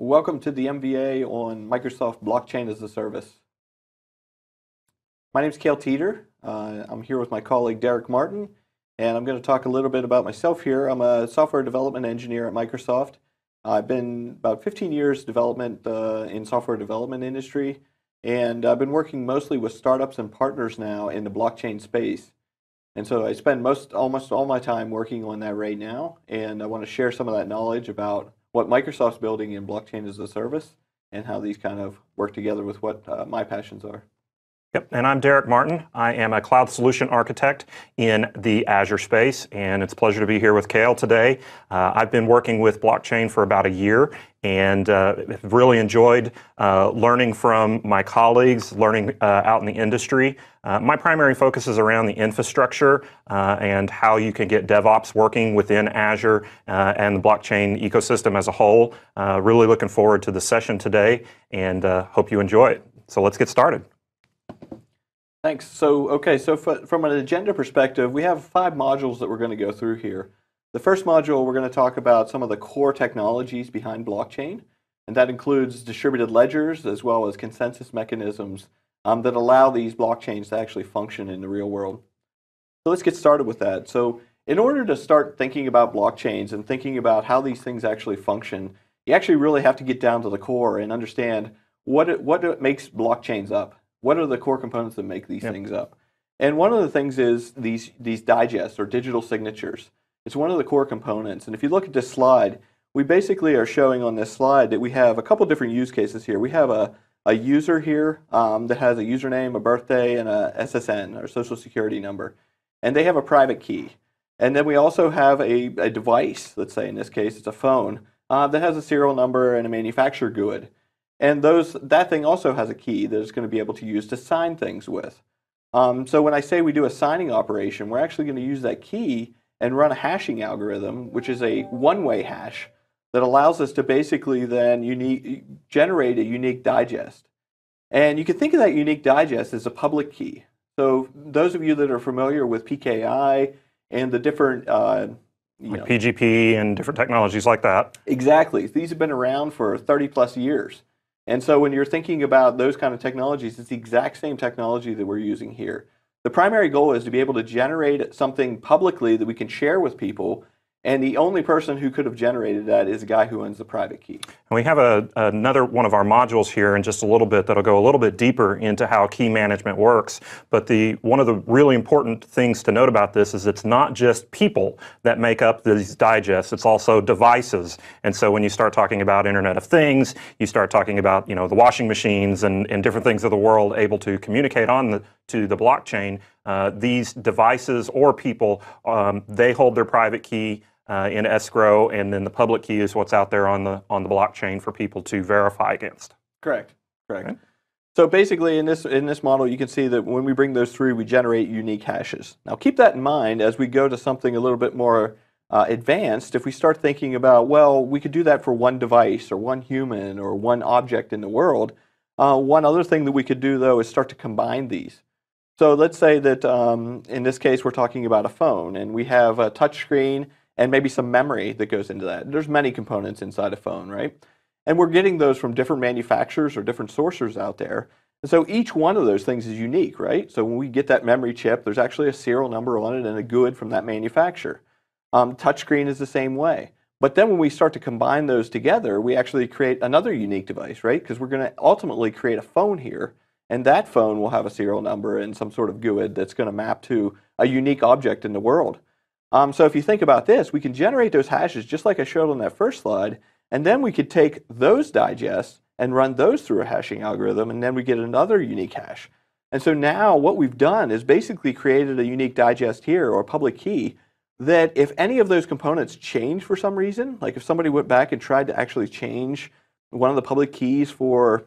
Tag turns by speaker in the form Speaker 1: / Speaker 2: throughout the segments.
Speaker 1: Welcome to the MVA on Microsoft Blockchain as a Service. My name is Cale Teeter. Uh, I'm here with my colleague Derek Martin, and I'm going to talk a little bit about myself here. I'm a software development engineer at Microsoft. I've been about 15 years development uh, in software development industry, and I've been working mostly with startups and partners now in the blockchain space. And so I spend most almost all my time working on that right now, and I want to share some of that knowledge about what Microsoft's building in blockchain as a service and how these kind of work together with what uh, my passions are.
Speaker 2: Yep, and I'm Derek Martin. I am a cloud solution architect in the Azure space, and it's a pleasure to be here with Cale today. Uh, I've been working with blockchain for about a year and uh, really enjoyed uh, learning from my colleagues, learning uh, out in the industry. Uh, my primary focus is around the infrastructure uh, and how you can get DevOps working within Azure and the blockchain ecosystem as a whole. really looking forward to the session today and hope you enjoy it. So let's get started.
Speaker 1: Thanks. So, okay, so from an agenda perspective, we have five modules that we're going to go through here. The first module, we're going to talk about some of the core technologies behind blockchain, and that includes distributed ledgers as well as consensus mechanisms um, that allow these blockchains to actually function in the real world. So let's get started with that. So in order to start thinking about blockchains and thinking about how these things actually function, you actually really have to get down to the core and understand what it, what makes blockchains up. What are the core components that make these yep. things up? And one of the things is these, these digests or digital signatures. It's one of the core components. And if you look at this slide, we basically are showing on this slide that we have a couple different use cases here. We have a, a user here um, that has a username, a birthday, and a SSN, or social security number. And they have a private key. And then we also have a, a device, let's say in this case it's a phone, uh, that has a serial number and a manufacturer GUID. And those that thing also has a key that it's going to be able to use to sign things with. Um, so when I say we do a signing operation, we're actually going to use that key and run a hashing algorithm, which is a one-way hash that allows us to basically then unique, generate a unique digest. And you can think of that unique digest as a public key. So those of you that are familiar with PKI and the different uh,
Speaker 2: like know, PGP and different technologies like that.
Speaker 1: Exactly. These have been around for 30 plus years. And so when you're thinking about those kind of technologies, it's the exact same technology that we're using here. The primary goal is to be able to generate something publicly that we can share with people and the only person who could have generated that is a guy who owns the private key.
Speaker 2: And we have a, another one of our modules here in just a little bit that'll go a little bit deeper into how key management works. But the one of the really important things to note about this is it's not just people that make up these digests, it's also devices. And so when you start talking about Internet of Things, you start talking about you know the washing machines and, and different things of the world able to communicate on the, to the blockchain, uh, these devices or people, um, they hold their private key uh, in escrow, and then the public key is what's out there on the on the blockchain for people to verify against.
Speaker 1: Correct. Correct. Okay. So basically, in this in this model, you can see that when we bring those through, we generate unique hashes. Now, keep that in mind as we go to something a little bit more uh, advanced. If we start thinking about, well, we could do that for one device or one human or one object in the world. Uh, one other thing that we could do, though, is start to combine these. So let's say that um, in this case, we're talking about a phone, and we have a touch screen and maybe some memory that goes into that. There's many components inside a phone, right? And we're getting those from different manufacturers or different sources out there. And so each one of those things is unique, right? So when we get that memory chip, there's actually a serial number on it and a GUID from that manufacturer. Um, touchscreen is the same way. But then when we start to combine those together, we actually create another unique device, right? Because we're going to ultimately create a phone here, and that phone will have a serial number and some sort of GUID that's going to map to a unique object in the world. Um, so if you think about this, we can generate those hashes just like I showed on that first slide, and then we could take those digests and run those through a hashing algorithm, and then we get another unique hash. And so now what we've done is basically created a unique digest here, or public key, that if any of those components change for some reason, like if somebody went back and tried to actually change one of the public keys for,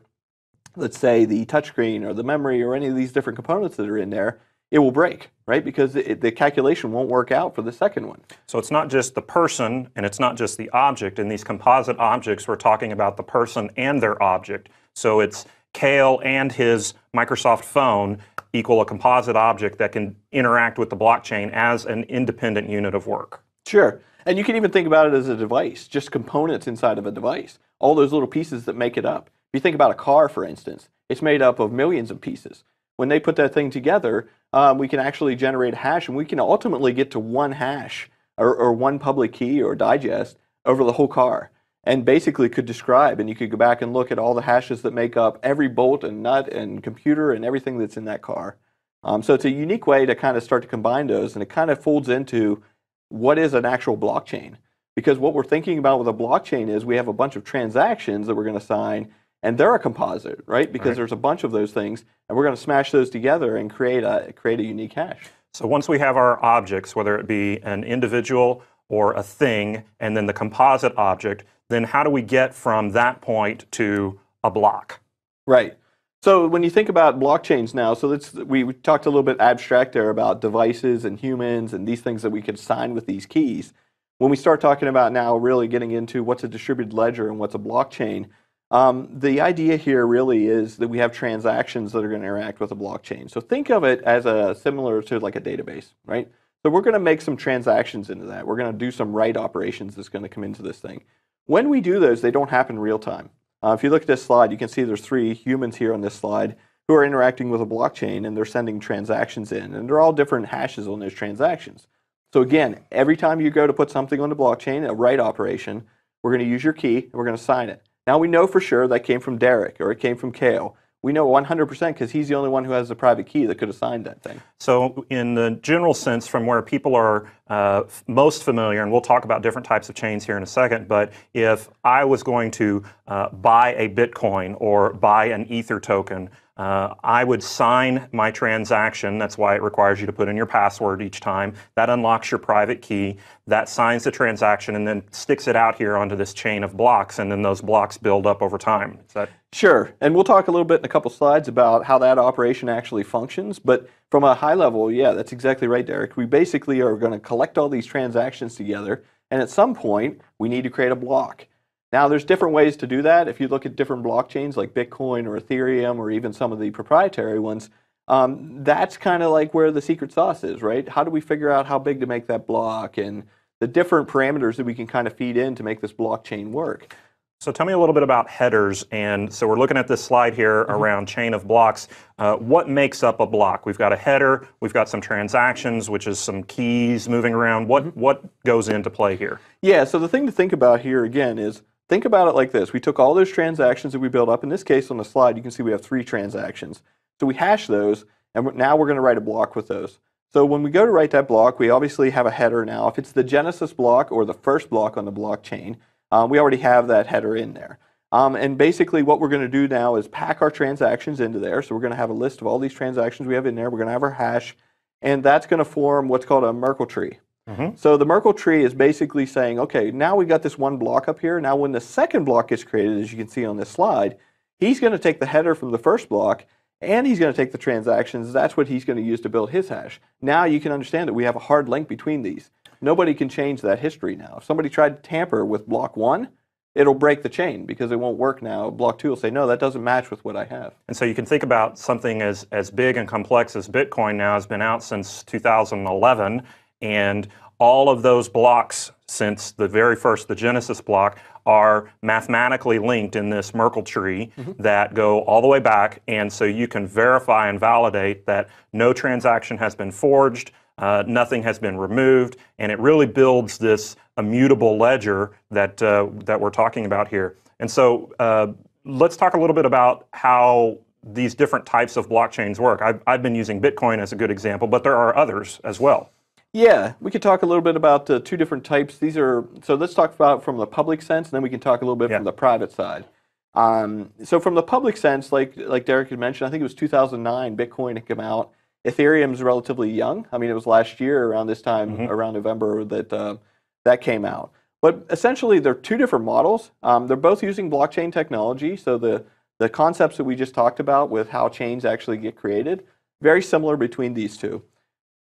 Speaker 1: let's say, the touchscreen or the memory or any of these different components that are in there, it will break, right? Because it, the calculation won't work out for the second one.
Speaker 2: So it's not just the person and it's not just the object. In these composite objects, we're talking about the person and their object. So it's Cale and his Microsoft phone equal a composite object that can interact with the blockchain as an independent unit of work.
Speaker 1: Sure. And you can even think about it as a device, just components inside of a device. all those little pieces that make it up. If you think about a car, for instance, it's made up of millions of pieces. When they put that thing together, um, we can actually generate a hash, and we can ultimately get to one hash or, or one public key or digest over the whole car and basically could describe and you could go back and look at all the hashes that make up every bolt and nut and computer and everything that's in that car um, so it's a unique way to kind of start to combine those and it kind of folds into what is an actual blockchain because what we're thinking about with a blockchain is we have a bunch of transactions that we're going to sign and they're a composite right because
Speaker 2: Right.
Speaker 1: there's a bunch of those things and we're going to smash those together and create a create a unique hash
Speaker 2: So once we have our objects, whether it be an individual or a thing, and then the composite object, then how do we get from that point to a block?
Speaker 1: Right. So when you think about blockchains now, so let's we, we talked a little bit abstract there about devices and humans and these things that we could sign with these keys. When we start talking about now really getting into what's a distributed ledger and what's a blockchain, um, the idea here really is that we have transactions that are going to interact with a blockchain. So think of it as a similar to like a database, right? So we're going to make some transactions into that. We're going to do some write operations that's going to come into this thing. When we do those, they don't happen real time. Uh, if you look at this slide, you can see there's three humans here on this slide who are interacting with a blockchain and they're sending transactions in, and they're all different hashes on those transactions. So again, every time you go to put something on the blockchain, a write operation, we're going to use your key and we're going to sign it. Now we know for sure that came from Derek or it came from Cale. We know 100% because he's the only one who has the private key that could have signed that thing.
Speaker 2: So, in the general sense, from where people are uh, most familiar, and we'll talk about different types of chains here in a second, but if I was going to uh, buy a Bitcoin or buy an Ether token, uh, I would sign my transaction. That's why it requires you to put in your password each time. That unlocks your private key. That signs the transaction and then sticks it out here onto this chain of blocks, and then those blocks build up over time. Is that
Speaker 1: Sure, and we'll talk a little bit in a couple slides about how that operation actually functions. But from a high level, yeah, that's exactly right, Derek. We basically are going to collect all these transactions together, and at some point, we need to create a block. Now, there's different ways to do that. If you look at different blockchains like Bitcoin or Ethereum or even some of the proprietary ones, um, that's kind of like where the secret sauce is, right? How do we figure out how big to make that block and the different parameters that we can kind of feed in to make this blockchain work?
Speaker 2: So tell me a little bit about headers. And so we're looking at this slide here around chain of blocks. Uh, what makes up a block? We've got a header, we've got some transactions, which is some keys moving around. What what goes into play here?
Speaker 1: Yeah, so the thing to think about here again is think about it like this. We took all those transactions that we built up. In this case, on the slide, you can see we have three transactions. So we hash those, and now we're going to write a block with those. So when we go to write that block, we obviously have a header now. If it's the Genesis block or the first block on the blockchain, um, we already have that header in there. Um, and basically, what we're going to do now is pack our transactions into there. So we're going to have a list of all these transactions we have in there. We're going to have our hash, and that's going to form what's called a Merkle tree. Mm-hmm. So the Merkle tree is basically saying, okay, now we got this one block up here. Now when the second block gets created, as you can see on this slide, he's going to take the header from the first block and he's going to take the transactions. That's what he's going to use to build his hash. Now you can understand that we have a hard link between these. Nobody can change that history now. If somebody tried to tamper with block one, it'll break the chain because it won't work now. Block two will say, no, that doesn't match with what I have.
Speaker 2: And so you can think about something as, as big and complex as Bitcoin now has been out since 2011, and all of those blocks since the very first, the Genesis block, are mathematically linked in this Merkle tree that go all the way back. And so you can verify and validate that no transaction has been forged, uh, nothing has been removed, and it really builds this immutable ledger that, uh, that we're talking about here. And so uh, let's talk a little bit about how these different types of blockchains work. I've, I've been using Bitcoin as a good example, but there are others as well.
Speaker 1: Yeah, we could talk a little bit about the two different types. These are so. Let's talk about from the public sense, and then we can talk a little bit
Speaker 2: Yeah.
Speaker 1: from the private side. Um, so from the public sense, like like Derek had mentioned, I think it was 2009, Bitcoin had come out. Ethereum's relatively young. I mean, it was last year around this time, around November, that uh, that came out. But essentially, they're two different models. Um, they're both using blockchain technology. So the the concepts that we just talked about with how chains actually get created, very similar between these two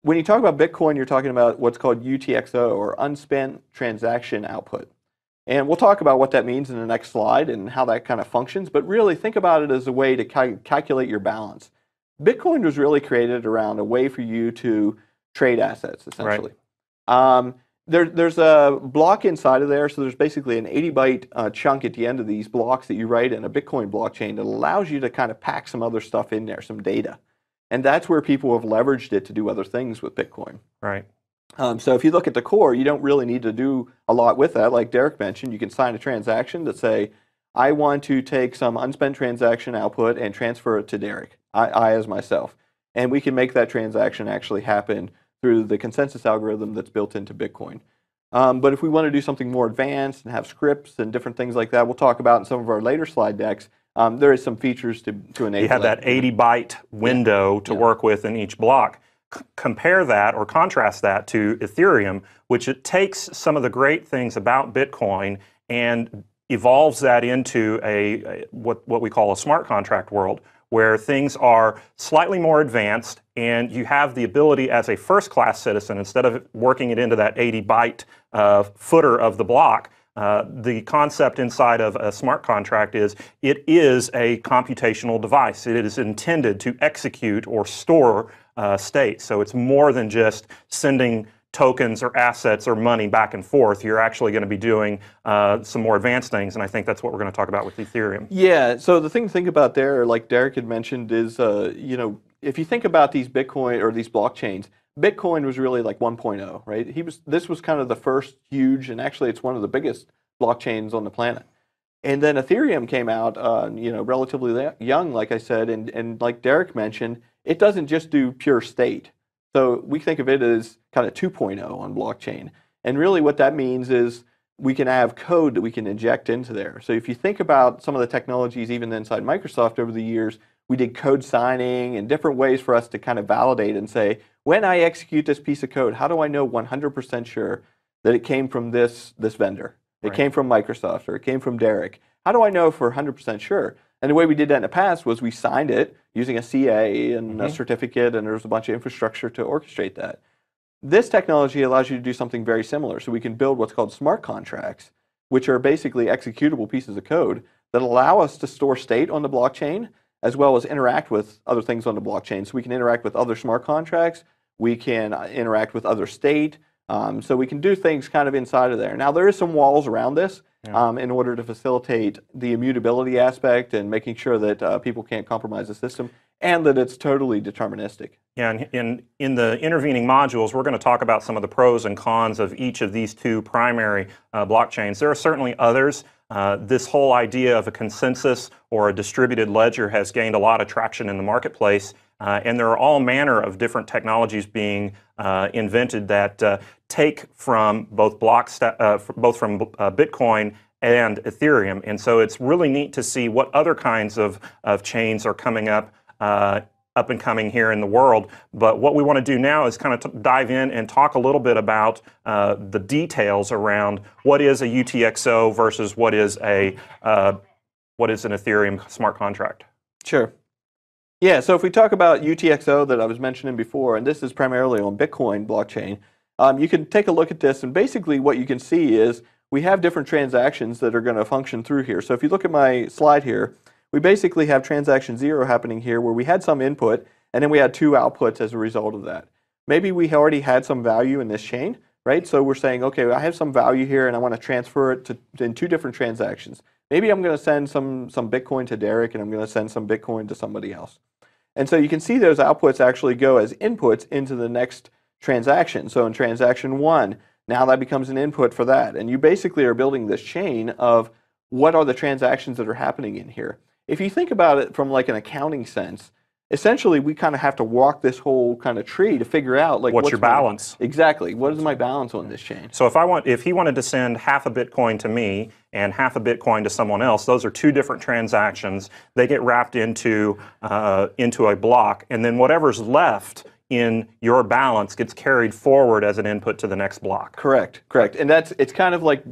Speaker 1: when you talk about Bitcoin, you're talking about what's called UTXO or unspent transaction output. And we'll talk about what that means in the next slide and how that kind of functions. But really, think about it as a way to cal- calculate your balance. Bitcoin was really created around a way for you to trade assets, essentially. Um, There, there's a block inside of there, so there's basically an 80 byte uh, chunk at the end of these blocks that you write in a Bitcoin blockchain that allows you to kind of pack some other stuff in there, some data. And that's where people have leveraged it to do other things with Bitcoin.
Speaker 2: Right.
Speaker 1: Um, so if you look at the core, you don't really need to do a lot with that. Like Derek mentioned, you can sign a transaction that say, I want to take some unspent transaction output and transfer it to Derek, I, I as myself. And we can make that transaction actually happen through the consensus algorithm that's built into Bitcoin. Um, but if we want to do something more advanced and have scripts and different things like that, we'll talk about in some of our later slide decks. Um, there is some features to, to enable.
Speaker 2: You have that, 80 byte window to
Speaker 1: Yeah.
Speaker 2: work with in each block. C- compare that or contrast that to Ethereum, which it takes some of the great things about Bitcoin and evolves that into a, a what what we call a smart contract world, where things are slightly more advanced, and you have the ability as a first class citizen, instead of working it into that 80 byte uh, footer of the block. Uh, the concept inside of a smart contract is it is a computational device. It is intended to execute or store uh, state. So it's more than just sending tokens or assets or money back and forth. You're actually going to be doing uh, some more advanced things, and I think that's what we're going to talk about with Ethereum.
Speaker 1: Yeah. So the thing to think about there, like Derek had mentioned, is uh, you know if you think about these Bitcoin or these blockchains, Bitcoin was really like 1.0, right? He was this was kind of the first huge, and actually it's one of the biggest blockchains on the planet. And then Ethereum came out, uh, you know, relatively young, like I said, and and like Derek mentioned, it doesn't just do pure state. So we think of it as kind of 2.0 on blockchain. And really what that means is we can have code that we can inject into there. So if you think about some of the technologies even inside Microsoft over the years, we did code signing and different ways for us to kind of validate and say, when I execute this piece of code, how do I know 100% sure that it came from this, this vendor? It
Speaker 2: Right.
Speaker 1: came from Microsoft or it came from Derek. How do I know for 100% sure? And the way we did that in the past was we signed it using a CA and a mm-hmm. certificate, and there was a bunch of infrastructure to orchestrate that. This technology allows you to do something very similar. So we can build what's called smart contracts, which are basically executable pieces of code that allow us to store state on the blockchain as well as interact with other things on the blockchain. So we can interact with other smart contracts, we can uh, interact with other state. Um, so we can do things kind of inside of there. Now there is some walls around this um, in order to facilitate the immutability aspect and making sure that uh, people can't compromise the system and that it's totally deterministic.
Speaker 2: Yeah, and in, in the intervening modules, we're going to talk about some of the pros and cons of each of these two primary uh, blockchains. There are certainly others. Uh, this whole idea of a consensus or a distributed ledger has gained a lot of traction in the marketplace, uh, and there are all manner of different technologies being uh, invented that uh, take from both block uh, both from uh, Bitcoin and Ethereum. And so it's really neat to see what other kinds of, of chains are coming up uh, up and coming here in the world. But what we want to do now is kind of dive in and talk a little bit about uh, the details around what is a UTXO versus what is a uh, what is an Ethereum smart contract.
Speaker 1: Sure. Yeah, so if we talk about UTXO that I was mentioning before, and this is primarily on Bitcoin blockchain, um, you can take a look at this, and basically what you can see is we have different transactions that are going to function through here. So if you look at my slide here, we basically have transaction zero happening here where we had some input, and then we had two outputs as a result of that. Maybe we already had some value in this chain, right? So we're saying, okay, I have some value here, and I want to transfer it to in two different transactions. Maybe I'm going to send some some Bitcoin to Derek, and I'm going to send some Bitcoin to somebody else. And so you can see those outputs actually go as inputs into the next transaction. So in transaction one, now that becomes an input for that. And you basically are building this chain of what are the transactions that are happening in here. If you think about it from like an accounting sense, essentially we kind of have to walk this whole kind of tree to figure out like
Speaker 2: What's your
Speaker 1: my-
Speaker 2: balance?
Speaker 1: exactly. What is my balance on this chain?
Speaker 2: So if I want, if he wanted to send half a Bitcoin to me and half a Bitcoin to someone else, those are two different transactions. They get wrapped into uh, into a block, and then whatever's left in your balance gets carried forward as an input to the next block.
Speaker 1: Correct, correct. And that's it's kind of like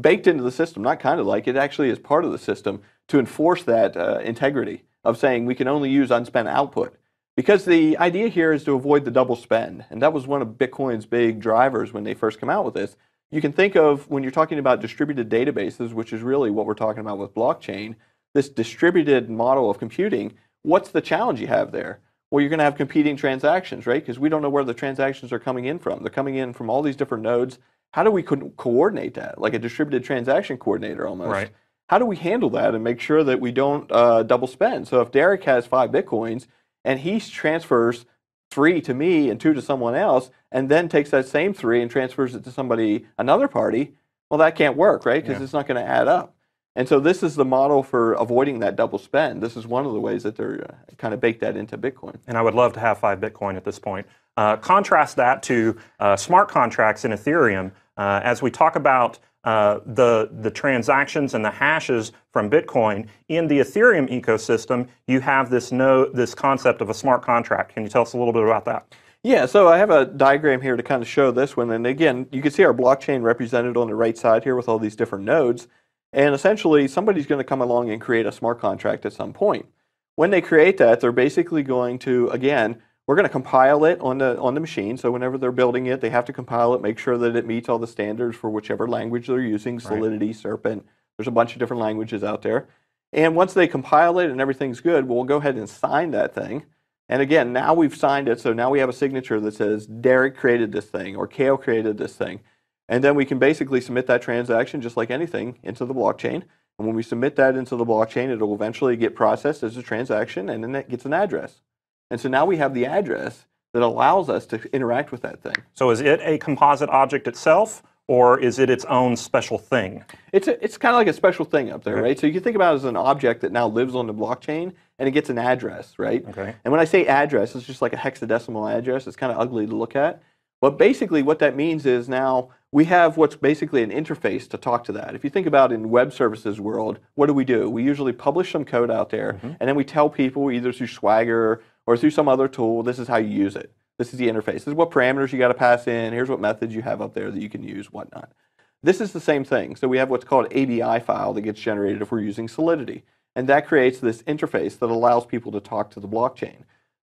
Speaker 1: baked into the system, not kind of like it actually is part of the system to enforce that uh, integrity of saying we can only use unspent output. Because the idea here is to avoid the double spend. And that was one of Bitcoin's big drivers when they first came out with this. You can think of when you're talking about distributed databases, which is really what we're talking about with blockchain, this distributed model of computing, what's the challenge you have there? Well, you're going to have competing transactions, right? Because we don't know where the transactions are coming in from. They're coming in from all these different nodes. how do we co- coordinate that, like a distributed transaction coordinator almost?
Speaker 2: Right.
Speaker 1: How do we handle that and make sure that we don't uh, double spend? So if Derek has five bitcoins and he transfers three to me and two to someone else, and then takes that same three and transfers it to somebody, another party, well, that can't work, right? Because
Speaker 2: Yeah.
Speaker 1: it's not going to add up. And so this is the model for avoiding that double spend. This is one of the ways that they're uh, kind of baked that into Bitcoin.
Speaker 2: and I would love to have five Bitcoin at this point. Uh, contrast that to uh, smart contracts in Ethereum. Uh, as we talk about uh, the the transactions and the hashes from Bitcoin in the Ethereum ecosystem, you have this no this concept of a smart contract. Can you tell us a little bit about that?
Speaker 1: Yeah, so I have a diagram here to kind of show this one. And again, you can see our blockchain represented on the right side here with all these different nodes. And essentially, somebody's going to come along and create a smart contract at some point. When they create that, they're basically going to, again, we're going to compile it on the, on the machine. So whenever they're building it, they have to compile it, make sure that it meets all the standards for whichever language they're using, Solidity, Serpent. There's a bunch of different languages out there. And once they compile it and everything's good, we'll go ahead and sign that thing. And again, now we've signed it, so now we have a signature that says Derek created this thing or Cale created this thing. And then we can basically submit that transaction just like anything into the blockchain. And when we submit that into the blockchain, it'll eventually get processed as a transaction and then it gets an address. And so now we have the address that allows us to interact with that thing.
Speaker 2: So is it a composite object itself, or is it its own special thing?
Speaker 1: It's, a, it's kind of like a special thing up there, right? So you can think about it as an object that now lives on the blockchain and it gets an address, right?
Speaker 2: Okay.
Speaker 1: And when I say address, it's just like a hexadecimal address. It's kind of ugly to look at. But basically, what that means is now we have what's basically an interface to talk to that. If you think about in web services world, what do we do? We usually publish some code out there, mm-hmm. and then we tell people either through Swagger or through some other tool, this is how you use it. This is the interface. This is what parameters you got to pass in. Here's what methods you have up there that you can use, whatnot. This is the same thing. So we have what's called ABI file that gets generated if we're using Solidity. And that creates this interface that allows people to talk to the blockchain.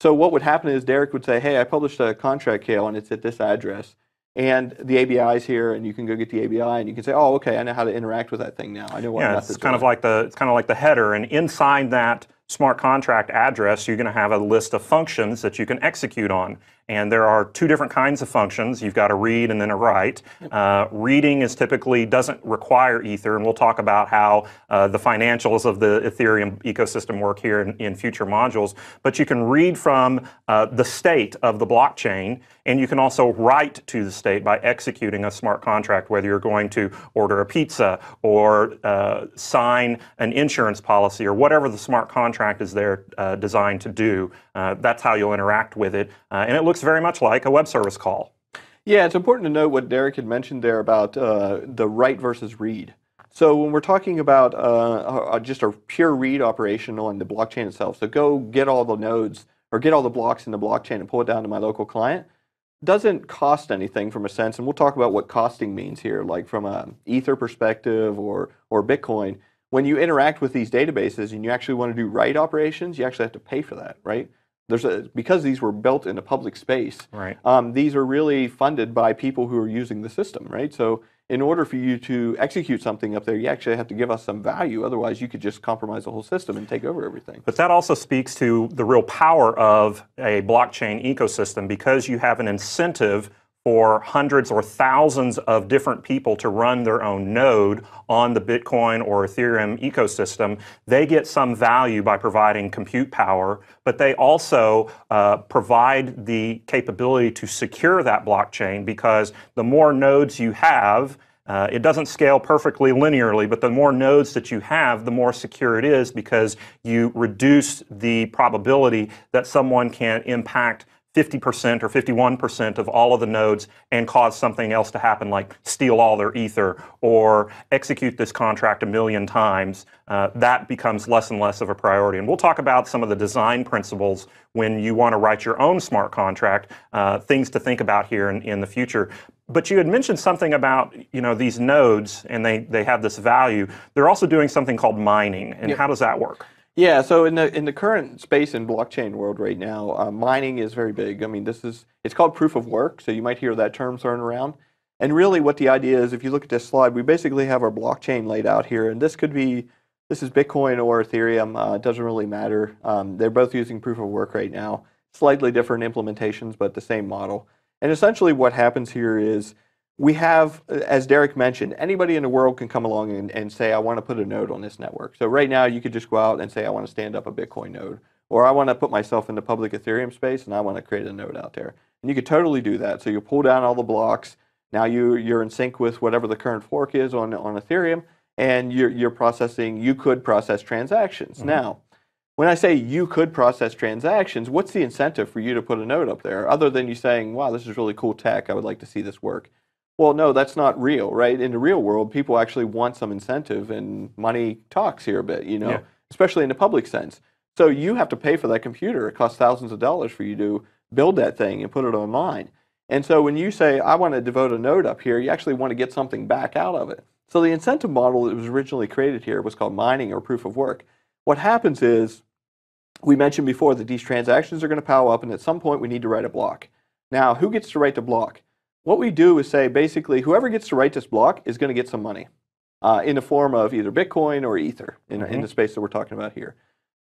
Speaker 1: So what would happen is Derek would say, hey, I published a contract, Cale, and it's at this address. And the ABI is here, and you can go get the ABI, and you can say, "Oh, okay, I know how to interact with that thing now. I know what
Speaker 2: Yeah, it's kind of like the it's kind of like the header, and inside that smart contract address, you're going to have a list of functions that you can execute on. And there are two different kinds of functions. You've got a read and then a write. Uh, reading is typically doesn't require Ether, and we'll talk about how uh, the financials of the Ethereum ecosystem work here in, in future modules. But you can read from uh, the state of the blockchain, and you can also write to the state by executing a smart contract, whether you're going to order a pizza or uh, sign an insurance policy or whatever the smart contract is there uh, designed to do. Uh, that's how you'll interact with it. Uh, and it looks very much like a web service call.
Speaker 1: Yeah, it's important to note what Derek had mentioned there about uh, the write versus read. So when we're talking about uh, uh, just a pure read operation on the blockchain itself, so go get all the nodes or get all the blocks in the blockchain and pull it down to my local client, doesn't cost anything from a sense. And we'll talk about what costing means here, like from a Ether perspective or or Bitcoin. When you interact with these databases and you actually want to do write operations, you actually have to pay for that, right? There's a because these were built in a public space.
Speaker 2: Right.
Speaker 1: Um, these are really funded by people who are using the system, right? So in order for you to execute something up there, you actually have to give us some value. Otherwise, you could just compromise the whole system and take over everything.
Speaker 2: But that also speaks to the real power of a blockchain ecosystem because you have an incentive for hundreds or thousands of different people to run their own node on the Bitcoin or Ethereum ecosystem. They get some value by providing compute power, but they also uh, provide the capability to secure that blockchain because the more nodes you have, uh, it doesn't scale perfectly linearly, but the more nodes that you have, the more secure it is because you reduce the probability that someone can impact 50% or 51% of all of the nodes and cause something else to happen, like steal all their ether or execute this contract a million times. Uh, that becomes less and less of a priority. And we'll talk about some of the design principles when you want to write your own smart contract, uh, things to think about here in, in the future. But you had mentioned something about you know these nodes, and they they have this value. They're also doing something called mining, and how does that work?
Speaker 1: Yeah, so in the in the current space in blockchain world right now, uh, mining is very big. I mean, this is it's called proof of work, so you might hear that term thrown around. And really, what the idea is, if you look at this slide, we basically have our blockchain laid out here, and this could be this is Bitcoin or Ethereum. Uh, it doesn't really matter. Um, they're both using proof of work right now. Slightly different implementations, but the same model. And essentially, what happens here is we have, as Derek mentioned, anybody in the world can come along and, and say, I want to put a node on this network. So right now, you could just go out and say, I want to stand up a Bitcoin node, or I want to put myself in the public Ethereum space and I want to create a node out there. And you could totally do that. So you pull down all the blocks. Now you, you're in sync with whatever the current fork is on, on Ethereum, and you're, you're processing, you could process transactions. Mm-hmm. Now, when I say you could process transactions, what's the incentive for you to put a node up there other than you saying, wow, this is really cool tech, I would like to see this work? Well, no, that's not real, right? In the real world, people actually want some incentive, and money talks here a bit, you know, yeah. especially in the public sense. So you have to pay for that computer. It costs thousands of dollars for you to build that thing and put it online. And so when you say, I want to devote a node up here, you actually want to get something back out of it. So the incentive model that was originally created here was called mining or proof of work. What happens is, we mentioned before that these transactions are going to pile up, and at some point we need to write a block. Now, who gets to write the block? What we do is say basically whoever gets to write this block is going to get some money uh, in the form of either Bitcoin or Ether in, mm-hmm. in the space that we're talking about here.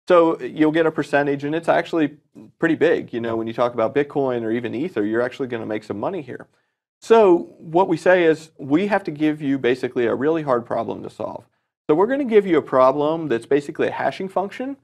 Speaker 1: So you'll get a percentage, and it's actually pretty big. You know, when you talk about Bitcoin or even Ether, you're actually going to make some money here. So what we say is we have to give you basically a really hard problem to solve. So we're going to give you a problem that's basically a hashing function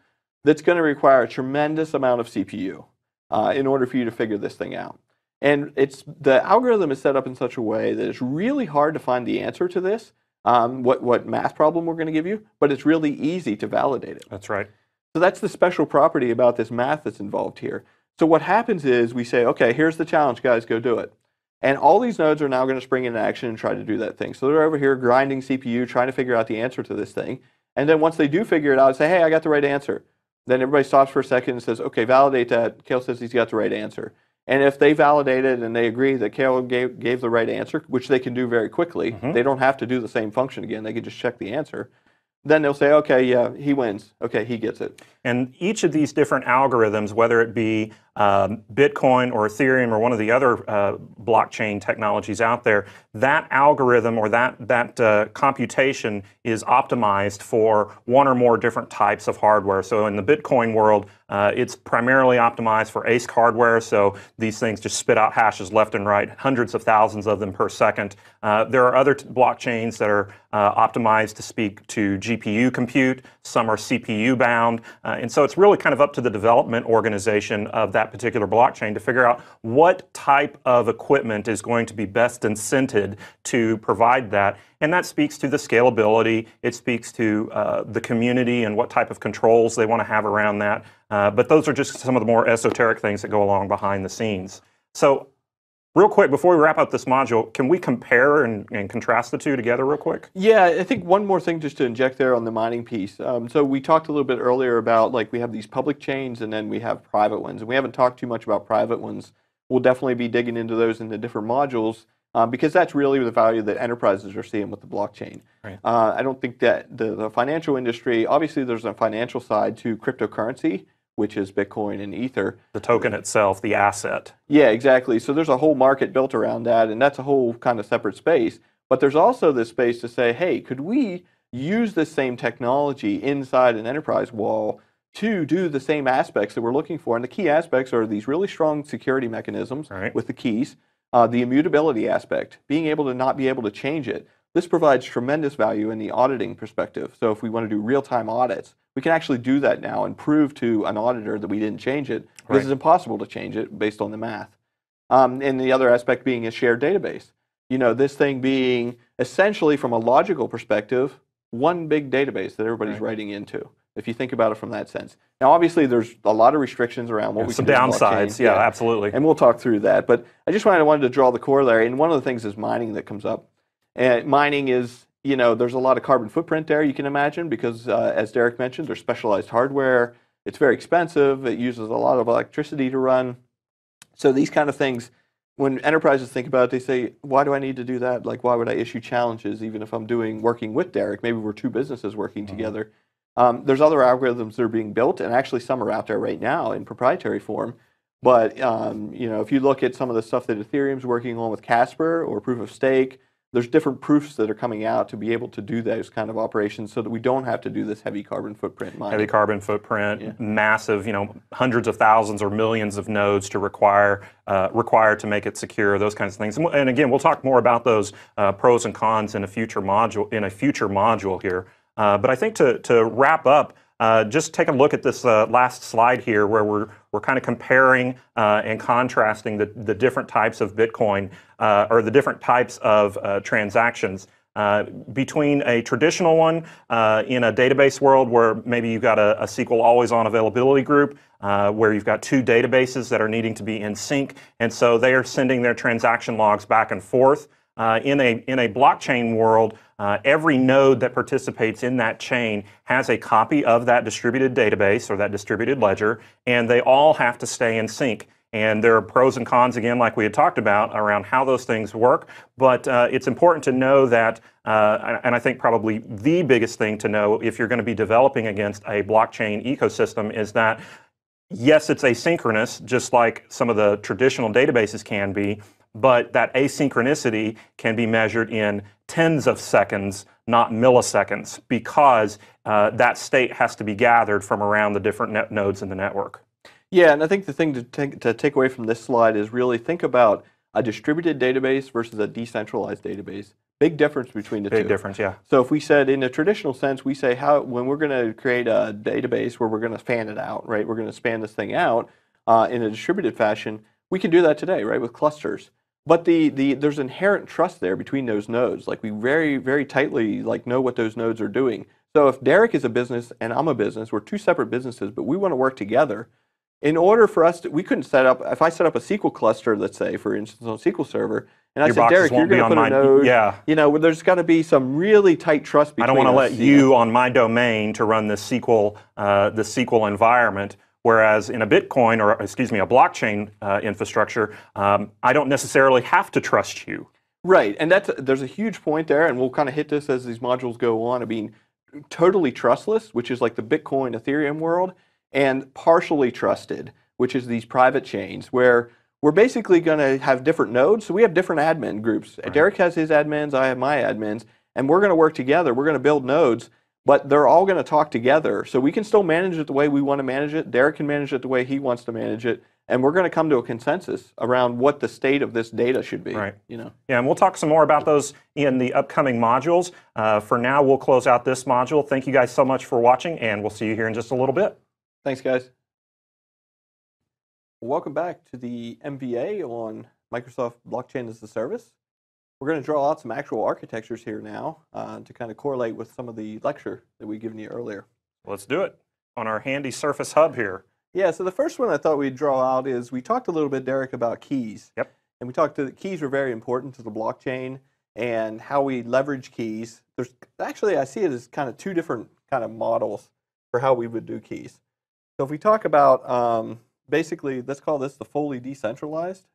Speaker 1: that's going to require a tremendous amount of CPU uh, in order for you to figure this thing out. And it's the algorithm is set up in such a way that it's really hard to find the answer to this, um, what, what math problem we're going to give you, but it's really easy to validate it.
Speaker 2: That's right.
Speaker 1: So that's the special property about this math that's involved here. So what happens is we say, okay, here's the challenge, guys, go do it. And all these nodes are now going to spring into action and try to do that thing. So they're over here grinding CPU, trying to figure out the answer to this thing. And then once they do figure it out, say, hey, I got the right answer. Then everybody stops for a second and says, okay, validate that. Cale says he's got the right answer. And if they validate it and they agree that Cale gave, gave the right answer, which they can do very quickly, mm-hmm. they don't have to do the same function again. They can just check the answer. Then they'll say, okay, yeah, he wins. Okay, he gets it.
Speaker 2: And each of these different algorithms, whether it be um, Bitcoin or Ethereum or one of the other uh, blockchain technologies out there, that algorithm or that, that uh, computation is optimized for one or more different types of hardware. So in the Bitcoin world, uh, it's primarily optimized for ASIC hardware, so these things just spit out hashes left and right, hundreds of thousands of them per second. Uh, there are other blockchains that are uh, optimized to speak to GPU compute, some are CPU bound, uh, and so it's really kind of up to the development organization of that particular blockchain to figure out what type of equipment is going to be best incented to provide that. And that speaks to the scalability, it speaks to uh, the community and what type of controls they want to have around that. Uh, but those are just some of the more esoteric things that go along behind the scenes. So Real quick, before we wrap up this module, can we compare and, and, contrast the two together real quick?
Speaker 1: Yeah, I think one more thing just to inject there on the mining piece. Um, so we talked a little bit earlier about like we have these public chains and then we have private ones. And we haven't talked too much about private ones. We'll definitely be digging into those in the different modules um, because that's really the value that enterprises are seeing with the blockchain. Right. Uh, I don't think that the, the financial industry, obviously there's a financial side to cryptocurrency which is Bitcoin and Ether.
Speaker 2: The token itself, the asset.
Speaker 1: Yeah, exactly. So there's a whole market built around that, and that's a whole kind of separate space. But there's also this space to say, hey, could we use the same technology inside an enterprise wall to do the same aspects that we're looking for? And the key aspects are these really strong security mechanisms right. with the keys, uh, the immutability aspect, being able to not be able to change it. This provides tremendous value in the auditing perspective. So if we want to do real-time audits, we can actually do that now and prove to an auditor that we didn't change it because right. it's impossible to change it based on the math. Um, and the other aspect being a shared database. You know, this thing being essentially from a logical perspective, one big database that everybody's right. writing into. If you think about it from that sense. Now, obviously, there's a lot of restrictions around what yeah, we
Speaker 2: some can do. downsides. Yeah, yeah, absolutely.
Speaker 1: And we'll talk through that. But I just wanted, wanted to draw the corollary. And one of the things is mining that comes up. And mining is you know, there's a lot of carbon footprint there, you can imagine, because uh, as Derek mentioned, there's specialized hardware. It's very expensive. It uses a lot of electricity to run. So these kind of things, when enterprises think about it, they say, why do I need to do that? Like, why would I issue challenges even if I'm doing working with Derek? Maybe we're two businesses working mm-hmm. together. Um, there's other algorithms that are being built, and actually some are out there right now in proprietary form. But um, you know, if you look at some of the stuff that Ethereum's working on with Casper or Proof of Stake, there's different proofs that are coming out to be able to do those kind of operations so that we don't have to do this heavy carbon footprint mining.
Speaker 2: heavy carbon footprint, massive, you know, hundreds of thousands or millions of nodes to require uh, required to make it secure, those kinds of things. And, and again, we'll talk more about those uh, pros and cons in a future module in a future module here. Uh, but I think to to wrap up. Uh, just take a look at this uh, last slide here where we're, we're kind of comparing uh, and contrasting the, the different types of Bitcoin uh, or the different types of uh, transactions. Uh, between a traditional one in a database world where maybe you've got a, a SQL always on availability group, where you've got two databases that are needing to be in sync, and so they are sending their transaction logs back and forth. In a in a blockchain world, uh, every node that participates in that chain has a copy of that distributed database or that distributed ledger, and they all have to stay in sync. And there are pros and cons again, like we had talked about, around how those things work. But uh, it's important to know that, uh, and I think probably the biggest thing to know if you're going to be developing against a blockchain ecosystem is that yes, it's asynchronous, just like some of the traditional databases can be, but that asynchronicity can be measured in tens of seconds, not milliseconds, because uh, that state has to be gathered from around the different net nodes in the network.
Speaker 1: Yeah, and I think the thing to take, to take away from this slide is really think about a distributed database versus a decentralized database. Big difference between the
Speaker 2: Big
Speaker 1: two.
Speaker 2: difference, yeah.
Speaker 1: So if we said in a traditional sense, we say how when we're going to create a database where we're going to fan it out, right? We're going to span this thing out uh, in a distributed fashion. We can do that today, right, with clusters. But the, the there's inherent trust there between those nodes. Like we very very tightly like know what those nodes are doing. So if Derek is a business and I'm a business, we're two separate businesses, but we want to work together. In order for us to, we couldn't set up. If I set up a SQL cluster, let's say, for instance, on SQL Server, and I
Speaker 2: Your
Speaker 1: said, Derek, you're going to
Speaker 2: on
Speaker 1: put a
Speaker 2: my-
Speaker 1: node.
Speaker 2: yeah.
Speaker 1: You know, there's got to be some really tight trust between.
Speaker 2: I don't want to let
Speaker 1: know.
Speaker 2: you on my domain to run the SQL uh, the SQL environment. Whereas in a Bitcoin or excuse me, a blockchain uh, infrastructure, um, I don't necessarily have to trust you.
Speaker 1: Right, and that's there's a huge point there, and we'll kind of hit this as these modules go on of being totally trustless, which is like the Bitcoin Ethereum world, and partially trusted, which is these private chains where we're basically going to have different nodes. So we have different admin groups. Derek has his admins, I have my admins, and we're going to work together. We're going to build nodes, but they're all going to talk together. So we can still manage it the way we want to manage it. Derek can manage it the way he wants to manage it, and we're going to come to a consensus around what the state of this data should be.
Speaker 2: Right.
Speaker 1: You know.
Speaker 2: Yeah, and we'll talk some more about those in the upcoming modules. Uh, for now, we'll close out this module. Thank you guys so much for watching, and we'll see you here in just a little bit.
Speaker 1: Thanks, guys. Welcome back to the MVA on Microsoft Blockchain as a Service. We're going to draw out some actual architectures here now uh, to kind of correlate with some of the lecture that we've given you earlier.
Speaker 2: Let's do it on our handy Surface Hub here.
Speaker 1: Yeah, so the first one I thought we'd draw out is we talked a little bit, Derek, about keys.
Speaker 2: Yep.
Speaker 1: And we talked that keys were very important to the blockchain and how we leverage keys. There's actually I see it as kind of two different kind of models for how we would do keys. So if we talk about um, basically, let's call this the fully decentralized.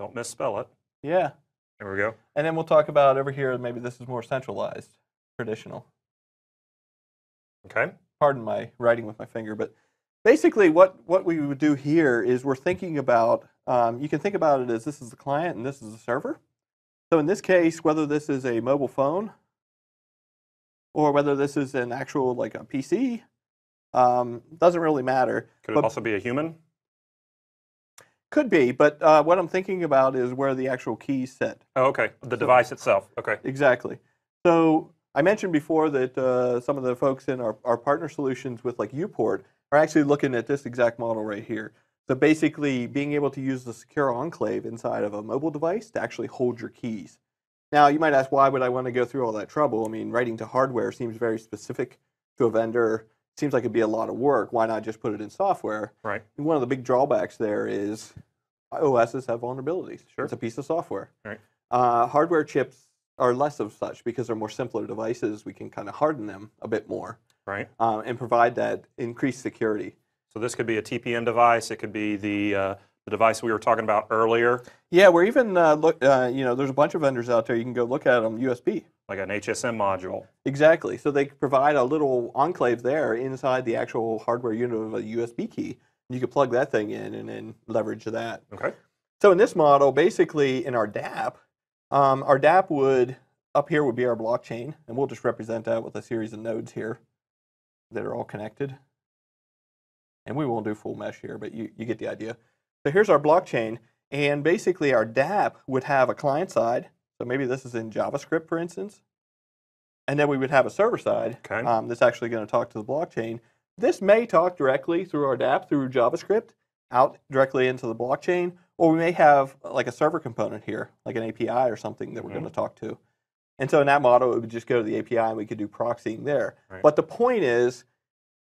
Speaker 2: Don't misspell it.
Speaker 1: Yeah.
Speaker 2: There we go.
Speaker 1: And then we'll talk about over here, maybe this is more centralized, traditional.
Speaker 2: Okay.
Speaker 1: pardon my writing with my finger, but basically what, what we would do here is we're thinking about, um, you can think about it as this is the client and this is the server. So in this case, whether this is a mobile phone or whether this is an actual like a PC, um, doesn't really matter.
Speaker 2: Could it
Speaker 1: But-
Speaker 2: also be a human?
Speaker 1: Could be, but uh, what I'm thinking about is where the actual keys sit.
Speaker 2: Oh, okay. The device itself. Okay.
Speaker 1: Exactly. So I mentioned before that uh, some of the folks in our, our partner solutions with like uPort are actually looking at this exact model right here. So basically being able to use the secure enclave inside of a mobile device to actually hold your keys. Now you might ask, why would I want to go through all that trouble? I mean, writing to hardware seems very specific to a vendor. Seems like it'd be a lot of work. Why not just put it in software?
Speaker 2: Right.
Speaker 1: And one of the big drawbacks there is OSs have vulnerabilities.
Speaker 2: Sure.
Speaker 1: It's a piece of software.
Speaker 2: Right.
Speaker 1: Uh, hardware chips are less of such because they're more simpler devices. We can kind of harden them a bit more
Speaker 2: Right.
Speaker 1: uh, and provide that increased security.
Speaker 2: So this could be a TPM device. It could be the uh, the device we were talking about earlier,
Speaker 1: Yeah, we're even uh, look. Uh, you know, there's a bunch of vendors out there. You can go look at them USB.
Speaker 2: Like an HSM module.
Speaker 1: Exactly. So they provide a little enclave there inside the actual hardware unit of a USB key. You could plug that thing in and then leverage that.
Speaker 2: Okay.
Speaker 1: So in this model, basically in our DApp, um, our DApp would, up here would be our blockchain, and we'll just represent that with a series of nodes here that are all connected. And we won't do full mesh here, but you, you get the idea. So here's our blockchain, and basically our DApp would have a client side. So maybe this is in JavaScript, for instance. And then we would have a server side
Speaker 2: Okay.
Speaker 1: um, that's actually going to talk to the blockchain. This may talk directly through our DApp, through JavaScript, out directly into the blockchain, or we may have like a server component here, like an API or something that we're going to talk to. And so in that model, it would just go to the API and we could do proxying there.
Speaker 2: Right.
Speaker 1: But the point is,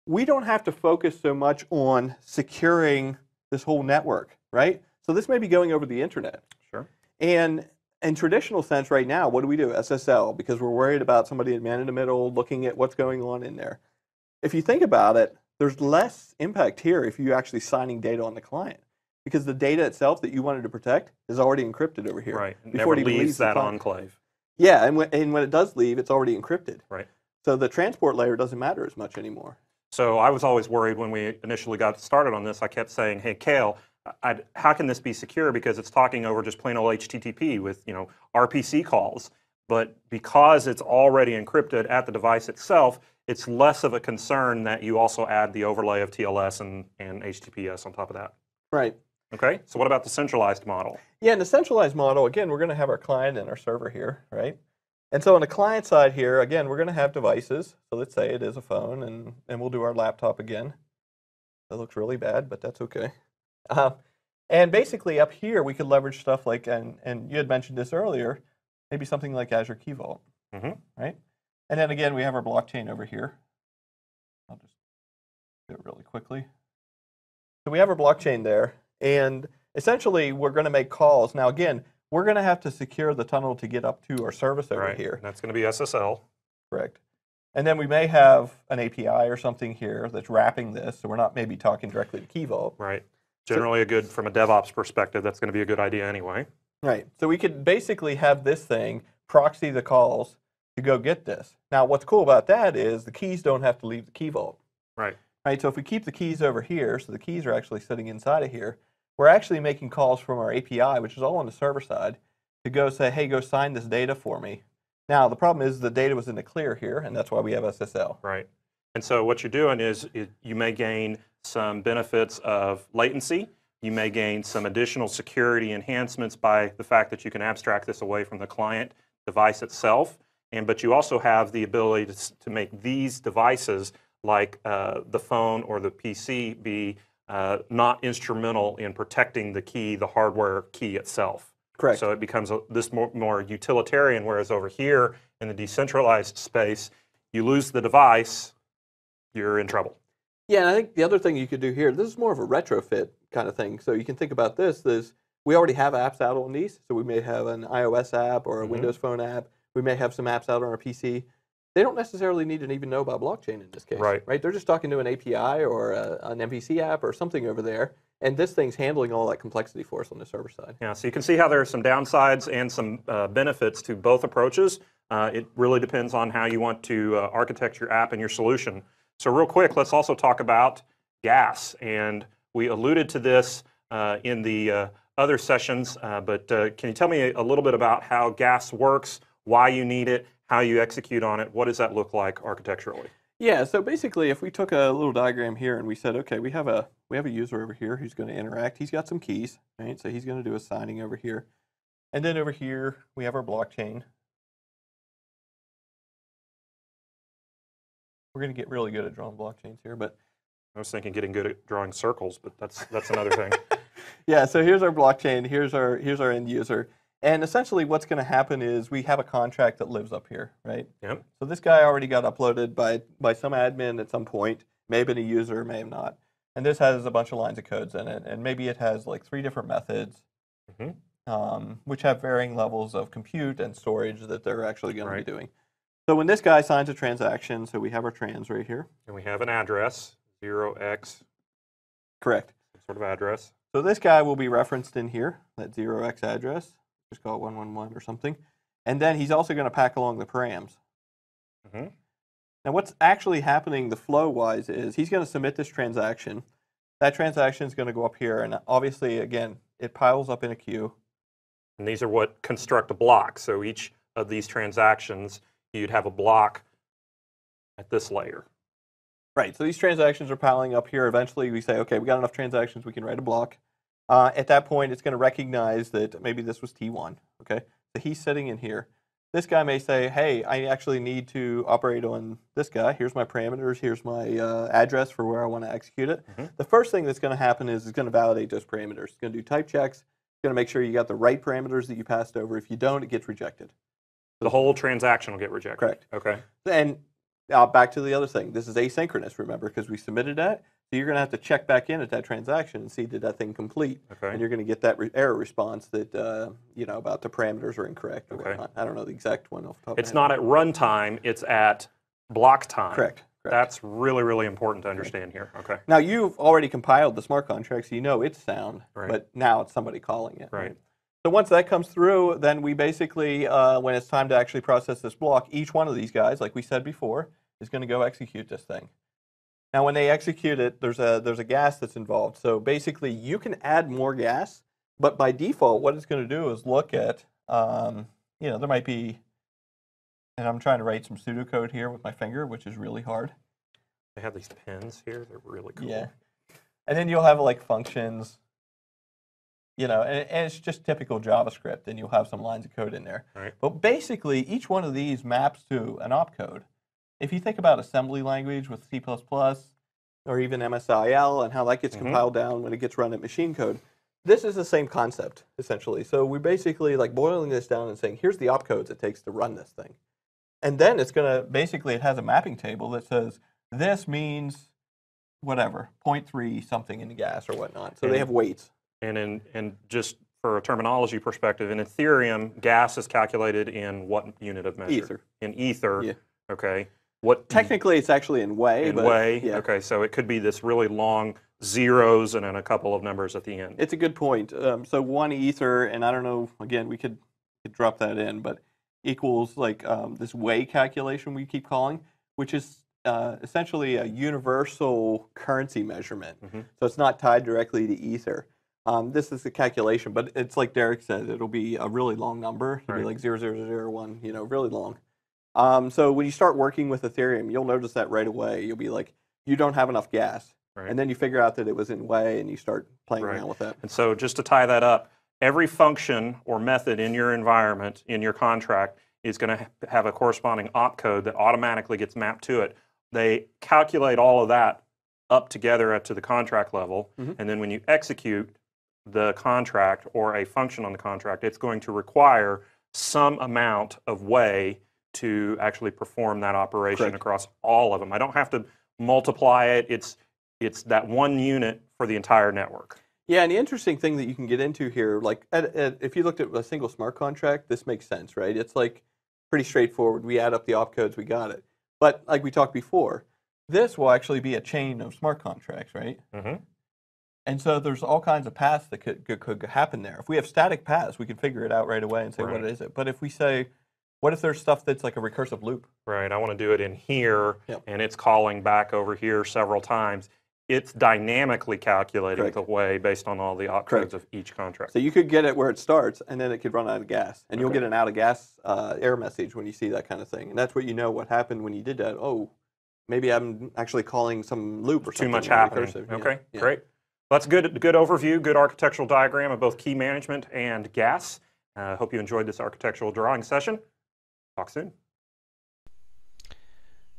Speaker 1: we don't have to focus so much on securing this whole network, right? So this may be going over the internet.
Speaker 2: Sure.
Speaker 1: And in traditional sense, right now, what do we do? SSL, because we're worried about somebody in man in the middle looking at what's going on in there. If you think about it, there's less impact here if you're actually signing data on the client, because the data itself that you wanted to protect is already encrypted over here.
Speaker 2: Right.
Speaker 1: Before
Speaker 2: Never
Speaker 1: it
Speaker 2: leaves
Speaker 1: the
Speaker 2: that enclave.
Speaker 1: Yeah, and when, and when it does leave, it's already encrypted.
Speaker 2: Right.
Speaker 1: So the transport layer doesn't matter as much anymore.
Speaker 2: So I was always worried when we initially got started on this. I kept saying, "Hey, Cale, I'd, how can this be secure? Because it's talking over just plain old HTTP with you know RPC calls. But because it's already encrypted at the device itself, it's less of a concern that you also add the overlay of TLS and, and HTTPS on top of that.
Speaker 1: Right.
Speaker 2: Okay. So what about the centralized model?
Speaker 1: Yeah, in the centralized model, again, we're going to have our client and our server here, right? And so on the client side here, again, we're going to have devices. So let's say it is a phone, and, and we'll do our laptop again. That looks really bad, but that's okay. Um, and basically up here, we could leverage stuff like, and, and you had mentioned this earlier, maybe something like Azure Key Vault,
Speaker 2: Mhm.
Speaker 1: right? And then again, we have our blockchain over here. I'll just do it really quickly. So we have our blockchain there, and essentially we're going to make calls. Now again, we're going to have to secure the tunnel to get up to our service over
Speaker 2: right.
Speaker 1: here,
Speaker 2: That's going to be SSL.
Speaker 1: correct? And then we may have an API or something here that's wrapping this, so we're not maybe talking directly to Key Vault.
Speaker 2: Right. Generally, a good from a DevOps perspective, that's going to be a good idea anyway.
Speaker 1: Right. So we could basically have this thing proxy the calls to go get this. Now, what's cool about that is the keys don't have to leave the key vault.
Speaker 2: Right.
Speaker 1: Right. So if we keep the keys over here, so the keys are actually sitting inside of here, we're actually making calls from our API, which is all on the server side, to go say, hey, go sign this data for me. Now, the problem is the data was in the clear here, and that's why we have SSL.
Speaker 2: Right. And so what you're doing is it, you may gain some benefits of latency. You may gain some additional security enhancements by the fact that you can abstract this away from the client device itself. And but you also have the ability to, to make these devices, like uh, the phone or the PC, be uh, not instrumental in protecting the key, the hardware key itself.
Speaker 1: Correct.
Speaker 2: So it becomes a, this more, more utilitarian, whereas over here in the decentralized space, you lose the device, you're in trouble.
Speaker 1: Yeah, and I think the other thing you could do here, this is more of a retrofit kind of thing. So you can think about this is we already have apps out on these. So we may have an iOS app or a
Speaker 2: Mhm.
Speaker 1: Windows Phone app. We may have some apps out on our PC. They don't necessarily need to even know about blockchain in this case.
Speaker 2: Right.
Speaker 1: Right. They're just talking to an API or a, an MVC app or something over there. And this thing's handling all that complexity for us on the server side.
Speaker 2: Yeah, so you can see how there are some downsides and some uh, benefits to both approaches. Uh, it really depends on how you want to uh, architect your app and your solution. So real quick, let's also talk about gas. And we alluded to this uh, in the uh, other sessions, uh, but uh, can you tell me a little bit about how gas works, why you need it, how you execute on it? What does that look like architecturally?
Speaker 1: Yeah, so basically if we took a little diagram here and we said, okay, we have a we have a user over here who's going to interact. He's got some keys, right? So he's going to do a signing over here. And then over here we have our blockchain. We're going to get really good at drawing blockchains here, but
Speaker 2: I was thinking getting good at drawing circles, but that's that's another thing.
Speaker 1: yeah, so here's our blockchain, here's our here's our end user. And essentially what's going to happen is we have a contract that lives up here, right?
Speaker 2: Yep.
Speaker 1: So this guy already got uploaded by by some admin at some point, may have been a user, may have not. And this has a bunch of lines of codes in it, and maybe it has like three different methods,
Speaker 2: Mhm.
Speaker 1: um, which have varying levels of compute and storage that they're actually going
Speaker 2: Right.
Speaker 1: to be doing. So when this guy signs a transaction, so we have our trans right here.
Speaker 2: And we have an address, 0x,
Speaker 1: Correct.
Speaker 2: some sort of address.
Speaker 1: So this guy will be referenced in here, that 0x address. Just call it 111 or something. And then he's also going to pack along the params.
Speaker 2: Mhm.
Speaker 1: Now, what's actually happening, the flow wise, is he's going to submit this transaction. That transaction is going to go up here, and obviously, again, it piles up in a queue.
Speaker 2: And these are what construct a block. So each of these transactions, you'd have a block at this layer.
Speaker 1: Right. So these transactions are piling up here. Eventually, we say, okay, we got enough transactions, we can write a block. Uh, at that point, it's going to recognize that maybe this was T1. Okay. So he's sitting in here. This guy may say, hey, I actually need to operate on this guy. Here's my parameters. Here's my uh, address for where I want to execute it.
Speaker 2: Mhm.
Speaker 1: The first thing that's going to happen is it's going to validate those parameters. It's going to do type checks. It's going to make sure you got the right parameters that you passed over. If you don't, it gets rejected.
Speaker 2: The whole transaction will get rejected.
Speaker 1: Correct.
Speaker 2: Okay.
Speaker 1: And uh, back to the other thing. This is asynchronous, remember, because we submitted that. So you're going to have to check back in at that transaction and see did that thing complete.
Speaker 2: Okay.
Speaker 1: And you're going to get that re- error response that uh, you know about the parameters are incorrect or
Speaker 2: Okay.
Speaker 1: whatnot. I don't know the exact one off the top. of
Speaker 2: It's not at runtime, it's at block time.
Speaker 1: correct. correct.
Speaker 2: That's really, really important to understand here. Okay.
Speaker 1: now you've already compiled the smart contract, so you know it's sound.
Speaker 2: Right.
Speaker 1: But now it's somebody calling it.
Speaker 2: Right.
Speaker 1: So once that comes through, then we basically, uh, when it's time to actually process this block, each one of these guys, like we said before, is going to go execute this thing. Now, when they execute it, there's a there's a gas that's involved. So basically, you can add more gas, but by default, what it's going to do is look at, um, you know, there might be, and I'm trying to write some pseudocode here with my finger, which is really hard.
Speaker 2: They have these pins here. They're really cool.
Speaker 1: Yeah. And then you'll have like functions, you know, and, and it's just typical JavaScript, and you'll have some lines of code in there.
Speaker 2: Right.
Speaker 1: But basically, each one of these maps to an opcode. If you think about assembly language with C++ or even MSIL and how that gets
Speaker 2: Mhm.
Speaker 1: compiled down when it gets run at machine code, this is the same concept essentially. So we're basically like boiling this down and saying, here's the opcodes it takes to run this thing. And then it's going to basically it has a mapping table that says this means whatever 0.3 something in the gas or whatnot. So they have weights.
Speaker 2: And in and just for a terminology perspective, in Ethereum, gas is calculated in what unit of measure?
Speaker 1: Ether.
Speaker 2: In ether.
Speaker 1: Yeah.
Speaker 2: Okay. What
Speaker 1: Technically, it's actually in wei.
Speaker 2: in
Speaker 1: but
Speaker 2: wei?
Speaker 1: Yeah.
Speaker 2: Okay, so it could be this really long zeros and then a couple of numbers at the end.
Speaker 1: It's a good point. Um, so one ether, and I don't know. Again, we could, could drop that in, but equals like um, this wei calculation we keep calling, which is uh, essentially a universal currency measurement.
Speaker 2: Mhm.
Speaker 1: So it's not tied directly to ether. Um, this is the calculation, but it's like Derek said, it'll be a really long number. It'll
Speaker 2: Right.
Speaker 1: be like zero zero zero one. You know, really long. Um, so when you start working with Ethereum, you'll notice that right away. You'll be like, you don't have enough gas.
Speaker 2: Right.
Speaker 1: And then you figure out that it was in wei and you start playing
Speaker 2: Right.
Speaker 1: around with that.
Speaker 2: And so just to tie that up, every function or method in your environment, in your contract, is going to have a corresponding opcode that automatically gets mapped to it. They calculate all of that up together to the contract level,
Speaker 1: Mhm.
Speaker 2: and then when you execute the contract or a function on the contract, it's going to require some amount of wei to actually perform that operation
Speaker 1: Correct.
Speaker 2: across all of them. I don't have to multiply it. It's it's that one unit for the entire network.
Speaker 1: Yeah, and the interesting thing that you can get into here, like at, at, if you looked at a single smart contract, this makes sense, right? It's like pretty straightforward. We add up the opcodes, we got it. But like we talked before, this will actually be a chain of smart contracts, right?
Speaker 2: Mhm.
Speaker 1: And so there's all kinds of paths that could, could, could happen there. If we have static paths, we can figure it out right away and say,
Speaker 2: Right.
Speaker 1: what is it? But if we say, what if there's stuff that's like a recursive loop?
Speaker 2: Right, I want to do it in here,
Speaker 1: Yep.
Speaker 2: and it's calling back over here several times. It's dynamically calculating
Speaker 1: Correct.
Speaker 2: the wei based on all the opcodes
Speaker 1: Correct.
Speaker 2: of each contract.
Speaker 1: So you could get it where it starts, and then it could run out of gas, and you'll get an out of gas uh, error message when you see that kind of thing, and that's what you know what happened when you did that. Oh, maybe I'm actually calling some loop or
Speaker 2: Too
Speaker 1: something.
Speaker 2: much happening.
Speaker 1: recursive.
Speaker 2: Okay,
Speaker 1: yeah.
Speaker 2: great. That's good. Good overview. Good architectural diagram of both key management and gas. Uh, I hope you enjoyed this architectural drawing session. Talk soon.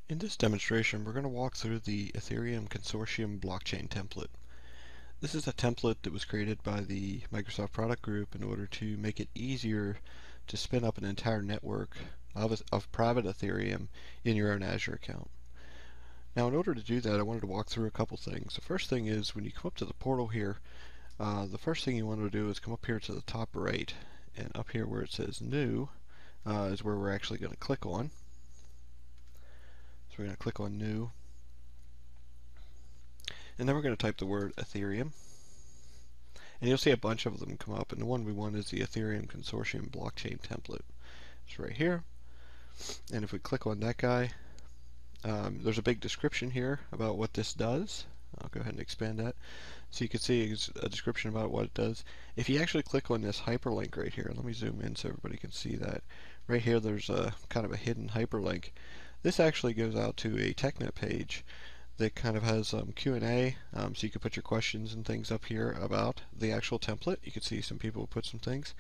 Speaker 3: In this demonstration, we're going to walk through the Ethereum Consortium blockchain template. This is a template that was created by the Microsoft Product Group in order to make it easier to spin up an entire network of, of private Ethereum in your own Azure account. Now, in order to do that, I wanted to walk through a couple things. The first thing is when you come up to the portal here, uh, the first thing you want to do is come up here to the top right, and up here where it says New uh, is where we're actually going to click on. So we're going to click on New. And then we're going to type the word Ethereum. And you'll see a bunch of them come up. And the one we want is the Ethereum Consortium blockchain template. It's right here. And if we click on that guy, um, there's a big description here about what this does.
Speaker 1: I'll go ahead and expand that. So you can see a description about what it does. If you actually click on this hyperlink right here, let me zoom in so everybody can see that. Right here there's a kind of a hidden hyperlink. This actually goes out to a TechNet page that kind of has um, Q&A, um, so you can put your questions and things up here about the actual template. You can see some people put some things.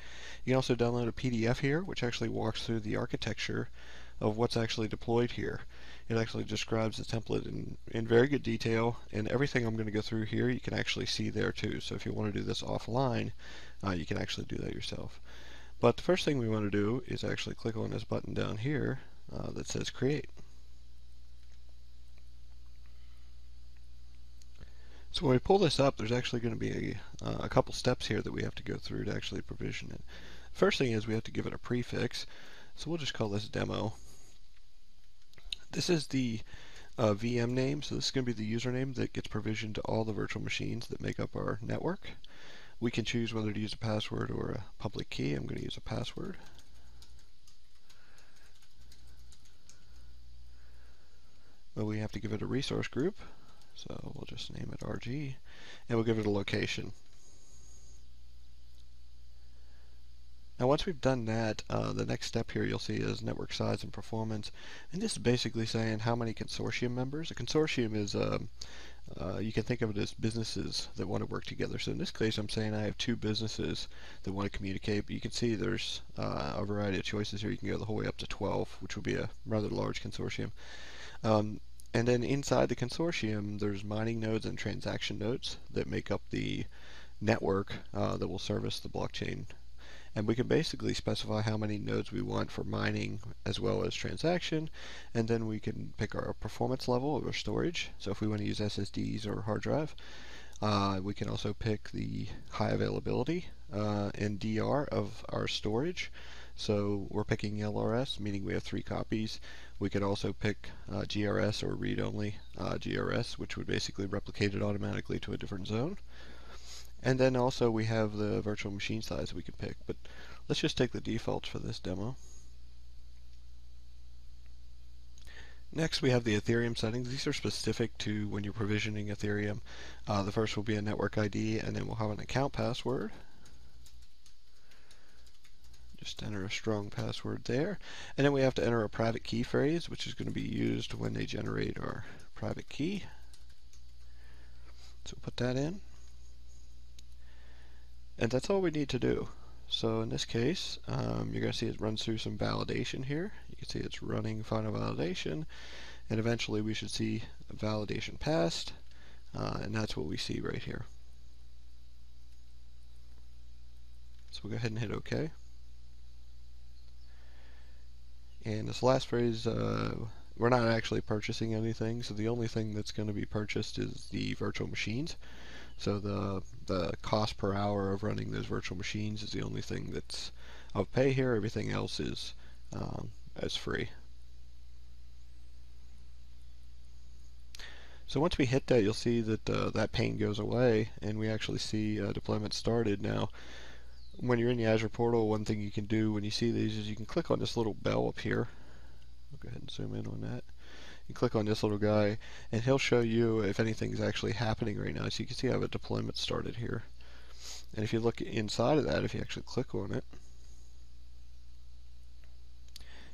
Speaker 1: You can also download a PDF here, which actually walks through the architecture of what's actually deployed here. It actually describes the template in, in very good detail, and everything I'm going to go through here you can actually see there too. So if you want to do this offline, uh, you can actually do that yourself. But the first thing we want to do is actually click on this button down here uh, that says Create. So when we pull this up, there's actually going to be a, uh, a couple steps here that we have to go through to actually provision it. First thing is we have to give it a prefix. So we'll just call this demo. This is the uh, VM name, so this is going to be the username that gets provisioned to all the virtual machines that make up our network. We can choose whether to use a password or a public key. I'm going to use a password. But we have to give it a resource group. So we'll just name it RG, and we'll give it a location. Now once we've done that, uh, the next step here you'll see is network size and performance. And this is basically saying how many consortium members. A consortium is, um, uh, you can think of it as businesses that want to work together. So in this case I'm saying I have two businesses that want to communicate, but you can see there's uh, a variety of choices here. You can go the whole way up to 12, which would be a rather large consortium. Um, and then inside the consortium, there's mining nodes and transaction nodes that make up the network uh, that will service the blockchain. And we can basically specify how many nodes we want for mining as well as transaction. And then we can pick our performance level of our storage. So if we want to use SSDs or hard drive, uh, we can also pick the high availability uh, and DR of our storage. So we're picking LRS, meaning we have three copies. We could also pick uh, GRS or read-only uh, GRS, which would basically replicate it automatically to a different zone. And then also we have the virtual machine size we can pick, but let's just take the defaults for this demo. Next we have the Ethereum settings. These are specific to when you're provisioning Ethereum. Uh, the first will be a network ID and then we'll have an account password just enter a strong password there. And then we have to enter a private key phrase, which is going to be used when they generate our private key. So we'll put that in. And that's all we need to do. So in this case, um, you're going to see it runs through some validation here. You can see it's running final validation. And eventually we should see validation passed. Uh, and that's what we see right here. So we'll go ahead and hit OK. And this last phrase, uh, we're not actually purchasing anything, so the only thing that's going to be purchased is the virtual machines. So the the cost per hour of running those virtual machines is the only thing that's of pay here. Everything else is um, as free. So once we hit that, you'll see that uh, that pane goes away, and we actually see uh, deployment started now when you're in the Azure portal, one thing you can do when you see these is you can click on this little bell up here. I'll go ahead and zoom in on that. You click on this little guy, and he'll show you if anything's actually happening right now. So you can see I have a deployment started here. And if you look inside of that, if you actually click on it,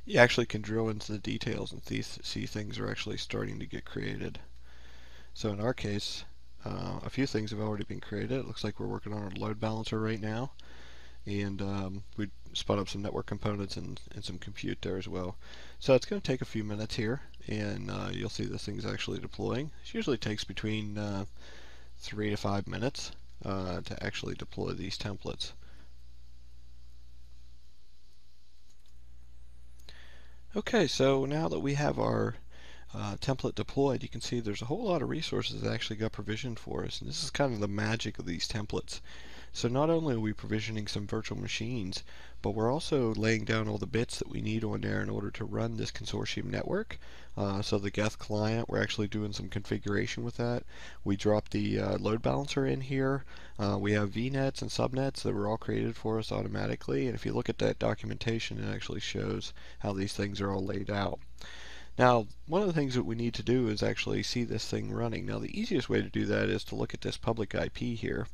Speaker 1: you actually can drill into the details and see, see things are actually starting to get created. So in our case, uh, a few things have already been created. It looks like we're working on a load balancer right now and um, we spun up some network components and, and some compute there as well. So it's going to take a few minutes here, and uh, you'll see this thing's actually deploying. It usually takes between uh, three to five minutes uh, to actually deploy these templates. Okay, so now that we have our uh, template deployed, you can see there's a whole lot of resources that actually got provisioned for us. And this is kind of the magic of these templates. So not only are we provisioning some virtual machines, but we're also laying down all the bits that we need on there in order to run this consortium network. Uh, so the Geth client, we're actually doing some configuration with that. We dropped the uh, load balancer in here. Uh, we have VNets and subnets that were all created for us automatically. And if you look at that documentation, it actually shows how these things are all laid out. Now, one of the things that we need to do is actually see this thing running. Now, the easiest way to do that is to look at this public IP here.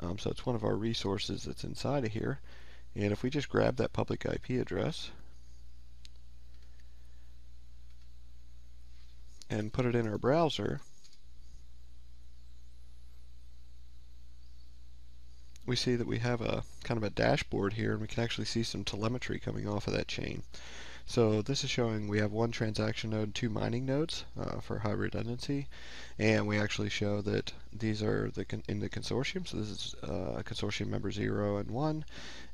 Speaker 1: Um, so it's one of our resources that's inside of here. And if we just grab that public IP address and put it in our browser, we see that we have a kind of a dashboard here and we can actually see some telemetry coming off of that chain. So this is showing we have one transaction node two mining nodes uh, for high redundancy and we actually show that these are the in the consortium so this is uh, consortium member 0 and 1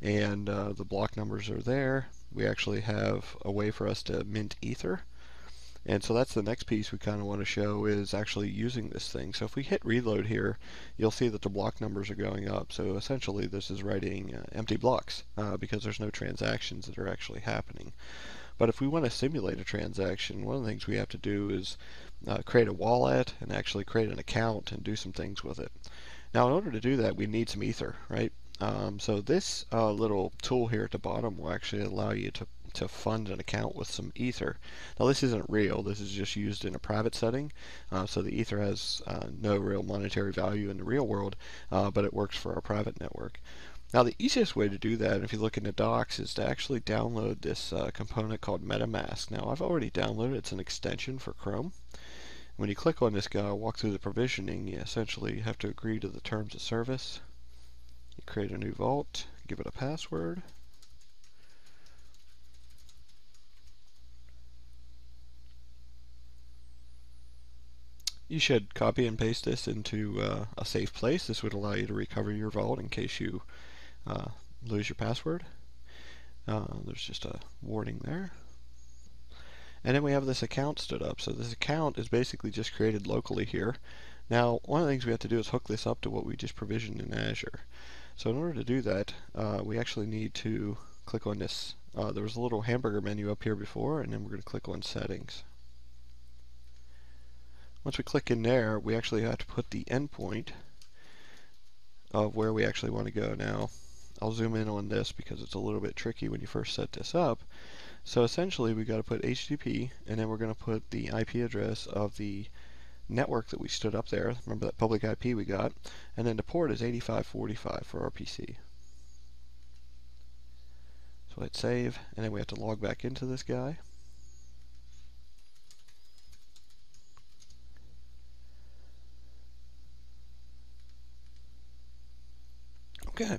Speaker 1: and uh, the block numbers are there we actually have a way for us to mint ether and so that's the next piece we kind of want to show is actually using this thing. So if we hit reload here, you'll see that the block numbers are going up. So essentially this is writing uh, empty blocks uh, because there's no transactions that are actually happening. But if we want to simulate a transaction, one of the things we have to do is uh, create a wallet and actually create an account and do some things with it. Now in order to do that, we need some Ether, right? Um, so this uh, little tool here at the bottom will actually allow you to to fund an account with some Ether. Now this isn't real, this is just used in a private setting, uh, so the Ether has uh, no real monetary value in the real world, uh, but it works for our private network. Now the easiest way to do that, if you look in the docs, is to actually download this uh, component called MetaMask. Now I've already downloaded it, it's an extension for Chrome. When you click on this guy, walk through the provisioning, you essentially have to agree to the terms of service. You create a new vault, give it a password, You should copy and paste this into uh, a safe place. This would allow you to recover your vault in case you uh, lose your password. Uh, there's just a warning there. And then we have this account stood up. So this account is basically just created locally here. Now, one of the things we have to do is hook this up to what we just provisioned in Azure. So in order to do that, uh, we actually need to click on this. Uh, there was a little hamburger menu up here before, and then we're going to click on Settings. Once we click in there, we actually have to put the endpoint of where we actually want to go. Now, I'll zoom in on this because it's a little bit tricky when you first set this up. So essentially, we got to put HTTP, and then we're going to put the IP address of the network that we stood up there. Remember that public IP we got, and then the port is 8545 for RPC. So hit save, and then we have to log back into this guy. Okay,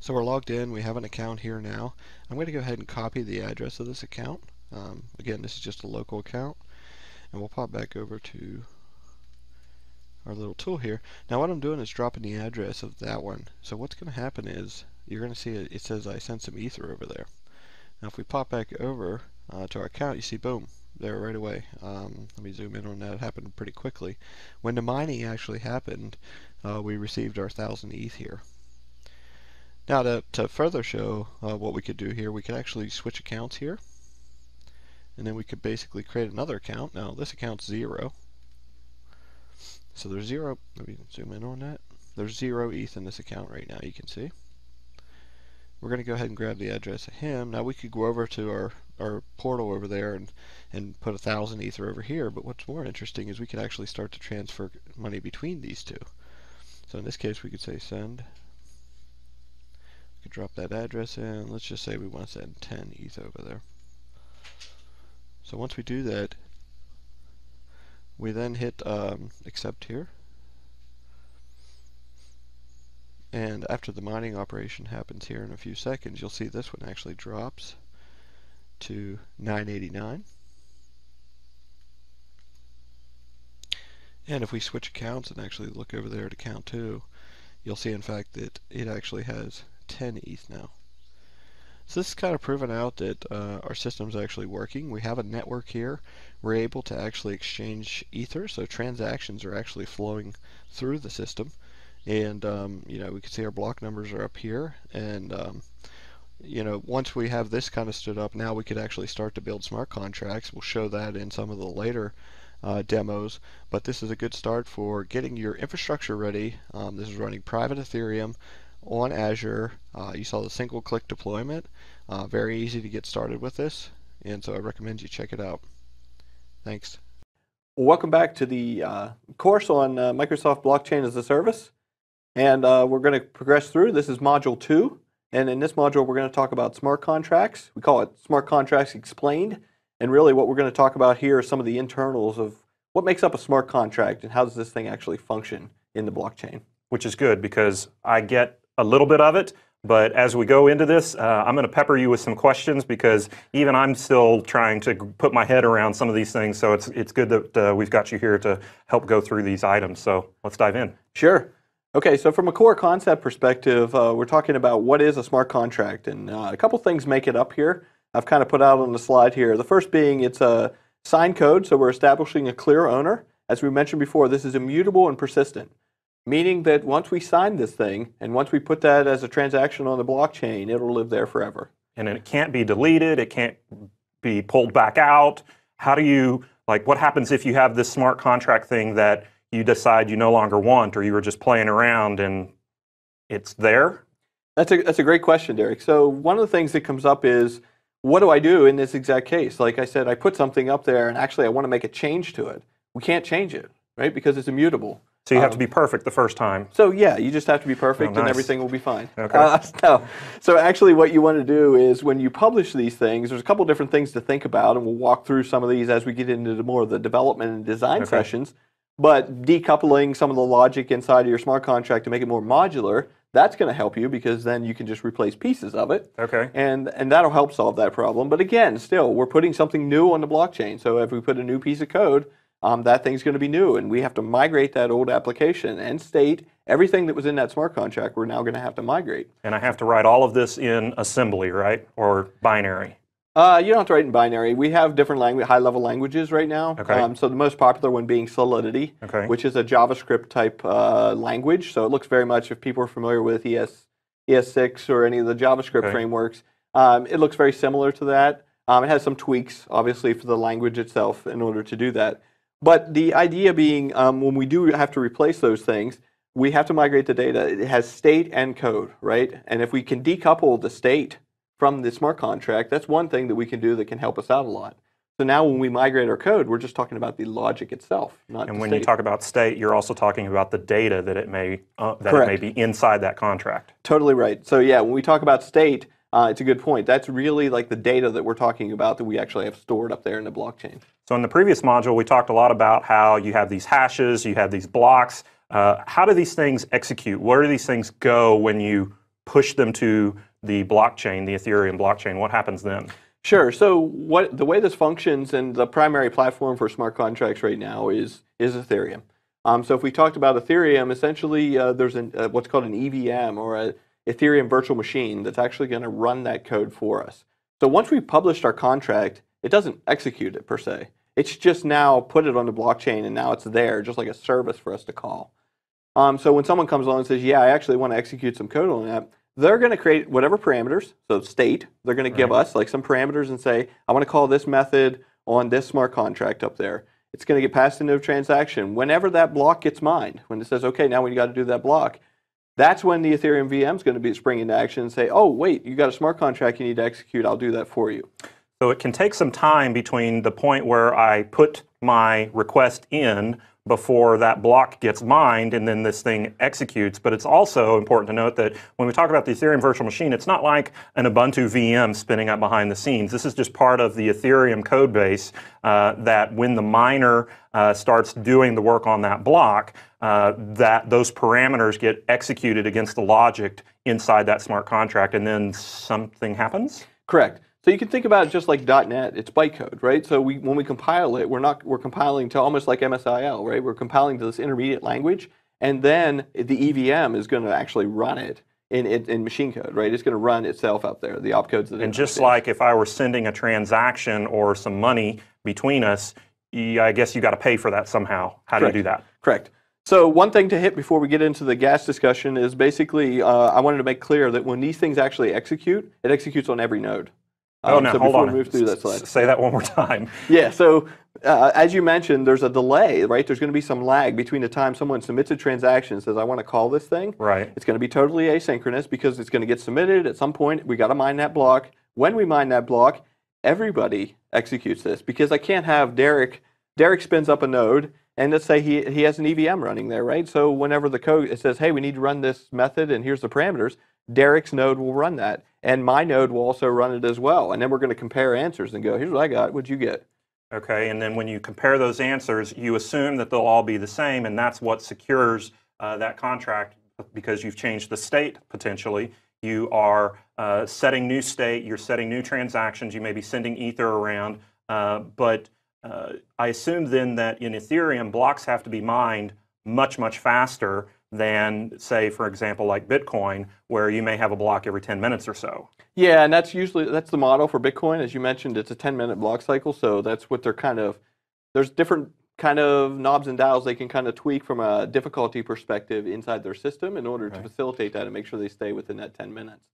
Speaker 1: so we're logged in. We have an account here now. I'm going to go ahead and copy the address of this account. Um, again, this is just a local account. And we'll pop back over to our little tool here. Now what I'm doing is dropping the address of that one. So what's going to happen is you're going to see it, it says I sent some ether over there. Now if we pop back over uh, to our account, you see boom, there right away. Um, let me zoom in on that. It happened pretty quickly. When the mining actually happened, uh, we received our 1000 ETH here. Now to, to further show uh, what we could do here, we could actually switch accounts here. And then we could basically create another account. Now this account's zero. So there's zero, let me zoom in on that. There's zero ETH in this account right now, you can see. We're going to go ahead and grab the address of him. Now we could go over to our, our portal over there and, and put a thousand Ether over here, but what's more interesting is we could actually start to transfer money between these two. So in this case we could say send drop that address in. Let's just say we want to send 10 ETH over there. So once we do that, we then hit um, accept here. And after the mining operation happens here in a few seconds, you'll see this one actually drops to 989. And if we switch accounts and actually look over there to account 2, you'll see in fact that it actually has 10 ETH now. So this is kind of proven out that uh, our is actually working. We have a network here. We're able to actually exchange Ether, so transactions are actually flowing through the system. And um, you know we can see our block numbers are up here. And um, you know once we have this kind of stood up, now we could actually start to build smart contracts. We'll show that in some of the later uh, demos, but this is a good start for getting your infrastructure ready. Um, this is running private Ethereum on Azure. Uh, you saw the single click deployment. Uh, very easy to get started with this, and so I recommend you check it out.
Speaker 3: Thanks.
Speaker 1: Welcome back to the uh, course on uh, Microsoft Blockchain as a Service. And uh, we're going to progress through. This is Module 2. And in this module, we're going to talk about smart contracts. We call it Smart Contracts Explained. And really, what we're going to talk about here are some of the internals of what makes up a smart contract and how does this thing actually function in the blockchain.
Speaker 2: Which is good because I get a little bit of it, but as we go into this, uh, I'm going to pepper you with some questions because even I'm still trying to put my head around some of these things. So it's it's good that uh, we've got you here to help go through these items. So let's dive in.
Speaker 1: Sure. Okay, so from a core concept perspective, uh, we're talking about what is a smart contract, and uh, a couple things make it up here. I've kind of put out on the slide here. The first being it's a signed code, so we're establishing a clear owner. As we mentioned before, this is immutable and persistent meaning that once we sign this thing and once we put that as a transaction on the blockchain, it'll live there forever.
Speaker 2: And it can't be deleted, it can't be pulled back out. How do you, like, what happens if you have this smart contract thing that you decide you no longer want or you were just playing around and it's there?
Speaker 1: That's a, that's a great question, Derek. So, one of the things that comes up is what do I do in this exact case? Like I said, I put something up there and actually I want to make a change to it. We can't change it, right? Because it's immutable.
Speaker 2: So you have to be perfect the first time.
Speaker 1: So yeah, you just have to be perfect,
Speaker 2: Oh, nice.
Speaker 1: and everything will be fine.
Speaker 2: Okay.
Speaker 1: Uh, no. So actually, what you want to do is when you publish these things, there's a couple different things to think about, and we'll walk through some of these as we get into the more of the development and design
Speaker 2: Okay.
Speaker 1: sessions. But decoupling some of the logic inside of your smart contract to make it more modular, that's going to help you because then you can just replace pieces of it.
Speaker 2: Okay.
Speaker 1: And, and that'll help solve that problem. But again, still, we're putting something new on the blockchain. So if we put a new piece of code, um, that thing's going to be new. And we have to migrate that old application and state everything that was in that smart contract, we're now going to have to migrate.
Speaker 2: And I have to write all of this in assembly, right? Or binary.
Speaker 1: Uh, you don't have to write in binary. We have different language, high-level languages right now.
Speaker 2: Okay.
Speaker 1: Um, so the most popular one being Solidity,
Speaker 2: Okay.
Speaker 1: which is a JavaScript type uh, language. So it looks very much, if people are familiar with ES, ES6 or any of the JavaScript
Speaker 2: Okay.
Speaker 1: frameworks, um, it looks very similar to that. Um, it has some tweaks, obviously, for the language itself in order to do that. But the idea being, um, when we do have to replace those things, we have to migrate the data. It has state and code, right? And if we can decouple the state from the smart contract, that's one thing that we can do that can help us out a lot. So now when we migrate our code, we're just talking about the logic itself, not
Speaker 2: And when
Speaker 1: state.
Speaker 2: you talk about state, you're also talking about the data that it may uh, that it may be inside that contract.
Speaker 1: Totally right. So yeah, when we talk about state, uh, it's a good point. That's really like the data that we're talking about that we actually have stored up there in the blockchain.
Speaker 2: So in the previous module, we talked a lot about how you have these hashes, you have these blocks. Uh, how do these things execute? Where do these things go when you push them to the blockchain, the Ethereum blockchain? What happens then?
Speaker 1: Sure. So what the way this functions and the primary platform for smart contracts right now is is Ethereum. Um, so if we talked about Ethereum, essentially uh, there's an, uh, what's called an EVM or a Ethereum virtual machine that's actually going to run that code for us. So once we've published our contract, it doesn't execute it per se. It's just now put it on the blockchain and now it's there, just like a service for us to call. Um, so when someone comes along and says, "Yeah, I actually want to execute some code on that," they're going to create whatever parameters. So state, they're going to give us like some parameters and say, "I want to call this method on this smart contract up there." It's going to get passed into a transaction. Whenever that block gets mined, when it says, "Okay, now we got to do that block," that's when the Ethereum VM is going to be spring into action and say, "Oh, wait, you got a smart contract you need to execute. I'll do that for you."
Speaker 2: So it can take some time between the point where I put my request in before that block gets mined and then this thing executes. But it's also important to note that when we talk about the Ethereum virtual machine, it's not like an Ubuntu VM spinning up behind the scenes. This is just part of the Ethereum code base uh, that when the miner uh, starts doing the work on that block, uh, that those parameters get executed against the logic inside that smart contract, and then something happens.
Speaker 1: Correct. So you can think about it just like .NET. It's bytecode, right? So we, when we compile it, we're not we're compiling to almost like MSIL, right? We're compiling to this intermediate language, and then the EVM is going to actually run it in, in, in machine code, right? It's going to run itself out there, the opcodes that. it
Speaker 2: And just like if I were sending a transaction or some money between us, I guess you got to pay for that somehow. How do you do that?
Speaker 1: Correct. So one thing to hit before we get into the gas discussion is basically uh, I wanted to make clear that when these things actually execute, it executes on every node.
Speaker 2: Oh,
Speaker 1: Um,
Speaker 2: now
Speaker 1: so
Speaker 2: hold on.
Speaker 1: move through that slide.
Speaker 2: Say that one more time.
Speaker 1: Yeah, so uh, as you mentioned, there's a delay, right? There's going to be some lag between the time someone submits a transaction and says, I want to call this thing.
Speaker 2: Right.
Speaker 1: It's going to be totally asynchronous because it's going to get submitted at some point. We got to mine that block. When we mine that block, everybody executes this because I can't have Derek Derek spins up a node, and let's say he, he has an EVM running there, right? So whenever the code it says, hey, we need to run this method, and here's the parameters, Derek's node will run that, and my node will also run it as well. And then we're going to compare answers and go, here's what I got, what'd you get?
Speaker 2: Okay, and then when you compare those answers, you assume that they'll all be the same, and that's what secures uh, that contract because you've changed the state potentially. You are uh, setting new state, you're setting new transactions, you may be sending Ether around, uh, but uh, I assume then that in Ethereum, blocks have to be mined much, much faster than, say, for example, like Bitcoin, where you may have a block every 10 minutes or so.
Speaker 1: Yeah, and that's usually that's the model for Bitcoin. As you mentioned, it's a 10-minute block cycle, so that's what they're kind of. There's different kind of knobs and dials they can kind of tweak from a difficulty perspective inside their system in order to facilitate that and make sure they stay within that 10 minutes.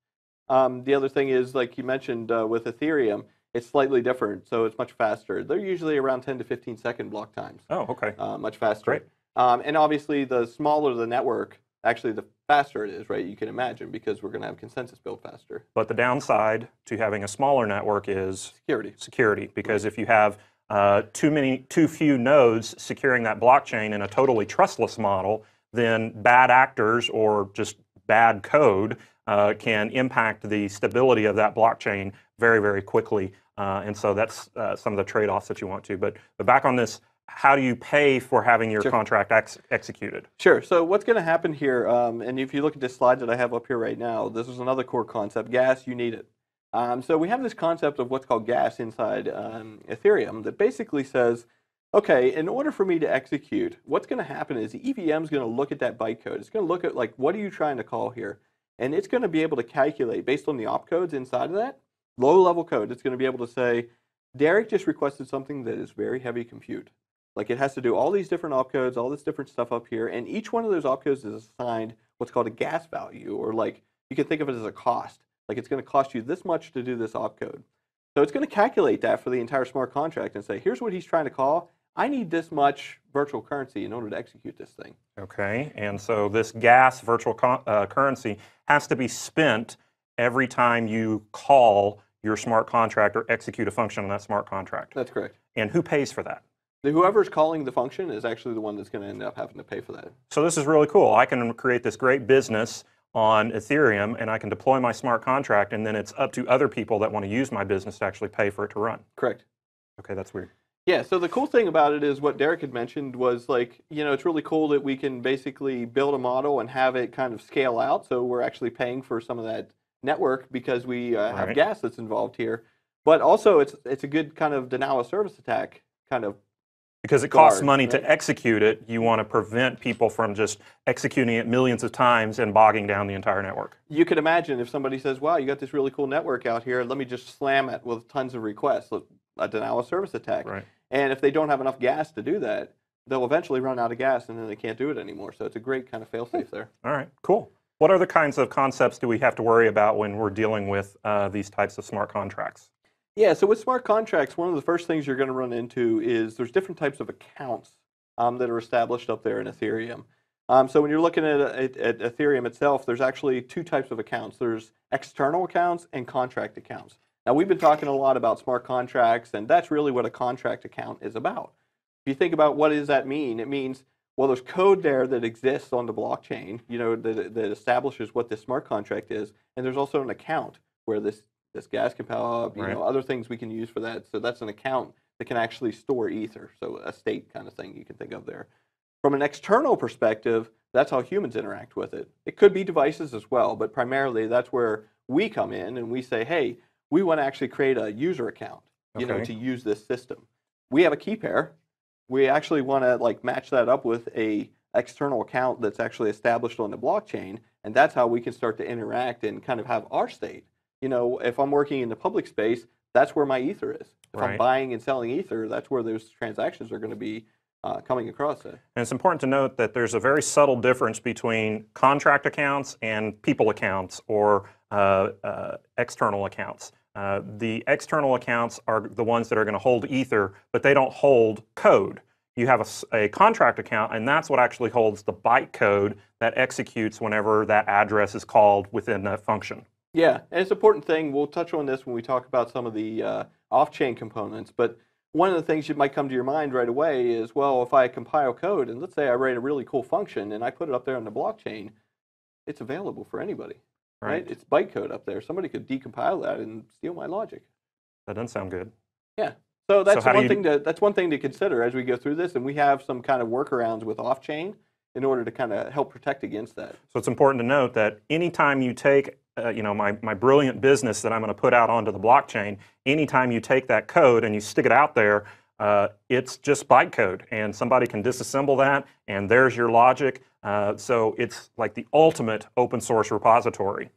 Speaker 1: Um, the other thing is, like you mentioned uh, with Ethereum, it's slightly different, so it's much faster. They're usually around 10 to 15 second block times.
Speaker 2: Oh, okay.
Speaker 1: Uh, much faster.
Speaker 2: Great.
Speaker 1: Um, and obviously, the smaller the network, actually, the faster it is, right? You can imagine because we're going to have consensus build faster.
Speaker 2: But the downside to having a smaller network is
Speaker 1: Security.
Speaker 2: security, because if you have uh, too many, too few nodes securing that blockchain in a totally trustless model, then bad actors or just bad code uh, can impact the stability of that blockchain very, very quickly. Uh, and so that's uh, some of the trade-offs that you want to. But, but back on this, how do you pay for having your
Speaker 1: Sure.
Speaker 2: contract ex- executed?
Speaker 1: Sure. So what's going to happen here, um, and if you look at this slide that I have up here right now, this is another core concept. Gas, you need it. Um, so we have this concept of what's called gas inside um, Ethereum that basically says, okay, in order for me to execute, what's going to happen is the EVM is going to look at that bytecode. It's going to look at like, what are you trying to call here? And it's going to be able to calculate based on the opcodes inside of that, low level code. It's going to be able to say, Derek just requested something that is very heavy compute. Like it has to do all these different opcodes, all this different stuff up here, and each one of those opcodes is assigned what's called a gas value, or like you can think of it as a cost. Like it's going to cost you this much to do this opcode. So it's going to calculate that for the entire smart contract and say, here's what he's trying to call. I need this much virtual currency in order to execute this thing.
Speaker 2: Okay, and so this gas virtual uh, currency has to be spent every time you call your smart contract or execute a function on that smart contract.
Speaker 1: That's correct.
Speaker 2: And who pays for that?
Speaker 1: Whoever's calling the function is actually the one that's going to end up having to pay for that.
Speaker 2: So this is really cool. I can create this great business on Ethereum and I can deploy my smart contract and then it's up to other people that want to use my business to actually pay for it to run.
Speaker 1: Correct.
Speaker 2: Okay, that's weird.
Speaker 1: Yeah, so the cool thing about it is what Derek had mentioned was like, you know, it's really cool that we can basically build a model and have it kind of scale out. So we're actually paying for some of that network because we uh, have
Speaker 2: Right.
Speaker 1: gas that's involved here. But also, it's it's a good kind of denial of service attack kind of.
Speaker 2: Because it costs
Speaker 1: Guard,
Speaker 2: money
Speaker 1: right.
Speaker 2: to execute it, you want to prevent people from just executing it millions of times and bogging down the entire network.
Speaker 1: You could imagine if somebody says, "Wow, you got this really cool network out here. Let me just slam it with tons of requests." A denial of service attack.
Speaker 2: Right.
Speaker 1: And if they don't have enough gas to do that, they'll eventually run out of gas and then they can't do it anymore. So it's a great kind of fail-safe there.
Speaker 2: All right, cool. What other kinds of concepts do we have to worry about when we're dealing with uh, these types of smart contracts?
Speaker 1: Yeah, so with smart contracts, one of the first things you're going to run into is there's different types of accounts um, that are established up there in Ethereum. Um, so when you're looking at, at, at Ethereum itself, there's actually two types of accounts. There's external accounts and contract accounts. Now we've been talking a lot about smart contracts, and that's really what a contract account is about. If you think about what does that mean, it means well, there's code there that exists on the blockchain, you know, that, that establishes what this smart contract is, and there's also an account where this this gas can power up, you
Speaker 2: Right.
Speaker 1: know, other things we can use for that. So that's an account that can actually store ether, so a state kind of thing you can think of there. From an external perspective, that's how humans interact with it. It could be devices as well, but primarily that's where we come in and we say, hey, we want to actually create a user account, you know, to use this system. We have a key pair. We actually want to like match that up with a external account that's actually established on the blockchain, and that's how we can start to interact and kind of have our state. You know, if I'm working in the public space, that's where my ether is. If I'm buying and selling ether, that's where those transactions are going to be uh, coming across it.
Speaker 2: And it's important to note that there's a very subtle difference between contract accounts and people accounts or uh, uh, external accounts. Uh, the external accounts are the ones that are going to hold Ether, but they don't hold code. You have a contract account, and that's what actually holds the byte code that executes whenever that address is called within that function.
Speaker 1: Yeah, and it's an important thing. We'll touch on this when we talk about some of the uh, off-chain components. But one of the things that might come to your mind right away is, well, if I compile code and let's say I write a really cool function and I put it up there on the blockchain, it's available for anybody, right? It's bytecode up there. Somebody could decompile that and steal my logic.
Speaker 2: That doesn't sound good.
Speaker 1: Yeah. So that's
Speaker 2: do
Speaker 1: one thing to that's one thing to consider as we go through this, and we have some kind of workarounds with off-chain in order to kind of help protect against that.
Speaker 2: So it's important to note that anytime you take, uh, you know, my, my brilliant business that I'm going to put out onto the blockchain, anytime you take that code and you stick it out there, uh, it's just bytecode, and somebody can disassemble that, and there's your logic. Uh, so it's like the ultimate open source repository.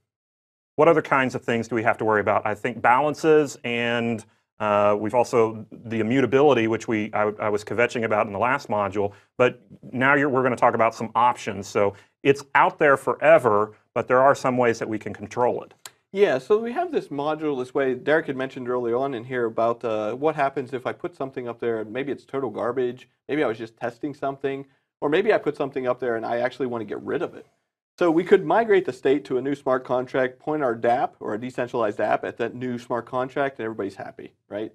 Speaker 2: What other kinds of things do we have to worry about? I think balances and uh, we've also the immutability, which we I, I was kvetching about in the last module. But now we're going to talk about some options. So it's out there forever, but there are some ways that we can control it.
Speaker 1: Yeah, so we have this module this way. Derek had mentioned early on in here about uh, what happens if I put something up there maybe it's total garbage. Maybe I was just testing something, or maybe I put something up there and I actually want to get rid of it. So we could migrate the state to a new smart contract, point our DApp or a decentralized app at that new smart contract, and everybody's happy, right?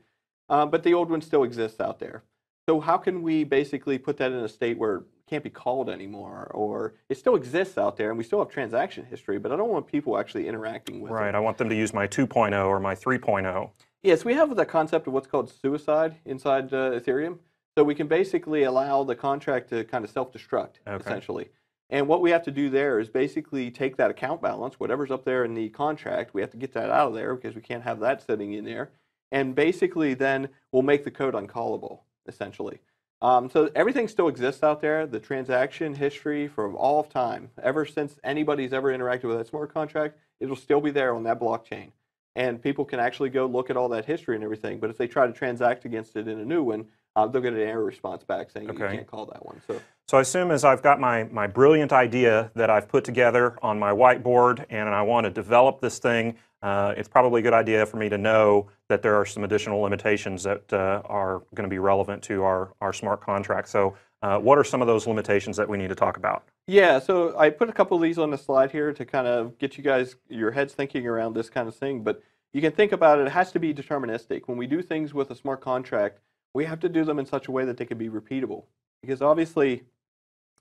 Speaker 1: Uh, but the old one still exists out there. So how can we basically put that in a state where it can't be called anymore, or it still exists out there and we still have transaction history, but I don't want people actually interacting with it.
Speaker 2: Right. I want them to use my 2.0 or my 3.0.
Speaker 1: Yes, we have the concept of what's called suicide inside uh, Ethereum. So we can basically allow the contract to kind of self-destruct,
Speaker 2: Okay.
Speaker 1: essentially. And what we have to do there is basically take that account balance, whatever's up there in the contract, we have to get that out of there because we can't have that sitting in there. And basically then we'll make the code uncallable, essentially. Um, so everything still exists out there, the transaction history from all of time, ever since anybody's ever interacted with that smart contract, it'll still be there on that blockchain and people can actually go look at all that history and everything. But if they try to transact against it in a new one, uh, they'll get an error response back saying you can't call that one. So
Speaker 2: So I assume as I've got my, my brilliant idea that I've put together on my whiteboard and I want to develop this thing, uh, it's probably a good idea for me to know that there are some additional limitations that uh, are going to be relevant to our, our smart contract. So uh, what are some of those limitations that we need to talk about?
Speaker 1: yeah, so I put a couple of these on the slide here to kind of get you guys your heads thinking around this kind of thing. But you can think about it; it has to be deterministic. When we do things with a smart contract, we have to do them in such a way that they can be repeatable. Because obviously,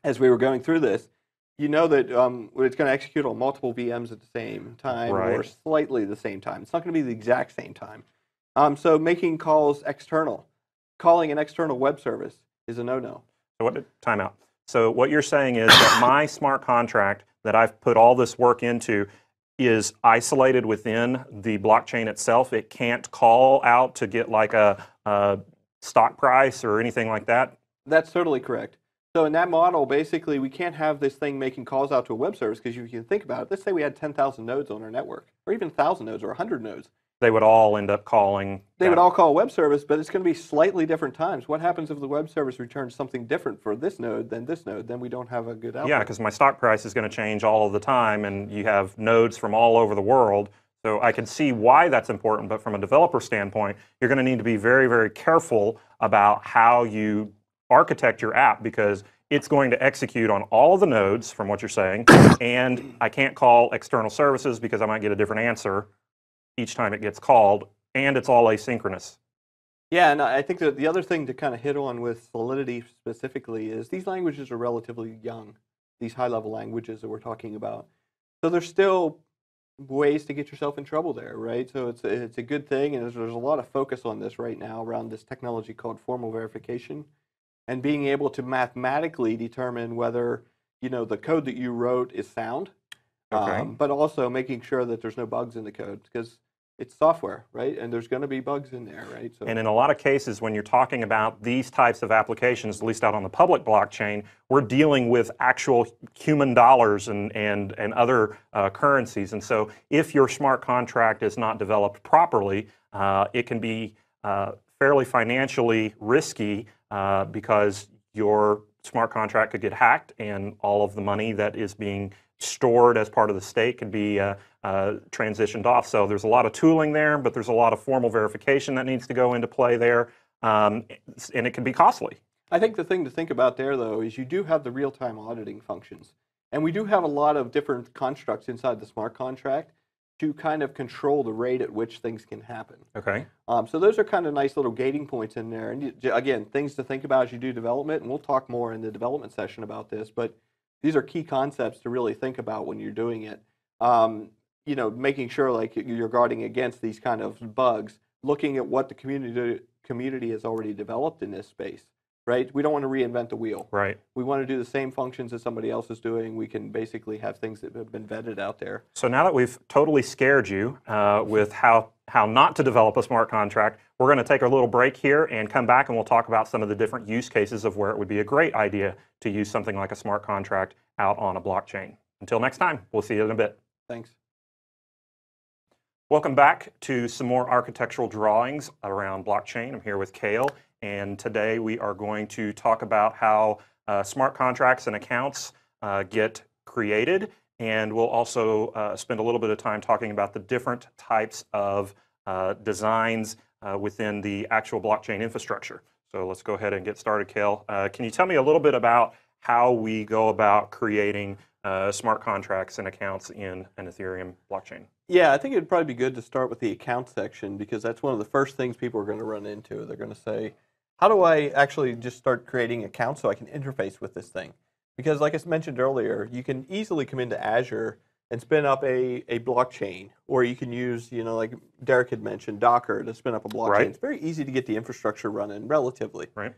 Speaker 1: as we were going through this, you know that um, it's going to execute on multiple VMs at the same time or slightly the same time. It's not going to be the exact same time. Um, so making calls external, calling an external web service is a no-no.
Speaker 2: So what, time out. So what you're saying is that my smart contract that I've put all this work into is isolated within the blockchain itself. It can't call out to get like a, a stock price or anything like that.
Speaker 1: That's totally correct. So in that model, basically, we can't have this thing making calls out to a web service because you can think about it. Let's say we had 10,000 nodes on our network, or even 1,000 nodes, or 100 nodes.
Speaker 2: They would all end up calling.
Speaker 1: They would all call a web service, but it's going to be slightly different times. What happens if the web service returns something different for this node than this node? Then we don't have a good output.
Speaker 2: Yeah, because my stock price is going to change all of the time, and you have nodes from all over the world. So I can see why that's important, but from a developer standpoint, you're going to need to be very, very careful about how you architect your app because it's going to execute on all the nodes, from what you're saying, and I can't call external services because I might get a different answer each time it gets called, and it's all asynchronous.
Speaker 1: Yeah, and I think that the other thing to kind of hit on with Solidity specifically is these languages are relatively young, these high level languages that we're talking about. So they're still ways to get yourself in trouble there, right? So it's, it's a good thing, and there's, there's a lot of focus on this right now around this technology called formal verification and being able to mathematically determine whether you know the code that you wrote is sound,
Speaker 2: Okay.
Speaker 1: um, but also making sure that there's no bugs in the code because it's software, right? And there's going to be bugs in there, right? So
Speaker 2: And in a lot of cases, when you're talking about these types of applications, at least out on the public blockchain, we're dealing with actual human dollars and, and, and other uh, currencies. And so if your smart contract is not developed properly, uh, it can be uh, fairly financially risky uh, because your smart contract could get hacked and all of the money that is being stored as part of the state could be uh, uh, transitioned off. So there's a lot of tooling there, but there's a lot of formal verification that needs to go into play there, um, and it can be costly.
Speaker 1: I think the thing to think about there, though, is you do have the real time auditing functions. And we do have a lot of different constructs inside the smart contract. to kind of control the rate at which things can happen.
Speaker 2: Okay.
Speaker 1: Um, so those are kind of nice little gating points in there. And you, again, things to think about as you do development, and we'll talk more in the development session about this. But these are key concepts to really think about when you're doing it. Um, you know, making sure like you're guarding against these kind of bugs, looking at what the community community has already developed in this space. Right? We don't want to reinvent the wheel.
Speaker 2: Right.
Speaker 1: We want to do the same functions that somebody else is doing. We can basically have things that have been vetted out there.
Speaker 2: So now that we've totally scared you uh, with how how not to develop a smart contract, we're going to take a little break here and come back and we'll talk about some of the different use cases of where it would be a great idea to use something like a smart contract out on a blockchain. Until next time, we'll see you in a bit.
Speaker 1: Thanks.
Speaker 2: Welcome back to some more architectural drawings around blockchain. I'm here with Cale, and today we are going to talk about how uh, smart contracts and accounts uh, get created, and we'll also uh, spend a little bit of time talking about the different types of uh, designs uh, within the actual blockchain infrastructure. So let's go ahead and get started, Cale. Uh, can you tell me a little bit about how we go about creating uh, smart contracts and accounts in an Ethereum blockchain?
Speaker 1: Yeah, I think it'd probably be good to start with the account section because that's one of the first things people are going to run into. They're going to say, how do I actually just start creating accounts so I can interface with this thing? Because like I mentioned earlier, you can easily come into Azure and spin up a, a blockchain, or you can use, you know, like Derek had mentioned, Docker to spin up a blockchain.
Speaker 2: Right.
Speaker 1: It's very easy to get the infrastructure running relatively.
Speaker 2: Right.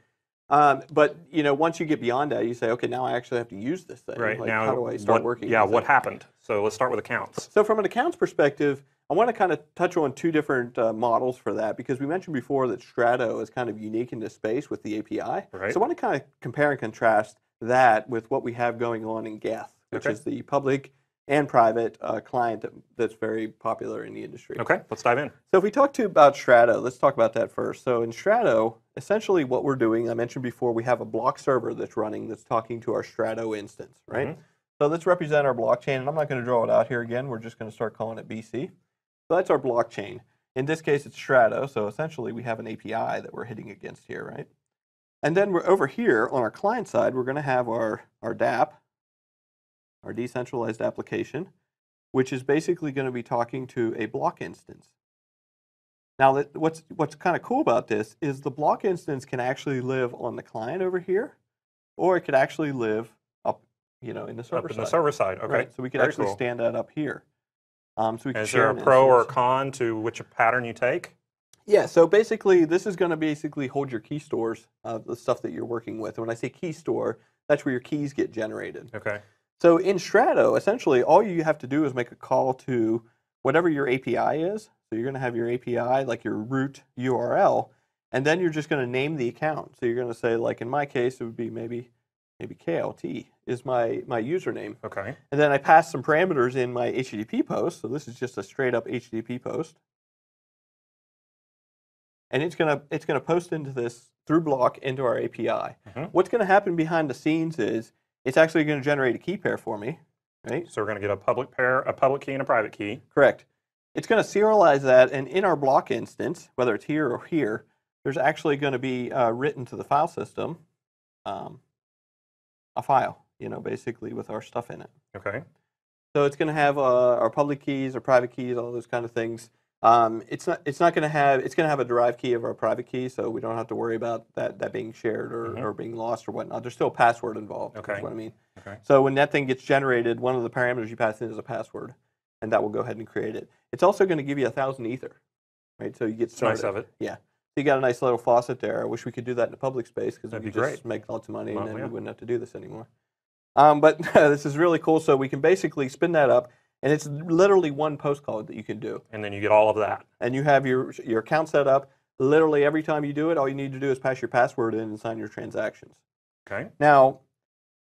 Speaker 1: Um, but you know, once you get beyond that, you say, okay, now I actually have to use this thing.
Speaker 2: Right
Speaker 1: Like,
Speaker 2: now,
Speaker 1: how do I start
Speaker 2: what,
Speaker 1: working?
Speaker 2: Yeah, what
Speaker 1: it?
Speaker 2: happened? So let's start with accounts.
Speaker 1: So from an accounts perspective, I want to kind of touch on two different uh, models for that because we mentioned before that Strato is kind of unique in this space with the API.
Speaker 2: Right.
Speaker 1: So I want to kind of compare and contrast that with what we have going on in Geth, which
Speaker 2: Okay.
Speaker 1: is the public and private uh, client that, that's very popular in the industry.
Speaker 2: Okay, let's dive in.
Speaker 1: So if we talk to about Strato, let's talk about that first. So in Strato, essentially what we're doing, I mentioned before, we have a bloc server that's running that's talking to our Strato instance, right?
Speaker 2: Mhm.
Speaker 1: So let's represent our blockchain, and I'm not going to draw it out here again. We're just going to start calling it BC. So that's our blockchain. In this case, it's Strato. So essentially, we have an API that we're hitting against here, right? And then we're over here on our client side, we're going to have our, our DApp, our decentralized application, which is basically going to be talking to a bloc instance. Now, that, what's, what's kind of cool about this is the bloc instance can actually live on the client over here, or it could actually live up, you know, in the server
Speaker 2: Up in
Speaker 1: side.
Speaker 2: the server side. Okay.
Speaker 1: Right, so we could
Speaker 2: Very
Speaker 1: actually
Speaker 2: cool.
Speaker 1: stand that up here. Um, so we can
Speaker 2: Is
Speaker 1: share
Speaker 2: there a pro or a con to which pattern you take?
Speaker 1: Yeah, so basically, this is going to basically hold your key stores of the stuff that you're working with. And when I say key store, that's where your keys get generated.
Speaker 2: Okay.
Speaker 1: So in Strato, essentially, all you have to do is make a call to whatever your API is. So you're going to have your API, like your root URL, and then you're just going to name the account. So you're going to say, like in my case, it would be maybe maybe KLT is my my username,
Speaker 2: Okay.
Speaker 1: and then I pass some parameters in my HTTP post. So this is just a straight up HTTP post, and it's gonna it's gonna post into this through bloc into our API.
Speaker 2: Mhm.
Speaker 1: What's going to happen behind the scenes is it's actually going to generate a key pair for me, right?
Speaker 2: So we're going to get a public pair, a public key, and a private key.
Speaker 1: Correct. It's going to serialize that, and in our bloc instance, whether it's here or here, there's actually going to be uh, written to the file system um, a file, you know, basically with our stuff in it.
Speaker 2: Okay.
Speaker 1: So it's going to have uh, our public keys, our private keys, all those kind of things. Um, it's not. It's not going to have. It's going to have a derived key of our private key, so we don't have to worry about that that being shared or,
Speaker 2: Mhm.
Speaker 1: or being lost or whatnot. There's still a password involved.
Speaker 2: Okay.
Speaker 1: What I mean.
Speaker 2: Okay.
Speaker 1: So when that thing gets generated, one of the parameters you pass in is a password, and that will go ahead and create it. It's also going to give you a thousand ether, right? So you get started.
Speaker 2: nice of it.
Speaker 1: So you got a nice little faucet there. I wish we could do that in the public space because we could
Speaker 2: be
Speaker 1: just make lots of money
Speaker 2: Well,
Speaker 1: and then
Speaker 2: yeah.
Speaker 1: we wouldn't have to do this anymore. Um, but this is really cool. So we can basically spin that up, and it's literally one postcode that you can do,
Speaker 2: And then you get all of that.
Speaker 1: and you have your your account set up. Literally every time you do it, all you need to do is pass your password in and sign your transactions.
Speaker 2: Okay.
Speaker 1: Now,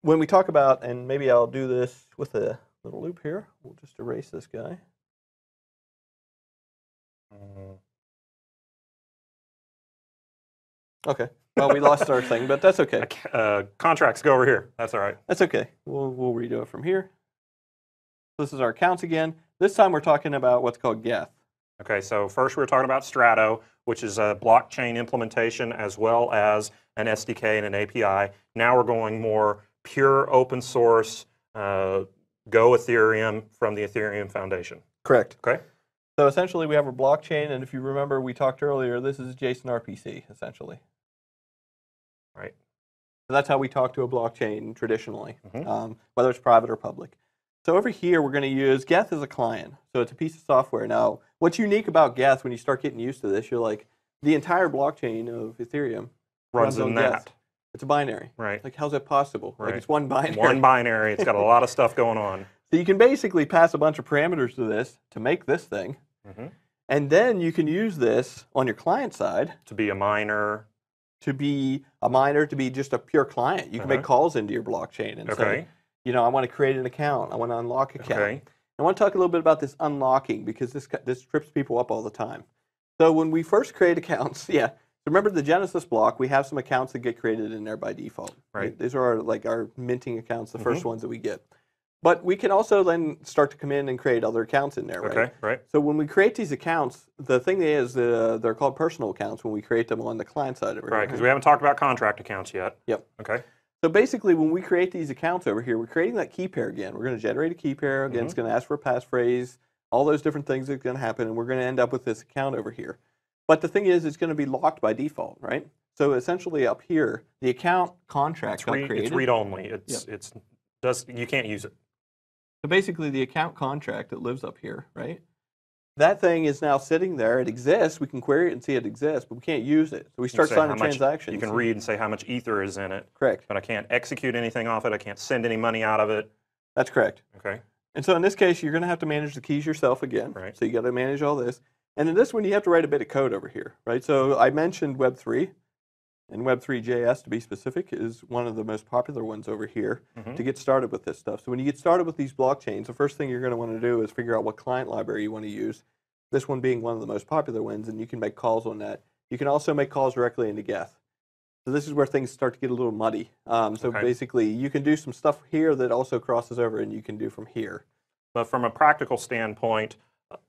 Speaker 1: when we talk about, and maybe I'll do this with a little loop here. We'll just erase this guy.
Speaker 2: Mm,
Speaker 1: Okay. Well, we lost our thing, but that's okay.
Speaker 2: Uh, contracts go over here. That's all right.
Speaker 1: That's okay. We'll, we'll redo it from here. This is our accounts again. This time we're talking about what's called Geth.
Speaker 2: Okay, so first we were talking about Strato, which is a blockchain implementation as well as an SDK and an API. Now we're going more pure open source, uh, Go Ethereum from the Ethereum Foundation.
Speaker 1: Correct.
Speaker 2: Okay.
Speaker 1: So essentially, we have a blockchain, and if you remember, we talked earlier. This is JSON RPC, essentially.
Speaker 2: Right.
Speaker 1: So that's how we talk to a blockchain traditionally,
Speaker 2: Mhm.
Speaker 1: um, whether it's private or public. So over here, we're going to use Geth as a client. So it's a piece of software. Now, what's unique about Geth when you start getting used to this, you're like, the entire blockchain of Ethereum
Speaker 2: Runs
Speaker 1: on
Speaker 2: in
Speaker 1: Geth.
Speaker 2: that.
Speaker 1: It's a binary.
Speaker 2: Right.
Speaker 1: Like, how's that possible?
Speaker 2: Right.
Speaker 1: Like, it's one binary.
Speaker 2: One binary. It's got a lot of stuff going on.
Speaker 1: So you can basically pass a bunch of parameters to this to make this thing.
Speaker 2: Mhm.
Speaker 1: And then you can use this on your client side
Speaker 2: To be a miner.
Speaker 1: to be a miner, to be just a pure client. You can make
Speaker 2: Uh-huh.
Speaker 1: calls into your blockchain and say,
Speaker 2: Okay.
Speaker 1: You know, I want to create an account. I want to unlock an account.
Speaker 2: Okay.
Speaker 1: I want to talk a little bit about this unlocking because this this trips people up all the time. So when we first create accounts, yeah. Remember the Genesis block, we have some accounts that get created in there by default.
Speaker 2: Right.
Speaker 1: These are our, like our minting accounts, the first
Speaker 2: Mhm.
Speaker 1: ones that we get. But we can also then start to come in and create other accounts in there, right?
Speaker 2: Okay. Right.
Speaker 1: So when we create these accounts, the thing is uh, they're called personal accounts when we create them on the client side of it.
Speaker 2: Right. Because we haven't talked about contract accounts yet.
Speaker 1: Yep.
Speaker 2: Okay.
Speaker 1: So basically, when we create these accounts over here, we're creating that key pair again. We're going to generate a key pair. Again, it's
Speaker 2: Mm-hmm.
Speaker 1: going to ask for a passphrase, all those different things are going to happen, and we're going to end up with this account over here. But the thing is, it's going to be locked by default, right? So essentially, up here, the account contract
Speaker 2: It's read,
Speaker 1: created.
Speaker 2: it's read only. It's it's does you can't use it.
Speaker 1: So basically, the account contract that lives up here, right? That thing is now sitting there. It exists. We can query it and see it exists, but we can't use it. So we start signing transactions.
Speaker 2: You can read and say how much ether is in it,
Speaker 1: Correct.
Speaker 2: but I can't execute anything off it. I can't send any money out of it.
Speaker 1: That's correct.
Speaker 2: Okay.
Speaker 1: And so in this case, you're going to have to manage the keys yourself again.
Speaker 2: Right.
Speaker 1: So you got to manage all this. And in this one, you have to write a bit of code over here, right? So I mentioned Web3, and Web3.js to be specific is one of the most popular ones over here
Speaker 2: Mhm.
Speaker 1: to get started with this stuff. So when you get started with these blockchains, the first thing you're going to want to do is figure out what client library you want to use. This one being one of the most popular ones, and you can make calls on that. You can also make calls directly into Geth. So this is where things start to get a little muddy. Um, so
Speaker 2: Okay.
Speaker 1: basically, you can do some stuff here that also crosses over, and you can do from here.
Speaker 2: But from a practical standpoint,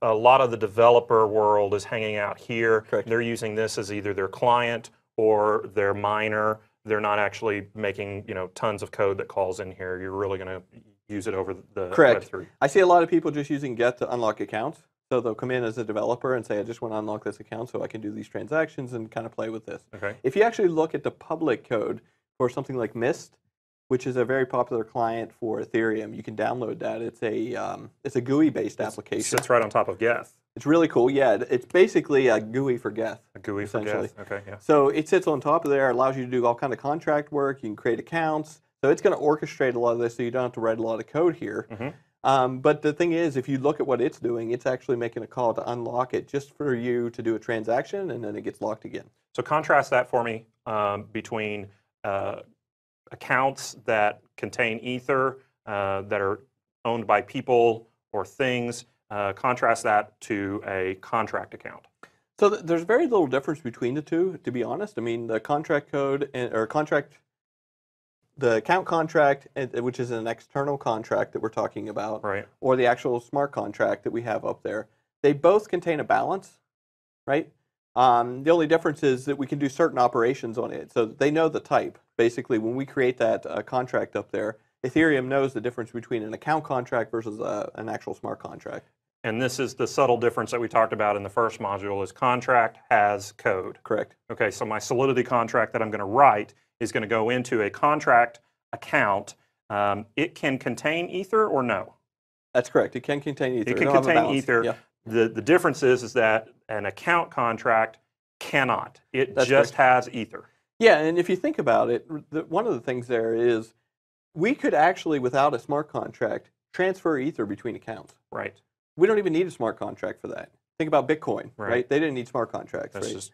Speaker 2: a lot of the developer world is hanging out here.
Speaker 1: Correct.
Speaker 2: They're using this as either their client or their miner. They're not actually making you know tons of code that calls in here. You're really going to use it over the
Speaker 1: Correct.
Speaker 2: Web3.
Speaker 1: I see a lot of people just using Geth to unlock accounts. So they'll come in as a developer and say, I just want to unlock this account so I can do these transactions and kind of play with this.
Speaker 2: Okay.
Speaker 1: If you actually look at the public code for something like Mist, which is a very popular client for Ethereum, you can download that. It's a um, it's a GUI based
Speaker 2: It
Speaker 1: application.
Speaker 2: sits right on top of Geth.
Speaker 1: It's really cool. Yeah, it's basically a GUI for Geth.
Speaker 2: A GUI for. Geth. Okay. Yeah.
Speaker 1: So it sits on top of there, allows you to do all kind of contract work. You can create accounts. So it's going to orchestrate a lot of this, so you don't have to write a lot of code here.
Speaker 2: Mhm.
Speaker 1: Um, but the thing is, if you look at what it's doing, it's actually making a call to unlock it just for you to do a transaction, and then it gets locked again.
Speaker 2: So contrast that for me um, between uh, accounts that contain Ether uh, that are owned by people or things. Uh, contrast that to a contract account.
Speaker 1: So th- there's very little difference between the two, to be honest. I mean, the contract code and, or contract, the account contract, which is an external contract that we're talking about,
Speaker 2: Right.
Speaker 1: or the actual smart contract that we have up there, they both contain a balance, right? Um, the only difference is that we can do certain operations on it. So they know the type. Basically, when we create that uh, contract up there, Ethereum knows the difference between an account contract versus uh, an actual smart contract.
Speaker 2: And this is the subtle difference that we talked about in the first module is contract has code.
Speaker 1: Correct.
Speaker 2: Okay, so my Solidity contract that I'm going to write is going to go into a contract account. Um, it can contain Ether or no?
Speaker 1: That's correct. It can contain ether.
Speaker 2: It can
Speaker 1: It'll
Speaker 2: contain. Ether.
Speaker 1: Yeah.
Speaker 2: The, the difference is, is that an account contract cannot. It
Speaker 1: That's
Speaker 2: just has Ether.
Speaker 1: Yeah, and if you think about it, the, one of the things there is we could actually, without a smart contract, transfer ether between accounts.
Speaker 2: Right.
Speaker 1: We don't even need a smart contract for that. Think about Bitcoin, right?
Speaker 2: Right.
Speaker 1: They didn't need smart contracts,
Speaker 2: That's
Speaker 1: right?
Speaker 2: just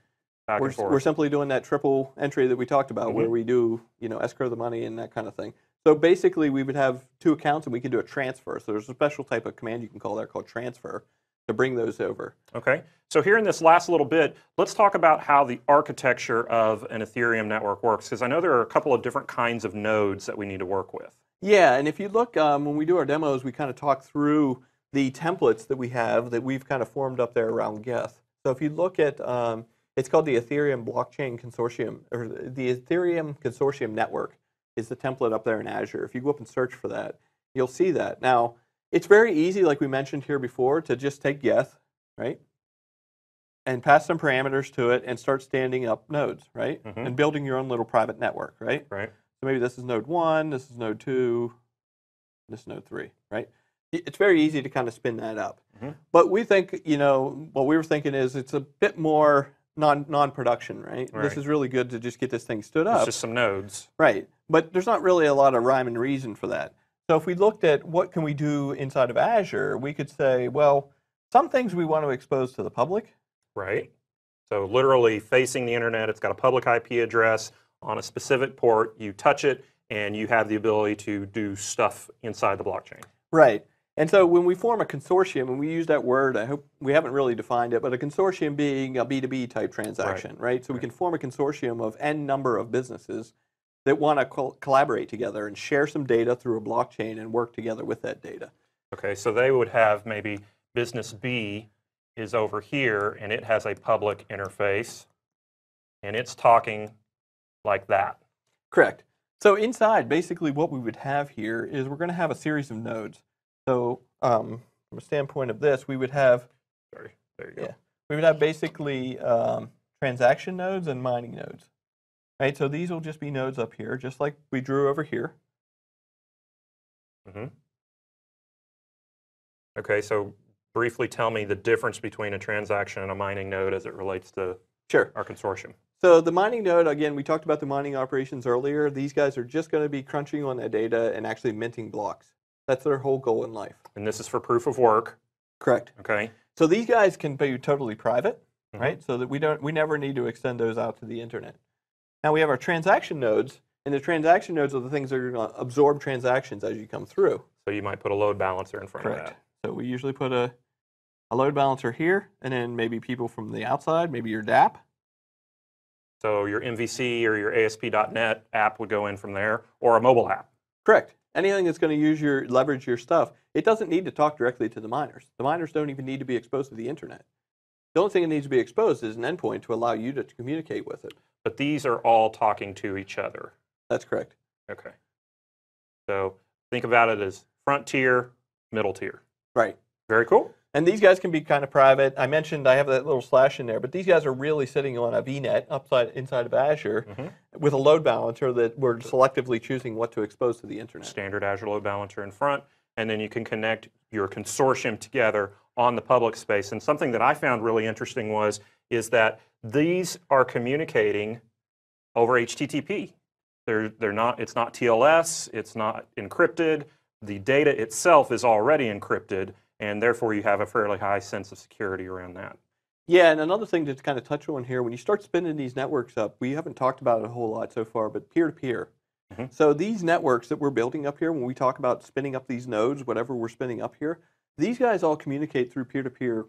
Speaker 2: back
Speaker 1: we're,
Speaker 2: and forth.
Speaker 1: we're simply doing that triple entry that we talked about, where
Speaker 2: Mhm.
Speaker 1: we do, you know, escrow the money and that kind of thing. So basically, we would have two accounts, and we can do a transfer. So there's a special type of command you can call there called transfer to bring those over.
Speaker 2: Okay, so here in this last little bit, let's talk about how the architecture of an Ethereum network works, because I know there are a couple of different kinds of nodes that we need to work with.
Speaker 1: Yeah, and if you look, um, when we do our demos, we kind of talk through the templates that we have that we've kind of formed up there around Geth. So if you look at, um, it's called the Ethereum Blockchain Consortium, or the Ethereum Consortium Network is the template up there in Azure. If you go up and search for that, you'll see that. Now, It's very easy, like we mentioned here before, to just take Geth, right? And pass some parameters to it and start standing up nodes, right?
Speaker 2: Mhm.
Speaker 1: And building your own little private network, right?
Speaker 2: Right.
Speaker 1: So maybe this is node one, this is node two, this is node three, right? It's very easy to kind of spin that up.
Speaker 2: Mhm.
Speaker 1: But we think, you know, what we were thinking is it's a bit more non non production, right?
Speaker 2: right?
Speaker 1: This is really good to just get this thing stood
Speaker 2: It's
Speaker 1: up.
Speaker 2: just some nodes.
Speaker 1: Right. But there's not really a lot of rhyme and reason for that. So if we looked at what can we do inside of Azure, we could say, well, some things we want to expose to the public.
Speaker 2: right? So literally facing the internet, it's got a public IP address on a specific port. You touch it, and you have the ability to do stuff inside the blockchain.
Speaker 1: Right. And so when we form a consortium, and we use that word, I hope we haven't really defined it, but a consortium being a B2B type transaction, right? So we can form a consortium of n number of businesses that want to col- collaborate together and share some data through a blockchain and work together with that data.
Speaker 2: Okay, so they would have maybe business B is over here, and it has a public interface, and it's talking like that.
Speaker 1: Correct. So inside, basically what we would have here is we're going to have a series of nodes. So um, from a standpoint of this, we would have
Speaker 2: Sorry, there you go.
Speaker 1: Yeah. we would have basically um, transaction nodes and mining nodes. Right. So these will just be nodes up here, just like we drew over here.
Speaker 2: hmm Okay, so briefly tell me the difference between a transaction and a mining node as it relates to
Speaker 1: Sure.
Speaker 2: our consortium.
Speaker 1: So the mining node, again, we talked about the mining operations earlier. These guys are just going to be crunching on that data and actually minting blocks. That's their whole goal in life.
Speaker 2: And this is for proof of work,
Speaker 1: Correct.
Speaker 2: okay?
Speaker 1: So these guys can be totally private,
Speaker 2: Mhm.
Speaker 1: right? So that we don't we never need to extend those out to the internet. Now we have our transaction nodes, and the transaction nodes are the things that are going to absorb transactions as you come through.
Speaker 2: So you might put a load balancer in front of
Speaker 1: Correct.
Speaker 2: that.
Speaker 1: So we usually put a a load balancer here, and then maybe people from the outside, maybe your DApp.
Speaker 2: So your MVC or your ASP.NET app would go in from there, or a mobile app.
Speaker 1: Correct. Anything that's going to use your leverage your stuff, it doesn't need to talk directly to the miners. The miners don't even need to be exposed to the internet. The only thing that needs to be exposed is an endpoint to allow you to communicate with it.
Speaker 2: But these are all talking to each other.
Speaker 1: That's correct.
Speaker 2: Okay. So think about it as front tier, middle tier.
Speaker 1: Right.
Speaker 2: Very cool.
Speaker 1: And these guys can be kind of private. I mentioned I have that little slash in there, but these guys are really sitting on a VNet upside inside of Azure
Speaker 2: Mhm.
Speaker 1: with a load balancer that we're selectively choosing what to expose to the internet.
Speaker 2: Standard Azure Load Balancer in front, and then you can connect your consortium together on the public space. And something that I found really interesting was is that these are communicating over HTTP. They're, they're not, it's not TLS, it's not encrypted. The data itself is already encrypted, and therefore you have a fairly high sense of security around that.
Speaker 1: Yeah, and another thing to kind of touch on here, when you start spinning these networks up, we haven't talked about it a whole lot so far, but peer to peer.
Speaker 2: Mhm.
Speaker 1: So these networks that we're building up here, when we talk about spinning up these nodes, whatever we're spinning up here, these guys all communicate through peer to peer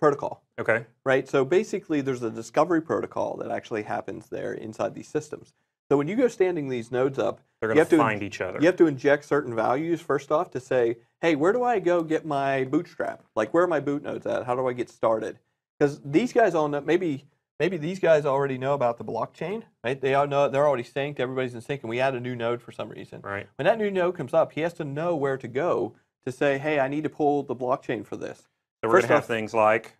Speaker 1: protocol.
Speaker 2: Okay.
Speaker 1: right? So basically, there's a discovery protocol that actually happens there inside these systems. So when you go standing these nodes up,
Speaker 2: They're
Speaker 1: You
Speaker 2: going
Speaker 1: have
Speaker 2: to
Speaker 1: to-
Speaker 2: find each other.
Speaker 1: you have to inject certain values first off to say, hey, where do I go get my bootstrap? Like, where are my boot nodes at? How do I get started? Because these guys all know, maybe maybe these guys already know about the blockchain, right? They all know they're already synced. Everybody's in sync, and we add a new node for some reason.
Speaker 2: Right.
Speaker 1: When that new node comes up, he has to know where to go to say, hey, I need to pull the blockchain for this.
Speaker 2: So we're going to have things like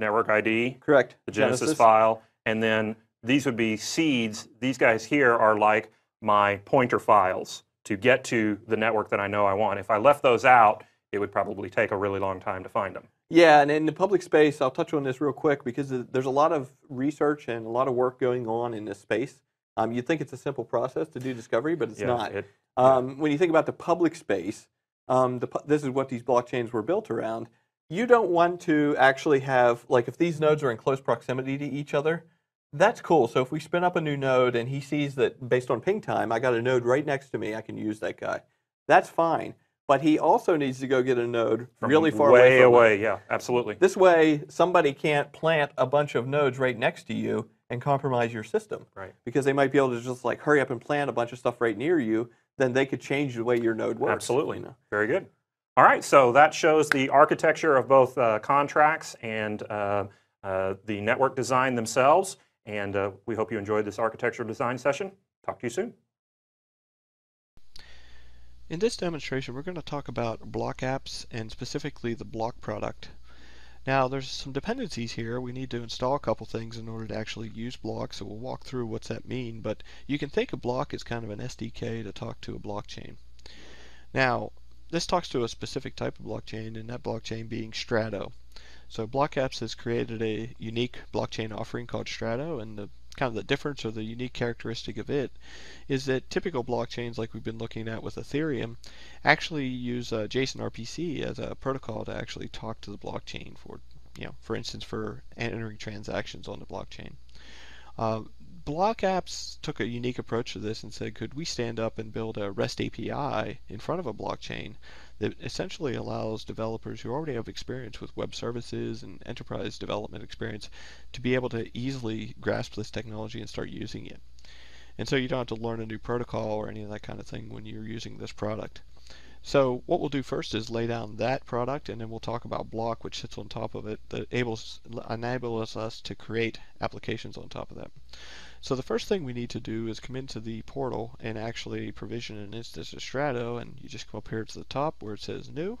Speaker 2: network ID,
Speaker 1: Correct.
Speaker 2: the Genesis, file, and then these would be seeds. These guys here are like my pointer files to get to the network that I know I want. If I left those out, it would probably take a really long time to find them.
Speaker 1: Yeah, and in the public space, I'll touch on this real quick because there's a lot of research and a lot of work going on in this space. Um, you'd think it's a simple process to do discovery, but it's
Speaker 2: Yeah,
Speaker 1: not.
Speaker 2: it-
Speaker 1: Um, when you think about the public space, um, the, this is what these blockchains were built around. You don't want to actually have, like, if these nodes are in close proximity to each other, that's cool. So if we spin up a new node and he sees that based on ping time, I got a node right next to me, I can use that guy. That's fine. But he also needs to go get a node
Speaker 2: from
Speaker 1: really far
Speaker 2: way
Speaker 1: away.
Speaker 2: Away. Yeah, absolutely.
Speaker 1: This way, somebody can't plant a bunch of nodes right next to you and compromise your system.
Speaker 2: Right.
Speaker 1: Because they might be able to just like hurry up and plant a bunch of stuff right near you, then they could change the way your node works.
Speaker 2: Absolutely.
Speaker 1: you know.
Speaker 2: Very good. All right, so that shows the architecture of both uh, contracts and uh, uh, the network design themselves. And uh, we hope you enjoyed this architectural design session. Talk to you soon.
Speaker 1: In this demonstration, we're going to talk about block apps and specifically the bloc product. Now, there's some dependencies here. We need to install a couple things in order to actually use bloc, so we'll walk through what's that mean, but you can think of bloc as kind of an SDK to talk to a blockchain. Now, this talks to a specific type of blockchain, and that blockchain being Strato. So BlockApps has created a unique blockchain offering called Strato, and the kind of the difference or the unique characteristic of it is that typical blockchains like we've been looking at with Ethereum actually use uh, JSON RPC as a protocol to actually talk to the blockchain for, you know, for instance, for entering transactions on the blockchain. Uh, BlockApps took a unique approach to this and said, could we stand up and build a REST API in front of a blockchain that essentially allows developers who already have experience with web services and enterprise development experience to be able to easily grasp this technology and start using it. And so you don't have to learn a new protocol or any of that kind of thing when you're using this product. So what we'll do first is lay down that product and then we'll talk about Bloc which sits on top of it that enables, enables us to create applications on top of that. So the first thing we need to do is come into the portal and actually provision an instance of Strato and you just come up here to the top where it says new.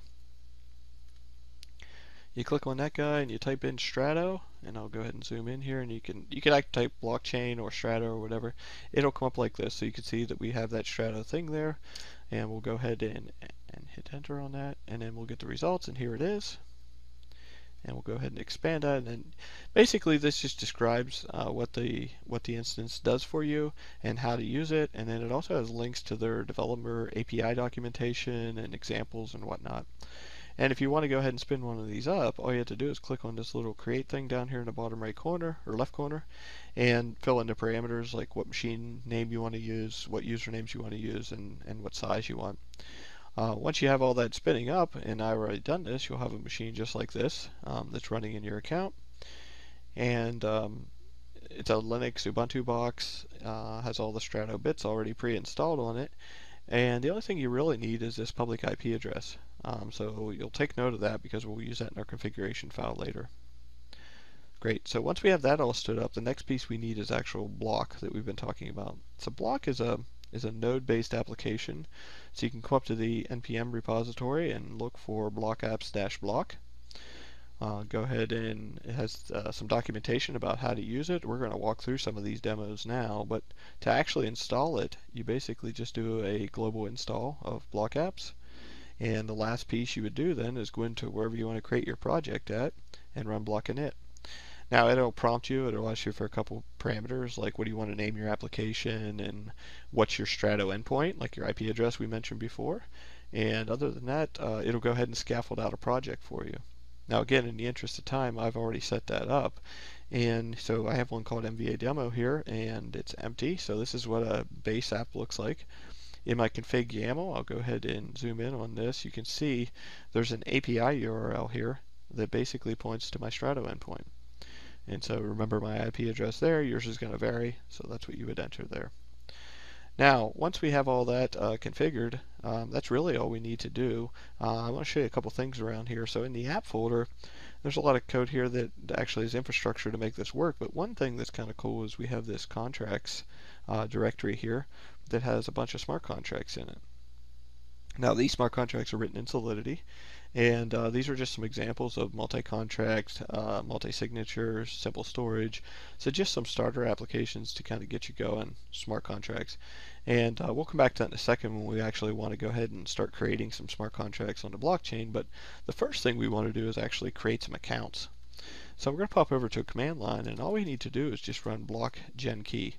Speaker 1: You click on that guy and you type in Strato and I'll go ahead and zoom in here and you can you can type blockchain or Strato or whatever. It'll come up like this so you can see that we have that Strato thing there and we'll go ahead and, and hit enter on that and then we'll get the results and here it is and we'll go ahead and expand on that and basically this just describes uh, what the what the instance does for you and how to use it. And then it also has links to their developer API documentation and examples and whatnot. And if you want to go ahead and spin one of these up all you have to do is click on this little create thing down here in the bottom right corner or left corner and fill in the parameters like what machine name you want to use what usernames you want to use and, and what size you want uh, once you have all that spinning up, and I've already done this, you'll have a machine just like this um, that's running in your account. And um, it's a Linux Ubuntu box, uh, has all the Strato bits already pre-installed on it. And the only thing you really need is this public IP address. Um, so you'll take note of that because we'll use that in our configuration file later. Great, so once we have that all stood up, the next piece we need is actual bloc that we've been talking about. So bloc is a is a node-based application. So you can come up to the npm repository and look for blockapps-bloc. Uh, go ahead and it has uh, some documentation about how to use it. We're going to walk through some of these demos now, but to actually install it, you basically just do a global install of block apps. And the last piece you would do then is go into wherever you want to create your project at and run bloc init. Now it'll prompt you, it'll ask you for a couple parameters like what do you want to name your application and what's your Strato endpoint, like your IP address we mentioned before. And other than that, uh, it'll go ahead and scaffold out a project for you. Now again, in the interest of time, I've already set that up. And so I have one called MVA demo here and it's empty. So this is what a base app looks like. In my config YAML, I'll go ahead and zoom in on this. You can see there's an API URL here that basically points to my Strato endpoint. And so remember my IP address there, yours is going to vary, so that's what you would enter there. Now, once we have all that uh, configured, um, that's really all we need to do. Uh, I want to show you a couple things around here. So in the app folder, there's a lot of code here that actually is infrastructure to make this work, but one thing that's kind of cool is we have this contracts uh, directory here that has a bunch of smart contracts in it. Now these smart contracts are written in Solidity, and uh, these are just some examples of multi-contract, uh, multi-signatures, simple storage. So just some starter applications to kind of get you going, smart contracts. And uh, we'll come back to that in a second when we actually want to go ahead and start creating some smart contracts on the blockchain. But the first thing we want to do is actually create some accounts. So we're going to pop over to a command line and all we need to do is just run bloc gen key.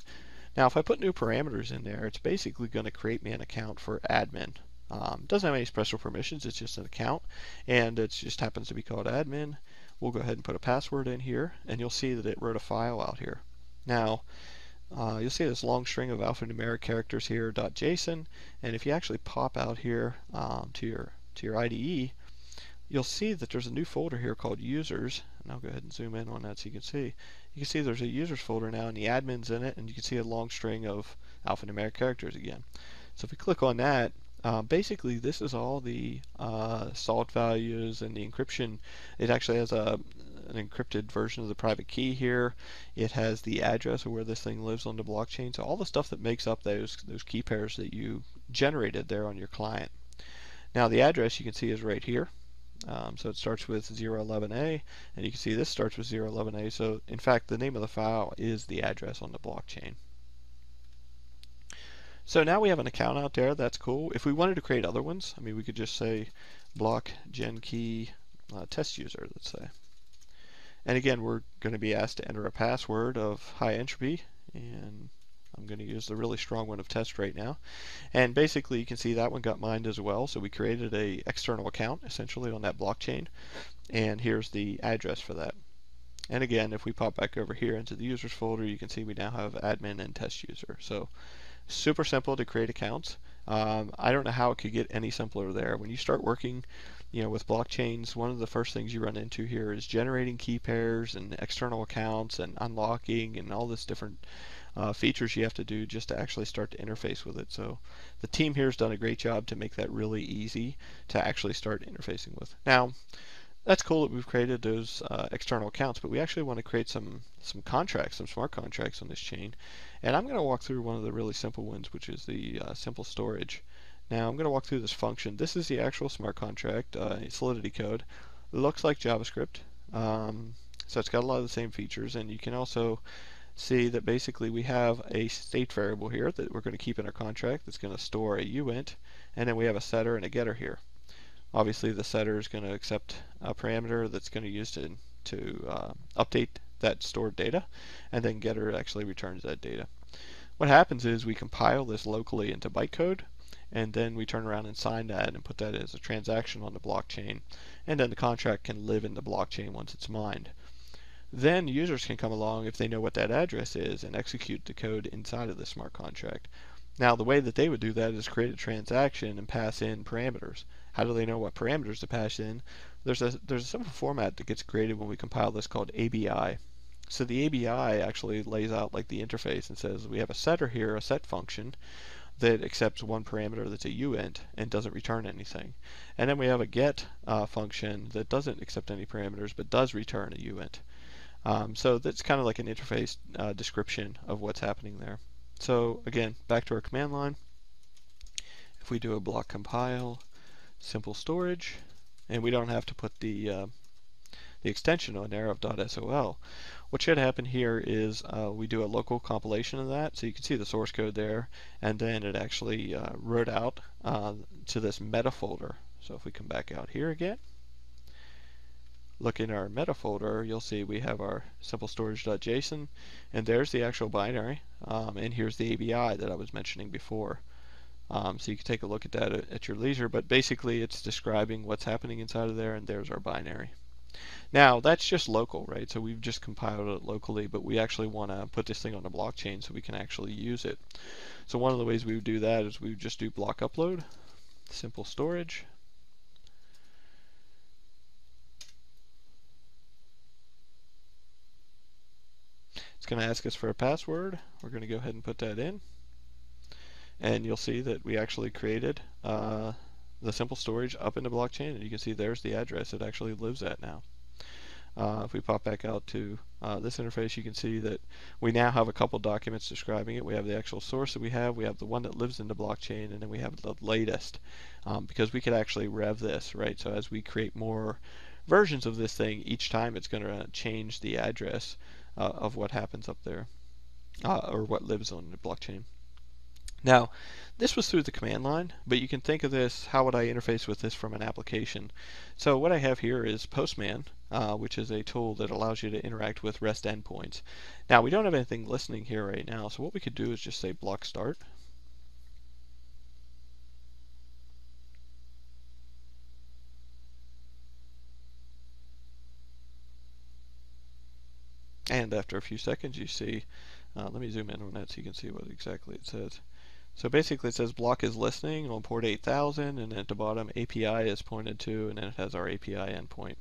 Speaker 1: Now if I put new parameters in there, it's basically going to create me an account for admin. Um, doesn't have any special permissions, it's just an account, and it just happens to be called admin. We'll go ahead and put a password in here, and you'll see that it wrote a file out here. Now, uh, you'll see this long string of alphanumeric characters here, .json, and if you actually pop out here um, to your to your IDE, you'll see that there's a new folder here called users, and I'll go ahead and zoom in on that so you can see. You can see there's a users folder now, and the admin's in it, and you can see a long string of alphanumeric characters again. So if we click on that, uh, basically, this is all the uh, salt values and the encryption. It actually has a an encrypted version of the private key here. It has the address of where this thing lives on the blockchain. So all the stuff that makes up those those key pairs that you generated there on your client. Now the address you can see is right here. Um, so it starts with 011A, and you can see this starts with 011A. So in fact, the name of the file is the address on the blockchain. So now we have an account out there. That's cool. If we wanted to create other ones, I mean, we could just say bloc gen key uh, test user, let's say. And again, we're going to be asked to enter a password of high entropy, and I'm going to use the really strong one of test right now. And basically, you can see that one got mined as well. So we created a external account, essentially, on that blockchain. And here's the address for that. And again, if we pop back over here into the users folder, you can see we now have admin and test user. So super simple to create accounts. Um, I don't know how it could get any simpler there. When you start working you know, with blockchains, one of the first things you run into here is generating key pairs and external accounts and unlocking and all this different uh, features you have to do just to actually start to interface with it. So the team here has done a great job to make that really easy to actually start interfacing with. Now, that's cool that we've created those uh, external accounts, but we actually want to create some some contracts, some smart contracts on this chain. And I'm going to walk through one of the really simple ones, which is the uh, simple storage. Now I'm going to walk through this function. This is the actual smart contract, uh, Solidity code. It looks like JavaScript, um, so it's got a lot of the same features, and you can also see that basically we have a state variable here that we're going to keep in our contract that's going to store a uint, and then we have a setter and a getter here. Obviously the setter is going to accept a parameter that's going to use to, to uh, update that stored data, and then getter actually returns that data. What happens is we compile this locally into bytecode, and then we turn around and sign that and put that as a transaction on the blockchain and then the contract can live in the blockchain once it's mined. Then users can come along if they know what that address is and execute the code inside of the smart contract. Now the way that they would do that is create a transaction and pass in parameters. How do they know what parameters to pass in? There's a there's a simple format that gets created when we compile this called ABI. So the ABI actually lays out like the interface and says we have a setter here, a set function, that accepts one parameter that's a uint and doesn't return anything. And then we have a get uh, function that doesn't accept any parameters but does return a uint. Um, so that's kind of like an interface uh, description of what's happening there. So again, back to our command line. If we do a bloc compile, simple storage, and we don't have to put the uh, the extension on there of .sol. What should happen here is uh, we do a local compilation of that, so you can see the source code there, and then it actually uh, wrote out uh, to this meta folder. So if we come back out here again, look in our meta folder, you'll see we have our simple storage.json, and there's the actual binary, um, and here's the ABI that I was mentioning before. Um, so you can take a look at that at, at your leisure, but basically it's describing what's happening inside of there, and there's our binary. Now, that's just local, right? So we've just compiled it locally, but we actually want to put this thing on the blockchain so we can actually use it. So one of the ways we would do that is we would just do bloc upload, simple storage. It's going to ask us for a password. We're going to go ahead and put that in. And you'll see that we actually created uh, the simple storage up into blockchain and you can see there's the address it actually lives at now. Uh, if we pop back out to uh, this interface, you can see that we now have a couple documents describing it. We have the actual source that we have, we have the one that lives in the blockchain, and then we have the latest. Um, because we could actually rev this, right? So as we create more versions of this thing, each time it's going to change the address uh, of what happens up there, uh, or what lives on the blockchain. Now, this was through the command line, but you can think of this, how would I interface with this from an application? So what I have here is Postman, uh, which is a tool that allows you to interact with REST endpoints. Now, we don't have anything listening here right now, so what we could do is just say bloc start. And after a few seconds, you see, uh, let me zoom in on that so you can see what exactly it says. So basically it says bloc is listening on port 8000 and at the bottom API is pointed to and then it has our API endpoint.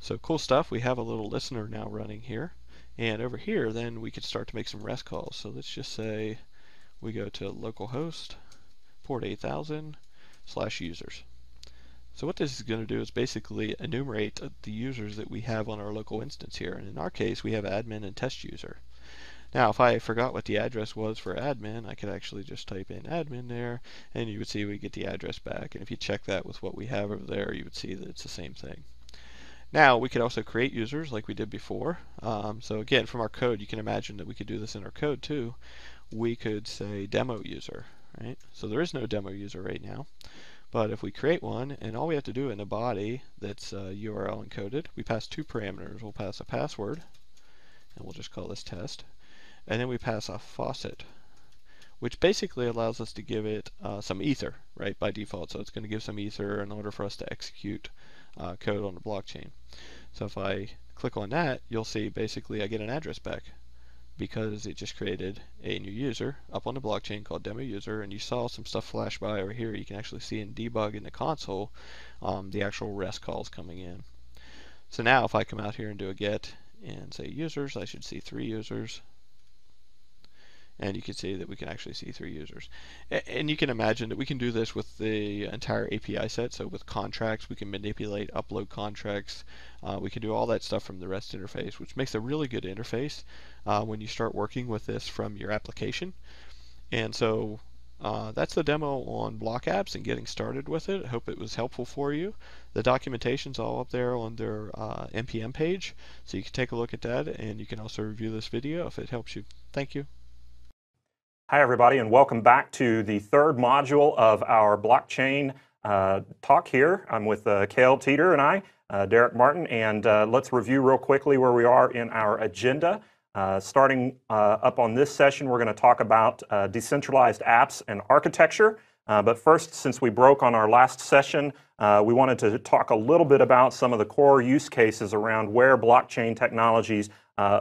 Speaker 1: So cool stuff. We have a little listener now running here. And over here then we could start to make some REST calls. So let's just say we go to localhost port 8000 slash users. So what this is going to do is basically enumerate the users that we have on our local instance here. And in our case we have admin and test user.
Speaker 3: Now, if I forgot what the address was for admin, I could actually just type in admin there, and you would see we get the address back. And if you check that with what we have over there, you would see that it's the same thing. Now, we could also create users like we did before. Um, so again, from our code, you can imagine that we could do this in our code too. We could say demo user, right? So there is no demo user right now. But if we create one, and all we have to do in the body that's uh, URL encoded, we pass two parameters. We'll pass a password, and we'll just call this test and then we pass a faucet which basically allows us to give it uh, some ether right by default. So it's going to give some ether in order for us to execute uh, code on the blockchain. So if I click on that you'll see basically I get an address back because it just created a new user up on the blockchain called demo user and you saw some stuff flash by over here. You can actually see in debug in the console um, the actual REST calls coming in. So now if I come out here and do a get and say users I should see three users and you can see that we can actually see three users. And you can imagine that we can do this with the entire API set. So with contracts, we can manipulate, upload contracts. Uh, we can do all that stuff from the REST interface, which makes a really good interface uh, when you start working with this from your application. And so uh, that's the demo on BlockApps and getting started with it. I hope it was helpful for you. The documentation's all up there on their uh, NPM page, so you can take a look at that, and you can also review this video if it helps you. Thank you.
Speaker 2: Hi, everybody, and welcome back to the third module of our blockchain uh, talk here. I'm with uh, Cale Teeter and I, uh, Derek Martin, and uh, let's review real quickly where we are in our agenda. Uh, starting uh, up on this session, we're going to talk about decentralized apps and architecture. but first, since we broke on our last session, we wanted to talk a little bit about some of the core use cases around where blockchain technologies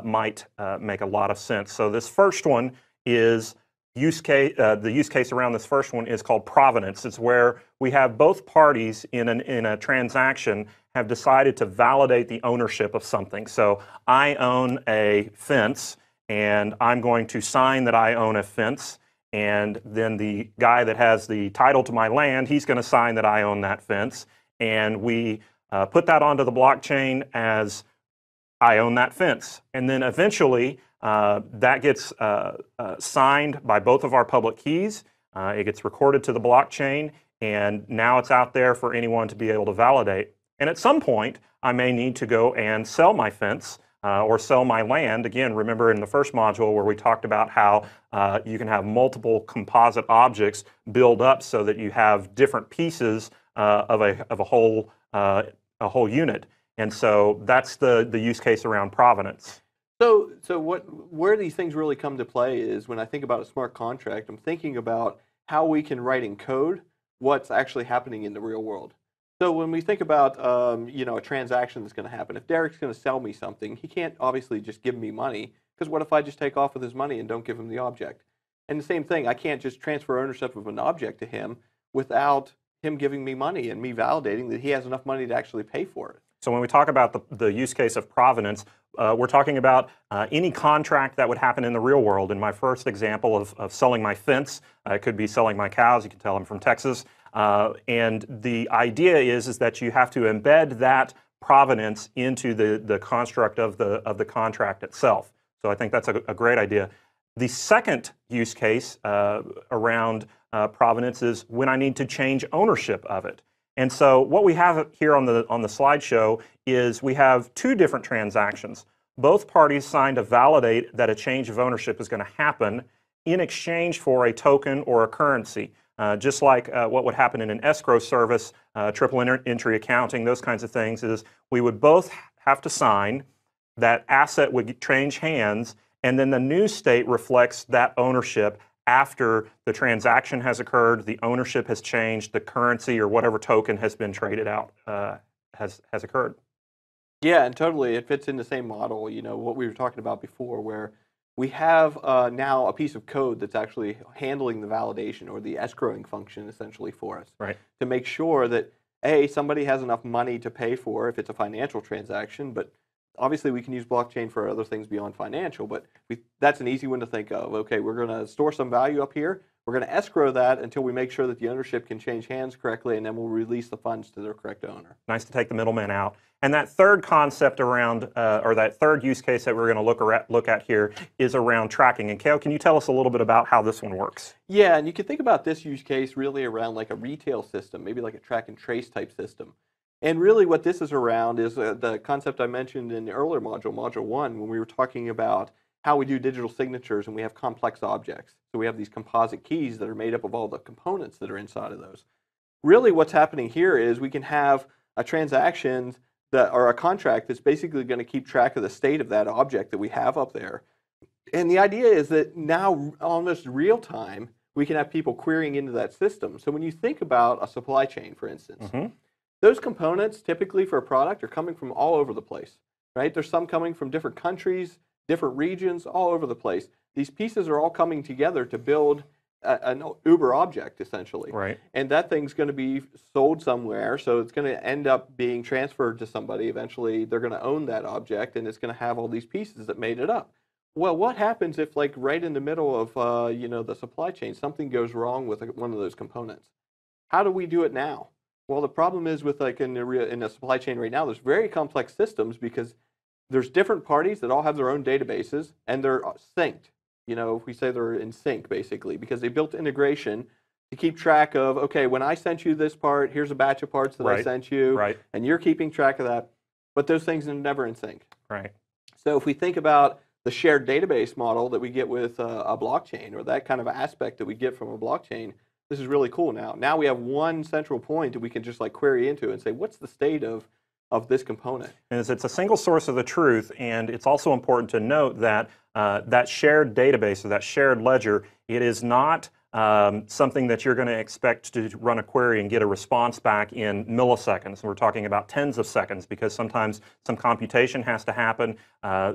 Speaker 2: might make a lot of sense. So this first one is use case, uh, the use case around this first one is called provenance. It's where we have both parties in, an, in a transaction have decided to validate the ownership of something. So I own a fence, and I'm going to sign that I own a fence. And then the guy that has the title to my land, he's going to sign that I own that fence. And we uh, put that onto the blockchain as I own that fence. And then eventually, that gets uh, uh, signed by both of our public keys. Uh, it gets recorded to the blockchain, and now it's out there for anyone to be able to validate. And at some point, I may need to go and sell my fence uh, or sell my land. Again, remember in the first module where we talked about how uh, you can have multiple composite objects build up so that you have different pieces of, a, of a, whole, a whole unit. And so that's the, the use case around provenance.
Speaker 1: So, so what, where these things really come to play is when I think about a smart contract, I'm thinking about how we can write in code what's actually happening in the real world. So when we think about, um, you know, a transaction that's going to happen, if Derek's going to sell me something, he can't obviously just give me money because what if I just take off with his money and don't give him the object? And the same thing, I can't just transfer ownership of an object to him without him giving me money and me validating that he has enough money to actually pay for it.
Speaker 2: So when we talk about the, the use case of provenance, uh, we're talking about uh, any contract that would happen in the real world. In my first example of, of selling my fence, uh, it could be selling my cows. You can tell I'm from Texas. Uh, and the idea is, is that you have to embed that provenance into the, the construct of the, of the contract itself. So I think that's a, a great idea. The second use case uh, around uh, provenance is when I need to change ownership of it. And so what we have here on the, on the slideshow is we have two different transactions. Both parties signed to validate that a change of ownership is going to happen in exchange for a token or a currency. Uh, just like uh, what would happen in an escrow service, uh, triple entry accounting, those kinds of things, is we would both have to sign, that asset would change hands, and then the new state reflects that ownership after the transaction has occurred, the ownership has changed, the currency or whatever token has been traded out uh, has has occurred.
Speaker 1: Yeah, and totally, it fits in the same model. You know what we were talking about before, where we have uh, now a piece of code that's actually handling the validation or the escrowing function essentially for us,
Speaker 2: right?
Speaker 1: To make sure that a somebody has enough money to pay for if it's a financial transaction, but obviously we can use blockchain for other things beyond financial, but we, that's an easy one to think of. Okay, we're going to store some value up here. We're going to escrow that until we make sure that the ownership can change hands correctly, and then we'll release the funds to their correct owner.
Speaker 2: Nice to take the middleman out. And that third concept around, uh, or that third use case that we're going to look look at here is around tracking. And Cale, can you tell us a little bit about how this one works?
Speaker 1: Yeah, and you can think about this use case really around like a retail system, maybe like a track and trace type system. And really what this is around is uh, the concept I mentioned in the earlier module, module one, when we were talking about how we do digital signatures and we have complex objects. So we have these composite keys that are made up of all the components that are inside of those. Really what's happening here is we can have a transaction that, or a contract that's basically going to keep track of the state of that object that we have up there. And the idea is that now almost real time, we can have people querying into that system. So when you think about a supply chain, for instance,
Speaker 2: Mhm.
Speaker 1: Those components typically for a product are coming from all over the place, right? There's some coming from different countries, different regions, all over the place. These pieces are all coming together to build a, an Uber object, essentially.
Speaker 2: Right.
Speaker 1: And that thing's going to be sold somewhere, so it's going to end up being transferred to somebody. Eventually, they're going to own that object, and it's going to have all these pieces that made it up. Well, what happens if, like, right in the middle of, uh, you know, the supply chain, something goes wrong with one of those components? How do we do it now? Well, the problem is with like in the rea- in the supply chain right now, there's very complex systems because there's different parties that all have their own databases and they're uh, synced. You know, if we say they're in sync basically because they built integration to keep track of okay, when I sent you this part, here's a batch of parts that I sent you,
Speaker 2: Right.
Speaker 1: and you're keeping track of that. But those things are never in sync.
Speaker 2: Right.
Speaker 1: So if we think about the shared database model that we get with uh, a blockchain or that kind of aspect that we get from a blockchain, this is really cool now. Now we have one central point that we can just like query into and say, what's the state of, of this component?
Speaker 2: is it's a single source of the truth, and it's also important to note that uh, that shared database or that shared ledger, it is not um, something that you're going to expect to run a query and get a response back in milliseconds. We're talking about tens of seconds because sometimes some computation has to happen. Uh,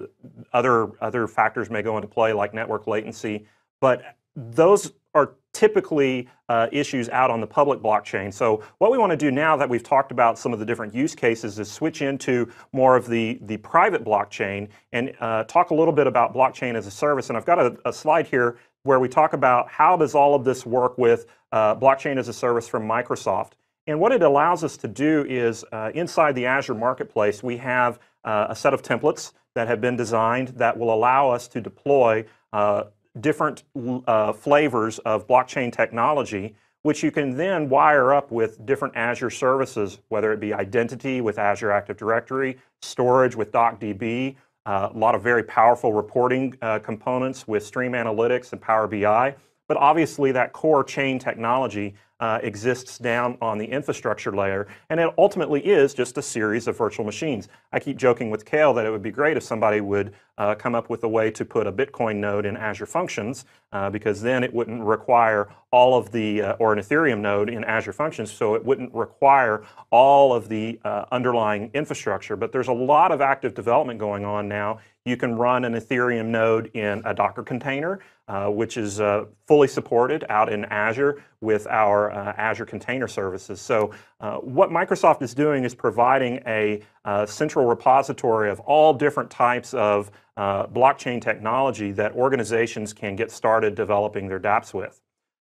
Speaker 2: other other factors may go into play like network latency, but those are typically uh, issues out on the public blockchain. So what we want to do now that we've talked about some of the different use cases is switch into more of the, the private blockchain and uh, talk a little bit about blockchain as a service. And I've got a, a slide here where we talk about how does all of this work with uh, blockchain as a service from Microsoft. And what it allows us to do is uh, inside the Azure Marketplace, we have uh, a set of templates that have been designed that will allow us to deploy uh, different uh, flavors of blockchain technology, which you can then wire up with different Azure services, whether it be identity with Azure Active Directory, storage with DocDB, uh, a lot of very powerful reporting uh, components with Stream Analytics and Power BI. But obviously, that core chain technology uh, exists down on the infrastructure layer, and it ultimately is just a series of virtual machines. I keep joking with Cale that it would be great if somebody would uh, come up with a way to put a Bitcoin node in Azure Functions, uh, because then it wouldn't require all of the, uh, or an Ethereum node in Azure Functions, so it wouldn't require all of the uh, underlying infrastructure. But there's a lot of active development going on now. You can run an Ethereum node in a Docker container, which is uh, fully supported out in Azure with our uh, Azure Container Services. So, uh, what Microsoft is doing is providing a uh, central repository of all different types of uh, blockchain technology that organizations can get started developing their dApps with.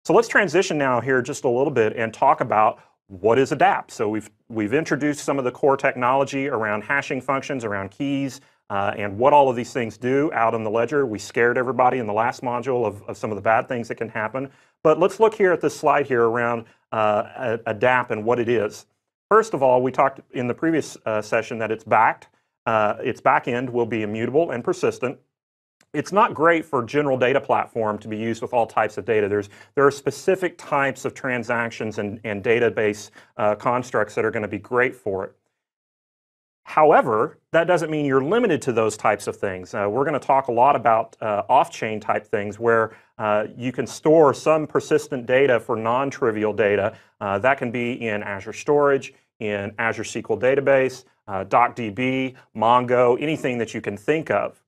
Speaker 2: So, let's transition now here just a little bit and talk about what is a dApp. So, we've, we've introduced some of the core technology around hashing functions, around keys, uh, and what all of these things do out in the ledger. We scared everybody in the last module of, of some of the bad things that can happen. But let's look here at this slide here around uh, a, a DApp and what it is. First of all, we talked in the previous uh, session that it's backed. Uh, its backend will be immutable and persistent. It's not great for general data platform to be used with all types of data. There's, there are specific types of transactions and, and database uh, constructs that are going to be great for it. However, that doesn't mean you're limited to those types of things. Uh, we're going to talk a lot about uh, off-chain type things where uh, you can store some persistent data for non-trivial data. Uh, that can be in Azure Storage, in Azure SQL Database, uh, DocDB, Mongo, anything that you can think of.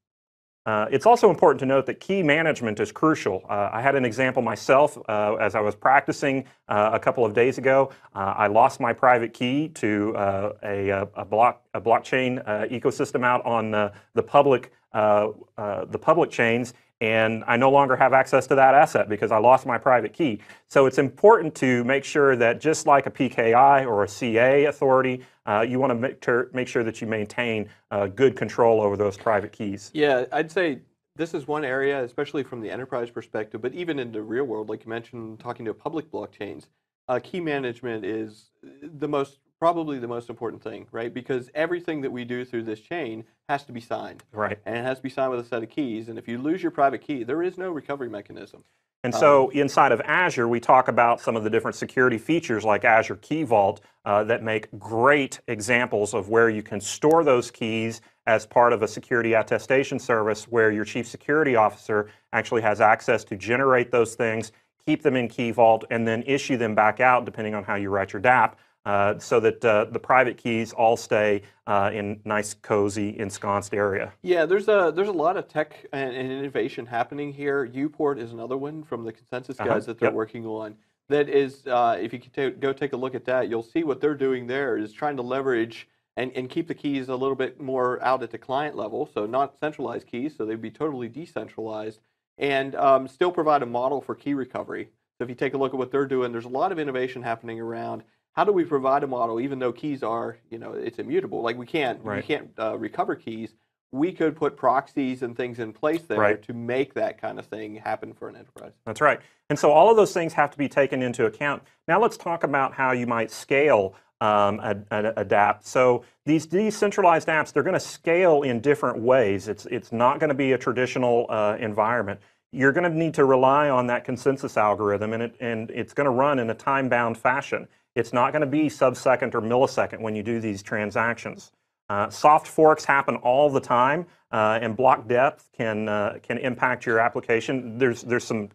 Speaker 2: Uh, it's also important to note that key management is crucial. Uh, I had an example myself uh, as I was practicing uh, a couple of days ago. Uh, I lost my private key to uh, a, a, block, a blockchain ecosystem out on the, the public the public chains, and I no longer have access to that asset because I lost my private key. So it's important to make sure that just like a PKI or a CA authority, uh, you want to make, ter- make sure that you maintain uh, good control over those private keys.
Speaker 1: Yeah, I'd say this is one area, especially from the enterprise perspective, but even in the real world, like you mentioned, talking to public blockchains, uh, key management is the most probably the most important thing, right? Because everything that we do through this chain has to be signed.
Speaker 2: Right.
Speaker 1: And it has to be signed with a set of keys. And if you lose your private key, there is no recovery mechanism.
Speaker 2: And so inside of Azure, we talk about some of the different security features like Azure Key Vault uh, that make great examples of where you can store those keys as part of a security attestation service where your chief security officer actually has access to generate those things, keep them in Key Vault, and then issue them back out depending on how you write your DApp. Uh, so that uh, the private keys all stay uh, in nice, cozy, ensconced area.
Speaker 1: Yeah, there's a there's a lot of tech and, and innovation happening here. uPort is another one from the ConsenSys guys
Speaker 2: Uh-huh,
Speaker 1: that they're
Speaker 2: yep.
Speaker 1: working on. That is, uh, if you could go take a look at that, you'll see what they're doing there is trying to leverage and, and keep the keys a little bit more out at the client level, so not centralized keys, so they'd be totally decentralized, and um, still provide a model for key recovery. So if you take a look at what they're doing, there's a lot of innovation happening around how do we provide a model, even though keys are, you know, it's immutable. Like we can't, we can't uh, recover keys. We could put proxies and things in place there
Speaker 2: Right.
Speaker 1: to make that kind of thing happen for an enterprise.
Speaker 2: That's right. And so all of those things have to be taken into account. Now let's talk about how you might scale um, a, a, a So these decentralized apps, they're going to scale in different ways. It's, it's not going to be a traditional uh, environment. You're going to need to rely on that consensus algorithm, and, it, and it's going to run in a time-bound fashion. It's not going to be sub-second or millisecond when you do these transactions. Uh, soft forks happen all the time, uh, and block depth can uh, can impact your application. There's there's some,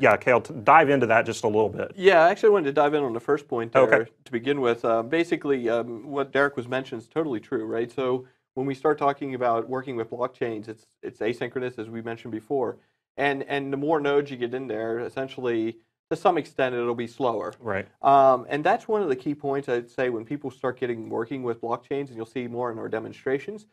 Speaker 2: yeah, Cale, dive into that just a little bit.
Speaker 1: Yeah, I actually wanted to dive in on the first point there
Speaker 2: Okay.
Speaker 1: to begin with. Uh, basically, um, what Derek was mentioning is totally true, right? So when we start talking about working with blockchains, it's it's asynchronous, as we mentioned before, and and the more nodes you get in there, essentially, to some extent, it'll be slower.
Speaker 2: Right.
Speaker 1: Um, and that's one of the key points I'd say when people start getting working with blockchains, and you'll see more in our demonstrations.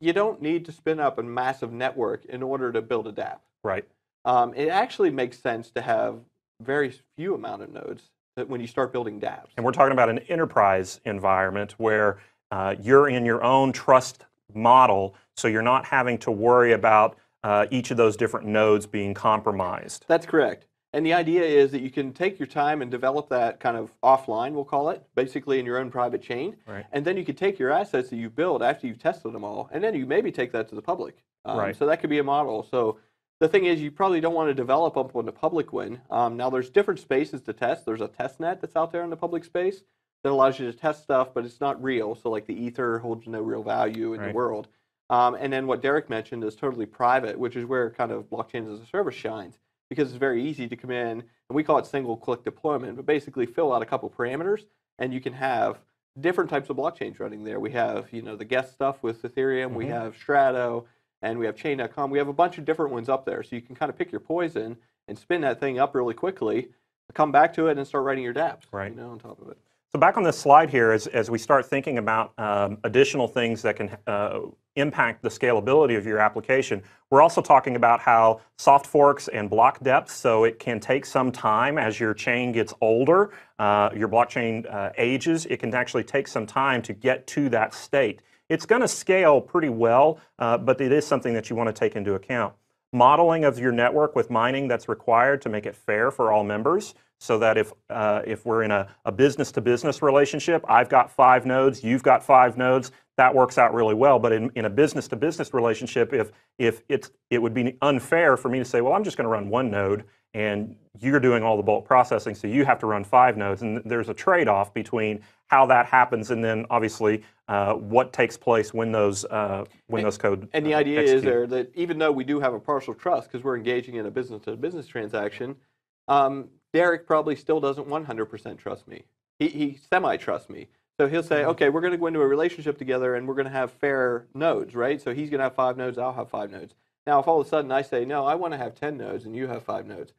Speaker 1: You don't need to spin up a massive network in order to build a DApp.
Speaker 2: Right.
Speaker 1: Um, it actually makes sense to have very few amount of nodes that when you start building dApps.
Speaker 2: And we're talking about an enterprise environment where uh, you're in your own trust model, so you're not having to worry about uh, each of those different nodes being compromised.
Speaker 1: That's correct. And the idea is that you can take your time and develop that kind of offline, we'll call it, basically in your own private chain.
Speaker 2: Right.
Speaker 1: And then you could take your assets that you've built after you've tested them all, and then you maybe take that to the public. Um,
Speaker 2: Right.
Speaker 1: So that could be a model. So the thing is, you probably don't want to develop up on the public one. Um, now, there's different spaces to test. There's a test net that's out there in the public space that allows you to test stuff, but it's not real. So, like the Ether holds no real value in
Speaker 2: Right.
Speaker 1: the world. Um, and then what Derek mentioned is totally private, which is where kind of blockchains as a service shines because it's very easy to come in, and we call it single click deployment, but basically fill out a couple parameters, and you can have different types of blockchains running there. We have, you know, the Geth stuff with Ethereum, we
Speaker 2: Mhm.
Speaker 1: have Strato, and we have Chain.com. We have a bunch of different ones up there, so you can kind of pick your poison and spin that thing up really quickly, come back to it, and start writing your dApps,
Speaker 2: Right.
Speaker 1: you know, on top of it.
Speaker 2: So back on this slide here, as, as we start thinking about um, additional things that can uh, impact the scalability of your application, we're also talking about how soft forks and block depth, so it can take some time as your chain gets older, uh, your blockchain uh, ages, it can actually take some time to get to that state. It's going to scale pretty well, uh, but it is something that you want to take into account. Modeling of your network with mining that's required to make it fair for all members so that if, uh, if we're in a, a business-to-business relationship, I've got five nodes, you've got five nodes, that works out really well. But in, in a business-to-business relationship, if, if it's, it would be unfair for me to say, well, I'm just going to run one node and you're doing all the bulk processing, so you have to run five nodes. And there's a trade-off between how that happens and then obviously uh, what takes place when those, uh, when those code
Speaker 1: And the idea is there that even though we do have a partial trust because we're engaging in a business to business transaction, um, Derek probably still doesn't 100% trust me. He, he semi trusts me. So he'll say, mm-hmm. okay, we're going to go into a relationship together and we're going to have fair nodes, right? So he's going to have five nodes, I'll have five nodes. Now, if all of a sudden I say, no, I want to have 10 nodes and you have five nodes,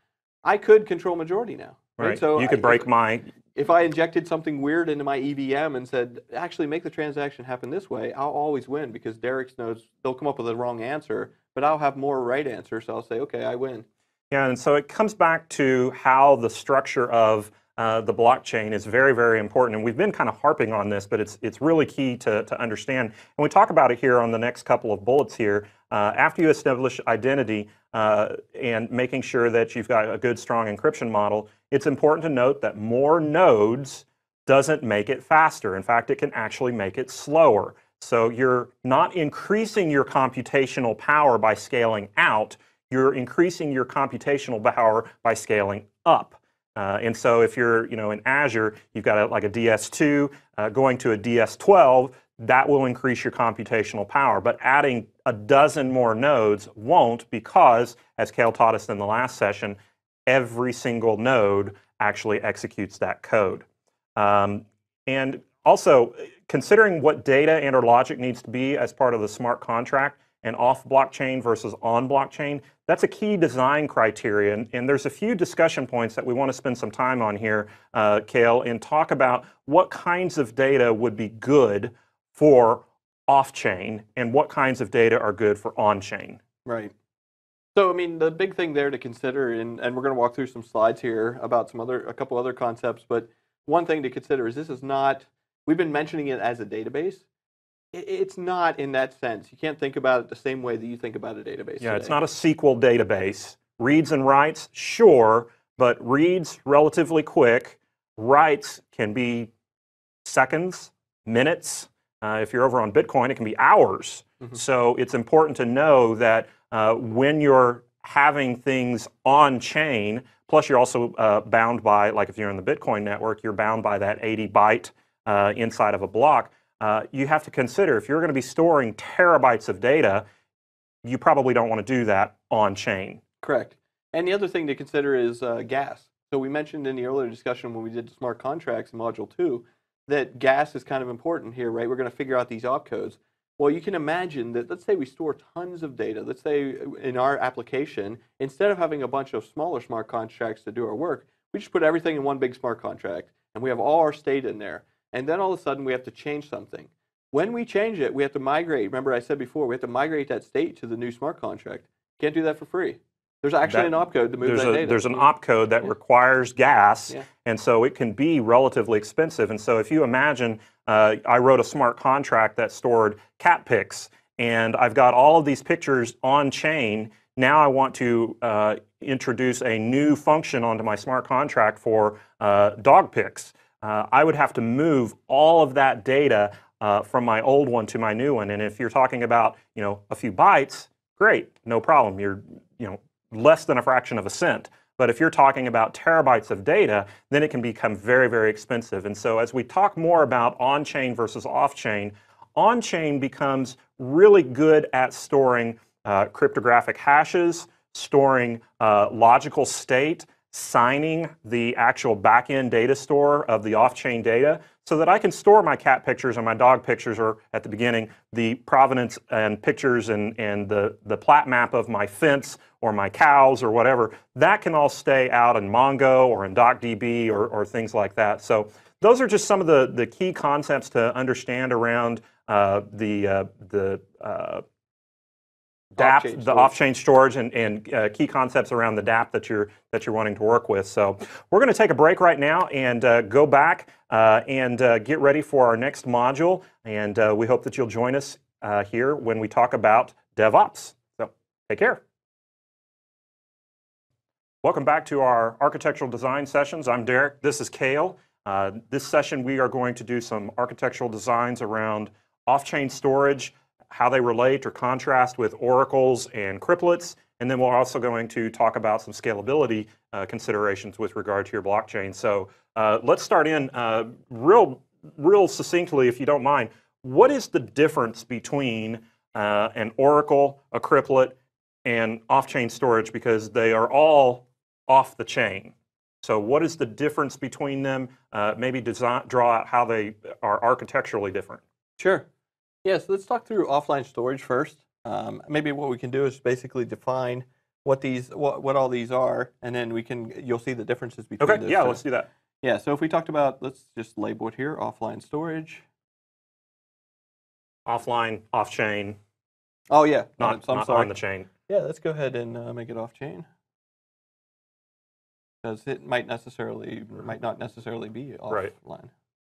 Speaker 1: I could control majority now. Right.
Speaker 2: Right.
Speaker 1: So
Speaker 2: you
Speaker 1: I-
Speaker 2: could break my
Speaker 1: if I injected something weird into my EVM and said, actually make the transaction happen this way, I'll always win because Derek's nodes, they'll come up with the wrong answer, but I'll have more right answers. So I'll say, okay, I win.
Speaker 2: Yeah, and so it comes back to how the structure of uh, the blockchain is very, very important. And we've been kind of harping on this, but it's, it's really key to, to understand. And we talk about it here on the next couple of bullets here. Uh, after you establish identity uh, and making sure that you've got a good, strong encryption model, it's important to note that more nodes doesn't make it faster. In fact, it can actually make it slower. So you're not increasing your computational power by scaling out, you're increasing your computational power by scaling up. Uh, and so if you're you know, in Azure, you've got a, like a DS2 uh, going to a DS12, that will increase your computational power. But adding a dozen more nodes won't because, as Cale taught us in the last session, every single node actually executes that code. Um, and also, considering what data and or logic needs to be as part of the smart contract and off blockchain versus on blockchain, that's a key design criterion. And there's a few discussion points that we want to spend some time on here, uh, Cale, and talk about what kinds of data would be good for off-chain and what kinds of data are good for on-chain.
Speaker 1: Right. So, I mean, the big thing there to consider, and, and we're going to walk through some slides here about some other, a couple other concepts, but one thing to consider is this is not, we've been mentioning it as a database. It's not in that sense. You can't think about it the same way that you think about a database.
Speaker 2: Yeah,
Speaker 1: today.
Speaker 2: it's not a SQL database. Reads and writes, sure, but reads relatively quick. Writes can be seconds, minutes. Uh, if you're over on Bitcoin, it can be hours. Mm-hmm. So it's important to know that uh, when you're having things on chain, plus you're also uh, bound by, like if you're in the Bitcoin network, you're bound by that 80 byte uh, inside of a block uh, you have to consider if you're going to be storing terabytes of data, you probably don't want to do that on chain.
Speaker 1: Correct. And the other thing to consider is uh, gas. So we mentioned in the earlier discussion when we did smart contracts in module two that gas is kind of important here, right? We're going to figure out these opcodes. Well, you can imagine that let's say we store tons of data. Let's say in our application, instead of having a bunch of smaller smart contracts to do our work, we just put everything in one big smart contract and we have all our state in there and then all of a sudden we have to change something. When we change it, we have to migrate. Remember I said before, we have to migrate that state to the new smart contract. Can't do that for free. There's actually that, an opcode to move
Speaker 2: there's
Speaker 1: that
Speaker 2: a,
Speaker 1: data.
Speaker 2: There's an opcode that yeah. requires gas, yeah. and so it can be relatively expensive. And so if you imagine, uh, I wrote a smart contract that stored cat pics, and I've got all of these pictures on chain. Now I want to uh, introduce a new function onto my smart contract for uh, dog pics uh, I would have to move all of that data uh, from my old one to my new one. And if you're talking about, you know, a few bytes, great, no problem. You're, you know, less than a fraction of a cent. But if you're talking about terabytes of data, then it can become very, very expensive. And so as we talk more about on-chain versus off-chain, on-chain becomes really good at storing uh, cryptographic hashes, storing uh, logical state, signing the actual backend data store of the off-chain data so that I can store my cat pictures and my dog pictures or at the beginning the provenance and pictures and, and the, the plat map of my fence or my cows or whatever. That can all stay out in Mongo or in DocDB or, or things like that. So those are just some of the, the key concepts to understand around uh, the, uh, the uh, DApp, off the off-chain storage, and, and uh, key concepts around the DApp that you're that you're wanting to work with. So we're going to take a break right now and uh, go back uh, and uh, get ready for our next module. And uh, we hope that you'll join us uh, here when we talk about DevOps. So take care. Welcome back to our architectural design sessions. I'm Derek. This is Cale. this session we are going to do some architectural designs around off-chain storage how they relate or contrast with oracles and cryptlets. And then we're also going to talk about some scalability uh, considerations with regard to your blockchain. So uh, let's start in uh, real, real succinctly, if you don't mind. What is the difference between uh, an oracle, a cryptlet, and off-chain storage? Because they are all off the chain. So what is the difference between them? Uh, maybe design, draw out how they are architecturally different.
Speaker 1: Sure. Yes, let's talk through offline storage first. Um, maybe what we can do is basically define what these what, what all these are, and then we can you'll see the differences between.
Speaker 2: Okay, yeah, let let's do that.
Speaker 1: Yeah, so if we talked about, let's just label it here, offline storage.
Speaker 2: Offline, off chain,
Speaker 1: Oh yeah,
Speaker 2: not,
Speaker 1: I'm
Speaker 2: not
Speaker 1: sorry.
Speaker 2: on the chain.
Speaker 1: Yeah, let's go ahead and uh, make it off chain. Because it might necessarily might not necessarily be offline.
Speaker 2: Right.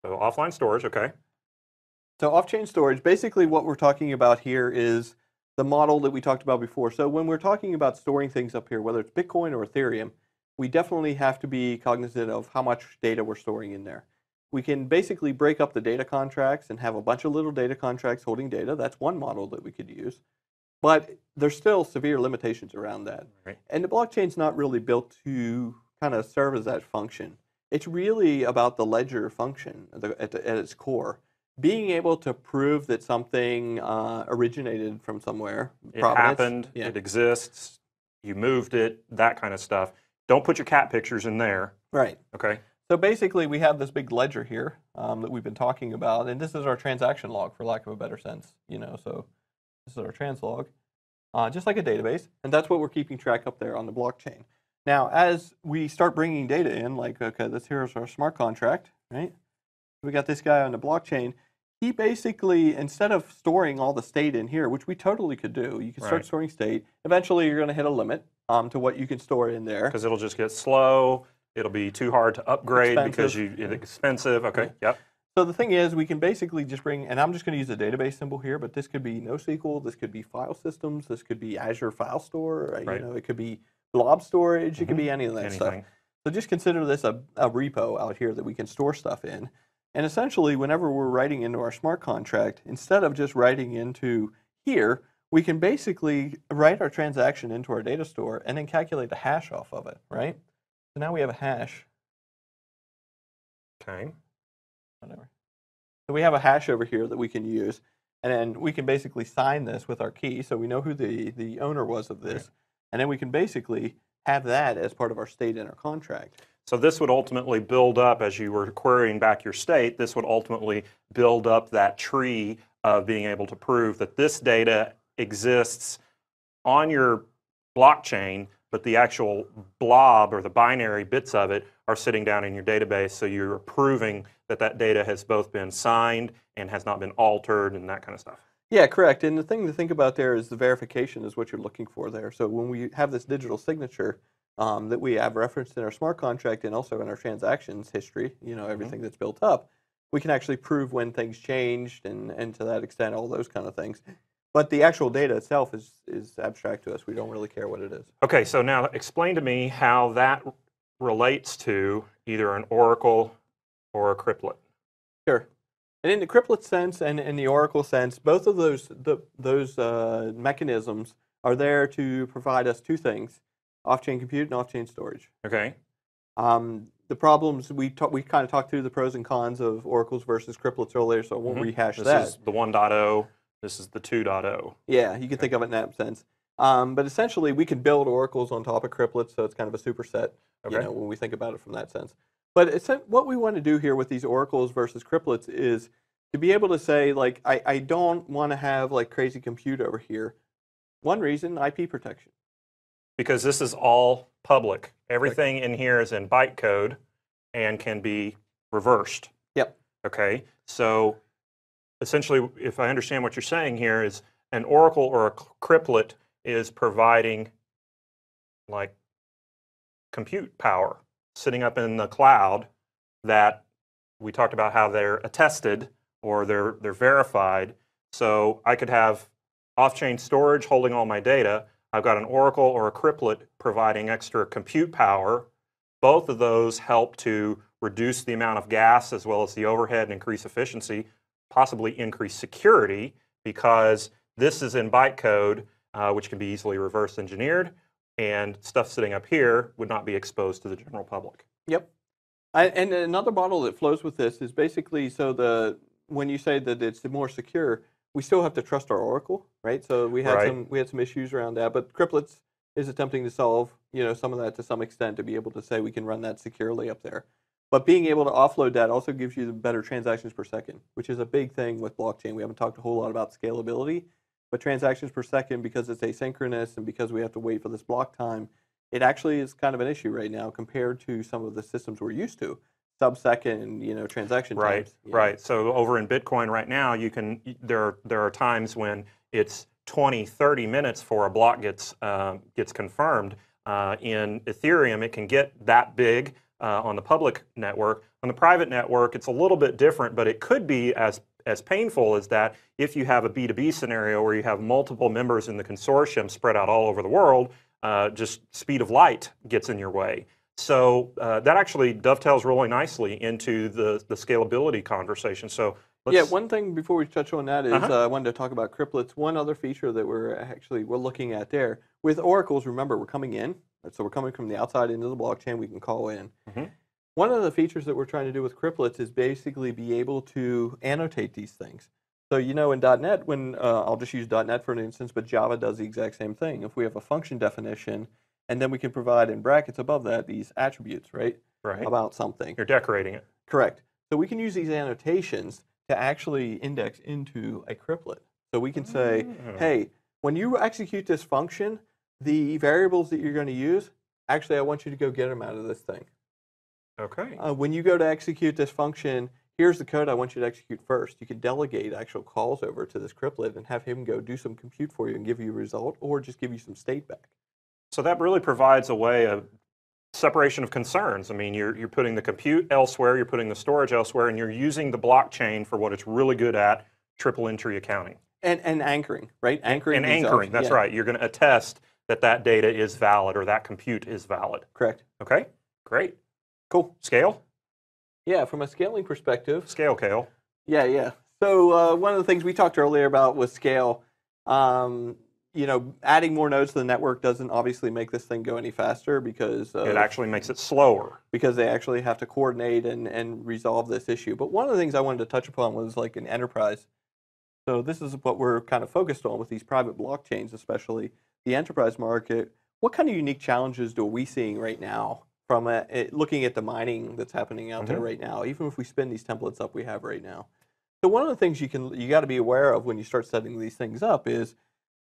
Speaker 2: So offline storage, okay.
Speaker 1: So off-chain storage, basically what we're talking about here is the model that we talked about before. So when we're talking about storing things up here, whether it's Bitcoin or Ethereum, we definitely have to be cognizant of how much data we're storing in there. We can basically break up the data contracts and have a bunch of little data contracts holding data. That's one model that we could use. But there's still severe limitations around that.
Speaker 2: Right.
Speaker 1: And the blockchain's not really built to kind of serve as that function. It's really about the ledger function at, the, at, the, at its core. Being able to prove that something uh, originated from somewhere.
Speaker 2: It happened,
Speaker 1: Yeah.
Speaker 2: it exists, you moved it, that kind of stuff. Don't put your cat pictures in there,
Speaker 1: Right.
Speaker 2: okay?
Speaker 1: So basically, we have this big ledger here um, that we've been talking about, and this is our transaction log, for lack of a better sense. You know, so this is our translog, uh, just like a database, and that's what we're keeping track up there on the blockchain. Now, as we start bringing data in, like okay, this here's our smart contract, right? We got this guy on the blockchain. He basically, instead of storing all the state in here, which we totally could do, you can start
Speaker 2: Right.
Speaker 1: storing state. Eventually, you're going to hit a limit um, to what you can store in there.
Speaker 2: Because it'll just get slow, it'll be too hard to upgrade because you, it's expensive, okay, yep.
Speaker 1: So the thing is, we can basically just bring, and I'm just going to use a database symbol here, but this could be NoSQL, this could be file systems, this could be Azure File Store, uh,
Speaker 2: Right.
Speaker 1: you know, it could be blob storage, it could be any of that stuff. So just consider this a, a repo out here that we can store stuff in. And essentially, whenever we're writing into our smart contract, instead of just writing into here, we can basically write our transaction into our data store and then calculate the hash off of it, right? So now we have a hash
Speaker 2: Okay,
Speaker 1: whatever. So we have a hash over here that we can use, and then we can basically sign this with our key, so we know who the, the owner was of this, and then we can basically have that as part of our state in our contract.
Speaker 2: so this would ultimately build up, as you were querying back your state, this would ultimately build up that tree of being able to prove that this data exists on your blockchain, but the actual blob or the binary bits of it are sitting down in your database. So you're proving that that data has both been signed and has not been altered and that kind of stuff.
Speaker 1: Yeah, correct. And the thing to think about there is the verification is what you're looking for there. So when we have this digital signature um, that we have referenced in our smart contract and also in our transactions history, you know, everything that's built up, we can actually prove when things changed and, and to that extent, all those kind of things. But the actual data itself is, is abstract to us. We don't really care what it is.
Speaker 2: Okay, so now explain to me how that relates to either an Oracle or a Cryptlet.
Speaker 1: Sure. And in the Cryptlet sense and in the Oracle sense, both of those the, those uh, mechanisms are there to provide us two things: off-chain compute and off-chain storage.
Speaker 2: Okay,
Speaker 1: Um, the problems we talk, we kind of talked through the pros and cons of Oracles versus Cryptlets earlier, so I won't
Speaker 2: Mhm.
Speaker 1: rehash
Speaker 2: this is the 1.0, this is the oh. 2.0.
Speaker 1: Yeah, you can think of it in that sense. Um, but essentially, we can build oracles on top of Cryptlets, so it's kind of a superset. You
Speaker 2: Okay.
Speaker 1: know, when we think about it from that sense. But it's, what we want to do here with these oracles versus Cryptlets is to be able to say, like, I, I don't want to have like crazy compute over here. One reason, IP protection.
Speaker 2: because this is all public. Everything in here is in bytecode and can be reversed.
Speaker 1: Yep.
Speaker 2: Okay, so essentially, if I understand what you're saying here, is an Oracle or a Cryptlet is providing like compute power sitting up in the cloud that we talked about how they're attested or they're they're verified. So I could have off-chain storage holding all my data. I've got an Oracle or a Cryptlet providing extra compute power. Both of those help to reduce the amount of gas as well as the overhead and increase efficiency, possibly increase security because this is in bytecode, uh, which can be easily reverse engineered, and stuff sitting up here would not be exposed to the general public.
Speaker 1: Yep. I, and another model that flows with this is basically so the when you say that it's more secure, we still have to trust our Oracle, right? So we had
Speaker 2: Right.
Speaker 1: some we had some issues around that, but Cryptlets is attempting to solve you know some of that to some extent to be able to say we can run that securely up there. But being able to offload that also gives you the better transactions per second, which is a big thing with blockchain. We haven't talked a whole lot about scalability, but transactions per second because it's asynchronous and because we have to wait for this block time, it actually is kind of an issue right now compared to some of the systems we're used to. sub-second, you know, transaction
Speaker 2: Right,
Speaker 1: times. Yeah.
Speaker 2: right. So over in Bitcoin right now, you can there are, there are times when it's 20, 30 minutes for a block gets um, gets confirmed. Uh, in Ethereum, it can get that big uh, on the public network. On the private network, it's a little bit different, but it could be as as painful as that if you have a B2B scenario where you have multiple members in the consortium spread out all over the world. Uh, just speed of light gets in your way. So uh, that actually dovetails really nicely into the, the scalability conversation. So let's,
Speaker 1: Yeah, one thing before we touch on that is
Speaker 2: Uh-huh.
Speaker 1: uh, I wanted to talk about cryptlets. One other feature that we're actually we're looking at there with oracles. Remember, we're coming in, so we're coming from the outside into the blockchain. We can call in.
Speaker 2: Mhm.
Speaker 1: One of the features that we're trying to do with Cryptlets is basically be able to annotate these things. So you know, in .NET, when uh, I'll just use .NET for an instance, but Java does the exact same thing. If we have a function definition, and then we can provide in brackets above that these attributes, right,
Speaker 2: right.
Speaker 1: about something.
Speaker 2: You're decorating it.
Speaker 1: Correct. So we can use these annotations to actually index into a cryptlet. So we can say,
Speaker 2: Mm.
Speaker 1: hey, when you execute this function, the variables that you're going to use, actually, I want you to go get them out of this thing.
Speaker 2: Okay.
Speaker 1: Uh, when you go to execute this function, here's the code I want you to execute first. You can delegate actual calls over to this cryptlet and have him go do some compute for you and give you a result, or just give you some state back.
Speaker 2: So that really provides a way of separation of concerns. I mean, you're, you're putting the compute elsewhere, you're putting the storage elsewhere, and you're using the blockchain for what it's really good at, triple entry accounting.
Speaker 1: And, and anchoring, right? Anchoring.
Speaker 2: And anchoring, that's
Speaker 1: Yeah,
Speaker 2: right. You're going to attest that that data is valid or that compute is valid.
Speaker 1: Correct.
Speaker 2: Okay, great.
Speaker 1: Cool.
Speaker 2: Scale?
Speaker 1: Yeah, from a scaling perspective,
Speaker 2: Scale, Cale.
Speaker 1: Yeah, yeah. So uh, one of the things we talked earlier about was scale. Um, you know, adding more nodes to the network doesn't obviously make this thing go any faster because
Speaker 2: It actually makes it slower.
Speaker 1: because they actually have to coordinate and, and resolve this issue. But one of the things I wanted to touch upon was like an enterprise. So this is what we're kind of focused on with these private blockchains, especially the enterprise market. What kind of unique challenges are we seeing right now from a, it, looking at the mining that's happening out there
Speaker 2: Mhm.
Speaker 1: right now? Even if we spin these templates up we have right now. So one of the things you can you got to be aware of when you start setting these things up is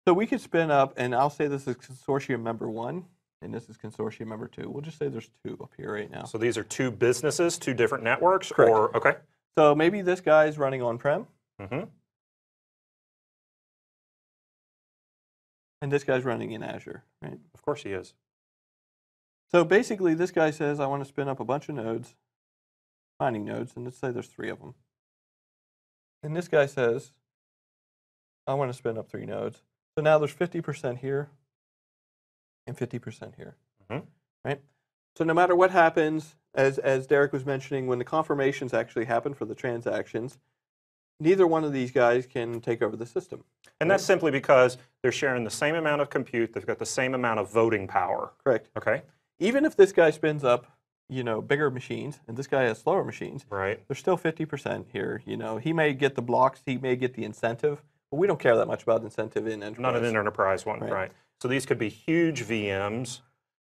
Speaker 1: so we could spin up, and I'll say this is consortium member one, and this is consortium member two. We'll just say there's two up here right now.
Speaker 2: So these are two businesses, two different networks,
Speaker 1: Correct.
Speaker 2: or okay.
Speaker 1: So maybe this guy's running on-prem, mm
Speaker 2: -hmm.
Speaker 1: and this guy's running in Azure, right?
Speaker 2: Of course he is.
Speaker 1: So basically, this guy says, I want to spin up a bunch of nodes, mining nodes, and let's say there's three of them. And this guy says, I want to spin up three nodes. So now there's 50% here and 50% here,
Speaker 2: Mhm.
Speaker 1: right? So no matter what happens, as, as Derek was mentioning, when the confirmations actually happen for the transactions, neither one of these guys can take over the system.
Speaker 2: And that's simply because they're sharing the same amount of compute, they've got the same amount of voting power.
Speaker 1: Correct.
Speaker 2: Okay?
Speaker 1: Even if this guy spins up, you know, bigger machines, and this guy has slower machines,
Speaker 2: Right.
Speaker 1: there's still 50% here. You know, he may get the blocks, he may get the incentive, but we don't care that much about incentive in enterprise.
Speaker 2: Not an enterprise one,
Speaker 1: Right.
Speaker 2: right. So these could be huge VMs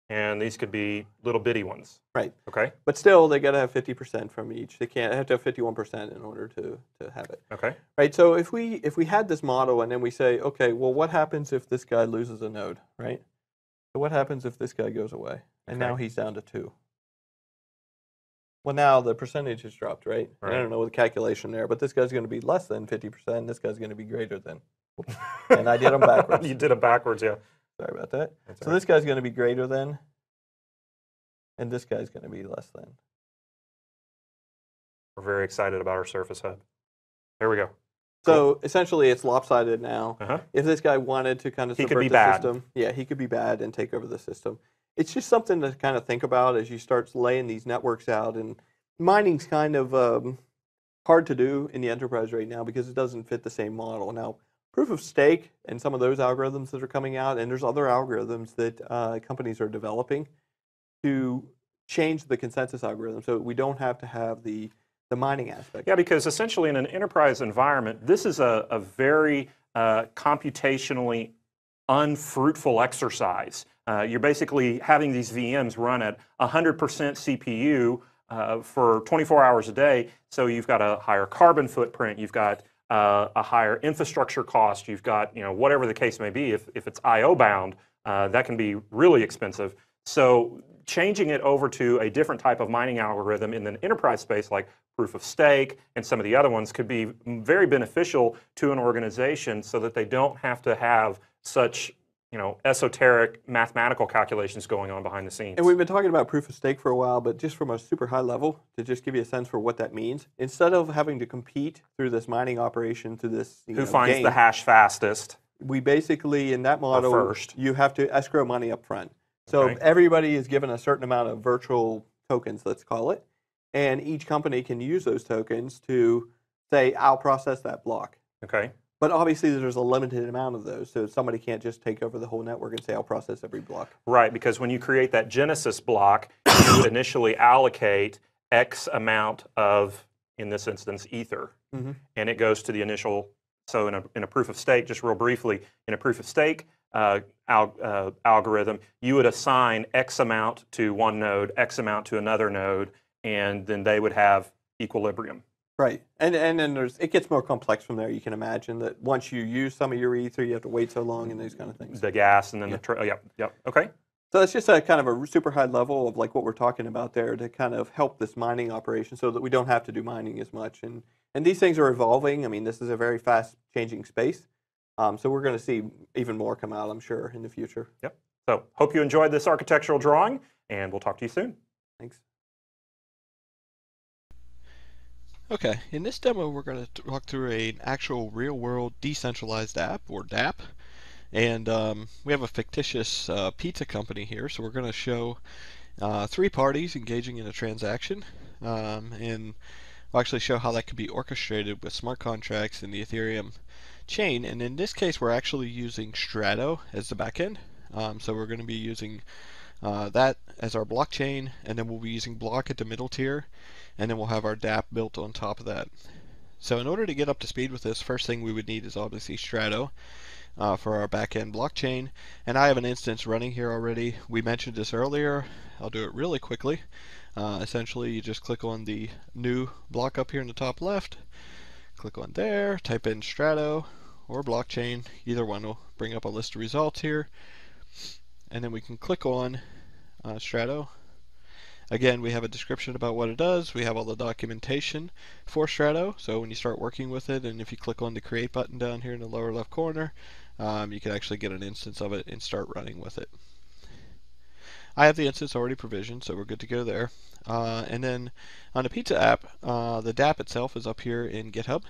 Speaker 2: and these could be little bitty ones.
Speaker 1: Right.
Speaker 2: Okay?
Speaker 1: But still, they got to have 50% from each. They can't have to have 51% in order to, to have it.
Speaker 2: Okay.
Speaker 1: Right. So if we if we had this model and then we say, okay, well, what happens if this guy loses a node, right? So what happens if this guy goes away and now he's down to two? Well, now the percentage has dropped, right? I don't know the calculation there, but this guy's going to be less than 50%. This guy's going to be greater than. And I did them backwards.
Speaker 2: you did them backwards, yeah.
Speaker 1: Sorry about that.
Speaker 2: That's
Speaker 1: So
Speaker 2: right.
Speaker 1: this guy's going to be greater than, and this guy's going to be less than.
Speaker 2: We're very excited about our Surface Hub. There we go.
Speaker 1: So essentially, it's lopsided now.
Speaker 2: Uh-huh.
Speaker 1: If this guy wanted to kind of
Speaker 2: He could
Speaker 1: subvert
Speaker 2: be
Speaker 1: the
Speaker 2: bad.
Speaker 1: system, yeah, he could be bad and take over the system. It's just something to kind of think about as you start laying these networks out. And mining's kind of um, hard to do in the enterprise right now because it doesn't fit the same model. Now, proof of stake and some of those algorithms that are coming out, and there's other algorithms that uh, companies are developing to change the consensus algorithm so we don't have to have the the mining aspect.
Speaker 2: Yeah, because essentially in an enterprise environment, this is a, a very uh, computationally unfruitful exercise. Uh, you're basically having these VMs run at 100% CPU uh, for 24 hours a day, so you've got a higher carbon footprint, you've got uh, a higher infrastructure cost, you've got you know whatever the case may be. If, if it's I/O bound, uh, that can be really expensive. So changing it over to a different type of mining algorithm in the enterprise space, like proof of stake and some of the other ones, could be very beneficial to an organization so that they don't have to have such you know, esoteric mathematical calculations going on behind the scenes.
Speaker 4: And we've been talking about proof of stake for a while, but just from a super high level, to just give you a sense for what that means, instead of having to compete through this mining operation, through this
Speaker 2: who
Speaker 4: know,
Speaker 2: finds
Speaker 4: game,
Speaker 2: the hash fastest?
Speaker 4: we basically in that model
Speaker 2: first.
Speaker 4: you have to escrow money up front. So
Speaker 2: Okay.
Speaker 4: everybody is given a certain amount of virtual tokens, let's call it, and each company can use those tokens to say, "I'll process that block."
Speaker 2: Okay.
Speaker 4: But obviously, there's a limited amount of those, so somebody can't just take over the whole network and say, "I'll process every block."
Speaker 2: Right, because when you create that Genesis block, you initially allocate X amount of, in this instance, Ether,
Speaker 4: Mhm.
Speaker 2: and it goes to the initial. So in a, in a proof of stake, just real briefly, in a proof of stake uh, al- uh, algorithm, you would assign X amount to one node, X amount to another node, and then they would have equilibrium.
Speaker 4: Right, and and then there's it gets more complex from there. You can imagine that once you use some of your ether, you have to wait so long and these kind of things.
Speaker 2: The gas and then
Speaker 4: Yeah.
Speaker 2: the. Tra- oh, yep, yep. Okay.
Speaker 4: So it's just a kind of a super high level of like what we're talking about there to kind of help this mining operation so that we don't have to do mining as much. And and these things are evolving. I mean, this is a very fast changing space. Um, so we're going to see even more come out, I'm sure, in the future.
Speaker 2: Yep. So hope you enjoyed this architectural drawing, and we'll talk to you soon.
Speaker 4: Thanks.
Speaker 1: Okay, in this demo we're going to talk through an actual real-world decentralized app, or DApp, and um, we have a fictitious uh, pizza company here, so we're going to show uh, three parties engaging in a transaction, um, and we'll actually show how that could be orchestrated with smart contracts in the Ethereum chain, and in this case we're actually using Strato as the backend, um, so we're going to be using uh, that as our blockchain, and then we'll be using Bloc at the middle tier, and then we'll have our DApp built on top of that. So in order to get up to speed with this, first thing we would need is obviously Strato uh, for our backend blockchain, and I have an instance running here already. We mentioned this earlier. I'll do it really quickly. Uh, essentially, you just click on the new block up here in the top left, click on there, type in Strato or blockchain. Either one will bring up a list of results here, and then we can click on uh, Strato Again, we have a description about what it does. We have all the documentation for Strato. So when you start working with it, and if you click on the Create button down here in the lower left corner, um, you can actually get an instance of it and start running with it. I have the instance already provisioned, so we're good to go there. Uh, and then on the Pizza app, uh, the DApp itself is up here in GitHub.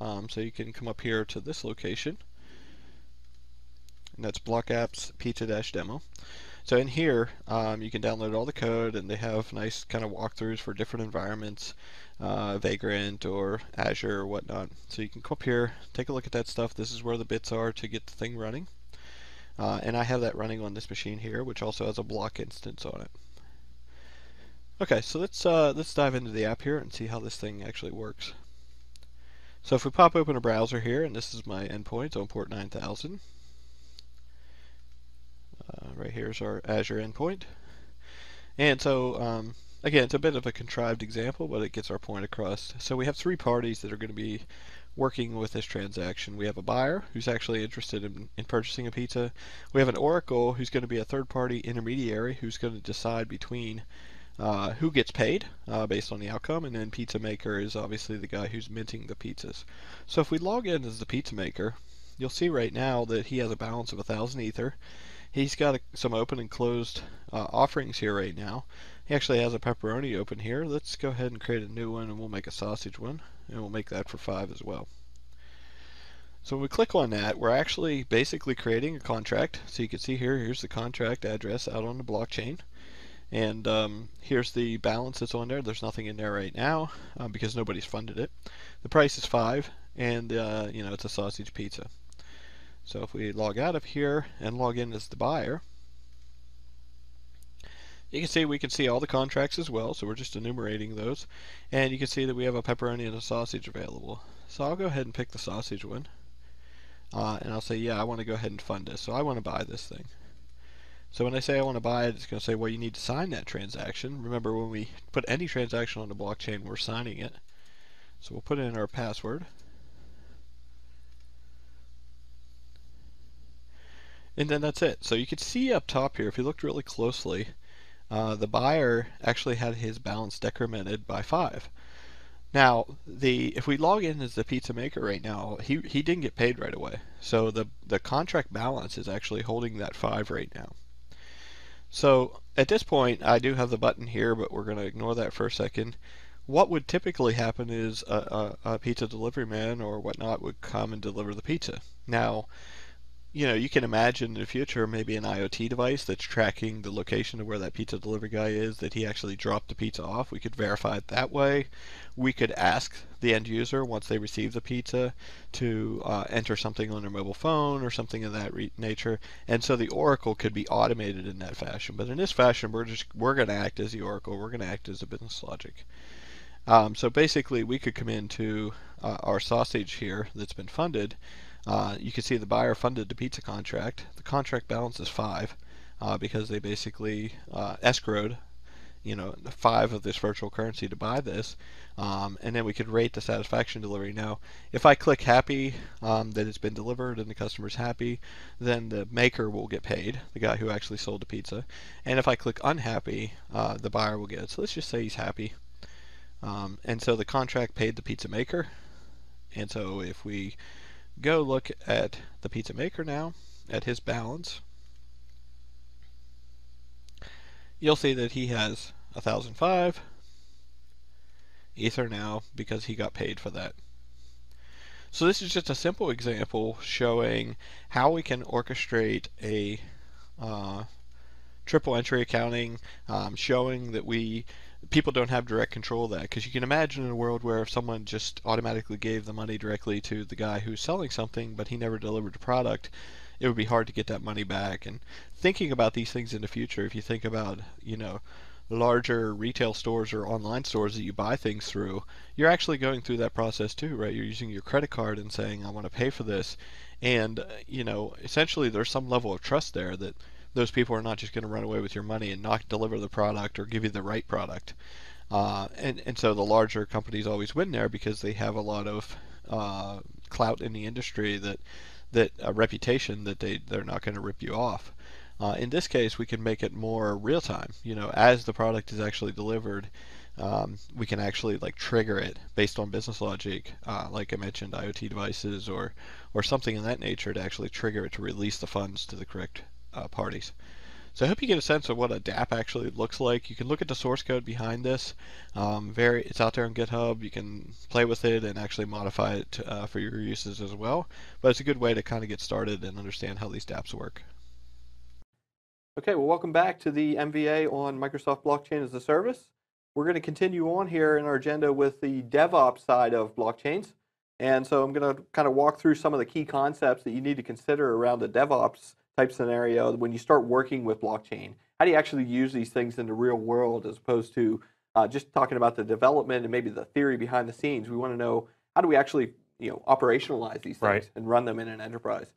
Speaker 1: Um, so you can come up here to this location. And that's BlockApps Pizza-Demo. So in here, um, you can download all the code, and they have nice kind of walkthroughs for different environments, uh, Vagrant or Azure or whatnot. So you can come up here, take a look at that stuff. This is where the bits are to get the thing running. Uh, and I have that running on this machine here, which also has a bloc instance on it. Okay, so let's uh, let's dive into the app here and see how this thing actually works. So if we pop open a browser here, and this is my endpoint on port 9000. Uh, right here is our Azure endpoint. And so, um, again, it's a bit of a contrived example, but it gets our point across. So we have three parties that are going to be working with this transaction. We have a buyer who's actually interested in, in purchasing a pizza. We have an oracle who's going to be a third-party intermediary who's going to decide between uh, who gets paid uh, based on the outcome, and then Pizza Maker is obviously the guy who's minting the pizzas. So if we log in as the Pizza Maker, you'll see right now that he has a balance of 1,000 Ether. He's got a, some open and closed uh, offerings here right now. He actually has a pepperoni open here. Let's go ahead and create a new one and we'll make a sausage one. And we'll make that for 5 as well. So when we click on that, we're actually basically creating a contract. So you can see here, here's the contract address out on the blockchain. And um, here's the balance that's on there. There's nothing in there right now uh, because nobody's funded it. The price is 5 and uh, you know it's a sausage pizza. So if we log out of here and log in as the buyer, you can see we can see all the contracts as well, so we're just enumerating those. And you can see that we have a pepperoni and a sausage available. So I'll go ahead and pick the sausage one. Uh, and I'll say, yeah, I want to go ahead and fund this. So I want to buy this thing. So when I say I want to buy it, it's going to say, well, you need to sign that transaction. Remember, when we put any transaction on the blockchain, we're signing it. So we'll put in our password. And then that's it. So you can see up top here, if you looked really closely, uh, the buyer actually had his balance decremented by five. Now, the if we log in as the pizza maker right now, he, he didn't get paid right away. So the the contract balance is actually holding that five right now. So at this point, I do have the button here, but we're going to ignore that for a second. What would typically happen is a, a, a pizza delivery man or whatnot would come and deliver the pizza. Now, you know, you can imagine in the future maybe an IoT device that's tracking the location of where that pizza delivery guy is, that he actually dropped the pizza off. We could verify it that way. We could ask the end user once they receive the pizza to uh, enter something on their mobile phone or something of that re- nature, and so the Oracle could be automated in that fashion. But in this fashion, we're just we're going to act as the Oracle. We're going to act as a business logic. Um, so basically, we could come into uh, our sausage here that's been funded uh, you can see the buyer funded the pizza contract. The contract balance is five uh, because they basically uh, escrowed, you know, five of this virtual currency to buy this, um, and then we could rate the satisfaction delivery. Now, if I click happy um, that it's been delivered and the customer's happy, then the maker will get paid, the guy who actually sold the pizza. And if I click unhappy, uh, the buyer will get it. So let's just say he's happy. Um, and so the contract paid the pizza maker. And so if we go look at the pizza maker now, at his balance, you'll see that he has 1005 ether now because he got paid for that. So this is just a simple example showing how we can orchestrate a uh, triple entry accounting, um, showing that we people don't have direct control of that because you can imagine in a world where if someone just automatically gave the money directly to the guy who's selling something but he never delivered a product it would be hard to get that money back. And thinking about these things in the future if you think about you know larger retail stores or online stores that you buy things through you're actually going through that process too right? You're using your credit card and saying i want to pay for this. And uh, you know essentially there's some level of trust there that those people are not just going to run away with your money and not deliver the product or give you the right product. Uh, and, and so the larger companies always win there because they have a lot of uh, clout in the industry that that a reputation that they they're not going to rip you off. Uh, in this case, we can make it more real time. You know, as the product is actually delivered, um, we can actually like trigger it based on business logic, uh, like I mentioned, IoT devices or or something in that nature to actually trigger it to release the funds to the correct uh, parties. So I hope you get a sense of what a DApp actually looks like. You can look at the source code behind this. Um, very, it's out there on GitHub. You can play with it and actually modify it uh, for your uses as well. But it's a good way to kind of get started and understand how these dApps work.
Speaker 5: Okay, well, welcome back to the MVA on Microsoft Blockchain as a Service. We're going to continue on here in our agenda with the DevOps side of blockchains. And so I'm going to kind of walk through some of the key concepts that you need to consider around the DevOps type scenario when you start working with blockchain? How do you actually use these things in the real world as opposed to uh, just talking about the development and maybe the theory behind the scenes? We want to know how do we actually you know operationalize these things
Speaker 2: right.
Speaker 5: and run them in an enterprise.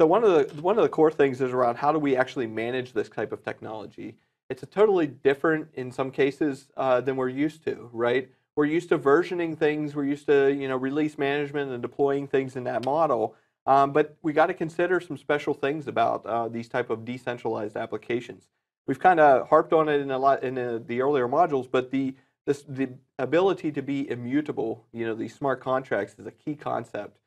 Speaker 5: So one of the one of the core things is around how do we actually manage this type of technology. It's a totally different in some cases uh, than we're used to, right? We're used to versioning things. We're used to you know release management and deploying things in that model. Um, but we got to consider some special things about uh, these type of decentralized applications. We've kind of harped on it in a lot in uh, the earlier modules, but the this, the ability to be immutable, you know, these smart contracts is a key concept.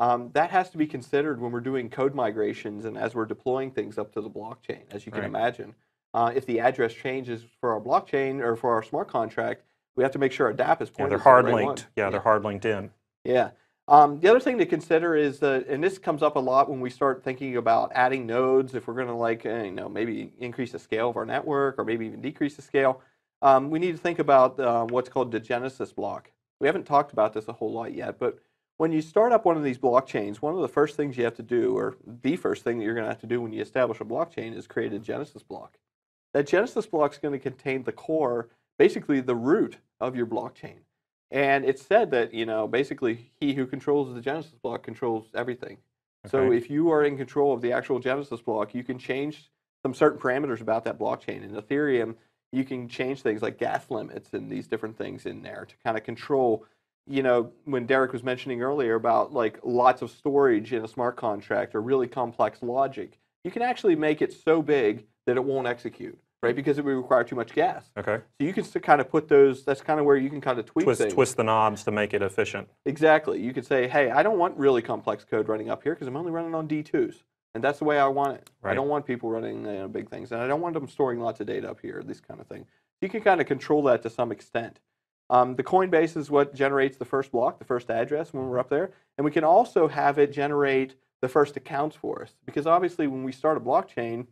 Speaker 5: Um, that has to be considered when we're doing code migrations and as we're deploying things up to the blockchain, as you can right. imagine. Uh, if the address changes for our blockchain or for our smart contract, we have to make sure our DApp is pointed.
Speaker 2: Yeah, they're hard
Speaker 5: the right
Speaker 2: linked. Yeah, yeah, they're hard linked in.
Speaker 5: Yeah. Um, the other thing to consider is that, and this comes up a lot when we start thinking about adding nodes, if we're going to like, uh, you know, maybe increase the scale of our network or maybe even decrease the scale, um, we need to think about uh, what's called the Genesis block. We haven't talked about this a whole lot yet, but when you start up one of these blockchains, one of the first things you have to do, or the first thing that you're going to have to do when you establish a blockchain is create a Genesis block. That Genesis block is going to contain the core, basically the root of your blockchain. And it's said that, you know, basically he who controls the Genesis block controls everything. Okay. So if you are in control of the actual Genesis block, you can change some certain parameters about that blockchain. In Ethereum, you can change things like gas limits and these different things in there to kind of control, you know, when Derek was mentioning earlier about like lots of storage in a smart contract or really complex logic, you can actually make it so big that it won't execute
Speaker 1: right? Because it would require too much gas.
Speaker 2: Okay.
Speaker 1: So you can kind of put those. That's kind of where you can kind of tweak
Speaker 2: Twist,
Speaker 1: things.
Speaker 2: twist the knobs to make it efficient.
Speaker 1: Exactly. You could say, hey, I don't want really complex code running up here because I'm only running on D2s. And that's the way I want it. I don't want people running you know, big things. And I don't want them storing lots of data up here, this kind of thing. You can kind of control that to some extent. Um, the Coinbase is what generates the first block, the first address when we're up there. And we can also have it generate the first accounts for us. Because obviously, when we start a blockchain,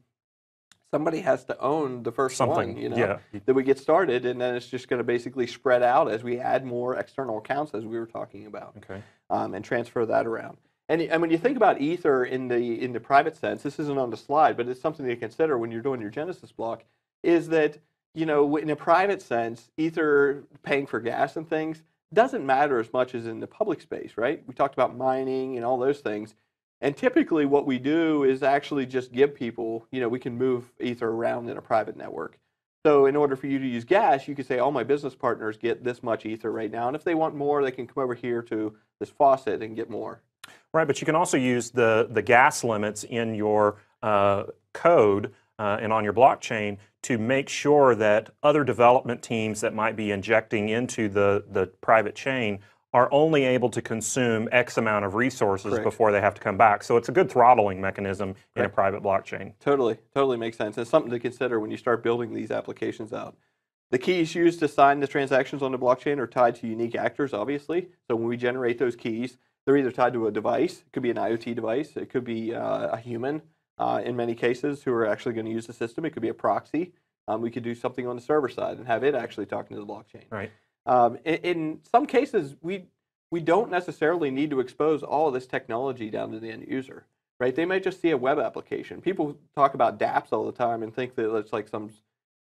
Speaker 1: somebody has to own the first
Speaker 2: Something.
Speaker 1: one, you know,
Speaker 2: Yeah.
Speaker 1: that we get started. And then it's just going to basically spread out as we add more external accounts, as we were talking about
Speaker 2: Okay.
Speaker 1: um, and transfer that around. And, and when you think about Ether in the in the private sense, this isn't on the slide, but it's something to consider when you're doing your Genesis block. Is that you know in a private sense, Ether paying for gas and things doesn't matter as much as in the public space, right? We talked about mining and all those things. And typically, what we do is actually just give people, you know, we can move Ether around in a private network. So, in order for you to use gas, you could say, all my business partners get this much Ether right now. And if they want more, they can come over here to this faucet and get more.
Speaker 2: Right, but you can also use the, the gas limits in your uh, code uh, and on your blockchain to make sure that other development teams that might be injecting into the, the private chain are only able to consume X amount of resources
Speaker 1: Correct.
Speaker 2: before they have to come back. So it's a good throttling mechanism in a private blockchain.
Speaker 1: Totally, totally makes sense. It's something to consider when you start building these applications out. The keys used to sign the transactions on the blockchain are tied to unique actors, obviously. So when we generate those keys, they're either tied to a device, it could be an IoT device, it could be uh, a human uh, in many cases who are actually going to use the system, it could be a proxy. Um, we could do something on the server side and have it actually talking to the blockchain.
Speaker 2: Right.
Speaker 1: Um, in, in some cases, we we don't necessarily need to expose all of this technology down to the end user, right? They might just see a web application. People talk about DApps all the time and think that it's like some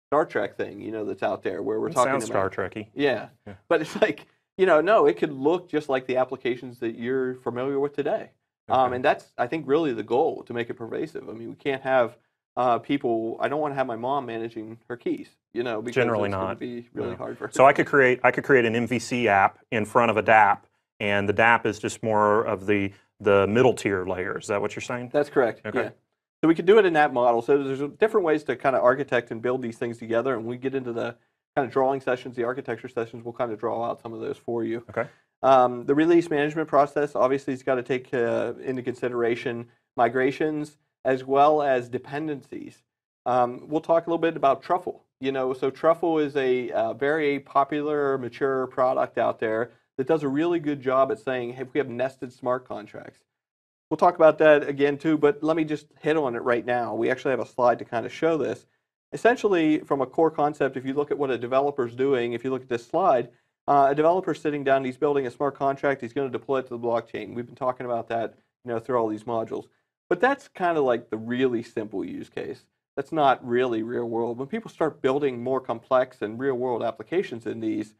Speaker 1: Star Trek thing, you know, that's out there where we're
Speaker 2: It
Speaker 1: talking
Speaker 2: sounds
Speaker 1: about.
Speaker 2: Star Trekky.
Speaker 1: Yeah.
Speaker 2: Yeah.
Speaker 1: but it's like you know, no, it could look just like the applications that you're familiar with today. Um, and that's, I think, really the goal to make it pervasive. I mean, we can't have uh, people. I don't want to have my mom managing her keys. You know, because
Speaker 2: Generally
Speaker 1: it's
Speaker 2: not.
Speaker 1: be really hard for her.
Speaker 2: So I could create I could create an MVC app in front of a DApp, and the DApp is just more of the the middle tier layer. Is that what you're saying?
Speaker 1: That's correct.
Speaker 2: Okay.
Speaker 1: Yeah. So we could do it in that model. So there's different ways to kind of architect and build these things together. And when we get into the kind of drawing sessions, the architecture sessions, we'll kind of draw out some of those for you.
Speaker 2: Okay.
Speaker 1: Um, the release management process obviously has got to take uh, into consideration migrations as well as dependencies. Um, we'll talk a little bit about Truffle. You know, so Truffle is a uh, very popular, mature product out there that does a really good job at saying, hey, if we have nested smart contracts. We'll talk about that again too, but let me just hit on it right now. We actually have a slide to kind of show this. Essentially, from a core concept, if you look at what a developer's doing, if you look at this slide, uh, a developer's sitting down, he's building a smart contract, he's going to deploy it to the blockchain. We've been talking about that, you know, through all these modules. But that's kind of like the really simple use case. That's not really real world. When people start building more complex and real world applications in these,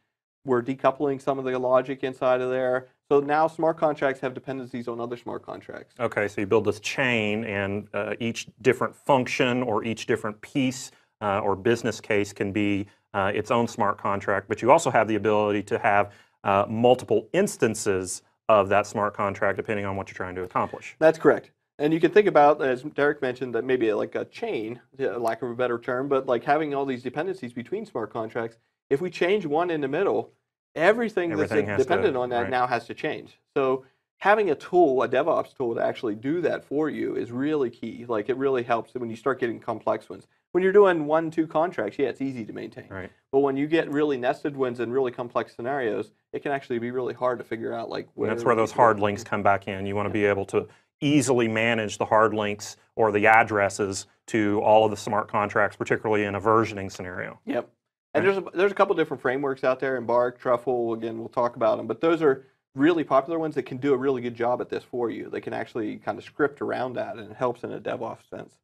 Speaker 1: we're decoupling some of the logic inside of there. So now smart contracts have dependencies on other smart contracts.
Speaker 2: Okay, so you build this chain, and uh, each different function or each different piece uh, or business case can be uh, its own smart contract. But you also have the ability to have uh, multiple instances of that smart contract depending on what you're trying to accomplish.
Speaker 1: That's correct. And you can think about, as Derek mentioned, that maybe like a chain, yeah, lack of a better term, but like having all these dependencies between smart contracts. If we change one in the middle, everything,
Speaker 2: Everything
Speaker 1: that's
Speaker 2: has to-
Speaker 1: dependent on that
Speaker 2: right.
Speaker 1: now has to change. So having a tool, a DevOps tool to actually do that for you is really key. Like it really helps when you start getting complex ones. When you're doing one, two contracts, yeah, it's easy to maintain.
Speaker 2: Right.
Speaker 1: But when you get really nested ones and really complex scenarios, it can actually be really hard to figure out like
Speaker 2: And that's
Speaker 1: where
Speaker 2: where those hard links come back in. You want to be able to easily manage the hard links or the addresses to all of the smart contracts, particularly in a versioning scenario.
Speaker 1: Yep. And there's a, there's a couple different frameworks out there, Embark, Truffle. Again, we'll talk about them, but those are really popular ones that can do a really good job at this for you. They can actually kind of script around that, and it helps in a DevOps sense.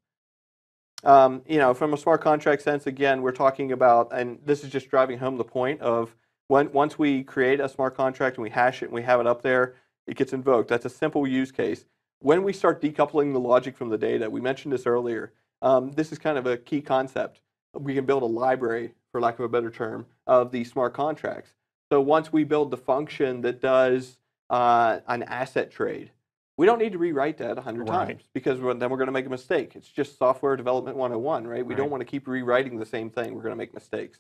Speaker 1: Um, you know, from a smart contract sense, again, we're talking about, and this is just driving home the point of when once we create a smart contract and we hash it and we have it up there, it gets invoked. That's a simple use case. When we start decoupling the logic from the data, we mentioned this earlier. Um, this is kind of a key concept. We can build a library, for lack of a better term, of these smart contracts. So once we build the function that does uh, an asset trade, We don't need to rewrite that 100
Speaker 2: Right.
Speaker 1: times because we're- then we're going to make a mistake. It's just software development 101, right? We don't want to keep rewriting the same thing. We're going to make mistakes.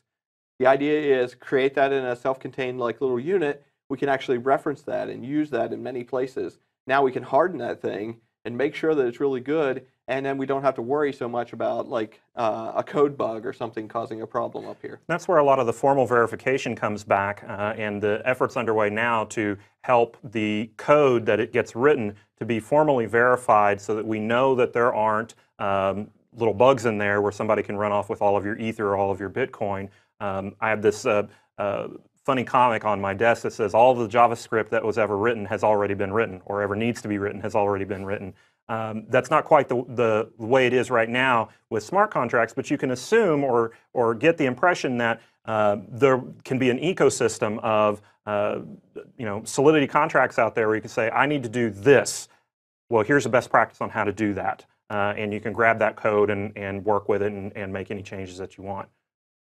Speaker 1: The idea is create that in a self-contained like little unit. We can actually reference that and use that in many places. Now we can harden that thing and make sure that it's really good, and then we don't have to worry so much about like uh, a code bug or something causing a problem up here.
Speaker 2: That's where a lot of the formal verification comes back, uh, and the efforts underway now to help the code that it gets written to be formally verified so that we know that there aren't um, little bugs in there where somebody can run off with all of your Ether or all of your Bitcoin. Um, I have this uh, uh, funny comic on my desk that says all the JavaScript that was ever written has already been written, or ever needs to be written has already been written. Um, that's not quite the, the way it is right now with smart contracts, but you can assume or, or get the impression that uh, there can be an ecosystem of uh, you know, Solidity contracts out there where you can say, I need to do this. Well, here's the best practice on how to do that. Uh, and you can grab that code and, and work with it and, and make any changes that you want.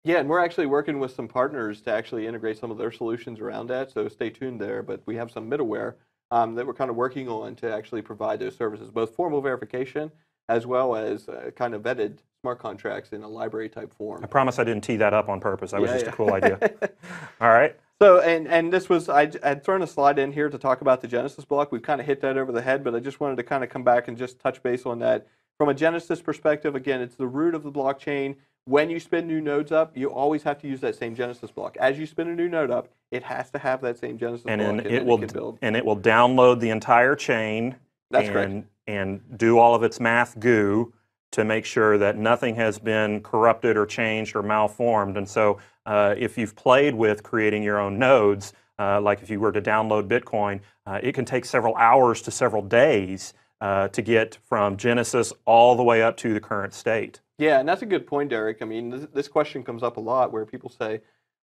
Speaker 1: Yeah, and we're actually working with some partners to actually integrate some of their solutions around that. So stay tuned there. But we have some middleware um, that we're kind of working on to actually provide those services, both formal verification as well as uh, kind of vetted smart contracts in a library type form.
Speaker 2: I promise I didn't tee that up on purpose. That was
Speaker 1: Yeah,
Speaker 2: just
Speaker 1: yeah.
Speaker 2: a cool idea. All right.
Speaker 1: So, and, and this was, I, I'd thrown a slide in here to talk about the Genesis block. We've kind of hit that over the head, but I just wanted to kind of come back and just touch base on that. From a Genesis perspective, again, it's the root of the blockchain. When you spin new nodes up, you always have to use that same Genesis block. As you spin a new node up, it has to have that same Genesis
Speaker 2: and
Speaker 1: block. and
Speaker 2: it
Speaker 1: then
Speaker 2: will
Speaker 1: can build.
Speaker 2: and it will download the entire chain
Speaker 1: That's
Speaker 2: and
Speaker 1: correct.
Speaker 2: and do all of its math goo to make sure that nothing has been corrupted or changed or malformed. And so, uh, if you've played with creating your own nodes, uh, like if you were to download Bitcoin, uh, it can take several hours to several days uh, to get from Genesis all the way up to the current state.
Speaker 1: Yeah, and that's a good point, Derek. I mean, this, this question comes up a lot where people say,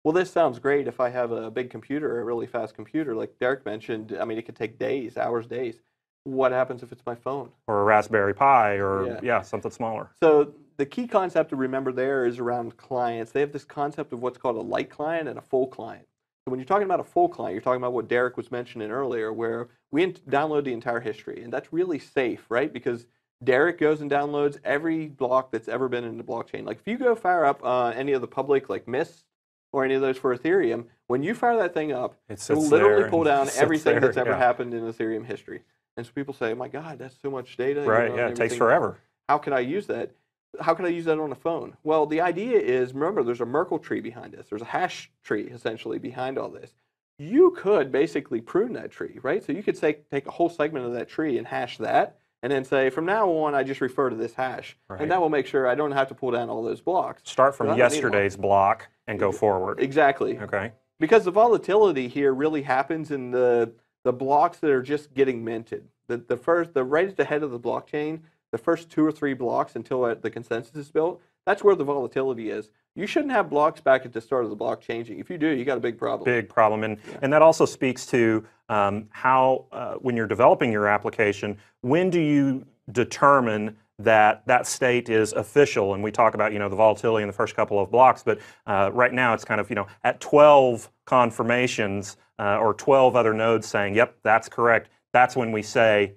Speaker 1: well, this sounds great if I have a big computer, a really fast computer. Like Derek mentioned, I mean, it could take days, hours, days. What happens if it's my phone?
Speaker 2: Or a Raspberry Pi, or
Speaker 1: Yeah.
Speaker 2: yeah, something smaller.
Speaker 1: So the key concept to remember there is around clients. They have this concept of what's called a light client and a full client. So when you're talking about a full client, you're talking about what Derek was mentioning earlier, where we in- download the entire history, and that's really safe, right? Because Derek goes and downloads every block that's ever been in the blockchain. Like if you go fire up uh, any of the public, like Mist or any of those for Ethereum, when you fire that thing up,
Speaker 2: It
Speaker 1: it'll literally pull down everything
Speaker 2: there,
Speaker 1: that's ever
Speaker 2: yeah.
Speaker 1: happened in Ethereum history. And so people say, "Oh my God, that's so much data." you
Speaker 2: Right?
Speaker 1: know,
Speaker 2: Yeah, it takes forever.
Speaker 1: how can I use that? How can I use that on a phone? Well, the idea is remember, there's a Merkle tree behind this. There's a hash tree essentially behind all this. You could basically prune that tree, right? So you could say take a whole segment of that tree and hash that, and then say from now on I just refer to this hash,
Speaker 2: Right.
Speaker 1: and that will make sure I don't have to pull down all those blocks.
Speaker 2: Start from
Speaker 1: don't need one.
Speaker 2: yesterday's block and go forward.
Speaker 1: Exactly,
Speaker 2: Okay.
Speaker 1: because the volatility here really happens in the the blocks that are just getting minted. The the first the right at the head of the blockchain, the first two or three blocks until the consensus is built. That's where the volatility is. You shouldn't have blocks back at the start of the block changing. If you do, you got a big problem.
Speaker 2: big problem. And, and that also speaks to um, how, uh, when you're developing your application, when do you determine that that state is official? And we talk about, you know, the volatility in the first couple of blocks, but uh, right now it's kind of, you know, at 12 confirmations uh, or 12 other nodes saying, yep, that's correct. That's when we say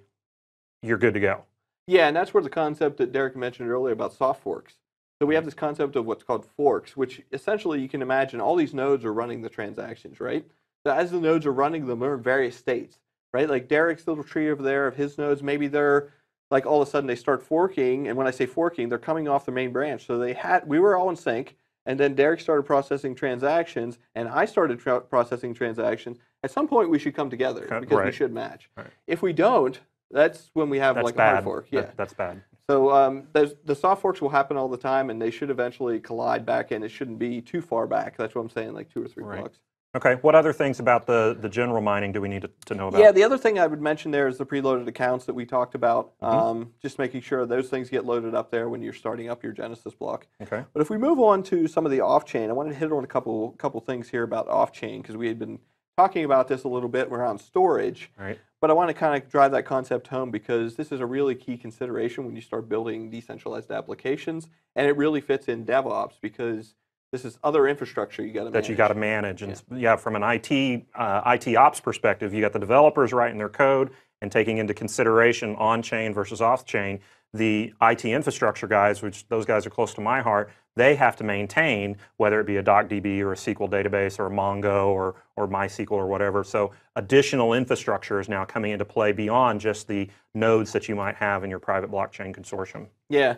Speaker 2: you're good to go.
Speaker 1: Yeah, and that's where the concept that Derek mentioned earlier about soft forks. So we have this concept of what's called forks, which essentially you can imagine all these nodes are running the transactions, right? So as the nodes are running them, they're in various states, right? Like Derek's little tree over there of his nodes, maybe they're like all of a sudden they start forking, and when I say forking, they're coming off the main branch. So they had we were all in sync, and then Derek started processing transactions, and I started tra- processing transactions. At some point, we should come together because we should match.
Speaker 2: Right.
Speaker 1: If we don't, that's when we have
Speaker 2: That's
Speaker 1: like a hard fork. Yeah.
Speaker 2: That- that's bad.
Speaker 1: So um, there's, the soft forks will happen all the time, and they should eventually collide back, and it shouldn't be too far back. That's what I'm saying, like two or three
Speaker 2: Right.
Speaker 1: blocks.
Speaker 2: Okay. What other things about the, the general mining do we need to, to know about?
Speaker 1: Yeah, the other thing I would mention there is the preloaded accounts that we talked about.
Speaker 2: Mm-hmm.
Speaker 1: Um, just making sure those things get loaded up there when you're starting up your Genesis block.
Speaker 2: Okay.
Speaker 1: But if we move on to some of the off-chain, I wanted to hit on a couple couple things here about off-chain because we had been talking about this a little bit around storage.
Speaker 2: Right.
Speaker 1: But I want to kind of drive that concept home because this is a really key consideration when you start building decentralized applications, and it really fits in DevOps because this is other infrastructure you got to
Speaker 2: that you got to manage. And yeah. from an IT uh, IT ops perspective, you got the developers writing their code, and taking into consideration on chain versus off chain, the IT infrastructure guys, which those guys are close to my heart, they have to maintain whether it be a DocDB or a SQL database or a Mongo or, or MySQL or whatever. So additional infrastructure is now coming into play beyond just the nodes that you might have in your private blockchain consortium.
Speaker 1: Yeah.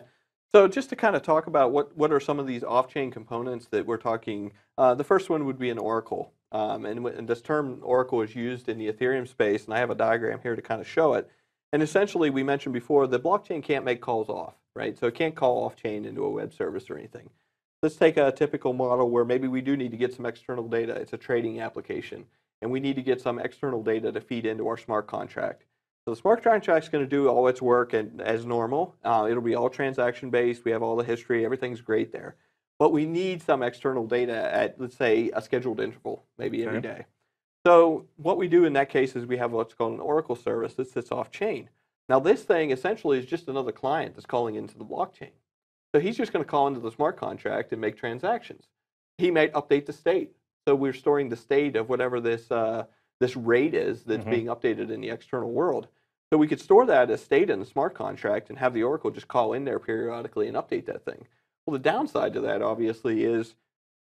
Speaker 1: So just to kind of talk about what, what are some of these off-chain components that we're talking, uh, the first one would be an Oracle. Um, and, and this term Oracle is used in the Ethereum space, and I have a diagram here to kind of show it. And essentially, we mentioned before, the blockchain can't make calls off, right? So it can't call off chain into a web service or anything. Let's take a typical model where maybe we do need to get some external data. It's a trading application, and we need to get some external data to feed into our smart contract. So the smart contract is going to do all its work and, as normal. Uh, it'll be all transaction based. We have all the history. Everything's great there. But we need some external data at, let's say, a scheduled interval, maybe every
Speaker 2: Okay.
Speaker 1: day. So what we do in that case is we have what's called an Oracle service that sits off chain. Now this thing essentially is just another client that's calling into the blockchain. So he's just going to call into the smart contract and make transactions. He might update the state. So we're storing the state of whatever this uh, this rate is that's
Speaker 2: Mhm.
Speaker 1: being updated in the external world. So we could store that as state in the smart contract and have the Oracle just call in there periodically and update that thing. Well, the downside to that obviously is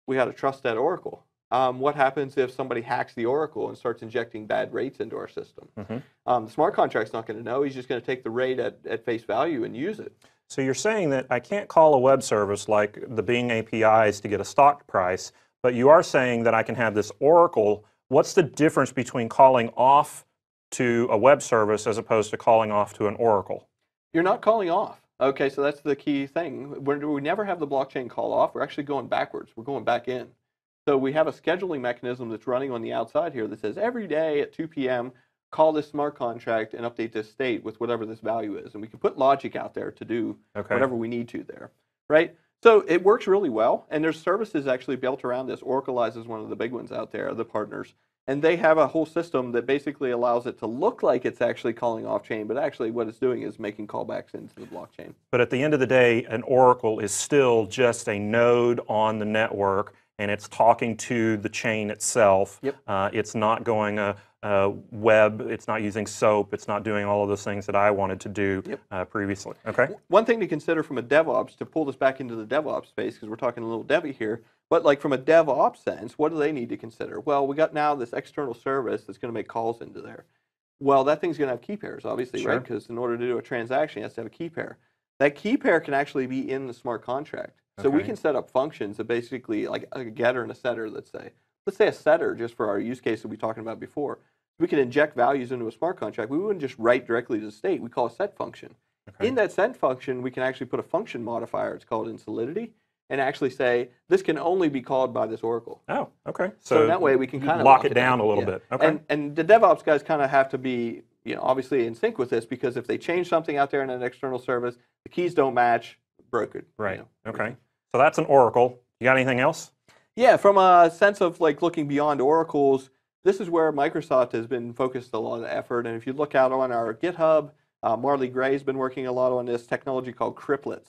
Speaker 1: we got to trust that Oracle. Um, what happens if somebody hacks the Oracle and starts injecting bad rates into our system?
Speaker 2: Mhm.
Speaker 1: Um, the smart contract's not going to know. He's just going to take the rate at, at face value and use it.
Speaker 2: So you're saying that I can't call a web service like the Bing APIs to get a stock price, but you are saying that I can have this Oracle. What's the difference between calling off to a web service as opposed to calling off to an Oracle?
Speaker 1: You're not calling off. Okay, so that's the key thing. When we never have the blockchain call off, we're actually going backwards. We're going back in. So we have a scheduling mechanism that's running on the outside here that says every day at 2 p.m., call this smart contract and update this state with whatever this value is. And we can put logic out there to do
Speaker 2: Okay.
Speaker 1: whatever we need to there, right? So it works really well, and there's services actually built around this. Oraclize is one of the big ones out there, the partners, and they have a whole system that basically allows it to look like it's actually calling off chain, but actually what it's doing is making callbacks into the blockchain.
Speaker 2: But at the end of the day, an Oracle is still just a node on the network, and it's talking to the chain itself.
Speaker 1: Yep.
Speaker 2: Uh, it's not going a, a web. It's not using SOAP. It's not doing all of those things that I wanted to do
Speaker 1: Yep.
Speaker 2: uh, previously. Okay.
Speaker 1: One thing to consider from a DevOps to pull this back into the DevOps space, because we're talking a little Devy here, but like from a DevOps sense, what do they need to consider? Well, we got now this external service that's going to make calls into there. Well, that thing's going to have key pairs, obviously, right? Because in order to do a transaction, it has to have a key pair. That key pair can actually be in the smart contract. So we can set up functions that basically, like a getter and a setter, let's say. Let's say a setter, just for our use case that we were talking about before. We can inject values into a smart contract. We wouldn't just write directly to the state. We call a set function.
Speaker 2: Okay.
Speaker 1: In that set function, we can actually put a function modifier. It's called in Solidity, and actually say this can only be called by this Oracle.
Speaker 2: Oh, okay.
Speaker 1: So, that way we can kind of
Speaker 2: lock it down a little
Speaker 1: Yeah.
Speaker 2: bit. Okay.
Speaker 1: And and the DevOps guys kind of have to be, you know, obviously in sync with this because if they change something out there in an external service, the keys don't match, broken. you
Speaker 2: right.
Speaker 1: know.
Speaker 2: Okay. So that's an Oracle. You got anything else?
Speaker 1: Yeah, from a sense of like looking beyond oracles, this is where Microsoft has been focused a lot of effort. And if you look out on our GitHub, uh, Marley Gray's been working a lot on this technology called cryptlets.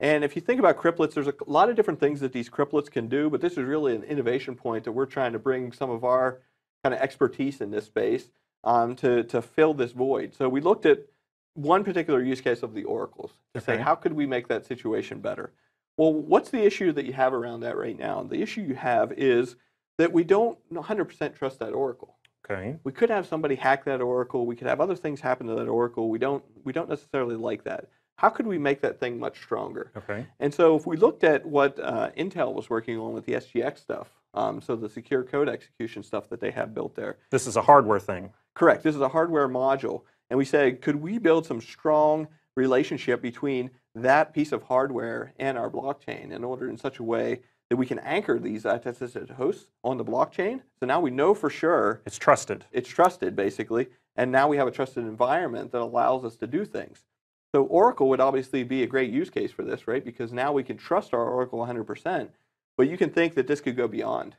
Speaker 1: And if you think about cryptlets, there's a lot of different things that these cryptlets can do, but this is really an innovation point that we're trying to bring some of our kind of expertise in this space um, to, to fill this void. So we looked at one particular use case of the oracles to say, how could we make that situation better? Well, what's the issue that you have around that right now? The issue you have is that we don't 100% trust that oracle.
Speaker 2: Okay.
Speaker 1: We could have somebody hack that oracle. We could have other things happen to that oracle. We don't we don't necessarily like that. How could we make that thing much stronger?
Speaker 2: Okay.
Speaker 1: And so if we looked at what uh, Intel was working on with the SGX stuff, um, so the secure code execution stuff that they have built there,
Speaker 2: This is a hardware thing.
Speaker 1: Correct. This is a hardware module. And we said, could we build some strong relationship between that piece of hardware and our blockchain in order in such a way that we can anchor these attested hosts on the blockchain? So now we know for sure
Speaker 2: It's trusted.
Speaker 1: it's trusted, basically. And now we have a trusted environment that allows us to do things. So Oracle would obviously be a great use case for this, right? Because now we can trust our Oracle 100%. But you can think that this could go beyond.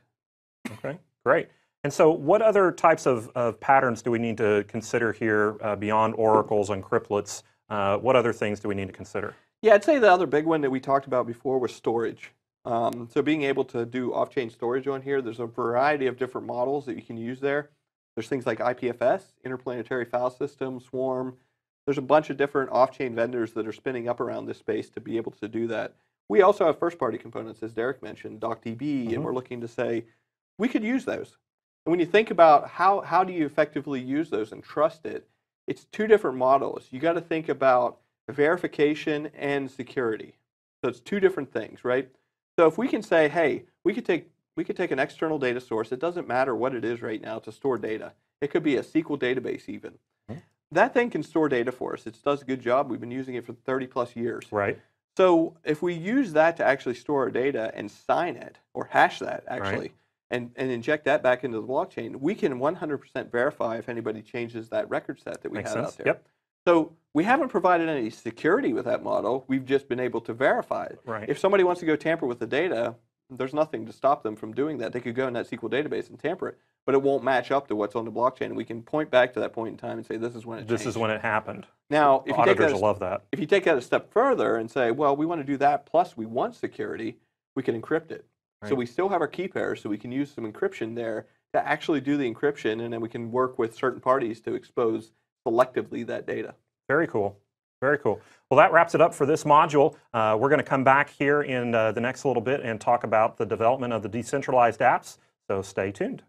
Speaker 2: Okay, great. And so, what other types of, of patterns do we need to consider here uh, beyond oracles and cryptlets? Uh, what other things do we need to consider?
Speaker 1: Yeah, I'd say the other big one that we talked about before was storage. Um, so being able to do off-chain storage on here, there's a variety of different models that you can use there. There's things like IPFS, Interplanetary File System, Swarm. There's a bunch of different off-chain vendors that are spinning up around this space to be able to do that. We also have first-party components, as Derek mentioned, DocDB,
Speaker 2: Mhm.
Speaker 1: and we're looking to say we could use those. And when you think about how how do you effectively use those and trust it, it's two different models. You got to think about verification and security. So it's two different things, right? So if we can say, hey, we could take we could take an external data source. It doesn't matter what it is right now to store data. It could be a SQL database even.
Speaker 2: Mhm.
Speaker 1: That thing can store data for us. It does a good job. We've been using it for 30 plus years.
Speaker 2: Right.
Speaker 1: So if we use that to actually store our data and sign it or hash that actually and, and inject that back into the blockchain, we can 100% verify if anybody changes that record set that we
Speaker 2: Makes
Speaker 1: have
Speaker 2: sense.
Speaker 1: out there.
Speaker 2: Yep.
Speaker 1: So we haven't provided any security with that model. We've just been able to verify it.
Speaker 2: Right.
Speaker 1: If somebody wants to go tamper with the data, there's nothing to stop them from doing that. They could go in that SQL database and tamper it, but it won't match up to what's on the blockchain. And we can point back to that point in time and say this is when it
Speaker 2: This
Speaker 1: changed.
Speaker 2: is when it happened.
Speaker 1: now, if you take that
Speaker 2: will love that.
Speaker 1: if you take that a step further and say, well, we want to do that plus we want security, we can encrypt it. So we still have our key pairs, so we can use some encryption there to actually do the encryption, and then we can work with certain parties to expose selectively that data.
Speaker 2: Very cool. Very cool. Well, that wraps it up for this module. Uh, we're going to come back here in uh, the next little bit and talk about the development of the decentralized apps. So stay tuned.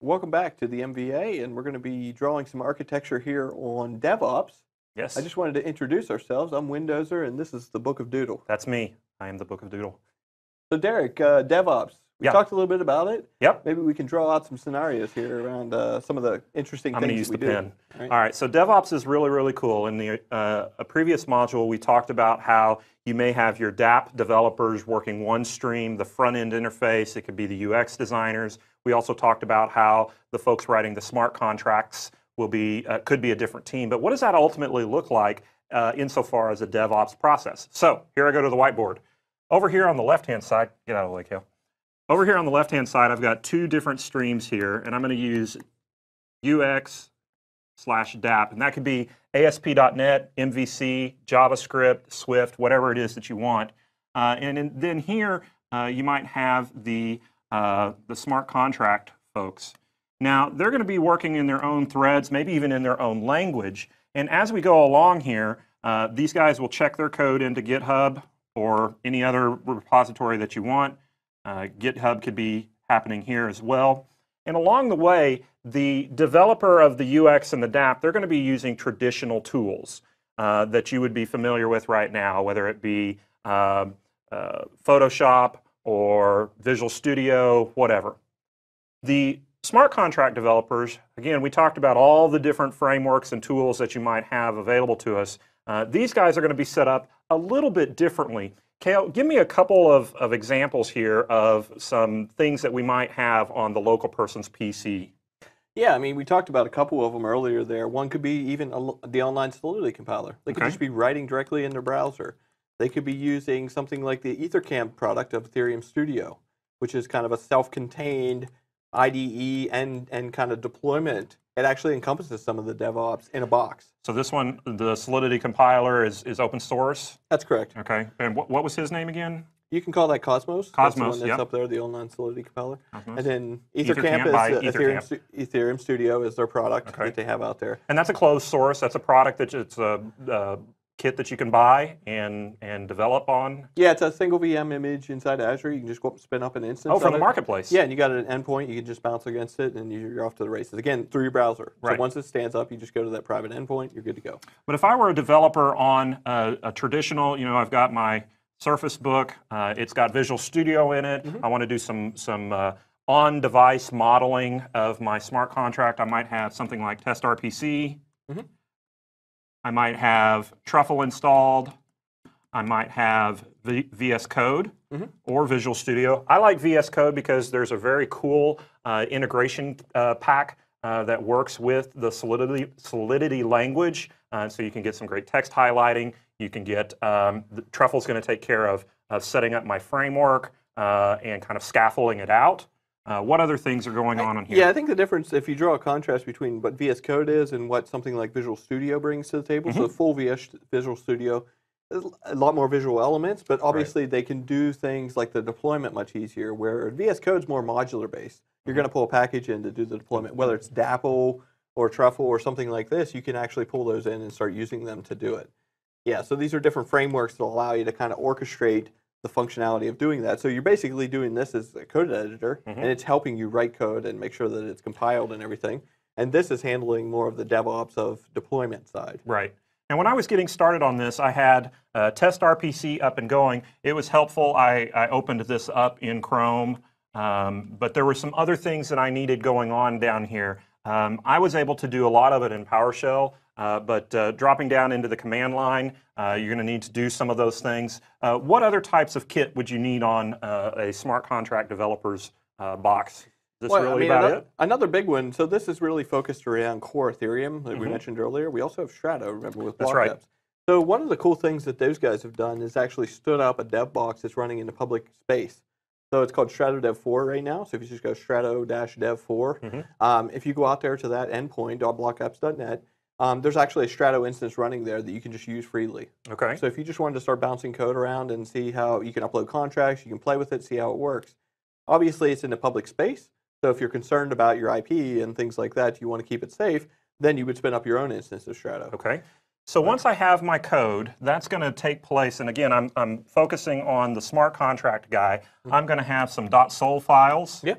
Speaker 1: Welcome back to the MVA, and we're going to be drawing some architecture here on DevOps.
Speaker 2: Yes,
Speaker 1: I just wanted to introduce ourselves. I'm Windowser, and this is the Book of Doodle.
Speaker 2: that's me. I am the Book of Doodle.
Speaker 1: So, Derek, uh, DevOps. We
Speaker 2: Yeah.
Speaker 1: talked a little bit about it.
Speaker 2: Yep.
Speaker 1: Maybe we can draw out some scenarios here around uh, some of the interesting
Speaker 2: I'm
Speaker 1: things
Speaker 2: going to use the
Speaker 1: do.
Speaker 2: pen.
Speaker 1: Right.
Speaker 2: All right, so DevOps is really, really cool. In the uh, a previous module, we talked about how you may have your DApp developers working one stream, the front end interface. It could be the UX designers. We also talked about how the folks writing the smart contracts will be uh, could be a different team. But what does that ultimately look like uh, insofar as a DevOps process? So here I go to the whiteboard. Over here on the left hand side, get out of the way, Cale. Over here on the left hand side, I've got two different streams here, and I'm going to use UX slash DApp, And that could be ASP.NET, MVC, JavaScript, Swift, whatever it is that you want. Uh, and then here, uh, you might have the, uh, the smart contract folks. Now, they're going to be working in their own threads, maybe even in their own language. And as we go along here, uh, these guys will check their code into GitHub or any other repository that you want. Uh, GitHub could be happening here as well. And along the way, the developer of the UX and the DApp, they're going to be using traditional tools uh, that you would be familiar with right now, whether it be um, uh, Photoshop or Visual Studio, whatever. The smart contract developers, again, we talked about all the different frameworks and tools that you might have available to us. Uh, these guys are going to be set up a little bit differently. Cale, give me a couple of, of examples here of some things that we might have on the local person's PC.
Speaker 1: Yeah, I mean, we talked about a couple of them earlier there. One could be even a, the online Solidity compiler. They could
Speaker 2: Okay.
Speaker 1: just be writing directly in their browser. They could be using something like the EtherCamp product of Ethereum Studio, which is kind of a self-contained IDE and, and kind of deployment. It actually encompasses some of the DevOps in a box.
Speaker 2: So this one, the Solidity compiler, is, is open source.
Speaker 1: That's correct.
Speaker 2: Okay. And what, what was his name again?
Speaker 1: You can call that Cosmos. that's the
Speaker 2: Cosmos,
Speaker 1: one that's
Speaker 2: yep.
Speaker 1: up there, the online Solidity compiler.
Speaker 2: Cosmos.
Speaker 1: And then
Speaker 2: EtherCamp
Speaker 1: EtherCamp is uh, Ethereum, Stu- Ethereum Studio is their product
Speaker 2: Okay.
Speaker 1: that they have out there.
Speaker 2: And that's a closed source. That's a product that it's a, a kit that you can buy and and develop on.
Speaker 1: Yeah, it's a single VM image inside Azure. You can just go up and spin up an instance.
Speaker 2: Oh, from the
Speaker 1: it.
Speaker 2: marketplace.
Speaker 1: Yeah, and you got an endpoint. You can just bounce against it, and you're off to the races. Again, through your browser.
Speaker 2: Right.
Speaker 1: So once it stands up, you just go to that private endpoint. You're good to go.
Speaker 2: But if I were a developer on a, a traditional, you know, I've got my Surface Book. Uh, it's got Visual Studio in it. I want to do some some uh, on-device modeling of my smart contract. I might have something like TestRPC.
Speaker 1: Mhm.
Speaker 2: I might have Truffle installed. I might have v- VS Code
Speaker 1: Mhm.
Speaker 2: or Visual Studio. I like VS Code because there's a very cool uh, integration uh, pack uh, that works with the Solidity, Solidity language. Uh, so you can get some great text highlighting. You can get, um, the, Truffle's going to take care of, of setting up my framework uh, and kind of scaffolding it out. Uh, what other things are going on in here?
Speaker 1: Yeah, I think the difference, if you draw a contrast between what VS Code is and what something like Visual Studio brings to the table,
Speaker 2: Mm-hmm.
Speaker 1: so full VS Visual Studio, a lot more visual elements, but obviously they can do things like the deployment much easier. Where VS Code's more modular based. You're going to pull a package in to do the deployment, whether it's Dapple or Truffle or something like this. You can actually pull those in and start using them to do it. Yeah, so these are different frameworks that allow you to kind of orchestrate the functionality of doing that. So you're basically doing this as a code editor,
Speaker 2: Mhm.
Speaker 1: and it's helping you write code and make sure that it's compiled and everything. And this is handling more of the DevOps of deployment side.
Speaker 2: Right. And when I was getting started on this, I had uh, Test RPC up and going. It was helpful. I, I opened this up in Chrome, um, but there were some other things that I needed going on down here. Um, I was able to do a lot of it in PowerShell, uh, but uh, dropping down into the command line, uh, you're going to need to do some of those things. Uh, what other types of kit would you need on uh, a smart contract developer's uh, box? Is this
Speaker 1: Well, I
Speaker 2: really
Speaker 1: mean,
Speaker 2: about
Speaker 1: ano-
Speaker 2: it?
Speaker 1: Another big one. So this is really focused around core Ethereum that we
Speaker 2: Mhm.
Speaker 1: mentioned earlier. We also have Strato, remember, with
Speaker 2: That's
Speaker 1: block
Speaker 2: right.
Speaker 1: apps. So one of the cool things that those guys have done is actually stood up a dev box that's running in the public space. So it's called Strato Dev 4 right now. So if you just go Strato-Dev 4,
Speaker 2: Mhm.
Speaker 1: um, if you go out there to that endpoint, .blockapps.net, um, there's actually a Strato instance running there that you can just use freely.
Speaker 2: Okay.
Speaker 1: So if you just wanted to start bouncing code around and see how you can upload contracts, you can play with it, see how it works. Obviously, it's in a public space. So if you're concerned about your IP and things like that, you want to keep it safe, then you would spin up your own instance of Strato.
Speaker 2: Okay. So once I have my code, that's going to take place. And again, I'm, I'm focusing on the smart contract guy. I'm going to have some .sol files.
Speaker 1: Yeah.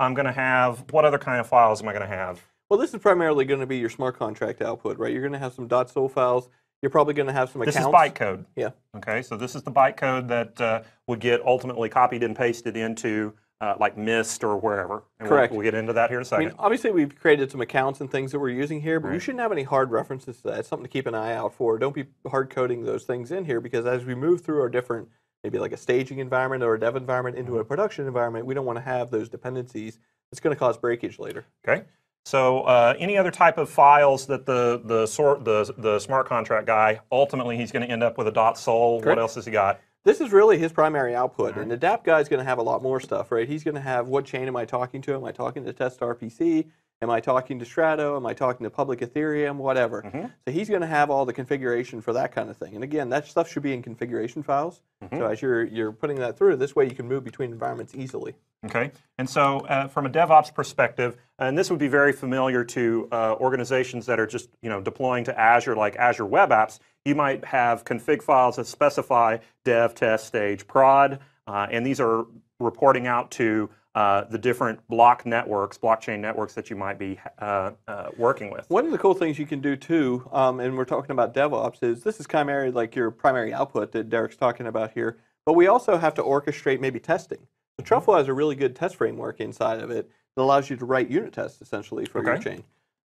Speaker 2: I'm going to have, what other kind of files am I going to have?
Speaker 1: Well, this is primarily going to be your smart contract output, right? You're going to have some .sol files. You're probably going to have some
Speaker 2: This
Speaker 1: accounts.
Speaker 2: is bytecode.
Speaker 1: Yeah.
Speaker 2: Okay, so this is the bytecode that uh, would get ultimately copied and pasted into uh, like Mist or wherever. And we'll-
Speaker 1: Correct.
Speaker 2: We'll, get into that here in a second.
Speaker 1: I mean, obviously, we've created some accounts and things that we're using here, but
Speaker 2: Right.
Speaker 1: shouldn't have any hard references to that. It's something to keep an eye out for. Don't be hard coding those things in here because as we move through our different, maybe like a staging environment or a dev environment into
Speaker 2: Mm-hmm.
Speaker 1: a production environment, we don't want to have those dependencies. It's going to cause breakage later.
Speaker 2: Okay. So uh, any other type of files that the the sort the the smart contract guy ultimately he's going to end up with a dot .sol. What else has he got?
Speaker 1: This is really his primary output, and the DApp guy is going to have a lot more stuff, right? He's going to have what chain am I talking to? Am I talking to Test RPC? Am I talking to Strato? Am I talking to public Ethereum? Whatever.
Speaker 2: Mhm.
Speaker 1: So he's going to have all the configuration for that kind of thing. And again, that stuff should be in configuration files.
Speaker 2: Mm-hmm.
Speaker 1: So as you're you're putting that through, this way you can move between environments easily.
Speaker 2: Okay, and so uh, from a DevOps perspective, and this would be very familiar to uh, organizations that are just you know deploying to Azure, like Azure Web Apps. You might have config files that specify dev, test, stage, prod, uh, and these are reporting out to uh, the different block networks, blockchain networks that you might be uh, uh, working with.
Speaker 1: One of the cool things you can do too, um, and we're talking about DevOps, is this is primarily like your primary output that Derek's talking about here. But we also have to orchestrate maybe testing. So Truffle has a really good test framework inside of it that allows you to write unit tests essentially for your
Speaker 2: Okay.
Speaker 1: chain.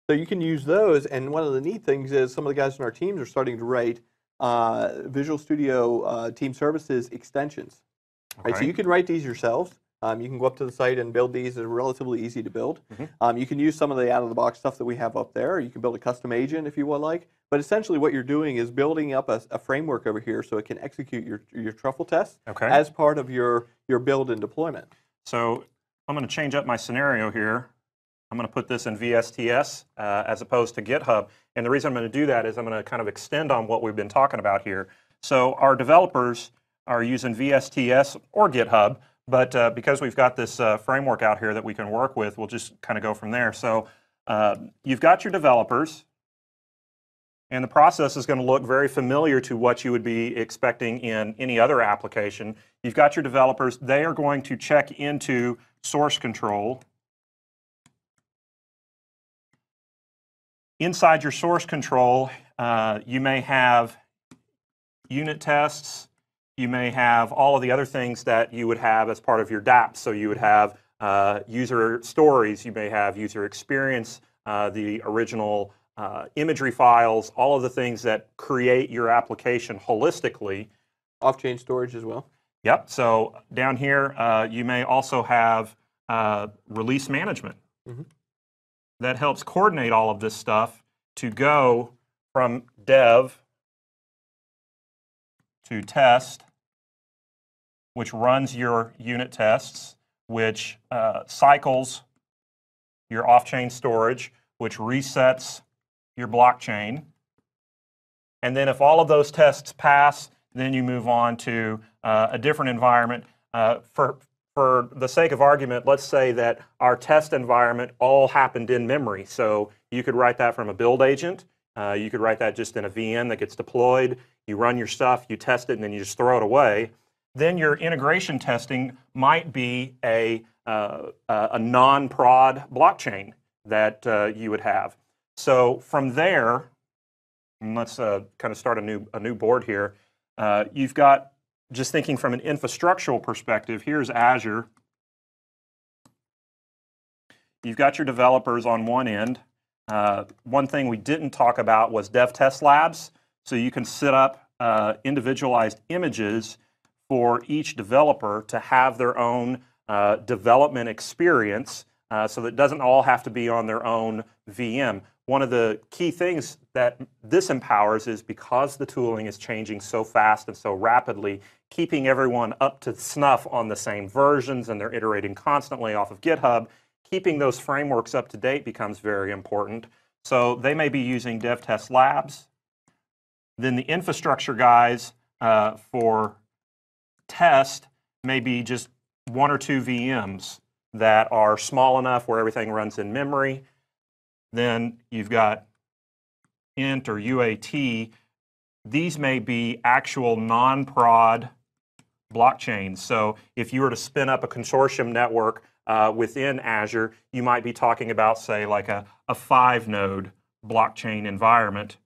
Speaker 1: So you can use those. And one of the neat things is some of the guys in our teams are starting to write uh, Visual Studio uh, Team Services extensions. Right, so you can write these yourselves. Um, you can go up to the site and build these. They're relatively easy to build.
Speaker 2: Mhm.
Speaker 1: Um, you can use some of the out-of-the-box stuff that we have up there. You can build a custom agent if you would like. But essentially, what you're doing is building up a, a framework over here so it can execute your your truffle tests
Speaker 2: Okay.
Speaker 1: as part of your your build and deployment.
Speaker 2: So I'm going to change up my scenario here. I'm going to put this in VSTS uh, as opposed to GitHub. And the reason I'm going to do that is I'm going to kind of extend on what we've been talking about here. So our developers are using VSTS or GitHub, but uh, because we've got this uh, framework out here that we can work with, we'll just kind of go from there. So uh, you've got your developers, and the process is going to look very familiar to what you would be expecting in any other application. You've got your developers, they are going to check into source control. Inside your source control, uh, you may have unit tests, you may have all of the other things that you would have as part of your dApps. So you would have uh, user stories, you may have user experience, uh, the original uh, imagery files, all of the things that create your application holistically.
Speaker 1: Off-chain storage as well.
Speaker 2: Yep. So down here, uh, you may also have uh, release management.
Speaker 1: Mhm.
Speaker 2: That helps coordinate all of this stuff to go from dev to test, which runs your unit tests, which uh, cycles your off chain storage, which resets your blockchain, And then if all of those tests pass, then you move on to uh, a different environment. Uh, for, for the sake of argument, let's say that our test environment all happened in memory. So you could write that from a build agent. Uh, you could write that just in a VM that gets deployed. You run your stuff, you test it, and then you just throw it away. Then your integration testing might be a, uh, a non-prod blockchain that uh, you would have. So from there, let's uh, kind of start a new, a new board here. Uh, you've got, just thinking from an infrastructural perspective, here's Azure. You've got your developers on one end. Uh, one thing we didn't talk about was dev test labs. So you can set up uh, individualized images for each developer to have their own uh, development experience uh, so that it doesn't all have to be on their own VM. One of the key things that this empowers is because the tooling is changing so fast and so rapidly, keeping everyone up to snuff on the same versions and they're iterating constantly off of GitHub, keeping those frameworks up to date becomes very important. So they may be using DevTest Labs then the infrastructure guys uh, for test may be just one or two VMs that are small enough where everything runs in memory. Then you've got int or UAT. These may be actual non-prod blockchains. So if you were to spin up a consortium network uh, within Azure, you might be talking about, say, like a, a five node blockchain environment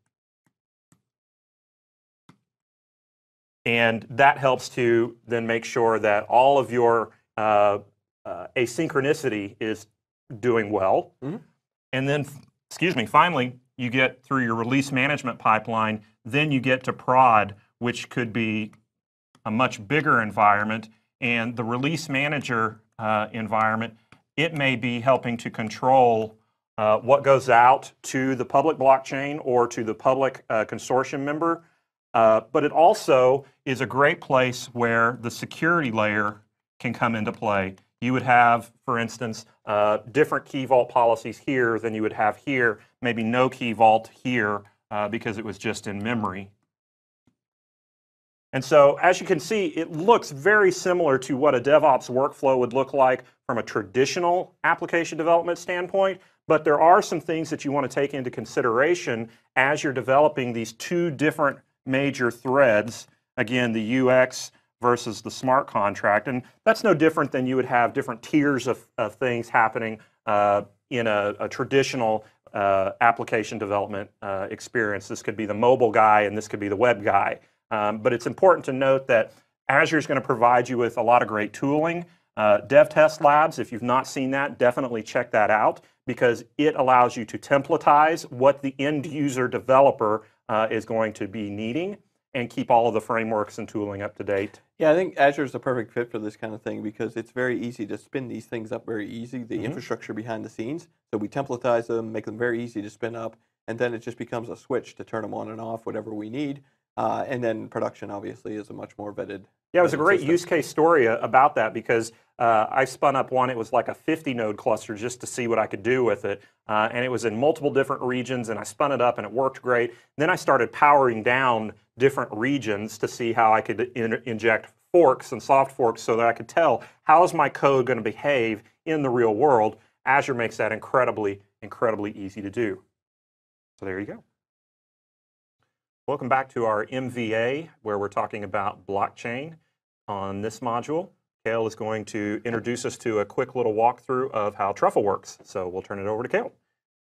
Speaker 2: And that helps to then make sure that all of your uh, uh, asynchronicity is doing well. Mm-hmm. And then, excuse me, finally, you get through your release management pipeline, then you get to prod, which could be a much bigger environment. And the release manager uh, environment, it may be helping to control uh, what goes out to the public blockchain or to the public uh, consortium member uh, but it also is a great place where the security layer can come into play. You would have, for instance, uh, different key vault policies here than you would have here, maybe no key vault here because it was just in memory. And so, as you can see, it looks very similar to what a DevOps workflow would look like from a traditional application development standpoint, but there are some things that you want to take into consideration as you're developing these two different major threads. Again, the UX versus the smart contract. And that's no different than you would have different tiers of, of things happening uh, in a, a traditional uh, application development uh, experience. This could be the mobile guy and this could be the web guy. Um, but it's important to note that Azure is going to provide you with a lot of great tooling. Uh, DevTest Labs, if you've not seen that, definitely check that out because it allows you to templatize what the end user developer uh, is going to be needing and keep all of the frameworks and tooling up to date.
Speaker 1: Yeah, I think Azure is the perfect fit for this kind of thing because it's very easy to spin these things up very easy, the mm-hmm. infrastructure behind the scenes. So we templatize them, make them very easy to spin up, and then it just becomes a switch to turn them on and off, whatever we need. Uh, and then production obviously is a much more vetted.
Speaker 2: Yeah, it was a great system. use case story uh, about that because uh, I spun up one. It was like a 50 node cluster just to see what I could do with it, uh, and it was in multiple different regions. And I spun it up, and it worked great. then I started powering down different regions to see how I could in- inject forks and soft forks so that I could tell how is my code going to behave in the real world. Azure makes that incredibly, incredibly easy to do. So there you go. Welcome back to our MVA, where we're talking about blockchain. On this module, Cale is going to introduce us to a quick little walkthrough of how Truffle works. So we'll turn it over to Cale.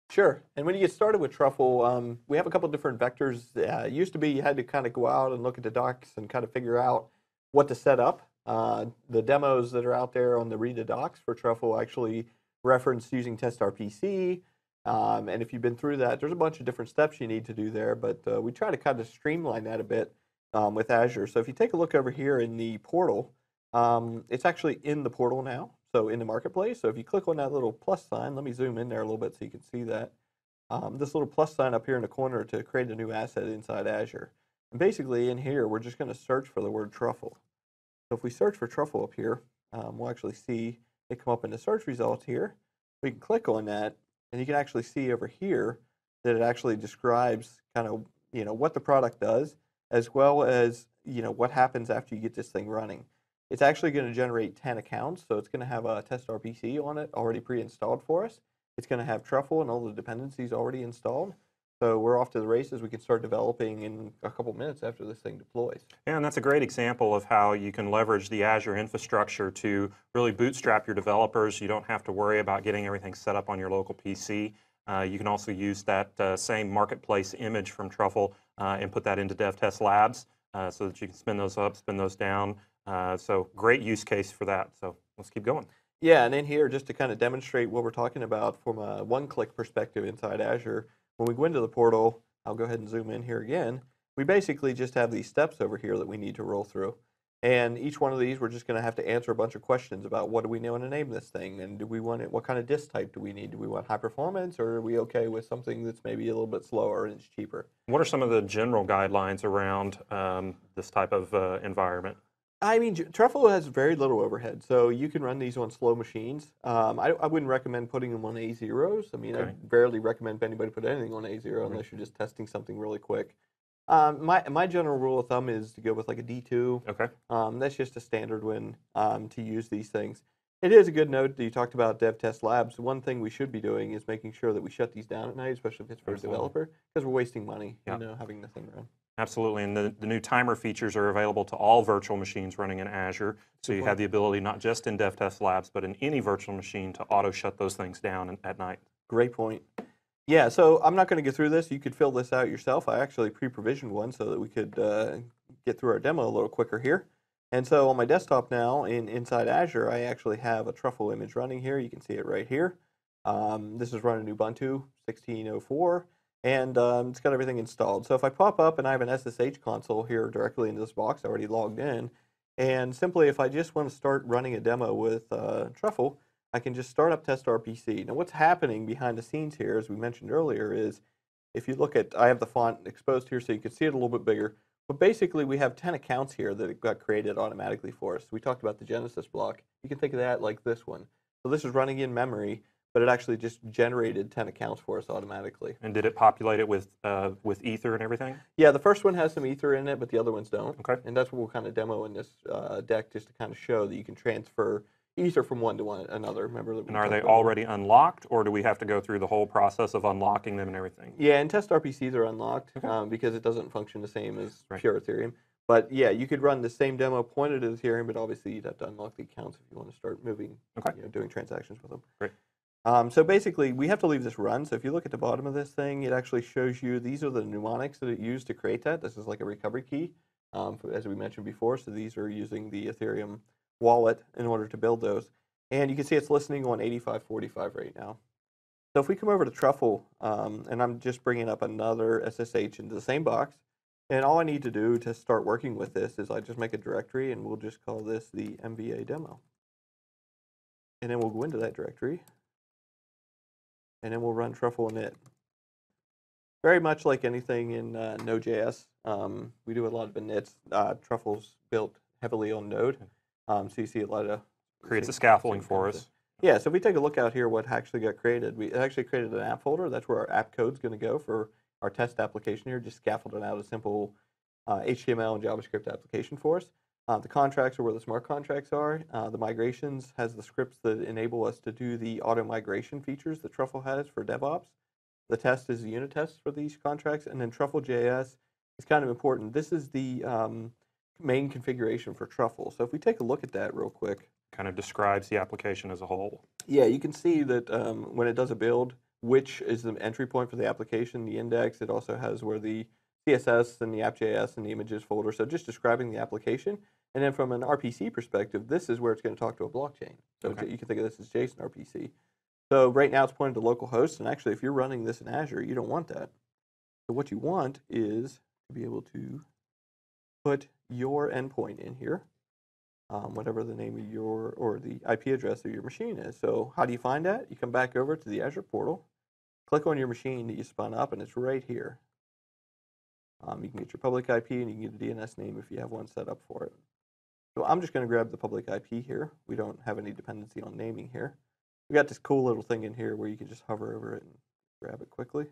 Speaker 1: Sure. And when you get started with Truffle, um, we have a couple different vectors. Uh, used to be you had to kind of go out and look at the docs and kind of figure out what to set up. Uh, the demos that are out there on the read the docs for Truffle actually reference using TestRPC, um, and if you've been through that, there's a bunch of different steps you need to do there, but uh, we try to kind of streamline that a bit um, with Azure. So if you take a look over here in the portal, um, it's actually in the portal now, so in the marketplace. So if you click on that little plus sign, let me zoom in there a little bit so you can see that. Um, this little plus sign up here in the corner to create a new asset inside Azure. And basically in here, we're just going to search for the word truffle. So if we search for truffle up here, um, we'll actually see it come up in the search results here. We can click on that and you can actually see over here that it actually describes kind of you know, what the product does, as well as, you know, what happens after you get this thing running. It's actually going to generate 10 accounts, so it's going to have a test RPC on it already pre-installed for us. It's going to have truffle and all the dependencies already installed. So we're off to the races. We can start developing in a couple minutes after this thing deploys.
Speaker 2: Yeah, and that's a great example of how you can leverage the Azure infrastructure to really bootstrap your developers. You don't have to worry about getting everything set up on your local PC. Uh, you can also use that uh, same marketplace image from Truffle uh, and put that into DevTest Labs uh, so that you can spin those up, spin those down. Uh, so great use case for that. So let's keep going.
Speaker 1: Yeah, and in here, just to kind of demonstrate what we're talking about from a one-click perspective inside Azure, when we go into the portal, I'll go ahead and zoom in here again. We basically just have these steps over here that we need to roll through. And each one of these, we're just going to have to answer a bunch of questions about what do we want to name this thing, and do we want it? What kind of disk type do we need? Do we want high performance, or are we okay with something that's maybe a little bit slower and it's cheaper?
Speaker 2: What are some of the general guidelines around um, this type of uh, environment?
Speaker 1: I mean, Truffle has very little overhead, so you can run these on slow machines. Um, I, I, wouldn't recommend putting them on A0s. I mean, okay. I rarely recommend anybody put anything on A0 mm-hmm. unless you're just testing something really quick. Um, my my general rule of thumb is to go with like a D2.
Speaker 2: Okay.
Speaker 1: Um, that's just a standard one um, to use these things. It is a good note that you talked about Dev Test Labs. One thing we should be doing is making sure that we shut these down at night, especially if it's for Absolutely. a developer, because we're wasting money, you know, having the thing run.
Speaker 2: Absolutely, and the, the new timer features are available to all virtual machines running in Azure. So you have the ability not just in DevTest Labs, but in any virtual machine to auto shut those things down at night.
Speaker 1: Great point. Yeah, so I'm not going to get through this. You could fill this out yourself. I actually pre-provisioned one so that we could uh, get through our demo a little quicker here. And so on my desktop now in inside Azure, I actually have a truffle image running here. You can see it right here. Um, this is running Ubuntu 16.04 and um, it's got everything installed. So if I pop up and I have an SSH console here directly in this box, already logged in, and simply if I just want to start running a demo with uh, Truffle, I can just start up test RPC. Now what's happening behind the scenes here, as we mentioned earlier, is if you look at, I have the font exposed here so you can see it a little bit bigger, but basically we have 10 accounts here that got created automatically for us. We talked about the Genesis block. You can think of that like this one. So this is running in memory but it actually just generated 10 accounts for us automatically.
Speaker 2: And did it populate it with uh, with Ether and everything?
Speaker 1: Yeah, the first one has some Ether in it, but the other ones don't.
Speaker 2: Okay.
Speaker 1: And that's what we'll kind of demo in this uh, deck just to kind of show that you can transfer Ether from one to one another. Remember that
Speaker 2: And are they already unlocked, or do we have to go through the whole process of unlocking them and everything?
Speaker 1: Yeah, and test RPCs are unlocked okay. um, because it doesn't function the same as right. pure Ethereum. But yeah, you could run the same demo pointed at Ethereum, but obviously you'd have to unlock the accounts if you want to start moving, okay. you know, doing transactions with them.
Speaker 2: Great.
Speaker 1: Um, so basically, we have to leave this run. So if you look at the bottom of this thing, it actually shows you these are the mnemonics that it used to create that. This is like a recovery key, um, as we mentioned before. So these are using the Ethereum wallet in order to build those. And you can see it's listening on 8545 right now. So if we come over to Truffle, um, and I'm just bringing up another SSH into the same box, and all I need to do to start working with this is I just make a directory, and we'll just call this the MVA demo. And then we'll go into that directory and then we'll run truffle init. Very much like anything in uh, Node.js, um, we do a lot of inits. Uh, truffle's built heavily on Node, um, so you see a lot of
Speaker 2: creates a scaffolding for us.
Speaker 1: Yeah, so if we take a look out here, what actually got created, we actually created an app folder. That's where our app code's going to go for our test application here. Just scaffolded out a simple uh, HTML and JavaScript application for us. Uh, the contracts are where the smart contracts are. Uh, the migrations has the scripts that enable us to do the auto migration features that Truffle has for DevOps. The test is the unit test for these contracts, and then Truffle.js is kind of important. This is the um, main configuration for Truffle. So if we take a look at that real quick.
Speaker 2: Kind of describes the application as a whole.
Speaker 1: Yeah, you can see that um, when it does a build, which is the entry point for the application, the index. It also has where the CSS and the app.js and the images folder. So just describing the application. And then from an RPC perspective, this is where it's going to talk to a blockchain. So okay. you can think of this as JSON RPC. So right now it's pointed to local hosts, and actually if you're running this in Azure, you don't want that. So what you want is to be able to put your endpoint in here, um, whatever the name of your, or the IP address of your machine is. So how do you find that? You come back over to the Azure portal, click on your machine that you spun up, and it's right here. Um, you can get your public IP, and you can get a DNS name if you have one set up for it. So I'm just going to grab the public IP here. We don't have any dependency on naming here. We got this cool little thing in here where you can just hover over it and grab it quickly.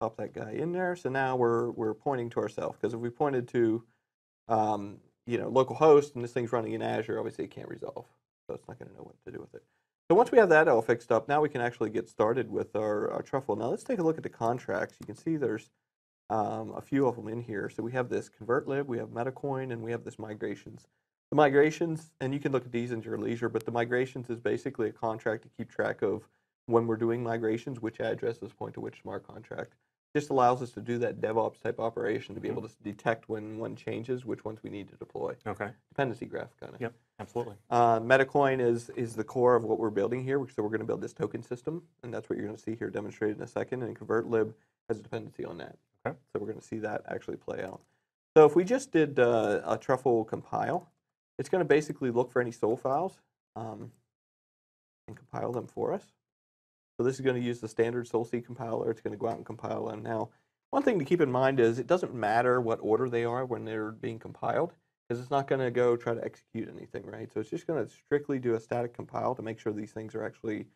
Speaker 1: pop that guy in there. So now we're we're pointing to ourselves because if we pointed to, um, you know, localhost and this thing's running in Azure, obviously it can't resolve, so it's not going to know what to do with it. So once we have that all fixed up, now we can actually get started with our, our truffle. Now let's take a look at the contracts. You can see there's um, a few of them in here. So we have this ConvertLib, we have Metacoin, and we have this migrations. The migrations, and you can look at these in your leisure, but the migrations is basically a contract to keep track of when we're doing migrations, which addresses point to which smart contract. Just allows us to do that DevOps type operation to be able to detect when one changes, which ones we need to deploy.
Speaker 2: Okay.
Speaker 1: Dependency graph kind of.
Speaker 2: Yep. Absolutely.
Speaker 1: Uh, Metacoin is is the core of what we're building here. So we're going to build this token system, and that's what you're going to see here demonstrated in a second. And ConvertLib has a dependency on that.
Speaker 2: Okay.
Speaker 1: So we're going to see that actually play out. So if we just did uh, a truffle compile, it's going to basically look for any sol files um, and compile them for us. So this is going to use the standard SolC compiler. It's going to go out and compile them. Now, one thing to keep in mind is it doesn't matter what order they are when they're being compiled because it's not going to go try to execute anything, right? So it's just going to strictly do a static compile to make sure these things are actually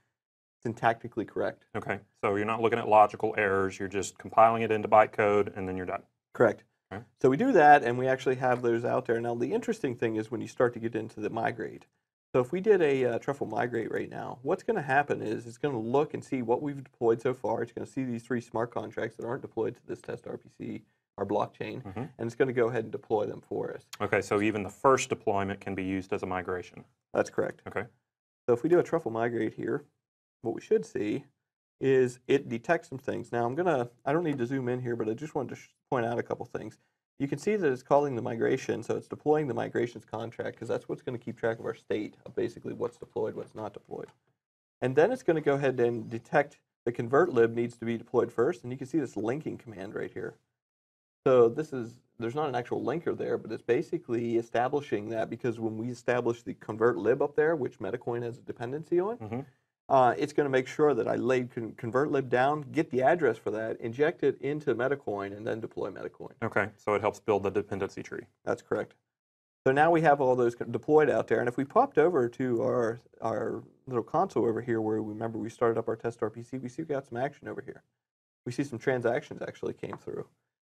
Speaker 1: syntactically correct.
Speaker 2: Okay. So you're not looking at logical errors. You're just compiling it into bytecode, and then you're done.
Speaker 1: Correct.
Speaker 2: Okay.
Speaker 1: So we do that, and we actually have those out there. Now, the interesting thing is when you start to get into the migrate. So if we did a uh, truffle migrate right now, what's going to happen is it's going to look and see what we've deployed so far. It's going to see these three smart contracts that aren't deployed to this test RPC, our blockchain,
Speaker 2: Mhm.
Speaker 1: and it's going to go ahead and deploy them for us.
Speaker 2: Okay. So even the first deployment can be used as a migration.
Speaker 1: That's correct.
Speaker 2: Okay.
Speaker 1: So if we do a truffle migrate here, what we should see is it detects some things. Now I'm gonna, I don't need to zoom in here, but I just wanted to point out a couple things. You can see that it's calling the migration, so it's deploying the migrations contract because that's what's going to keep track of our state of basically what's deployed, what's not deployed. And then it's going to go ahead and detect the convert lib needs to be deployed first, and you can see this linking command right here. So this is, there's not an actual linker there, but it's basically establishing that because when we establish the convert lib up there, which Metacoin has a dependency on,
Speaker 2: Mhm.
Speaker 1: Uh, it's going to make sure that I laid con- convert lib down, get the address for that, inject it into Metacoin, and then deploy Metacoin.
Speaker 2: Okay. So it helps build the dependency tree.
Speaker 1: That's correct. So now we have all those deployed out there, and if we popped over to our our little console over here, where we remember we started up our test RPC, we see we got some action over here. We see some transactions actually came through.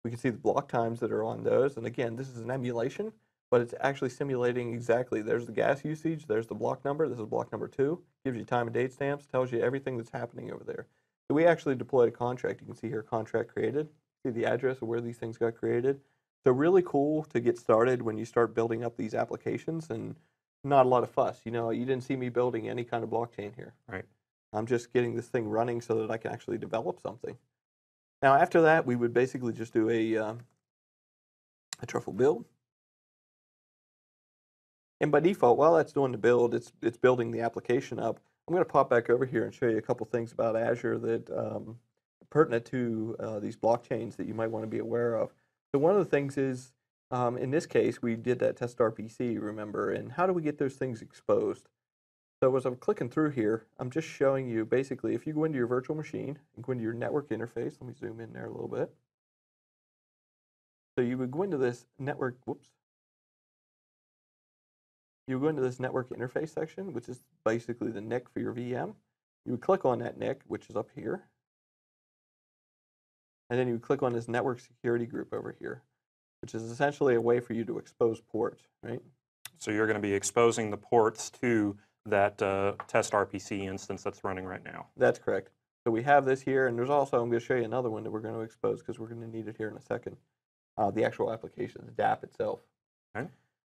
Speaker 1: We can see the block times that are on those, and again, this is an emulation, but it's actually simulating exactly. There's the gas usage, there's the block number. This is block number two. Gives you time and date stamps, tells you everything that's happening over there. So we actually deployed a contract. You can see here contract created. See the address of where these things got created. So really cool to get started when you start building up these applications and not a lot of fuss. You know, you didn't see me building any kind of blockchain here.
Speaker 2: Right.
Speaker 1: I'm just getting this thing running so that I can actually develop something. Now after that, we would basically just do a um, a truffle build. And by default, while that's doing the build, it's it's building the application up. I'm going to pop back over here and show you a couple things about Azure that um, pertinent to uh, these blockchains that you might want to be aware of. So one of the things is, um, in this case, we did that test RPC, remember, and how do we get those things exposed? So as I'm clicking through here, I'm just showing you basically if you go into your virtual machine and go into your network interface, let me zoom in there a little bit. So you would go into this network, whoops. You go into this network interface section, which is basically the NIC for your VM. You would click on that NIC, which is up here. And then you would click on this network security group over here, which is essentially a way for you to expose ports, right?
Speaker 2: So you're going to be exposing the ports to that uh, test RPC instance that's running right now.
Speaker 1: That's correct. So we have this here, and there's also, I'm going to show you another one that we're going to expose because we're going to need it here in a second. Uh, the actual application, the DApp itself.
Speaker 2: Okay.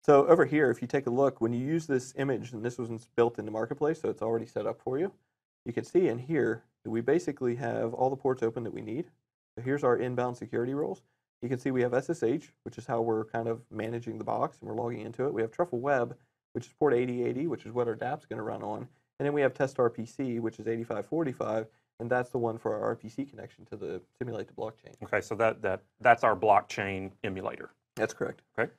Speaker 1: So over here, if you take a look, when you use this image, and this was built in the marketplace, so it's already set up for you, you can see in here that we basically have all the ports open that we need. So here's our inbound security rules. You can see we have SSH, which is how we're kind of managing the box, and we're logging into it. We have Truffle Web, which is port 8080, which is what our DApp's going to run on. And then we have test RPC, which is 8545, and that's the one for our RPC connection to the simulate the blockchain.
Speaker 2: Okay, so that, that that's our blockchain emulator.
Speaker 1: That's correct.
Speaker 2: Okay.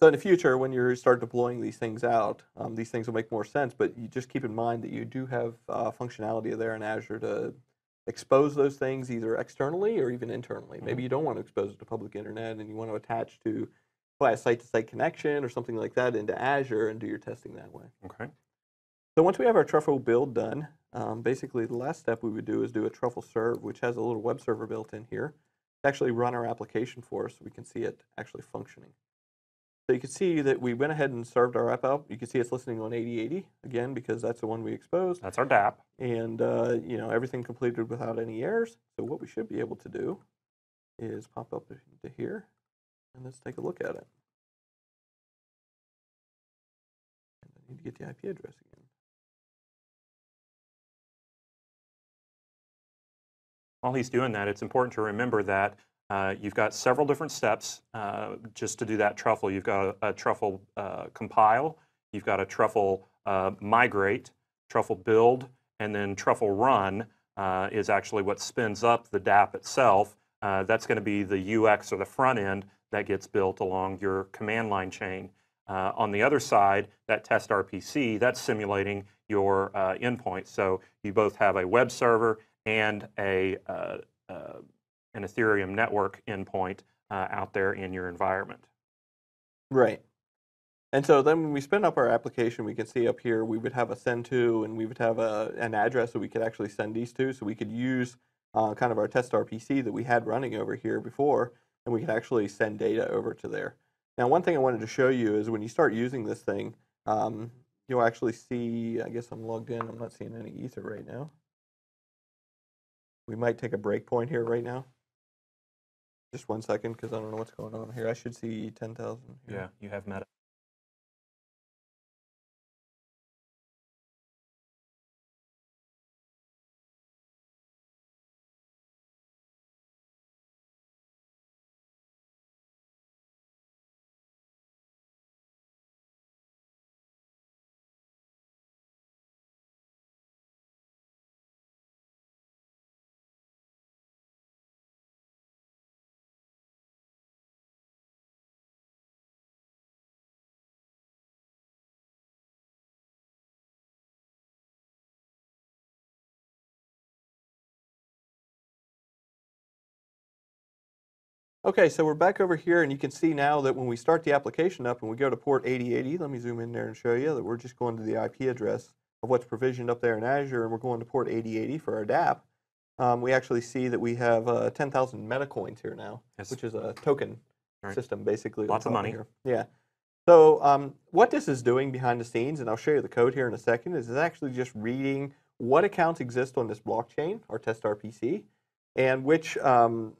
Speaker 1: So in the future, when you start deploying these things out, um, these things will make more sense. But you just keep in mind that you do have uh, functionality there in Azure to expose those things either externally or even internally. Maybe you don't want to expose it to public internet and you want to attach to by a site-to-site connection or something like that into Azure and do your testing that way.
Speaker 2: Okay.
Speaker 1: So once we have our truffle build done, um, basically the last step we would do is do a truffle serve, which has a little web server built in here to actually run our application for us so we can see it actually functioning. So you can see that we went ahead and served our app out. You can see it's listening on 8080 again because that's the one we exposed
Speaker 2: That's our DApp.
Speaker 1: and uh, you know everything completed without any errors. So what we should be able to do is pop up to here and let's take a look at it. And I need to get the IP address again.
Speaker 2: While he's doing that, it's important to remember that uh, you've got several different steps uh, just to do that truffle. You've got a, a truffle uh, compile, you've got a truffle uh, migrate, truffle build, and then truffle run uh, is actually what spins up the DApp itself. Uh, that's going to be the UX or the front end that gets built along your command line chain. On the other side, that test RPC, that's simulating your endpoint. So you both have a web server and a, an Ethereum network endpoint uh, out there in your environment.
Speaker 1: Right. And so then when we spin up our application, we can see up here we would have a send to, and we would have a, an address that we could actually send these to. So we could use uh, kind of our test RPC that we had running over here before, and we could actually send data over to there. Now, one thing I wanted to show you is when you start using this thing, um, you'll actually see, I guess I'm logged in, I'm not seeing any ether right now. We might take a break point here right now. Just one second, because I don't know what's going on here. I should see 10,000 here.
Speaker 2: Yeah, you have Meta.
Speaker 1: Okay, so we're back over here, and you can see now that when we start the application up and we go to port 8080, let me zoom in there and show you that we're just going to the IP address of what's provisioned up there in Azure, and we're going to port 8080 for our DApp. Um, we actually see that we have uh, 10,000 meta coins here now,
Speaker 2: Yes.
Speaker 1: which is a token
Speaker 2: Right.
Speaker 1: system basically.
Speaker 2: Lots of money.
Speaker 1: Here. Yeah. So um, what this is doing behind the scenes, and I'll show you the code here in a second, is it's actually just reading what accounts exist on this blockchain, our test RPC, and which um,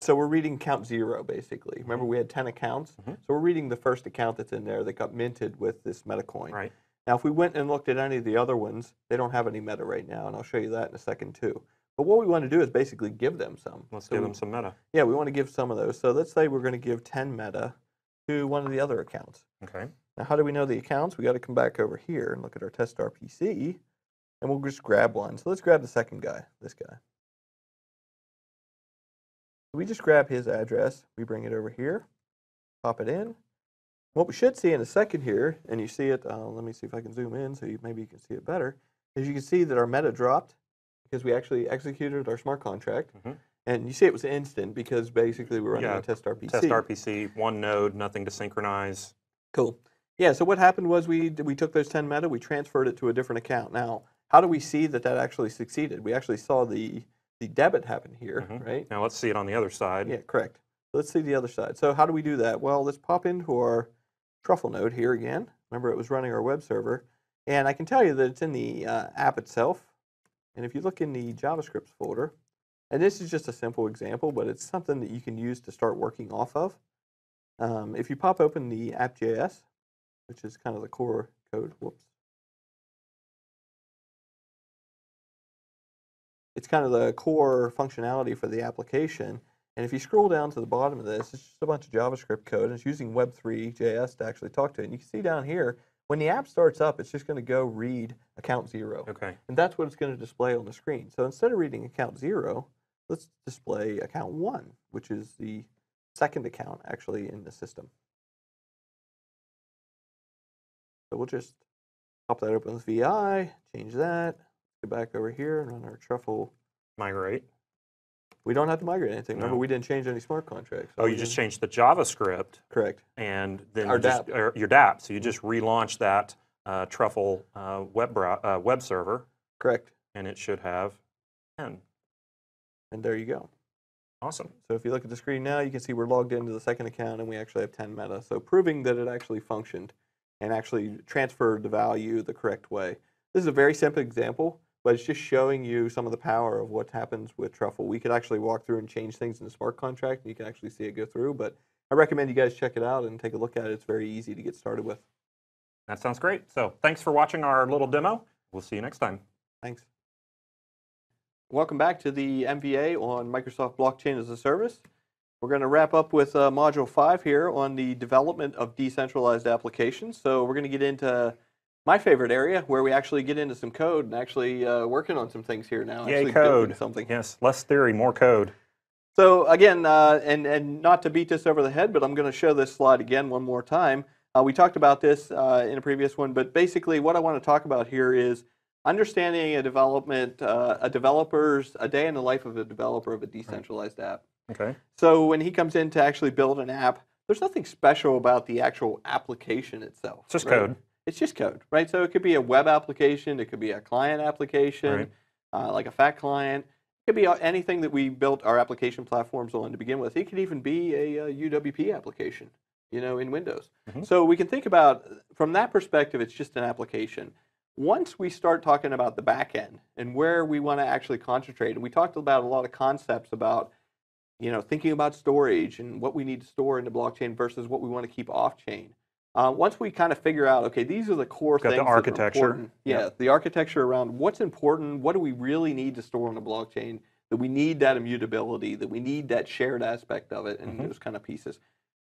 Speaker 1: so we're reading count zero basically. Remember we had 10 accounts?
Speaker 2: Mhm.
Speaker 1: So we're reading the first account that's in there that got minted with this meta coin.
Speaker 2: Right.
Speaker 1: Now if we went and looked at any of the other ones, they don't have any meta right now, and I'll show you that in a second too. But what we want to do is basically give them some.
Speaker 2: Let's
Speaker 1: So
Speaker 2: give
Speaker 1: we-
Speaker 2: them some Meta.
Speaker 1: Yeah, we want to give some of those. So let's say we're going to give 10 meta to one of the other accounts.
Speaker 2: Okay.
Speaker 1: Now how do we know the accounts? We got to come back over here and look at our test RPC, and we'll just grab one. So let's grab the second guy, this guy. We just grab his address, we bring it over here, pop it in. What we should see in a second here, and you see it, uh, let me see if I can zoom in so you, maybe you can see it better, is you can see that our meta dropped because we actually executed our smart contract.
Speaker 2: Mhm.
Speaker 1: And you see it was instant because basically we're running
Speaker 2: Yeah,
Speaker 1: a test RPC.
Speaker 2: Test RPC, one node, nothing to synchronize.
Speaker 1: Cool. Yeah, so what happened was we, we took those 10 meta, we transferred it to a different account. Now, how do we see that that actually succeeded? We actually saw the, the debit happen here,
Speaker 2: Mhm.
Speaker 1: right?
Speaker 2: Now let's see it on the other side.
Speaker 1: Yeah, correct. Let's see the other side. So how do we do that? Well, let's pop into our truffle node here again. Remember, it was running our web server. And I can tell you that it's in the uh, app itself. And if you look in the JavaScripts folder, and this is just a simple example, but it's something that you can use to start working off of. Um, if you pop open the app.js, which is kind of the core code, whoops. It's kind of the core functionality for the application. And if you scroll down to the bottom of this, it's just a bunch of JavaScript code, and it's using Web3.js to actually talk to it. And you can see down here, when the app starts up, it's just going to go read account zero.
Speaker 2: Okay.
Speaker 1: And that's what it's going to display on the screen. So instead of reading account zero, let's display account one, which is the second account actually in the system. So we'll just pop that open with VI, change that, go back over here and run our truffle.
Speaker 2: Migrate.
Speaker 1: We don't have to migrate anything. Remember,
Speaker 2: No.
Speaker 1: we didn't change any smart contracts.
Speaker 2: Oh, you just changed the JavaScript
Speaker 1: Correct.
Speaker 2: and then
Speaker 1: Our
Speaker 2: you just,
Speaker 1: DApp.
Speaker 2: or your DApp. So you just relaunch that uh, Truffle uh, web uh, web server.
Speaker 1: Correct.
Speaker 2: and it should have 10.
Speaker 1: And there you go.
Speaker 2: Awesome.
Speaker 1: So if you look at the screen now, you can see we're logged into the second account and we actually have 10 meta. So proving that it actually functioned and actually transferred the value the correct way. This is a very simple example, but it's just showing you some of the power of what happens with Truffle. We could actually walk through and change things in the smart contract and you can actually see it go through, but I recommend you guys check it out and take a look at it. It's very easy to get started with.
Speaker 2: That sounds great. So thanks for watching our little demo. We'll see you next time.
Speaker 1: Thanks. Welcome back to the MVA on Microsoft Blockchain as a Service. We're going to wrap up with uh, Module 5 here on the development of decentralized applications. So we're going to get into my favorite area where we actually get into some code and actually uh, working on some things here now.
Speaker 2: Yay,
Speaker 1: actually
Speaker 2: code.
Speaker 1: Something.
Speaker 2: Yes, less theory, more code.
Speaker 1: So again, uh, and, and not to beat this over the head, but I'm going to show this slide again one more time. Uh, we talked about this uh, in a previous one, but basically what I want to talk about here is understanding a development, uh, a developer's, a day in the life of a developer of a decentralized app.
Speaker 2: Okay.
Speaker 1: So when he comes in to actually build an app, there's nothing special about the actual application itself.
Speaker 2: It's just
Speaker 1: right?
Speaker 2: code.
Speaker 1: It's just code, right? So it could be a web application, it could be a client application,
Speaker 2: Right.
Speaker 1: uh, like a fat client. It could be uh, anything that we built our application platforms on to begin with. It could even be a, uh UWP application, you know, in Windows.
Speaker 2: Mhm.
Speaker 1: So we can think about from that perspective, it's just an application. Once we start talking about the back end and where we want to actually concentrate, and we talked about a lot of concepts about, you know, thinking about storage and what we need to store in the blockchain versus what we want to keep off chain. Uh, once we kind of figure out, okay, these are the core
Speaker 2: Got the
Speaker 1: things. that are
Speaker 2: architecture.
Speaker 1: important. Yeah,
Speaker 2: Yeah.
Speaker 1: the architecture around what's important, what do we really need to store on a blockchain, that we need that immutability, that we need that shared aspect of it, and
Speaker 2: Mhm.
Speaker 1: those kind of pieces.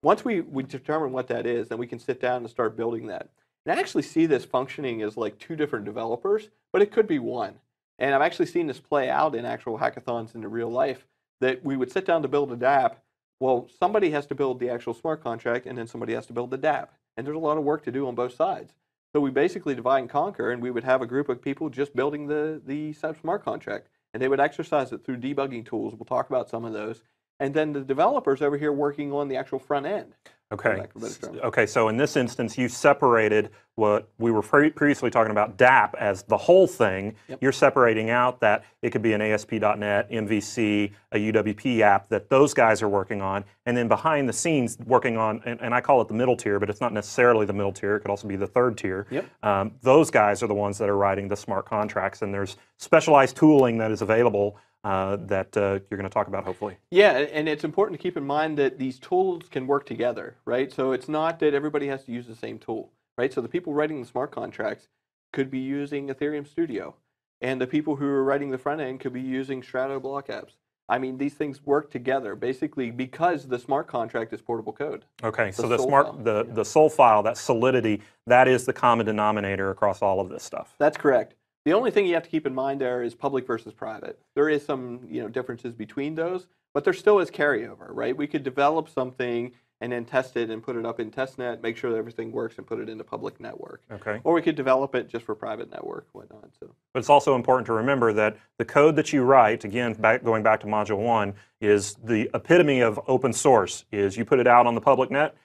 Speaker 1: Once we, we determine what that is, then we can sit down and start building that. And I actually see this functioning as like two different developers, but it could be one. And I've actually seen this play out in actual hackathons in the real life that we would sit down to build a DApp. Well, somebody has to build the actual smart contract, and then somebody has to build the DApp. And there's a lot of work to do on both sides. So we basically divide and conquer, and we would have a group of people just building the, the smart contract. And they would exercise it through debugging tools. We'll talk about some of those. And then the developers over here working on the actual front end.
Speaker 2: Okay.
Speaker 1: lack of a better term.
Speaker 2: Okay. So in this instance, you separated what we were pre- previously talking about DApp as the whole thing.
Speaker 1: Yep.
Speaker 2: You're separating out that it could be an ASP.NET, MVC, a UWP app that those guys are working on, and then behind the scenes working on, and, and I call it the middle tier, but it's not necessarily the middle tier. It could also be the third tier.
Speaker 1: Yep.
Speaker 2: Um, those guys are the ones that are writing the smart contracts, and there's specialized tooling that is available uh, that uh, you're going to talk about hopefully.
Speaker 1: Yeah, and it's important to keep in mind that these tools can work together, right? So it's not that everybody has to use the same tool, right? So the people writing the smart contracts could be using Ethereum Studio, and the people who are writing the front end could be using Strato BlockApps. I mean, these things work together basically because the smart contract is portable code.
Speaker 2: Okay, so
Speaker 1: The
Speaker 2: the smart,
Speaker 1: file,
Speaker 2: the,
Speaker 1: yeah.
Speaker 2: the sol file, that solidity, that is the common denominator across all of this stuff.
Speaker 1: That's correct. The only thing you have to keep in mind there is public versus private. There is some, you know, differences between those, but there still is carryover, right? We could develop something and then test it and put it up in testnet, make sure that everything works, and put it in the public network.
Speaker 2: Okay,
Speaker 1: Or we could develop it just for private network, whatnot. So
Speaker 2: but it's also important to remember that the code that you write, again, back, going back to module one, is the epitome of open source. Is you put it out on the public net,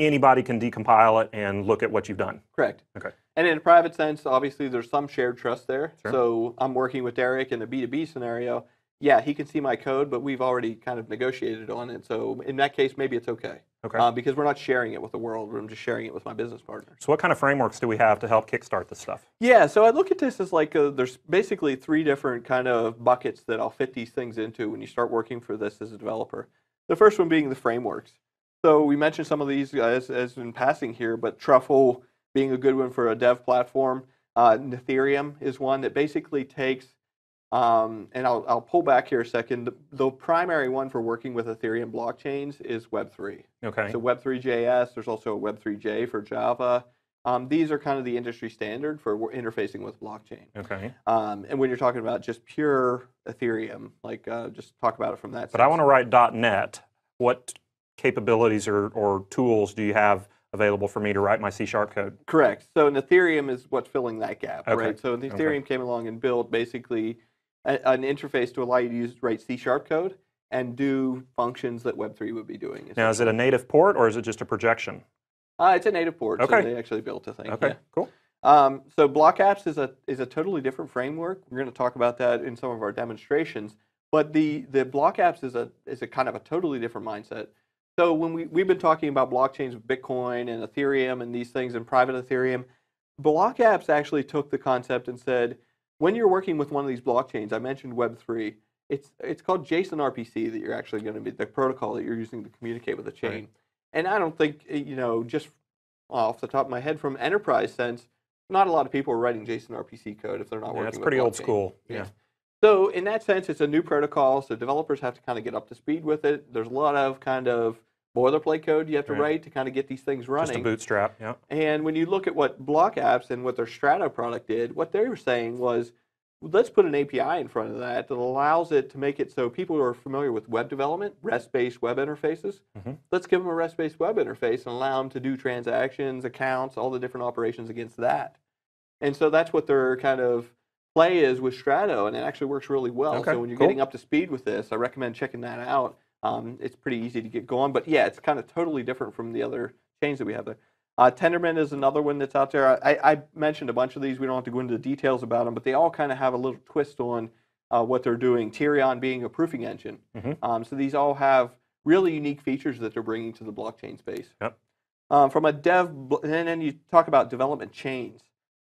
Speaker 2: anybody can decompile it and look at what you've done.
Speaker 1: correct.
Speaker 2: Okay.
Speaker 1: And in a private sense, obviously there's some shared trust there.
Speaker 2: Sure.
Speaker 1: So I'm working with Derek in a B2B scenario. Yeah, he can see my code, but we've already kind of negotiated on it. So in that case, maybe it's okay.
Speaker 2: Okay.
Speaker 1: Uh, because we're not sharing it with the world. I'm just sharing it with my business partner.
Speaker 2: So what kind of frameworks do we have to help kickstart this stuff?
Speaker 1: Yeah, so I look at this as like a, there's basically three different kind of buckets that I'll fit these things into when you start working for this as a developer. The first one being the frameworks. So we mentioned some of these guys as in passing here, but Truffle being a good one for a dev platform. Uh, Nethereum is one that basically takes, um, and I'll, I'll pull back here a second. The, the primary one for working with Ethereum blockchains is Web3.
Speaker 2: Okay.
Speaker 1: So Web3.js, there's also a Web3j for Java. Um, these are kind of the industry standard for interfacing with blockchain.
Speaker 2: Okay.
Speaker 1: Um, and when you're talking about just pure Ethereum, like uh, just talk about it from that.
Speaker 2: But I want to write .NET. What capabilities or, or tools do you have available for me to write my C sharp code?
Speaker 1: Correct. So Nethereum is what's filling that gap,
Speaker 2: Okay.
Speaker 1: right? So the
Speaker 2: Okay.
Speaker 1: Nethereum came along and built basically a, an interface to allow you to use write C sharp code and do functions that Web3 would be doing.
Speaker 2: Now, is it a native port or is it just a projection?
Speaker 1: Uh, it's a native port,
Speaker 2: Okay.
Speaker 1: so they actually built a thing.
Speaker 2: Okay,
Speaker 1: yeah.
Speaker 2: cool.
Speaker 1: Um, so BlockApps is a is a totally different framework. We're going to talk about that in some of our demonstrations. But the the BlockApps is a is a kind of a totally different mindset. So when we we've been talking about blockchains with Bitcoin and Ethereum and these things and private Ethereum, BlockApps actually took the concept and said, when you're working with one of these blockchains, I mentioned Web three. It's it's called JSON RPC that you're actually going to be the protocol that you're using to communicate with the chain.
Speaker 2: Right.
Speaker 1: And I don't think eh, you know just off the top of my head from enterprise sense, not a lot of people are writing JSON RPC code if they're not
Speaker 2: Yeah,
Speaker 1: working.
Speaker 2: it's pretty old school.
Speaker 1: Yeah.
Speaker 2: Yeah.
Speaker 1: So in that sense, it's a new protocol. So developers have to kind of get up to speed with it. There's a lot of kind of boilerplate code you have to
Speaker 2: Right.
Speaker 1: write to kind of get these things running.
Speaker 2: Just a bootstrap. Yeah.
Speaker 1: And when you look at what BlockApps and what their Strato product did, what they were saying was, let's put an API in front of that that allows it to make it so people who are familiar with web development, REST-based web interfaces,
Speaker 2: Mhm.
Speaker 1: let's give them a REST-based web interface and allow them to do transactions, accounts, all the different operations against that. And so that's what they're kind of play is with Strato, and it actually works really well.
Speaker 2: Okay,
Speaker 1: so when you're
Speaker 2: cool.
Speaker 1: getting up to speed with this, I recommend checking that out. Um, it's pretty easy to get going, but yeah, it's kind of totally different from the other chains that we have there. Uh, Tendermint is another one that's out there. I, I mentioned a bunch of these. We don't have to go into the details about them, but they all kind of have a little twist on uh, what they're doing. Tierion being a proofing engine.
Speaker 2: Mhm.
Speaker 1: Um, so these all have really unique features that they're bringing to the blockchain space.
Speaker 2: Yep.
Speaker 1: Um, from a dev, and then you talk about development chains.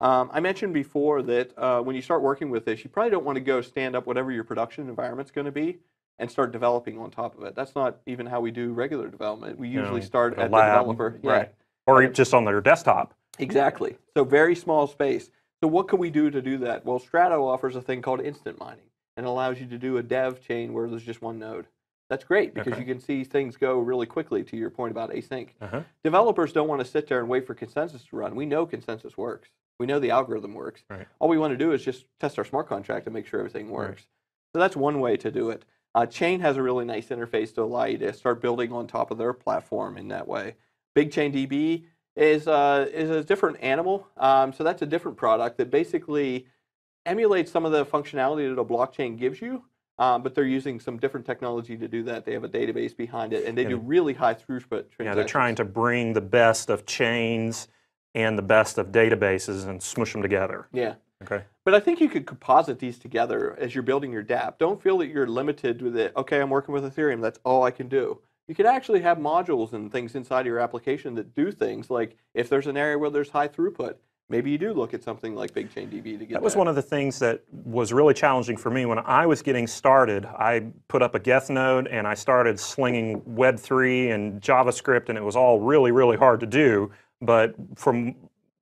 Speaker 1: Um, I mentioned before that uh, when you start working with this, you probably don't want to go stand up whatever your production environment's going to be and start developing on top of it. That's not even how we do regular development. We
Speaker 2: You know,
Speaker 1: usually start at
Speaker 2: lab,
Speaker 1: the developer. Yeah.
Speaker 2: Right. Or just on their desktop.
Speaker 1: Exactly. So very small space. So what can we do to do that? Well, Strato offers a thing called instant mining and allows you to do a dev chain where there's just one node. That's great because
Speaker 2: Okay.
Speaker 1: you can see things go really quickly to your point about async.
Speaker 2: Uh-huh.
Speaker 1: Developers don't want to sit there and wait for consensus to run. We know consensus works. We know the algorithm works.
Speaker 2: Right.
Speaker 1: All we want to do is just test our smart contract and make sure everything
Speaker 2: Right.
Speaker 1: works. So that's one way to do it. Uh, Chain has a really nice interface to allow you to start building on top of their platform in that way. BigChainDB is uh, is a different animal. Um, so that's a different product that basically emulates some of the functionality that a blockchain gives you. Um, but they're using some different technology to do that. They have a database behind it, and they
Speaker 2: Yeah.
Speaker 1: do really high throughput transactions.
Speaker 2: Yeah, they're trying to bring the best of chains and the best of databases and smush them together.
Speaker 1: Yeah.
Speaker 2: Okay.
Speaker 1: But I think you could composite these together as you're building your dApp. Don't feel that you're limited with it. Okay, I'm working with Ethereum. That's all I can do. You could actually have modules and things inside your application that do things like if there's an area where there's high throughput, maybe you do look at something like BigChainDB to get
Speaker 2: That was one of the things that was really challenging for me when I was getting started. I put up a Geth node and I started slinging Web3 and JavaScript, and it was all really, really hard to do. But from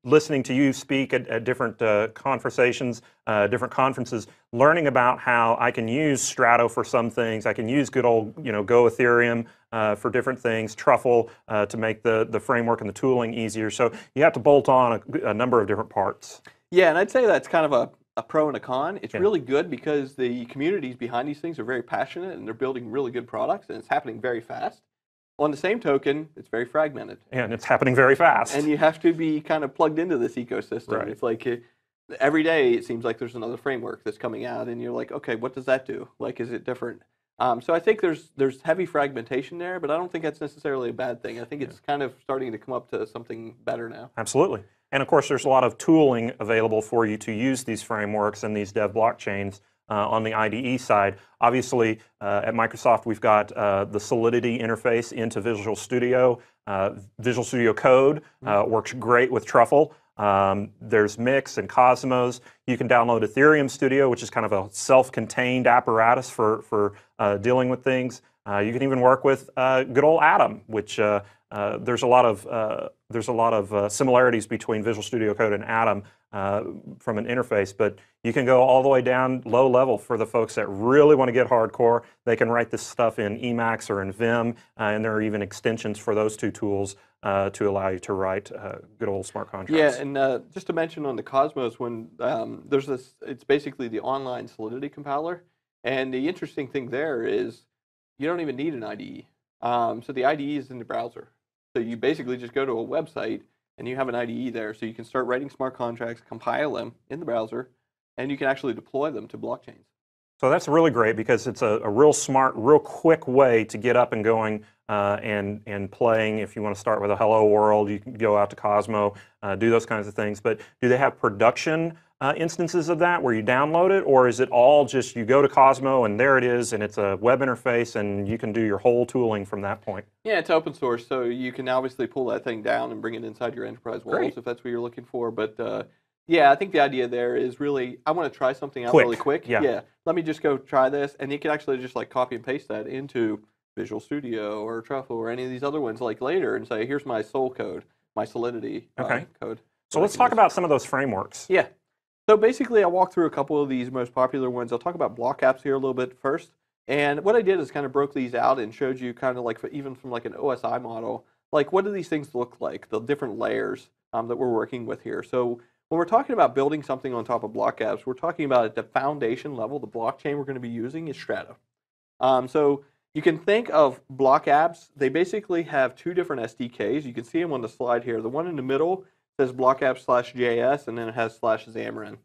Speaker 2: listening to you speak at, at different uh, conversations, uh, different conferences, learning about how I can use Strato for some things, I can use good old, you know, Go Ethereum uh, for different things, Truffle uh, to make the the framework and the tooling easier. So you have to bolt on a, a number of different parts.
Speaker 1: Yeah, and I'd say that's kind of a, a pro and a con. It's
Speaker 2: Yeah.
Speaker 1: really good because the communities behind these things are very passionate and they're building really good products and it's happening very fast. On the same token, it's very fragmented.
Speaker 2: and it's happening very fast.
Speaker 1: and you have to be kind of plugged into this ecosystem.
Speaker 2: Right.
Speaker 1: It's like uh, every day it seems like there's another framework that's coming out, and you're like, okay, what does that do? Like, is it different? Um, so I think there's there's heavy fragmentation there, but I don't think that's necessarily a bad thing. I think it's kind of starting to come up to something better now.
Speaker 2: Absolutely. And of course, there's a lot of tooling available for you to use these frameworks and these dev blockchains on the IDE side. Obviously, uh, at Microsoft, we've got uh, the Solidity interface into Visual Studio. Uh, Visual Studio Code uh, works great with Truffle. Um, there's Mix and Cosmos. You can download Ethereum Studio, which is kind of a self-contained apparatus for for uh, dealing with things. Uh, you can even work with uh, good old Atom, which uh, uh, there's a lot of uh, there's a lot of uh, similarities between Visual Studio Code and Atom uh, from an interface, but you can go all the way down low level for the folks that really want to get hardcore. They can write this stuff in Emacs or in Vim, uh, and there are even extensions for those two tools uh, to allow you to write uh, good old smart contracts.
Speaker 1: Yeah, and uh, just to mention on the Cosmos, when um, there's this, it's basically the online Solidity compiler, and the interesting thing there is you don't even need an IDE. Um, so the IDE is in the browser. So you basically just go to a website and you have an IDE there, so you can start writing smart contracts, compile them in the browser, and you can actually deploy them to blockchains.
Speaker 2: So that's really great because it's a, a real smart, real quick way to get up and going uh, and and playing. If you want to start with a Hello World, you can go out to Cosmo, uh, do those kinds of things. But do they have production uh, instances of that where you download it, or is it all just you go to Cosmo and there it is, and it's a web interface and you can do your whole tooling from that point?
Speaker 1: Yeah, it's open source, so you can obviously pull that thing down and bring it inside your enterprise walls
Speaker 2: Great.
Speaker 1: if that's what you're looking for. But uh, yeah, I think the idea there is really I want to try something out
Speaker 2: Quick,
Speaker 1: really quick.
Speaker 2: yeah.
Speaker 1: yeah, Let me just go try this, and you can actually just like copy and paste that into Visual Studio or Truffle or any of these other ones like later, and say, here's my sol code, my Solidity uh,
Speaker 2: Okay.
Speaker 1: code.
Speaker 2: So let's talk about some of those frameworks.
Speaker 1: Yeah. So basically, I walked through a couple of these most popular ones. I'll talk about BlockApps here a little bit first. And what I did is kind of broke these out and showed you kind of like, even from like an OSI model, like what do these things look like, the different layers um, that we're working with here. So when we're talking about building something on top of BlockApps, we're talking about at the foundation level, the blockchain we're going to be using is Strato. Um, so you can think of BlockApps. They basically have two different SDKs. You can see them on the slide here. The one in the middle says BlockApps slash JS, and then it has slash Xamarin.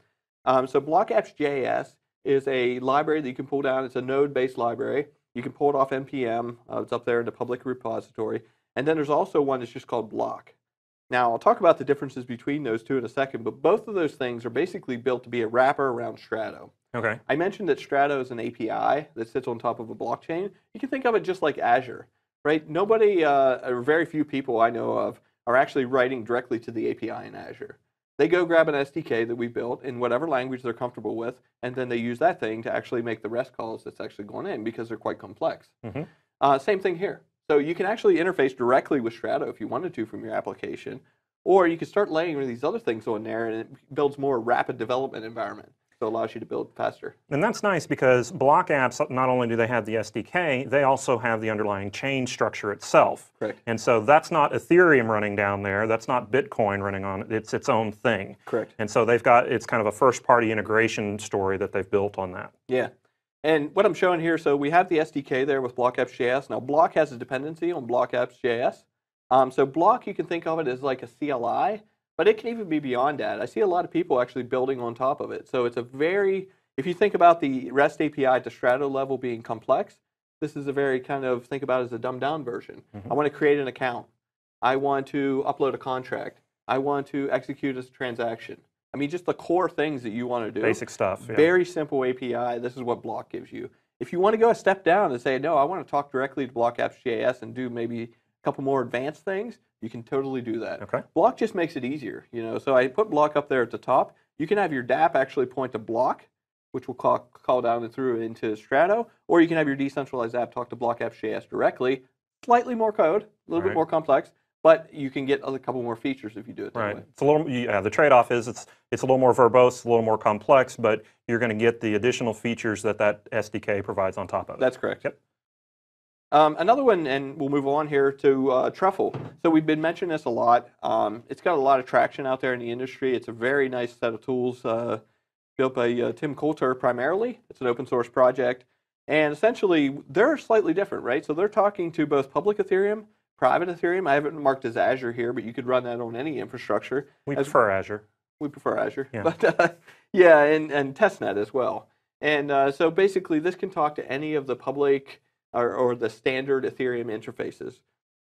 Speaker 1: Um, so BlockApps JS is a library that you can pull down. It's a node-based library. You can pull it off npm. Uh, it's up there in the public repository. And then there's also one that's just called block. Now I'll talk about the differences between those two in a second, but both of those things are basically built to be a wrapper around Strato.
Speaker 2: Okay.
Speaker 1: I mentioned that Strato is an API that sits on top of a blockchain. You can think of it just like Azure, right? Nobody, uh, or very few people I know of, are actually writing directly to the API in Azure. They go grab an SDK that we built in whatever language they're comfortable with, and then they use that thing to actually make the REST calls that's actually going in because they're quite complex.
Speaker 2: Mhm.
Speaker 1: Uh, same thing here. So you can actually interface directly with Strato if you wanted to from your application, or you can start laying these other things on there, and it builds more rapid development environment. So it allows you to build faster.
Speaker 2: And that's nice because BlockApps, not only do they have the SDK, they also have the underlying chain structure itself.
Speaker 1: Correct.
Speaker 2: And so that's not Ethereum running down there. That's not Bitcoin running on it. It's its own thing.
Speaker 1: Correct.
Speaker 2: And so they've got, it's kind of a first party integration story that they've built on that.
Speaker 1: Yeah. And what I'm showing here, so we have the SDK there with BlockApps.js. Now, Bloc has a dependency on BlockApps.js. Um, so Bloc, you can think of it as like a CLI, but it can even be beyond that. I see a lot of people actually building on top of it. So it's a very, if you think about the REST API to Strato level being complex, this is a very kind of, think about it as a dumbed down version. Mm-hmm. I want to create an account. I want to upload a contract. I want to execute a transaction. I mean, just the core things that you want to do.
Speaker 2: Basic stuff. yeah.
Speaker 1: Very simple API. This is what Bloc gives you. If you want to go a step down and say, no, I want to talk directly to BlockApps.js and do maybe a couple more advanced things, you can totally do that.
Speaker 2: Okay.
Speaker 1: Bloc just makes it easier, you know. So I put Bloc up there at the top. You can have your DApp actually point to Bloc, which will call, call down and through into Strato, or you can have your decentralized app talk to BlockApps.js directly. Slightly more code, a little
Speaker 2: Right.
Speaker 1: bit more complex, but you can get a couple more features if you do it that
Speaker 2: Right.
Speaker 1: way.
Speaker 2: It's a little. Yeah. The trade-off is it's it's a little more verbose, a little more complex, but you're going to get the additional features that that SDK provides on top of it.
Speaker 1: That's correct.
Speaker 2: Yep.
Speaker 1: Um, another one, and we'll move on here to uh, Truffle. So we've been mentioning this a lot. Um, it's got a lot of traction out there in the industry. It's a very nice set of tools uh, built by uh, Tim Coulter primarily. It's an open source project. And essentially, they're slightly different, right? So they're talking to both public Ethereum, private Ethereum. I haven't marked as Azure here, but you could run that on any infrastructure.
Speaker 2: we
Speaker 1: as-
Speaker 2: prefer Azure.
Speaker 1: We prefer Azure,
Speaker 2: Yeah.
Speaker 1: but uh, yeah, and, and testnet as well. And uh, so basically, this can talk to any of the public or, or the standard Ethereum interfaces.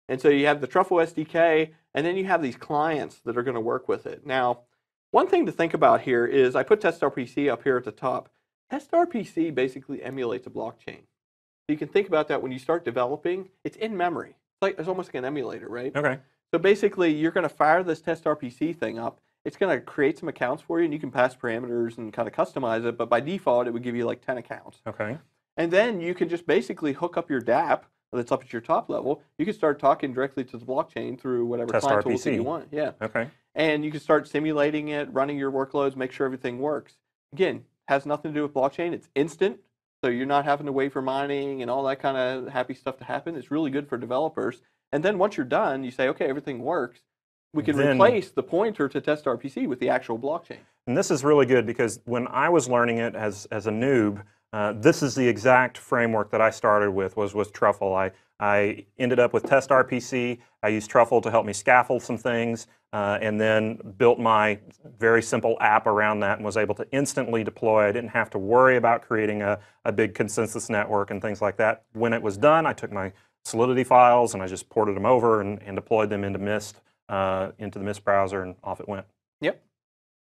Speaker 1: And so you have the Truffle SDK, and then you have these clients that are going to work with it. Now, one thing to think about here is I put TestRPC up here at the top. TestRPC basically emulates a blockchain. So you can think about that when you start developing. It's in memory. It's like it's almost like an emulator, right?
Speaker 2: Okay.
Speaker 1: So basically, you're going to fire this TestRPC thing up. It's going to create some accounts for you, and you can pass parameters and kind of customize it. But by default, it would give you like 10 accounts.
Speaker 2: Okay.
Speaker 1: And then you can just basically hook up your DApp that's up at your top level. You can start talking directly to the blockchain through whatever
Speaker 2: Test
Speaker 1: client tools that you want. Yeah.
Speaker 2: Okay.
Speaker 1: And you can start simulating it, running your workloads, make sure everything works. Again, has nothing to do with blockchain. It's instant. So you're not having to wait for mining and all that kind of happy stuff to happen. It's really good for developers. And then once you're done, you say, okay, everything works. We can
Speaker 2: Then-
Speaker 1: replace the pointer to test RPC with the actual blockchain.
Speaker 2: And this is really good because when I was learning it as, as a noob, Uh, this is the exact framework that I started with was with Truffle. I, I ended up with Test RPC. I used Truffle to help me scaffold some things, uh, and then built my very simple app around that and was able to instantly deploy. I didn't have to worry about creating a, a big consensus network and things like that. When it was done, I took my Solidity files and I just ported them over and, and deployed them into Mist, uh, into the Mist browser, and off it went.
Speaker 1: Yep.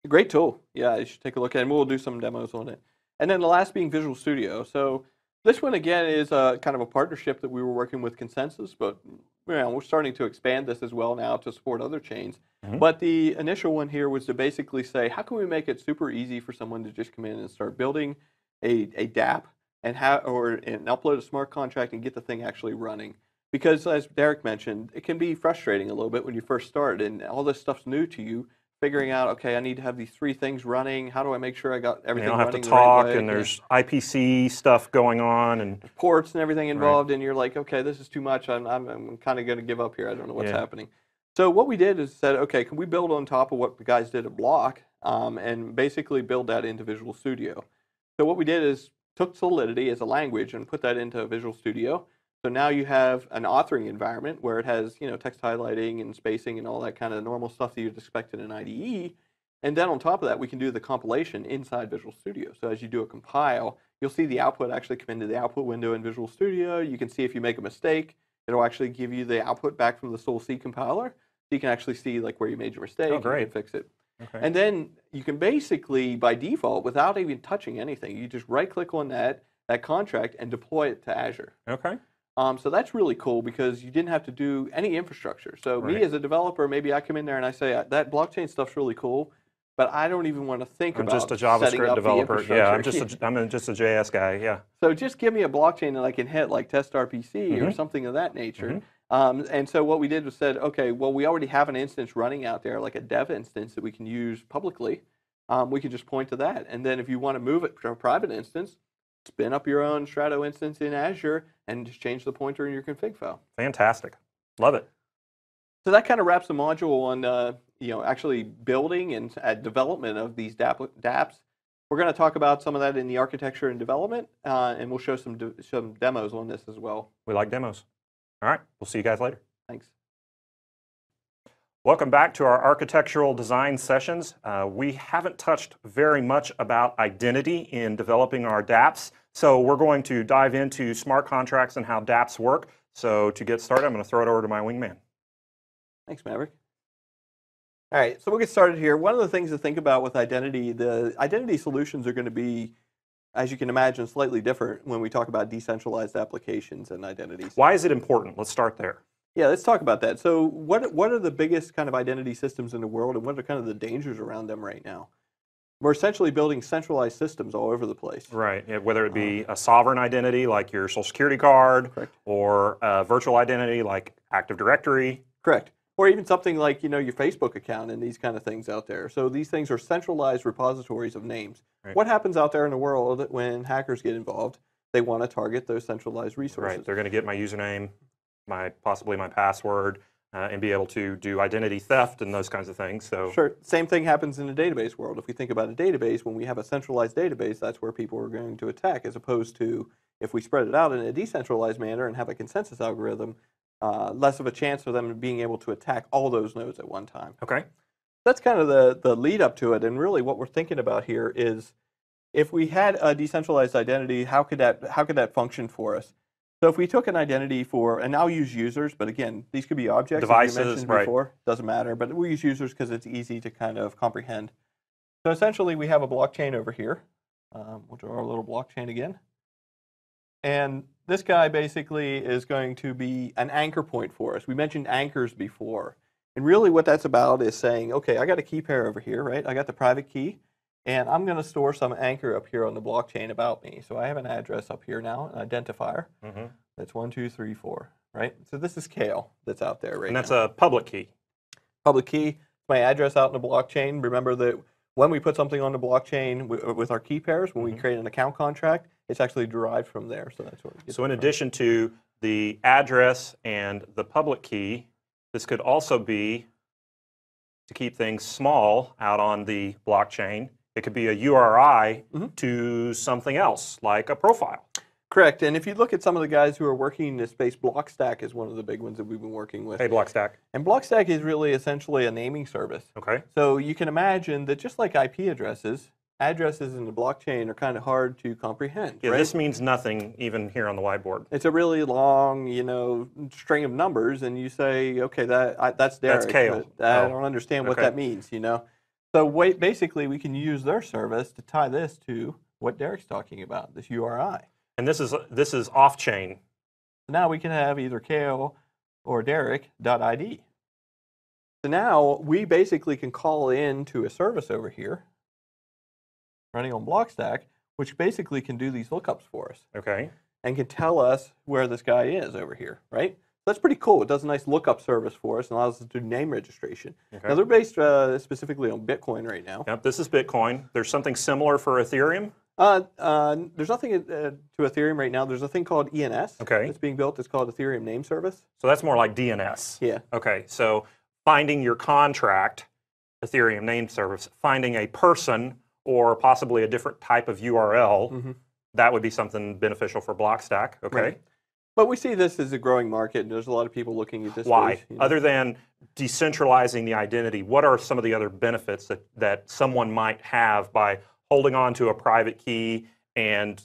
Speaker 1: Great tool. Yeah, you should take a look at it. And we'll do some demos on it. And then the last being Visual Studio. So this one again is a kind of a partnership that we were working with ConsenSys, but you know, we're starting to expand this as well now to support other chains.
Speaker 2: Mhm.
Speaker 1: But the initial one here was to basically say, how can we make it super easy for someone to just come in and start building a, a DApp and have or and upload a smart contract and get the thing actually running. Because as Derek mentioned, it can be frustrating a little bit when you first start and all this stuff's new to you. Figuring out, okay, I need to have these three things running. How do I make sure I got
Speaker 2: You
Speaker 1: everything
Speaker 2: don't have to
Speaker 1: running the right
Speaker 2: talk, and there's IPC stuff going on, and
Speaker 1: ports and everything involved, and you're like, okay, this is too much. I'm, I'm, I'm kind of going to give up here. I don't know what's
Speaker 2: Yeah.
Speaker 1: happening. So what we did is said, okay, can we build on top of what the guys did at Block, um, and basically build that into Visual Studio. So what we did is took Solidity as a language and put that into Visual Studio. So now you have an authoring environment where it has, you know, text highlighting and spacing and all that kind of normal stuff that you'd expect in an IDE. And then on top of that, we can do the compilation inside Visual Studio. So as you do a compile, you'll see the output actually come into the output window in Visual Studio. You can see if you make a mistake, it'll actually give you the output back from the solc compiler. So you can actually see like where you made your mistake. Oh, and you can fix it.
Speaker 2: okay.
Speaker 1: And then you can basically, by default, without even touching anything, you just right click on that, that contract and deploy it to Azure.
Speaker 2: okay.
Speaker 1: Um, so that's really cool because you didn't have to do any infrastructure. So me as a developer, maybe I come in there and I say "Uh, that blockchain stuff's really cool, but I don't even want to think about it.
Speaker 2: I'm
Speaker 1: about
Speaker 2: just a JavaScript developer. Yeah, I'm just a, I'm just a JS guy. Yeah.
Speaker 1: so just give me a blockchain that I can hit like test RPC or
Speaker 2: Mhm.
Speaker 1: something of that nature.
Speaker 2: Mhm.
Speaker 1: Um, and so what we did was said, okay, well we already have an instance running out there, like a dev instance that we can use publicly. Um, we can just point to that, and then if you want to move it to a private instance, spin up your own Strato instance in Azure and just change the pointer in your config file.
Speaker 2: Fantastic. Love it.
Speaker 1: So that kind of wraps the module on uh, you know actually building and uh, development of these DApp, DApps. We're going to talk about some of that in the architecture and development, uh, and we'll show some de- some demos on this as well.
Speaker 2: We like demos. All right. We'll see you guys later.
Speaker 1: Thanks.
Speaker 2: Welcome back to our architectural design sessions. Uh, we haven't touched very much about identity in developing our dApps, so we're going to dive into smart contracts and how dApps work. So to get started, I'm going to throw it over to my wingman.
Speaker 1: Thanks, Maverick. All right, so we'll get started here. One of the things to think about with identity, the identity solutions are going to be, as you can imagine, slightly different when we talk about decentralized applications and identities.
Speaker 2: Why is it important? Let's start there.
Speaker 1: Yeah, let's talk about that. So, what what are the biggest kind of identity systems in the world, and what are kind of the dangers around them right now? We're essentially building centralized systems all over the place.
Speaker 2: Right. yeah, Whether it be um a sovereign identity like your social security card
Speaker 1: Correct.
Speaker 2: or a virtual identity like Active Directory.
Speaker 1: Correct. Or even something like you know your Facebook account and these kind of things out there. So these things are centralized repositories of names.
Speaker 2: Right.
Speaker 1: What happens out there in the world when hackers get involved? They want to target those centralized resources.
Speaker 2: Right. They're going to get my username, my possibly my password, uh, and be able to do identity theft and those kinds of things. So
Speaker 1: Sure. Same thing happens in the database world. If we think about a database, when we have a centralized database, that's where people are going to attack, as opposed to if we spread it out in a decentralized manner and have a consensus algorithm, uh, less of a chance for them being able to attack all those nodes at one time.
Speaker 2: okay.
Speaker 1: That's kind of the, the lead up to it. And really, what we're thinking about here is if we had a decentralized identity, how could that, how could that function for us? So if we took an identity for, and I'll use users, but again, these could be objects,
Speaker 2: Devices,
Speaker 1: you mentioned
Speaker 2: right.
Speaker 1: before, doesn't matter, but we use users because it's easy to kind of comprehend. So essentially, we have a blockchain over here. Um, we'll draw our little blockchain again. And this guy basically is going to be an anchor point for us. We mentioned anchors before. And really what that's about is saying, okay, I got a key pair over here, right? I got the private key, and I'm going to store some anchor up here on the blockchain about me. So I have an address up here now, an identifier.
Speaker 2: hmm
Speaker 1: That's one, two, three, four, right? So this is Cale that's out there right
Speaker 2: And that's
Speaker 1: now.
Speaker 2: a public key.
Speaker 1: public key. My address out in the blockchain. Remember that when we put something on the blockchain wi- with our key pairs, when we
Speaker 2: Mhm.
Speaker 1: create an account contract, it's actually derived from there. So that's gets
Speaker 2: So in
Speaker 1: it from.
Speaker 2: addition to the address and the public key, this could also be to keep things small out on the blockchain. It could be a URI
Speaker 1: Mhm.
Speaker 2: to something else, like a profile.
Speaker 1: Correct. And if you look at some of the guys who are working in this space, Blockstack is one of the big ones that we've been working with.
Speaker 2: Hey, Blockstack.
Speaker 1: And Blockstack is really essentially a naming service.
Speaker 2: Okay.
Speaker 1: So you can imagine that just like IP addresses, addresses in the blockchain are kind of hard to comprehend.
Speaker 2: Yeah,
Speaker 1: right?
Speaker 2: this means nothing even here on the whiteboard.
Speaker 1: it's a really long, you know, string of numbers, and you say, okay, that I, that's Derek.
Speaker 2: That's
Speaker 1: Cale. I
Speaker 2: Oh,
Speaker 1: don't understand what
Speaker 2: okay.
Speaker 1: that means, you know. So wait, basically, we can use their service to tie this to what Derek's talking about, this URI.
Speaker 2: And this is this is off chain.
Speaker 1: Now we can have either Cale or Derek.id. So now we basically can call in to a service over here running on Blockstack, which basically can do these lookups for us
Speaker 2: Okay.
Speaker 1: and can tell us where this guy is over here, right? That's pretty cool. It does a nice lookup service for us and allows us to do name registration.
Speaker 2: Okay.
Speaker 1: Now they're based uh, specifically on Bitcoin right now.
Speaker 2: Yep. This is Bitcoin. There's something similar for Ethereum.
Speaker 1: Uh, uh, there's nothing uh, to Ethereum right now. There's a thing called ENS
Speaker 2: Okay.
Speaker 1: that's being built. It's called Ethereum Name Service.
Speaker 2: So that's more like DNS.
Speaker 1: Yeah.
Speaker 2: Okay. So finding your contract, Ethereum name service, finding a person or possibly a different type of URL,
Speaker 1: Mhm.
Speaker 2: that would be something beneficial for Blockstack. Okay.
Speaker 1: Right. But we see this as a growing market, and there's a lot of people looking at this.
Speaker 2: Why?
Speaker 1: you know.
Speaker 2: Other than decentralizing the identity, what are some of the other benefits that, that someone might have by holding on to a private key and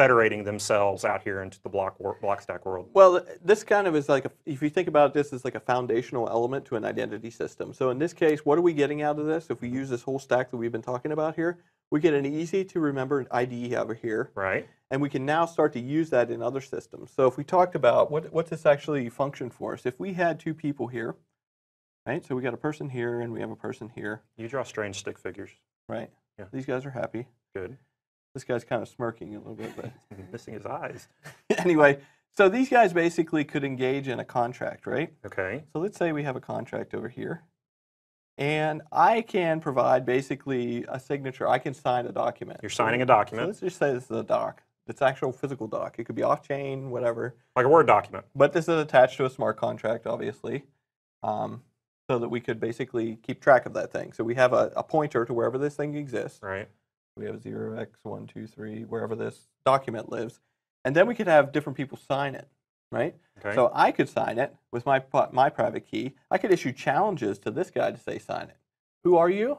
Speaker 2: federating themselves out here into the block wor- Blockstack world?
Speaker 1: Well, this kind of is like, a, if you think about this as like a foundational element to an identity system. So in this case, what are we getting out of this? If we use this whole stack that we've been talking about here, we get an easy to remember ID over here,
Speaker 2: Right.
Speaker 1: and we can now start to use that in other systems. So if we talked about what what's this actually function for us? If we had two people here, right? So we got a person here and we have a person here,
Speaker 2: You draw strange stick figures.
Speaker 1: right?
Speaker 2: Yeah.
Speaker 1: These guys are happy.
Speaker 2: Good.
Speaker 1: This guy's kind of smirking a little bit, but
Speaker 2: Missing his eyes.
Speaker 1: anyway, so these guys basically could engage in a contract, right?
Speaker 2: Okay.
Speaker 1: So let's say we have a contract over here. And I can provide basically a signature. I can sign a document.
Speaker 2: You're signing a
Speaker 1: So
Speaker 2: document,
Speaker 1: let's just say this is a doc. It's actual physical doc. It could be off chain, whatever.
Speaker 2: like a Word document.
Speaker 1: But this is attached to a smart contract, obviously, um, so that we could basically keep track of that thing. So we have a, a pointer to wherever this thing exists.
Speaker 2: Right.
Speaker 1: We have 0x123, wherever this document lives. And then we could have different people sign it, right?
Speaker 2: Okay.
Speaker 1: So I could sign it with my my private key. I could issue challenges to this guy to say sign it. Who are you?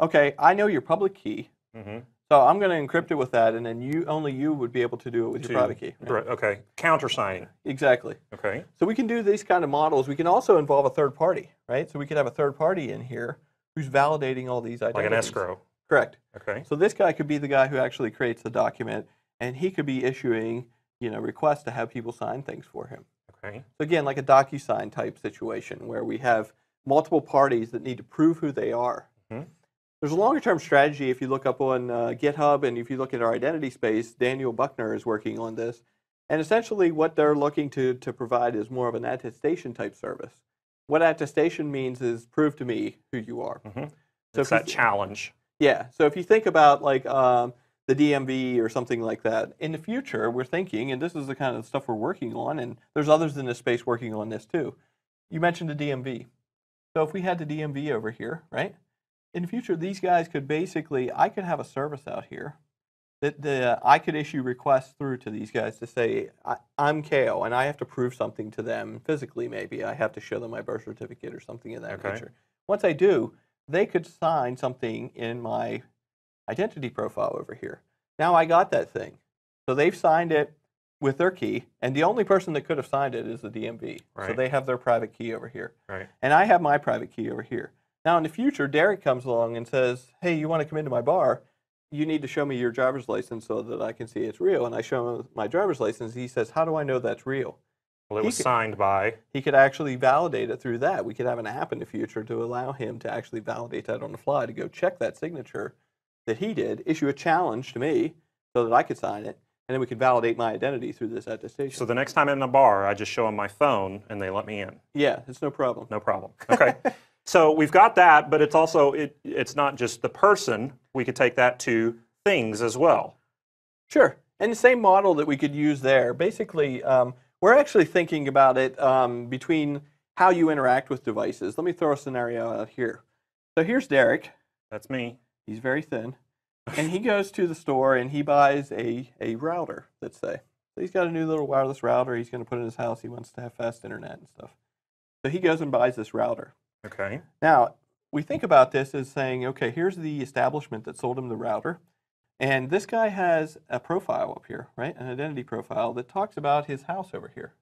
Speaker 1: Okay, I know your public key, Mm
Speaker 2: -hmm.
Speaker 1: so I'm going to encrypt it with that, and then you only you would be able to do it with
Speaker 2: To-
Speaker 1: your private key. right?
Speaker 2: Okay. Countersigning.
Speaker 1: Exactly.
Speaker 2: Okay.
Speaker 1: So we can do these kind of models. We can also involve a third party, right? So we could have a third party in here who's validating all these identities.
Speaker 2: Like an escrow.
Speaker 1: Correct.
Speaker 2: Okay.
Speaker 1: So this guy could be the guy who actually creates the document, and he could be issuing, you know, requests to have people sign things for him.
Speaker 2: Okay.
Speaker 1: So again, like a DocuSign type situation where we have multiple parties that need to prove who they are.
Speaker 2: Mhm.
Speaker 1: There's a longer term strategy if you look up on uh, GitHub and if you look at our identity space, Daniel Buchner is working on this. And essentially, what they're looking to, to provide is more of an attestation type service. What attestation means is prove to me who you are.
Speaker 2: Mhm.
Speaker 1: So
Speaker 2: it's that
Speaker 1: th-
Speaker 2: challenge.
Speaker 1: Yeah. So if you think about like um, the DMV or something like that, in the future, we're thinking, and this is the kind of stuff we're working on, and there's others in this space working on this too. You mentioned the DMV. So if we had the DMV over here, right? In the future, these guys could basically, I could have a service out here that the, I could issue requests through to these guys to say, I, I'm Cale, and I have to prove something to them physically, maybe. I have to show them my birth certificate or something in that
Speaker 2: Okay.
Speaker 1: nature. Once I do, they could sign something in my identity profile over here. Now I got that thing. So they've signed it with their key, and the only person that could have signed it is the DMV. So they have their private key over here.
Speaker 2: Right.
Speaker 1: And I have my private key over here. Now in the future, Derek comes along and says, Hey, you want to come into my bar? You need to show me your driver's license so that I can see it's real. And I show him my driver's license. He says, How do I know that's real?
Speaker 2: Well, it
Speaker 1: He
Speaker 2: was
Speaker 1: could-
Speaker 2: signed by.
Speaker 1: he could actually validate it through that. We could have an app in the future to allow him to actually validate that on the fly, to go check that signature that he did, issue a challenge to me so that I could sign it, and then we could validate my identity through this attestation.
Speaker 2: So the next time I'm in a bar, I just show them my phone and they let me in.
Speaker 1: yeah, it's no problem.
Speaker 2: No problem. Okay. so we've got that, but it's also it, it's not just the person. We could take that to things as well.
Speaker 1: Sure. And the same model that we could use there. Basically, um, we're actually thinking about it um, between how you interact with devices. Let me throw a scenario out here. So here's Derek.
Speaker 2: That's me.
Speaker 1: He's very thin. and he goes to the store and he buys a, a router, let's say. So he's got a new little wireless router he's going to put in his house. He wants to have fast internet and stuff. So he goes and buys this router.
Speaker 2: Okay.
Speaker 1: Now, we think about this as saying, okay, here's the establishment that sold him the router. And this guy has a profile up here, right? An identity profile that talks about his house over here,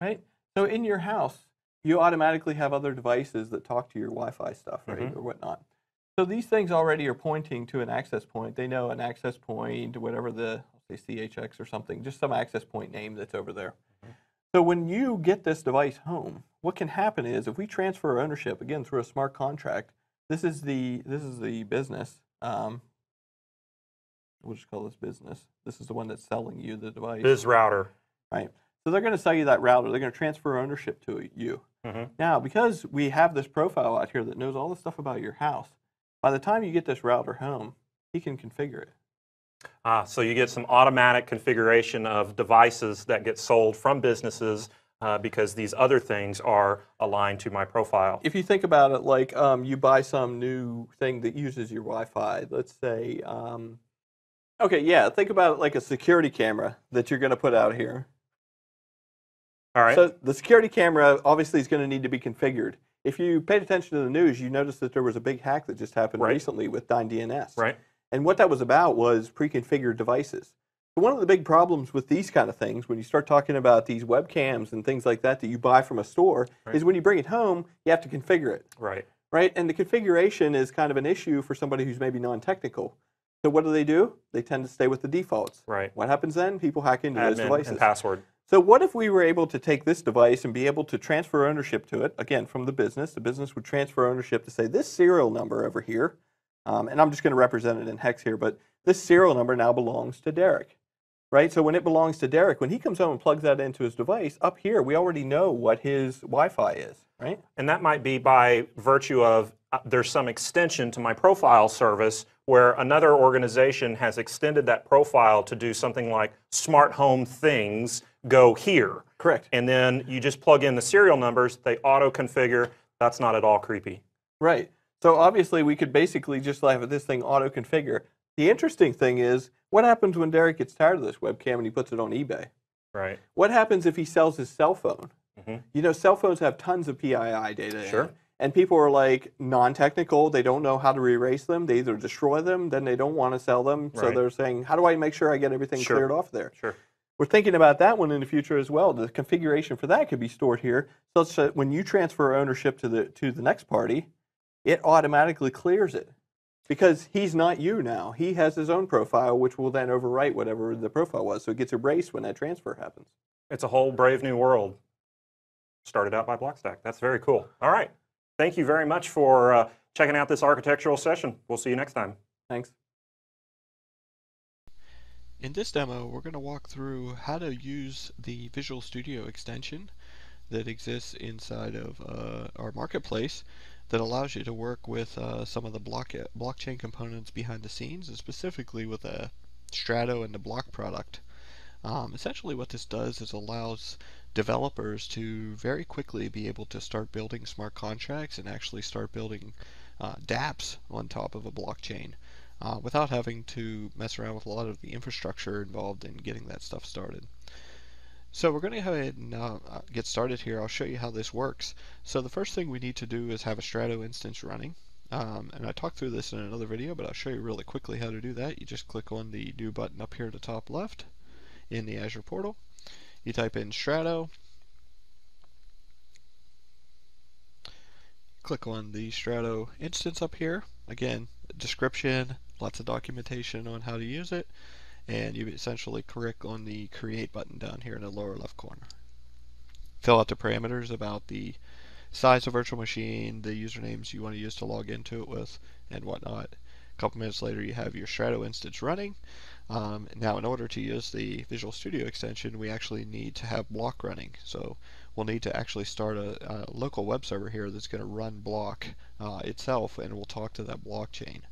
Speaker 1: right? So in your house, you automatically have other devices that talk to your Wi-Fi stuff, right,
Speaker 2: Mhm.
Speaker 1: or whatnot. So these things already are pointing to an access point. They know an access point, whatever the say CHX or something, just some access point name that's over there. So when you get this device home, what can happen is if we transfer ownership again through a smart contract, this is the this is the business. Um, we'll just call this business. This is the one that's selling you the device.
Speaker 2: This router.
Speaker 1: Right. So they're going to sell you that router. They're going to transfer ownership to you.
Speaker 2: Mhm.
Speaker 1: Now, because we have this profile out here that knows all the stuff about your house, by the time you get this router home, he can configure it.
Speaker 2: Ah, so you get some automatic configuration of devices that get sold from businesses uh, because these other things are aligned to my profile.
Speaker 1: If you think about it, like um, you buy some new thing that uses your Wi-Fi, let's say, um, okay, yeah, think about it like a security camera that you're going to put out here.
Speaker 2: All right.
Speaker 1: So the security camera obviously is going to need to be configured. If you paid attention to the news, you noticed that there was a big hack that just happened
Speaker 2: Right.
Speaker 1: recently with Dyn DNS.
Speaker 2: right.
Speaker 1: And what that was about was pre-configured devices. So one of the big problems with these kind of things, when you start talking about these webcams and things like that that you buy from a store,
Speaker 2: Right.
Speaker 1: is when you bring it home, you have to configure it,
Speaker 2: Right.
Speaker 1: right? And the configuration is kind of an issue for somebody who's maybe non-technical. So what do they do? They tend to stay with the defaults.
Speaker 2: Right.
Speaker 1: What happens then? People hack into those devices.
Speaker 2: and password.
Speaker 1: So what if we were able to take this device and be able to transfer ownership to it, again, from the business? The business would transfer ownership to say this serial number over here, um, and I'm just going to represent it in hex here, but this serial number now belongs to Derek, right? So when it belongs to Derek, when he comes home and plugs that into his device, up here, we already know what his Wi-Fi is, right?
Speaker 2: And that might be by virtue of uh, there's some extension to my profile service where another organization has extended that profile to do something like smart home things go here.
Speaker 1: Correct.
Speaker 2: And then you just plug in the serial numbers, they auto configure. That's not at all creepy.
Speaker 1: Right. So obviously, we could basically just have this thing auto configure. The interesting thing is, what happens when Derek gets tired of this webcam and he puts it on eBay?
Speaker 2: Right.
Speaker 1: What happens if he sells his cell phone?
Speaker 2: Mhm.
Speaker 1: You know, cell phones have tons of PII data.
Speaker 2: Sure.
Speaker 1: And people are like non-technical. They don't know how to erase them. They either destroy them, then they don't want to sell them. So they're saying, "How do I make sure I get everything
Speaker 2: Sure.
Speaker 1: cleared off there?"
Speaker 2: Sure.
Speaker 1: We're thinking about that one in the future as well. The configuration for that could be stored here, such that when you transfer ownership to the to the next party, it automatically clears it because he's not you now. He has his own profile, which will then overwrite whatever the profile was. So it gets erased when that transfer happens.
Speaker 2: It's a whole brave new world. Started out by Blockstack. That's very cool. All right. Thank you very much for uh, checking out this architectural session. We'll see you next time.
Speaker 1: Thanks.
Speaker 3: In this demo, we're going to walk through how to use the Visual Studio extension that exists inside of uh, our marketplace that allows you to work with uh, some of the block blockchain components behind the scenes, and specifically with a Strato and the bloc product. Um, essentially, what this does is allows developers to very quickly be able to start building smart contracts and actually start building uh, dApps on top of a blockchain uh, without having to mess around with a lot of the infrastructure involved in getting that stuff started. So we're going to go ahead and uh, uh, get started here. I'll show you how this works. So the first thing we need to do is have a Strato instance running. Um, and I talked through this in another video, but I'll show you really quickly how to do that. You just click on the new button up here at the top left in the Azure portal. You type in Strato. Click on the Strato instance up here. Again, description, lots of documentation on how to use it, and you essentially click on the create button down here in the lower left corner. Fill out the parameters about the size of virtual machine, the usernames you want to use to log into it with, and whatnot. A couple minutes later, you have your Strato instance running. Um, now, in order to use the Visual Studio extension, we actually need to have bloc running. So we'll need to actually start a, a local web server here that's going to run bloc uh, itself, and we'll talk to that blockchain.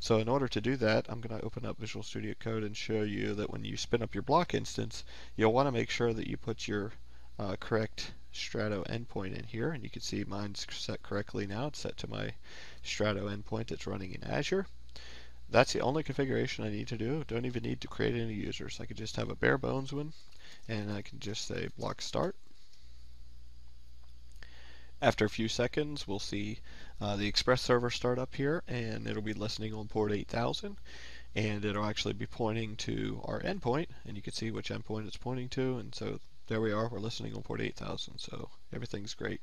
Speaker 3: So in order to do that, I'm going to open up Visual Studio Code and show you that when you spin up your bloc instance, you'll want to make sure that you put your uh, correct
Speaker 1: Strato endpoint in here, and you can see mine's set correctly now. It's set to my Strato endpoint that's running in Azure. That's the only configuration I need to do. Don't even need to create any users. I could just have a bare bones one, and I can just say bloc start. After a few seconds, we'll see uh, the Express server start up here, and it'll be listening on port 8000, and it'll actually be pointing to our endpoint, and you can see which endpoint it's pointing to, and so there we are, we're listening on port 8000, so everything's great.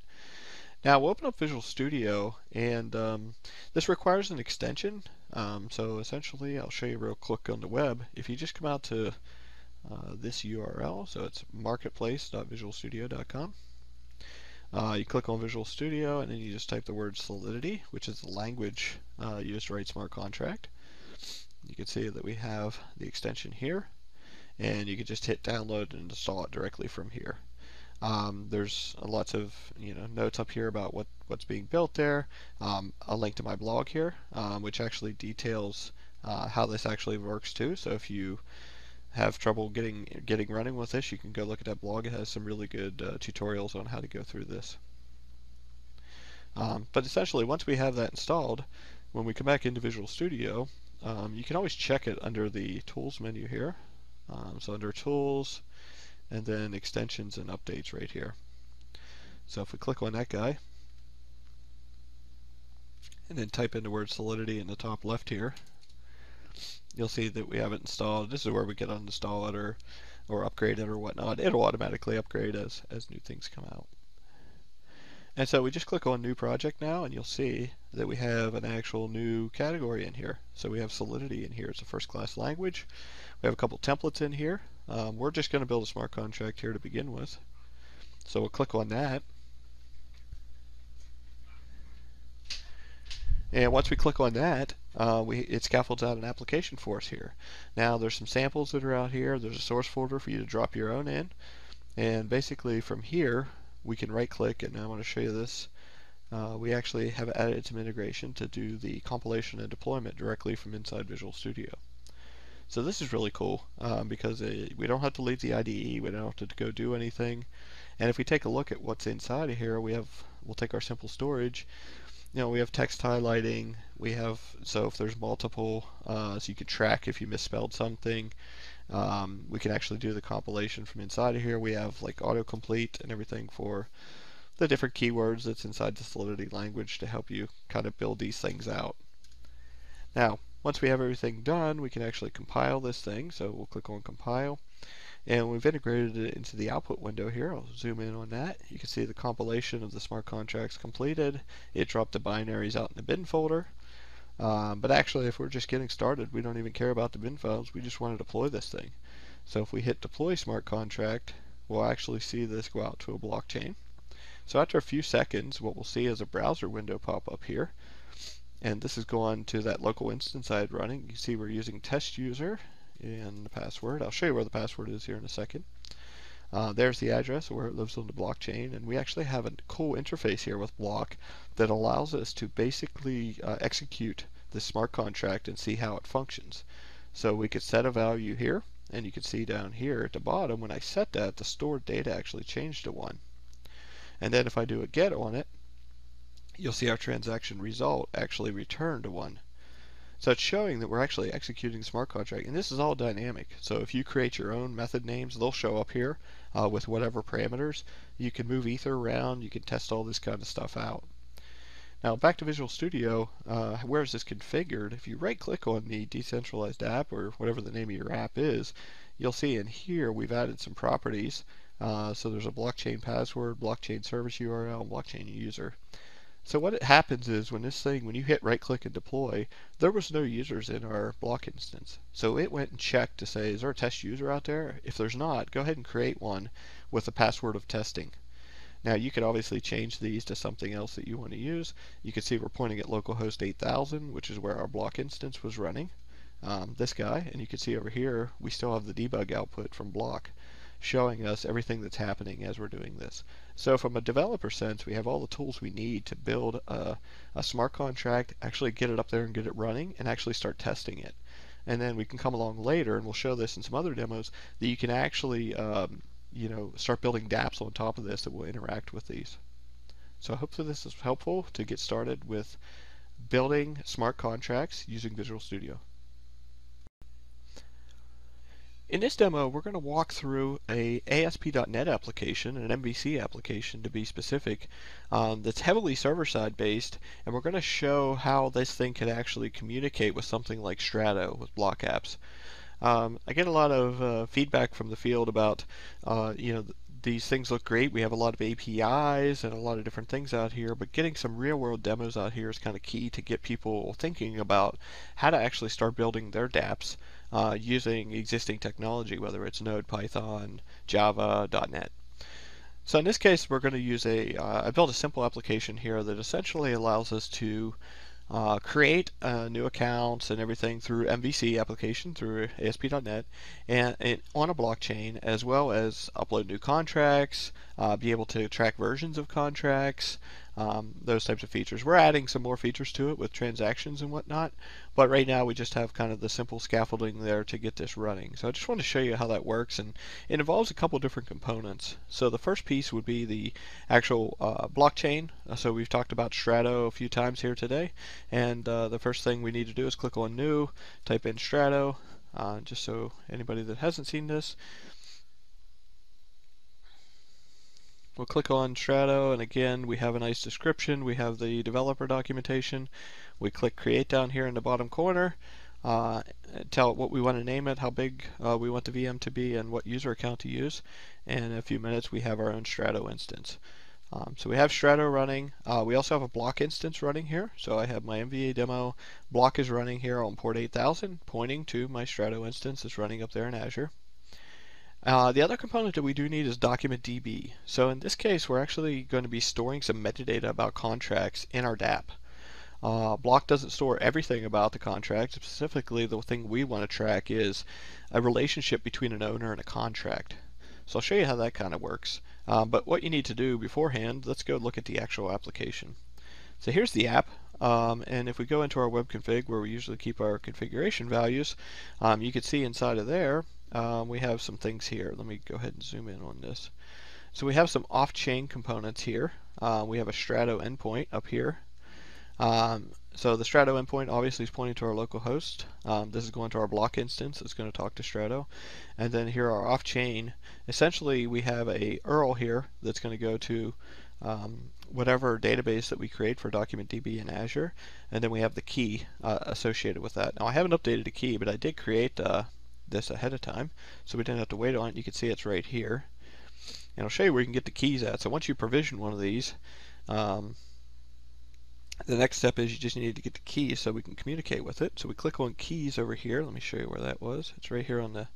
Speaker 1: Now we'll open up Visual Studio, and um, this requires an extension. Um, so essentially, I'll show you real quick on the web. If you just come out to uh, this URL, so it's marketplace.visualstudio.com. Uh, you click on Visual Studio, and then you just type the word Solidity, which is the language uh, used to write smart contract. You can see that we have the extension here, and you can just hit download and install it directly from here. Um, there's lots of you know notes up here about what what's being built there. Um, a link to my blog here, um, which actually details uh, how this actually works too. So if you have trouble getting getting running with this, you can go look at that blog. It has some really good uh, tutorials on how to go through this. Um, but essentially, once we have that installed, when we come back into Visual Studio, um, you can always check it under the Tools menu here. Um, so under Tools, and then extensions and updates right here. So if we click on that guy, and then type in the word Solidity in the top left here, you'll see that we have it installed. This is where we can uninstall it or, or upgrade it or whatnot. It'll automatically upgrade as, as new things come out. And so we just click on New Project now, and you'll see that we have an actual new category in here. So we have Solidity in here. It's a first-class language. We have a couple templates in here. Um, we're just going to build a smart contract here to begin with. So we'll click on that. And once we click on that, uh, we, it scaffolds out an application for us here. Now there's some samples that are out here. There's a source folder for you to drop your own in. And basically from here, we can right click and I want to show you this. Uh, we actually have added some integration to do the compilation and deployment directly from inside Visual Studio. So this is really cool um, because it, we don't have to leave the IDE, we don't have to go do anything. And if we take a look at what's inside of here, we have we'll take our simple storage. You know, we have text highlighting. We have so if there's multiple, uh, so you can track if you misspelled something. Um, we can actually do the compilation from inside of here. We have like autocomplete and everything for the different keywords that's inside the Solidity language to help you kind of build these things out. Now, once we have everything done, we can actually compile this thing. So we'll click on compile. And we've integrated it into the output window here. I'll zoom in on that. You can see the compilation of the smart contracts completed. It dropped the binaries out in the bin folder. Um, but actually, if we're just getting started, we don't even care about the bin files. We just want to deploy this thing. So if we hit deploy smart contract, we'll actually see this go out to a blockchain. So after a few seconds, what we'll see is a browser window pop up here and this is going to that local instance I had running. You see we're using test user and the password. I'll show you where the password is here in a second. Uh, there's the address where it lives on the blockchain, and we actually have a cool interface here with Bloc that allows us to basically uh, execute the smart contract and see how it functions. So we could set a value here, and you can see down here at the bottom when I set that, the stored data actually changed to 1. And then if I do a get on it, you'll see our transaction result actually return to 1. So it's showing that we're actually executing smart contract, and this is all dynamic. So if you create your own method names, they'll show up here uh, with whatever parameters. You can move ether around, you can test all this kind of stuff out. Now back to Visual Studio, uh, where is this configured? If you right click on the decentralized app or whatever the name of your app is, you'll see in here we've added some properties. Uh, so there's a blockchain password, blockchain service URL, blockchain user. So what it happens is when this thing, when you hit right click and deploy, there was no users in our bloc instance. So it went and checked to say, is there a test user out there? If there's not, go ahead and create one with a password of testing. Now you could obviously change these to something else that you want to use. You can see we're pointing at localhost 8000, which is where our bloc instance was running. Um, this guy, and you can see over here, we still have the debug output from bloc showing us everything that's happening as we're doing this. So from a developer sense, we have all the tools we need to build a, a, smart contract, actually get it up there and get it running, and actually start testing it. And then we can come along later, and we'll show this in some other demos, that you can actually um, you know, start building dApps on top of this that will interact with these. So hopefully this is helpful to get started with building smart contracts using Visual Studio. In this demo, we're going to walk through a ASP.NET application, an MVC application to be specific, um, that's heavily server-side based, and we're going to show how this thing can actually communicate with something like Strato with BlockApps. Um, I get a lot of uh, feedback from the field about, uh, you know, these things look great. We have a lot of APIs and a lot of different things out here, but getting some real world demos out here is kind of key to get people thinking about how to actually start building their dApps uh, using existing technology, whether it's Node, Python, Java, .NET. So in this case, we're going to use a. Uh, I built a simple application here that essentially allows us to uh, create uh, new accounts and everything through MVC application through ASP.NET and, and, on a blockchain, as well as upload new contracts, uh, be able to track versions of contracts, um, those types of features. We're adding some more features to it with transactions and whatnot, but right now we just have kind of the simple scaffolding there to get this running. So I just want to show you how that works, and it involves a couple different components. So the first piece would be the actual uh, blockchain. Uh, so we've talked about Strato a few times here today, and uh, the first thing we need to do is click on New, type in Strato, uh, just so anybody that hasn't seen this We'll click on Strato and again we have a nice description. We have the developer documentation. We click create down here in the bottom corner. Uh, tell it what we want to name it, how big uh, we want the VM to be, and what user account to use. And in a few minutes we have our own Strato instance. Um, so we have Strato running. Uh, we also have a bloc instance running here. So I have my MVA demo block is running here on port 8000, pointing to my Strato instance that's running up there in Azure. Uh, the other component that we do need is DocumentDB. So in this case, we're actually going to be storing some metadata about contracts in our dApp. Uh, Bloc doesn't store everything about the contract. Specifically, the thing we want to track is a relationship between an owner and a contract. So I'll show you how that kind of works. Um, but what you need to do beforehand, let's go look at the actual application. So here's the app. Um, and if we go into our web config where we usually keep our configuration values, um, you can see inside of there um, we have some things here. Let me go ahead and zoom in on this. So we have some off-chain components here. Uh, we have a Strato endpoint up here. Um, so the Strato endpoint obviously is pointing to our local host. Um, this is going to our bloc instance. It's going to talk to Strato. And then here our off-chain. Essentially, we have a URL here that's going to go to um, whatever database that we create for DocumentDB in Azure. And then we have the key uh, associated with that. Now I haven't updated the key, but I did create uh, this ahead of time, so we didn't have to wait on it. You can see it's right here. And I'll show you where you can get the keys at. So once you provision one of these, um, the next step is you just need to get the keys so we can communicate with it. So we click on keys over here. Let me show you where that was. It's right here on the,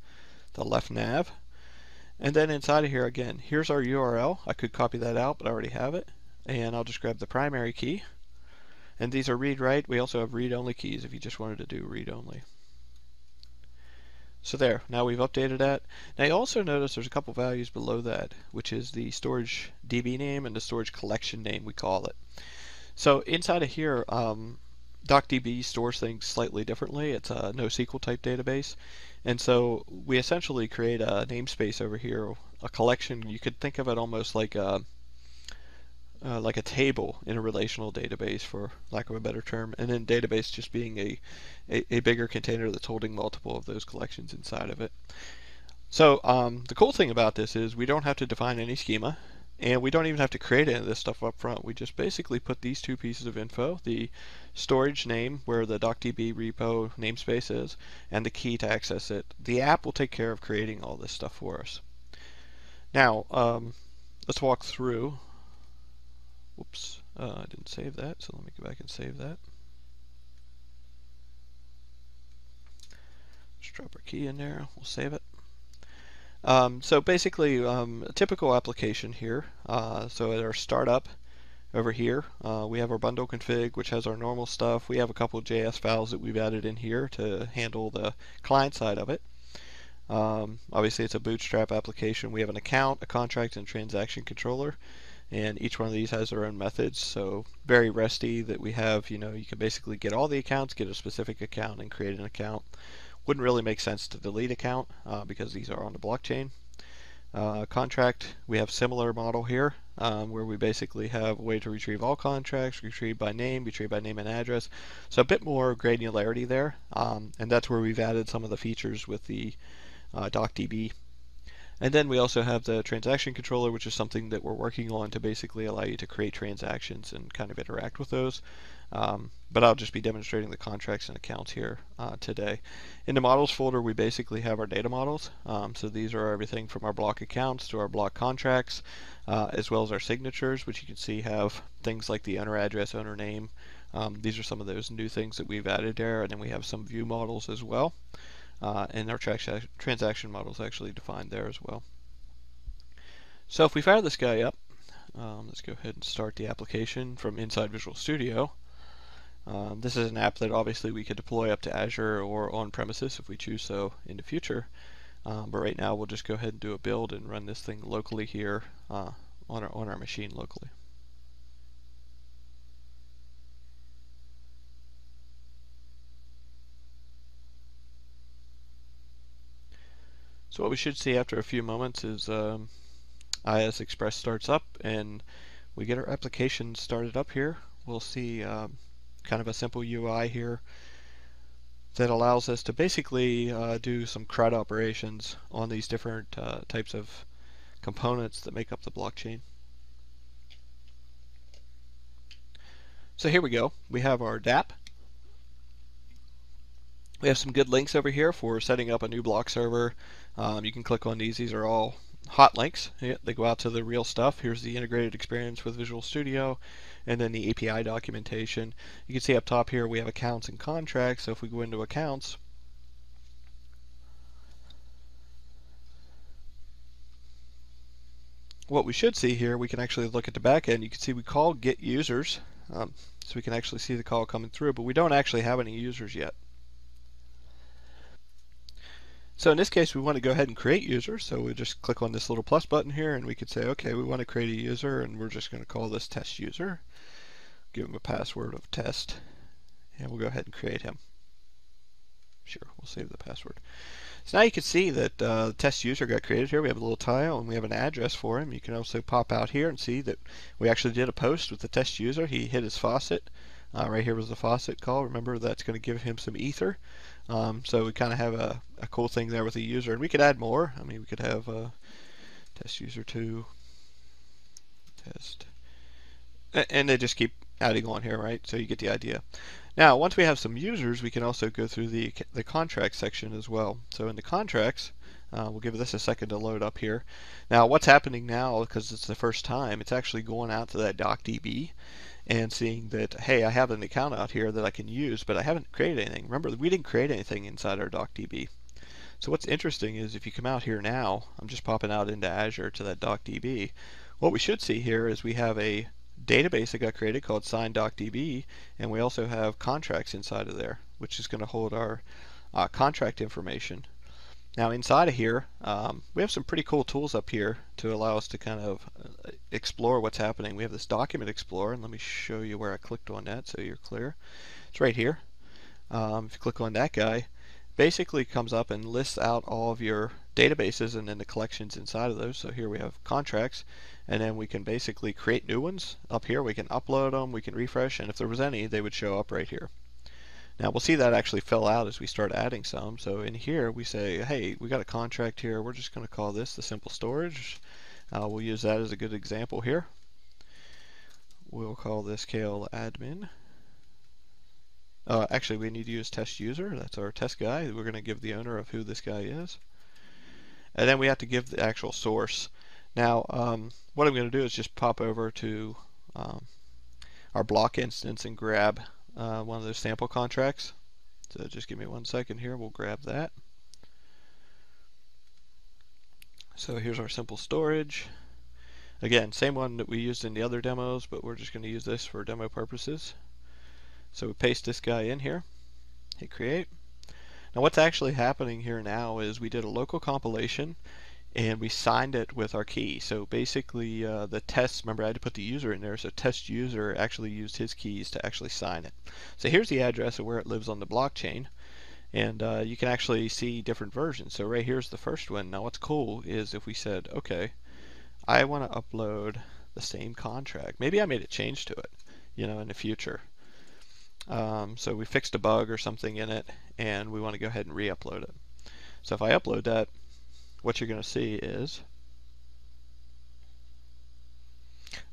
Speaker 1: the left nav. And then inside of here again, here's our URL. I could copy that out, but I already have it. And I'll just grab the primary key. And these are read-write. We also have read-only keys if you just wanted to do read-only. So there, now we've updated that. Now you also notice there's a couple values below that, which is the storage DB name and the storage collection name, we call it. So inside of here, um, DocDB stores things slightly differently. It's a NoSQL type database. And so we essentially create a namespace over here, a collection. You could think of it almost like a uh, like a table in a relational database, for lack of a better term, and then database just being a, a, a bigger container that's holding multiple of those collections inside of it. So um, the cool thing about this is we don't have to define any schema, and we don't even have to create any of this stuff up front. We just basically put these two pieces of info, the storage name where the DocDB repo namespace is, and the key to access it. The app will take care of creating all this stuff for us. Now, um, let's walk through Whoops, uh, I didn't save that, so let me go back and save that. Let's drop our key in there, we'll save it. Um, so basically, um, a typical application here, uh, so at our startup, over here, uh, we have our bundle config, which has our normal stuff. We have a couple JS files that we've added in here to handle the client side of it. Um, obviously, it's a bootstrap application. We have an account, a contract, and transaction controller and each one of these has their own methods so very resty that we have you know you can basically get all the accounts get a specific account and create an account wouldn't really make sense to delete account uh, because these are on the blockchain Uh, contract, we have similar model here um, where we basically have a way to retrieve all contracts, retrieve by name, retrieve by name and address. So a bit more granularity there, um, and that's where we've added some of the features with the uh, DocDB. And then we also have the transaction controller, which is something that we're working on to basically allow you to create transactions and kind of interact with those. Um, but I'll just be demonstrating the contracts and accounts here uh, today. In the models folder, we basically have our data models. Um, so these are everything from our block accounts to our block contracts, uh, as well as our signatures, which you can see have things like the owner address, owner name. Um, these are some of those new things that we've added there, and then we have some view models as well. Uh, and our tra transaction models actually defined there as well. So if we fire this guy up, um, let's go ahead and start the application from inside Visual Studio. Um, this is an app that obviously we could deploy up to Azure or on premises if we choose so in the future. Um, but right now we'll just go ahead and do a build and run this thing locally here uh, on, our, on our machine locally. So what we should see after a few moments is um, IIS Express starts up and we get our application started up here. We'll see um, kind of a simple UI here that allows us to basically uh, do some CRUD operations on these different uh, types of components that make up the blockchain. So here we go. We have our DApp. We have some good links over here for setting up a new Bloc server. Um, you can click on these. These are all hot links. They go out to the real stuff. Here's the integrated experience with Visual Studio and then the API documentation. You can see up top here we have accounts and contracts. So if we go into accounts, what we should see here, we can actually look at the back end. You can see we call get users. Um, so we can actually see the call coming through, but we don't actually have any users yet. So in this case, we want to go ahead and create users. So we just click on this little plus button here and we could say, okay, we want to create a user and we're just going to call this test user. Give him a password of test and we'll go ahead and create him. Sure, we'll save the password. So now you can see that uh, the test user got created here. We have a little tile and we have an address for him. You can also pop out here and see that we actually did a post with the test user. He hit his faucet. Uh, right here was the faucet call. Remember that's going to give him some ether. Um, so we kind of have a, a cool thing there with the user, and we could add more. I mean, we could have uh, test user two, test, and they just keep adding on here, right? So you get the idea. Now, once we have some users, we can also go through the the contract section as well. So in the contracts, uh, we'll give this a second to load up here. Now, what's happening now, because it's the first time, it's actually going out to that DocDB and seeing that, hey, I have an account out here that I can use, but I haven't created anything. Remember, we didn't create anything inside our DocDB. So what's interesting is if you come out here now, I'm just popping out into Azure to that DocDB, what we should see here is we have a database that got created called SignDocDB, and we also have contracts inside of there, which is going to hold our uh, contract information now inside of here, um, we have some pretty cool tools up here to allow us to kind of uh, explore what's happening. We have this document explorer, and let me show you where I clicked on that so you're clear. It's right here. Um, if you click on that guy, basically comes up and lists out all of your databases and then the collections inside of those. So here we have contracts, and then we can basically create new ones. Up here we can upload them, we can refresh, and if there was any, they would show up right here. Now we'll see that actually fill out as we start adding some. So in here we say, hey, we got a contract here. We're just going to call this the simple storage. Uh, we'll use that as a good example here. We'll call this KL admin. Uh, actually, we need to use test user. That's our test guy. We're going to give the owner of who this guy is. And then we have to give the actual source. Now, um, what I'm going to do is just pop over to um, our Bloc instance and grab uh, one of those sample contracts. So just give me one second here, we'll grab that. So here's our simple storage. Again, same one that we used in the other demos, but we're just going to use this for demo purposes. So we paste this guy in here, hit create. Now what's actually happening here now is we did a local compilation and we signed it with our key. So basically uh, the test, remember I had to put the user in there, so test user actually used his keys to actually sign it. So here's the address of where it lives on the blockchain. and uh, you can actually see different versions. So right here's the first one. Now what's cool is if we said, okay, I want to upload the same contract. Maybe I made a change to it, you know, in the future. Um, so we fixed a bug or something in it, and we want to go ahead and re-upload it. So if I upload that, what you're going to see is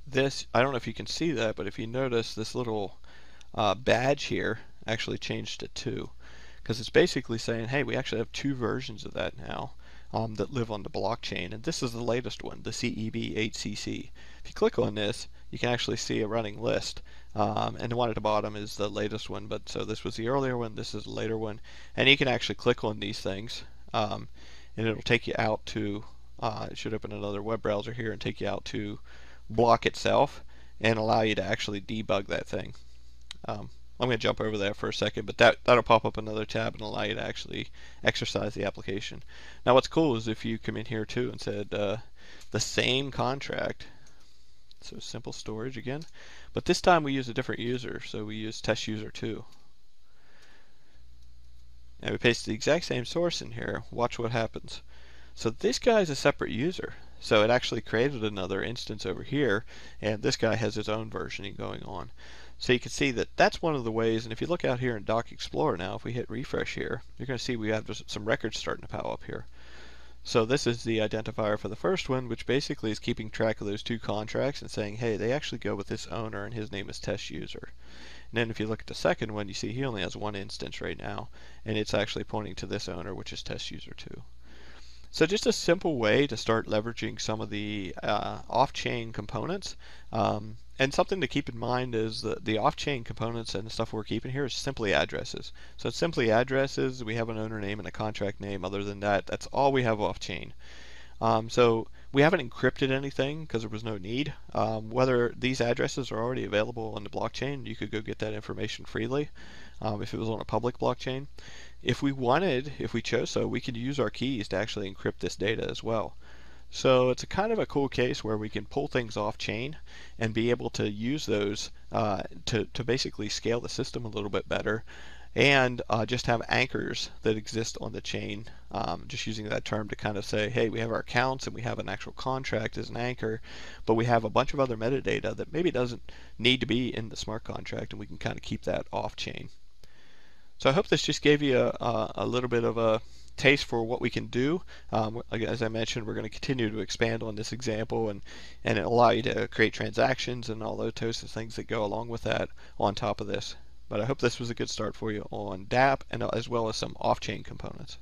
Speaker 1: this. I don't know if you can see that, but if you notice this little uh, badge here actually changed to two because it's basically saying, hey, we actually have two versions of that now um, that live on the blockchain, and this is the latest one, the CEB8CC. If you click on this, you can actually see a running list, um, and the one at the bottom is the latest one, but so this was the earlier one, this is the later one, and you can actually click on these things, um, and it'll take you out to, uh, it should open another web browser here and take you out to Bloc itself, and allow you to actually debug that thing. Um, I'm going to jump over there for a second, but that, that'll pop up another tab and allow you to actually exercise the application. Now what's cool is if you come in here too and said uh, the same contract, so simple storage again, but this time we use a different user, so we use test user 2. And we paste the exact same source in here, watch what happens. So this guy is a separate user. So it actually created another instance over here, and this guy has his own versioning going on. So you can see that that's one of the ways, and if you look out here in Doc Explorer now, if we hit refresh here, you're going to see we have some records starting to pop up here. So this is the identifier for the first one, which basically is keeping track of those two contracts and saying, hey, they actually go with this owner and his name is test user. And then if you look at the second one, you see he only has one instance right now, and it's actually pointing to this owner, which is test user 2. So just a simple way to start leveraging some of the uh, off-chain components. Um, and something to keep in mind is that the off-chain components and the stuff we're keeping here is simply addresses. So it's simply addresses. We have an owner name and a contract name. Other than that, that's all we have off-chain. Um, so we haven't encrypted anything because there was no need. Um, whether these addresses are already available on the blockchain, you could go get that information freely um, if it was on a public blockchain. If we wanted, if we chose so, we could use our keys to actually encrypt this data as well. So it's a kind of a cool case where we can pull things off chain and be able to use those uh, to, to basically scale the system a little bit better and uh, just have anchors that exist on the chain. Um, just using that term to kind of say, hey, we have our accounts and we have an actual contract as an anchor, but we have a bunch of other metadata that maybe doesn't need to be in the smart contract and we can kind of keep that off chain. So I hope this just gave you a, a, a little bit of a taste for what we can do. Um, as I mentioned, we're going to continue to expand on this example and, and allow you to create transactions and all those types of things that go along with that on top of this. But I hope this was a good start for you on DApp and uh, as well as some off-chain components.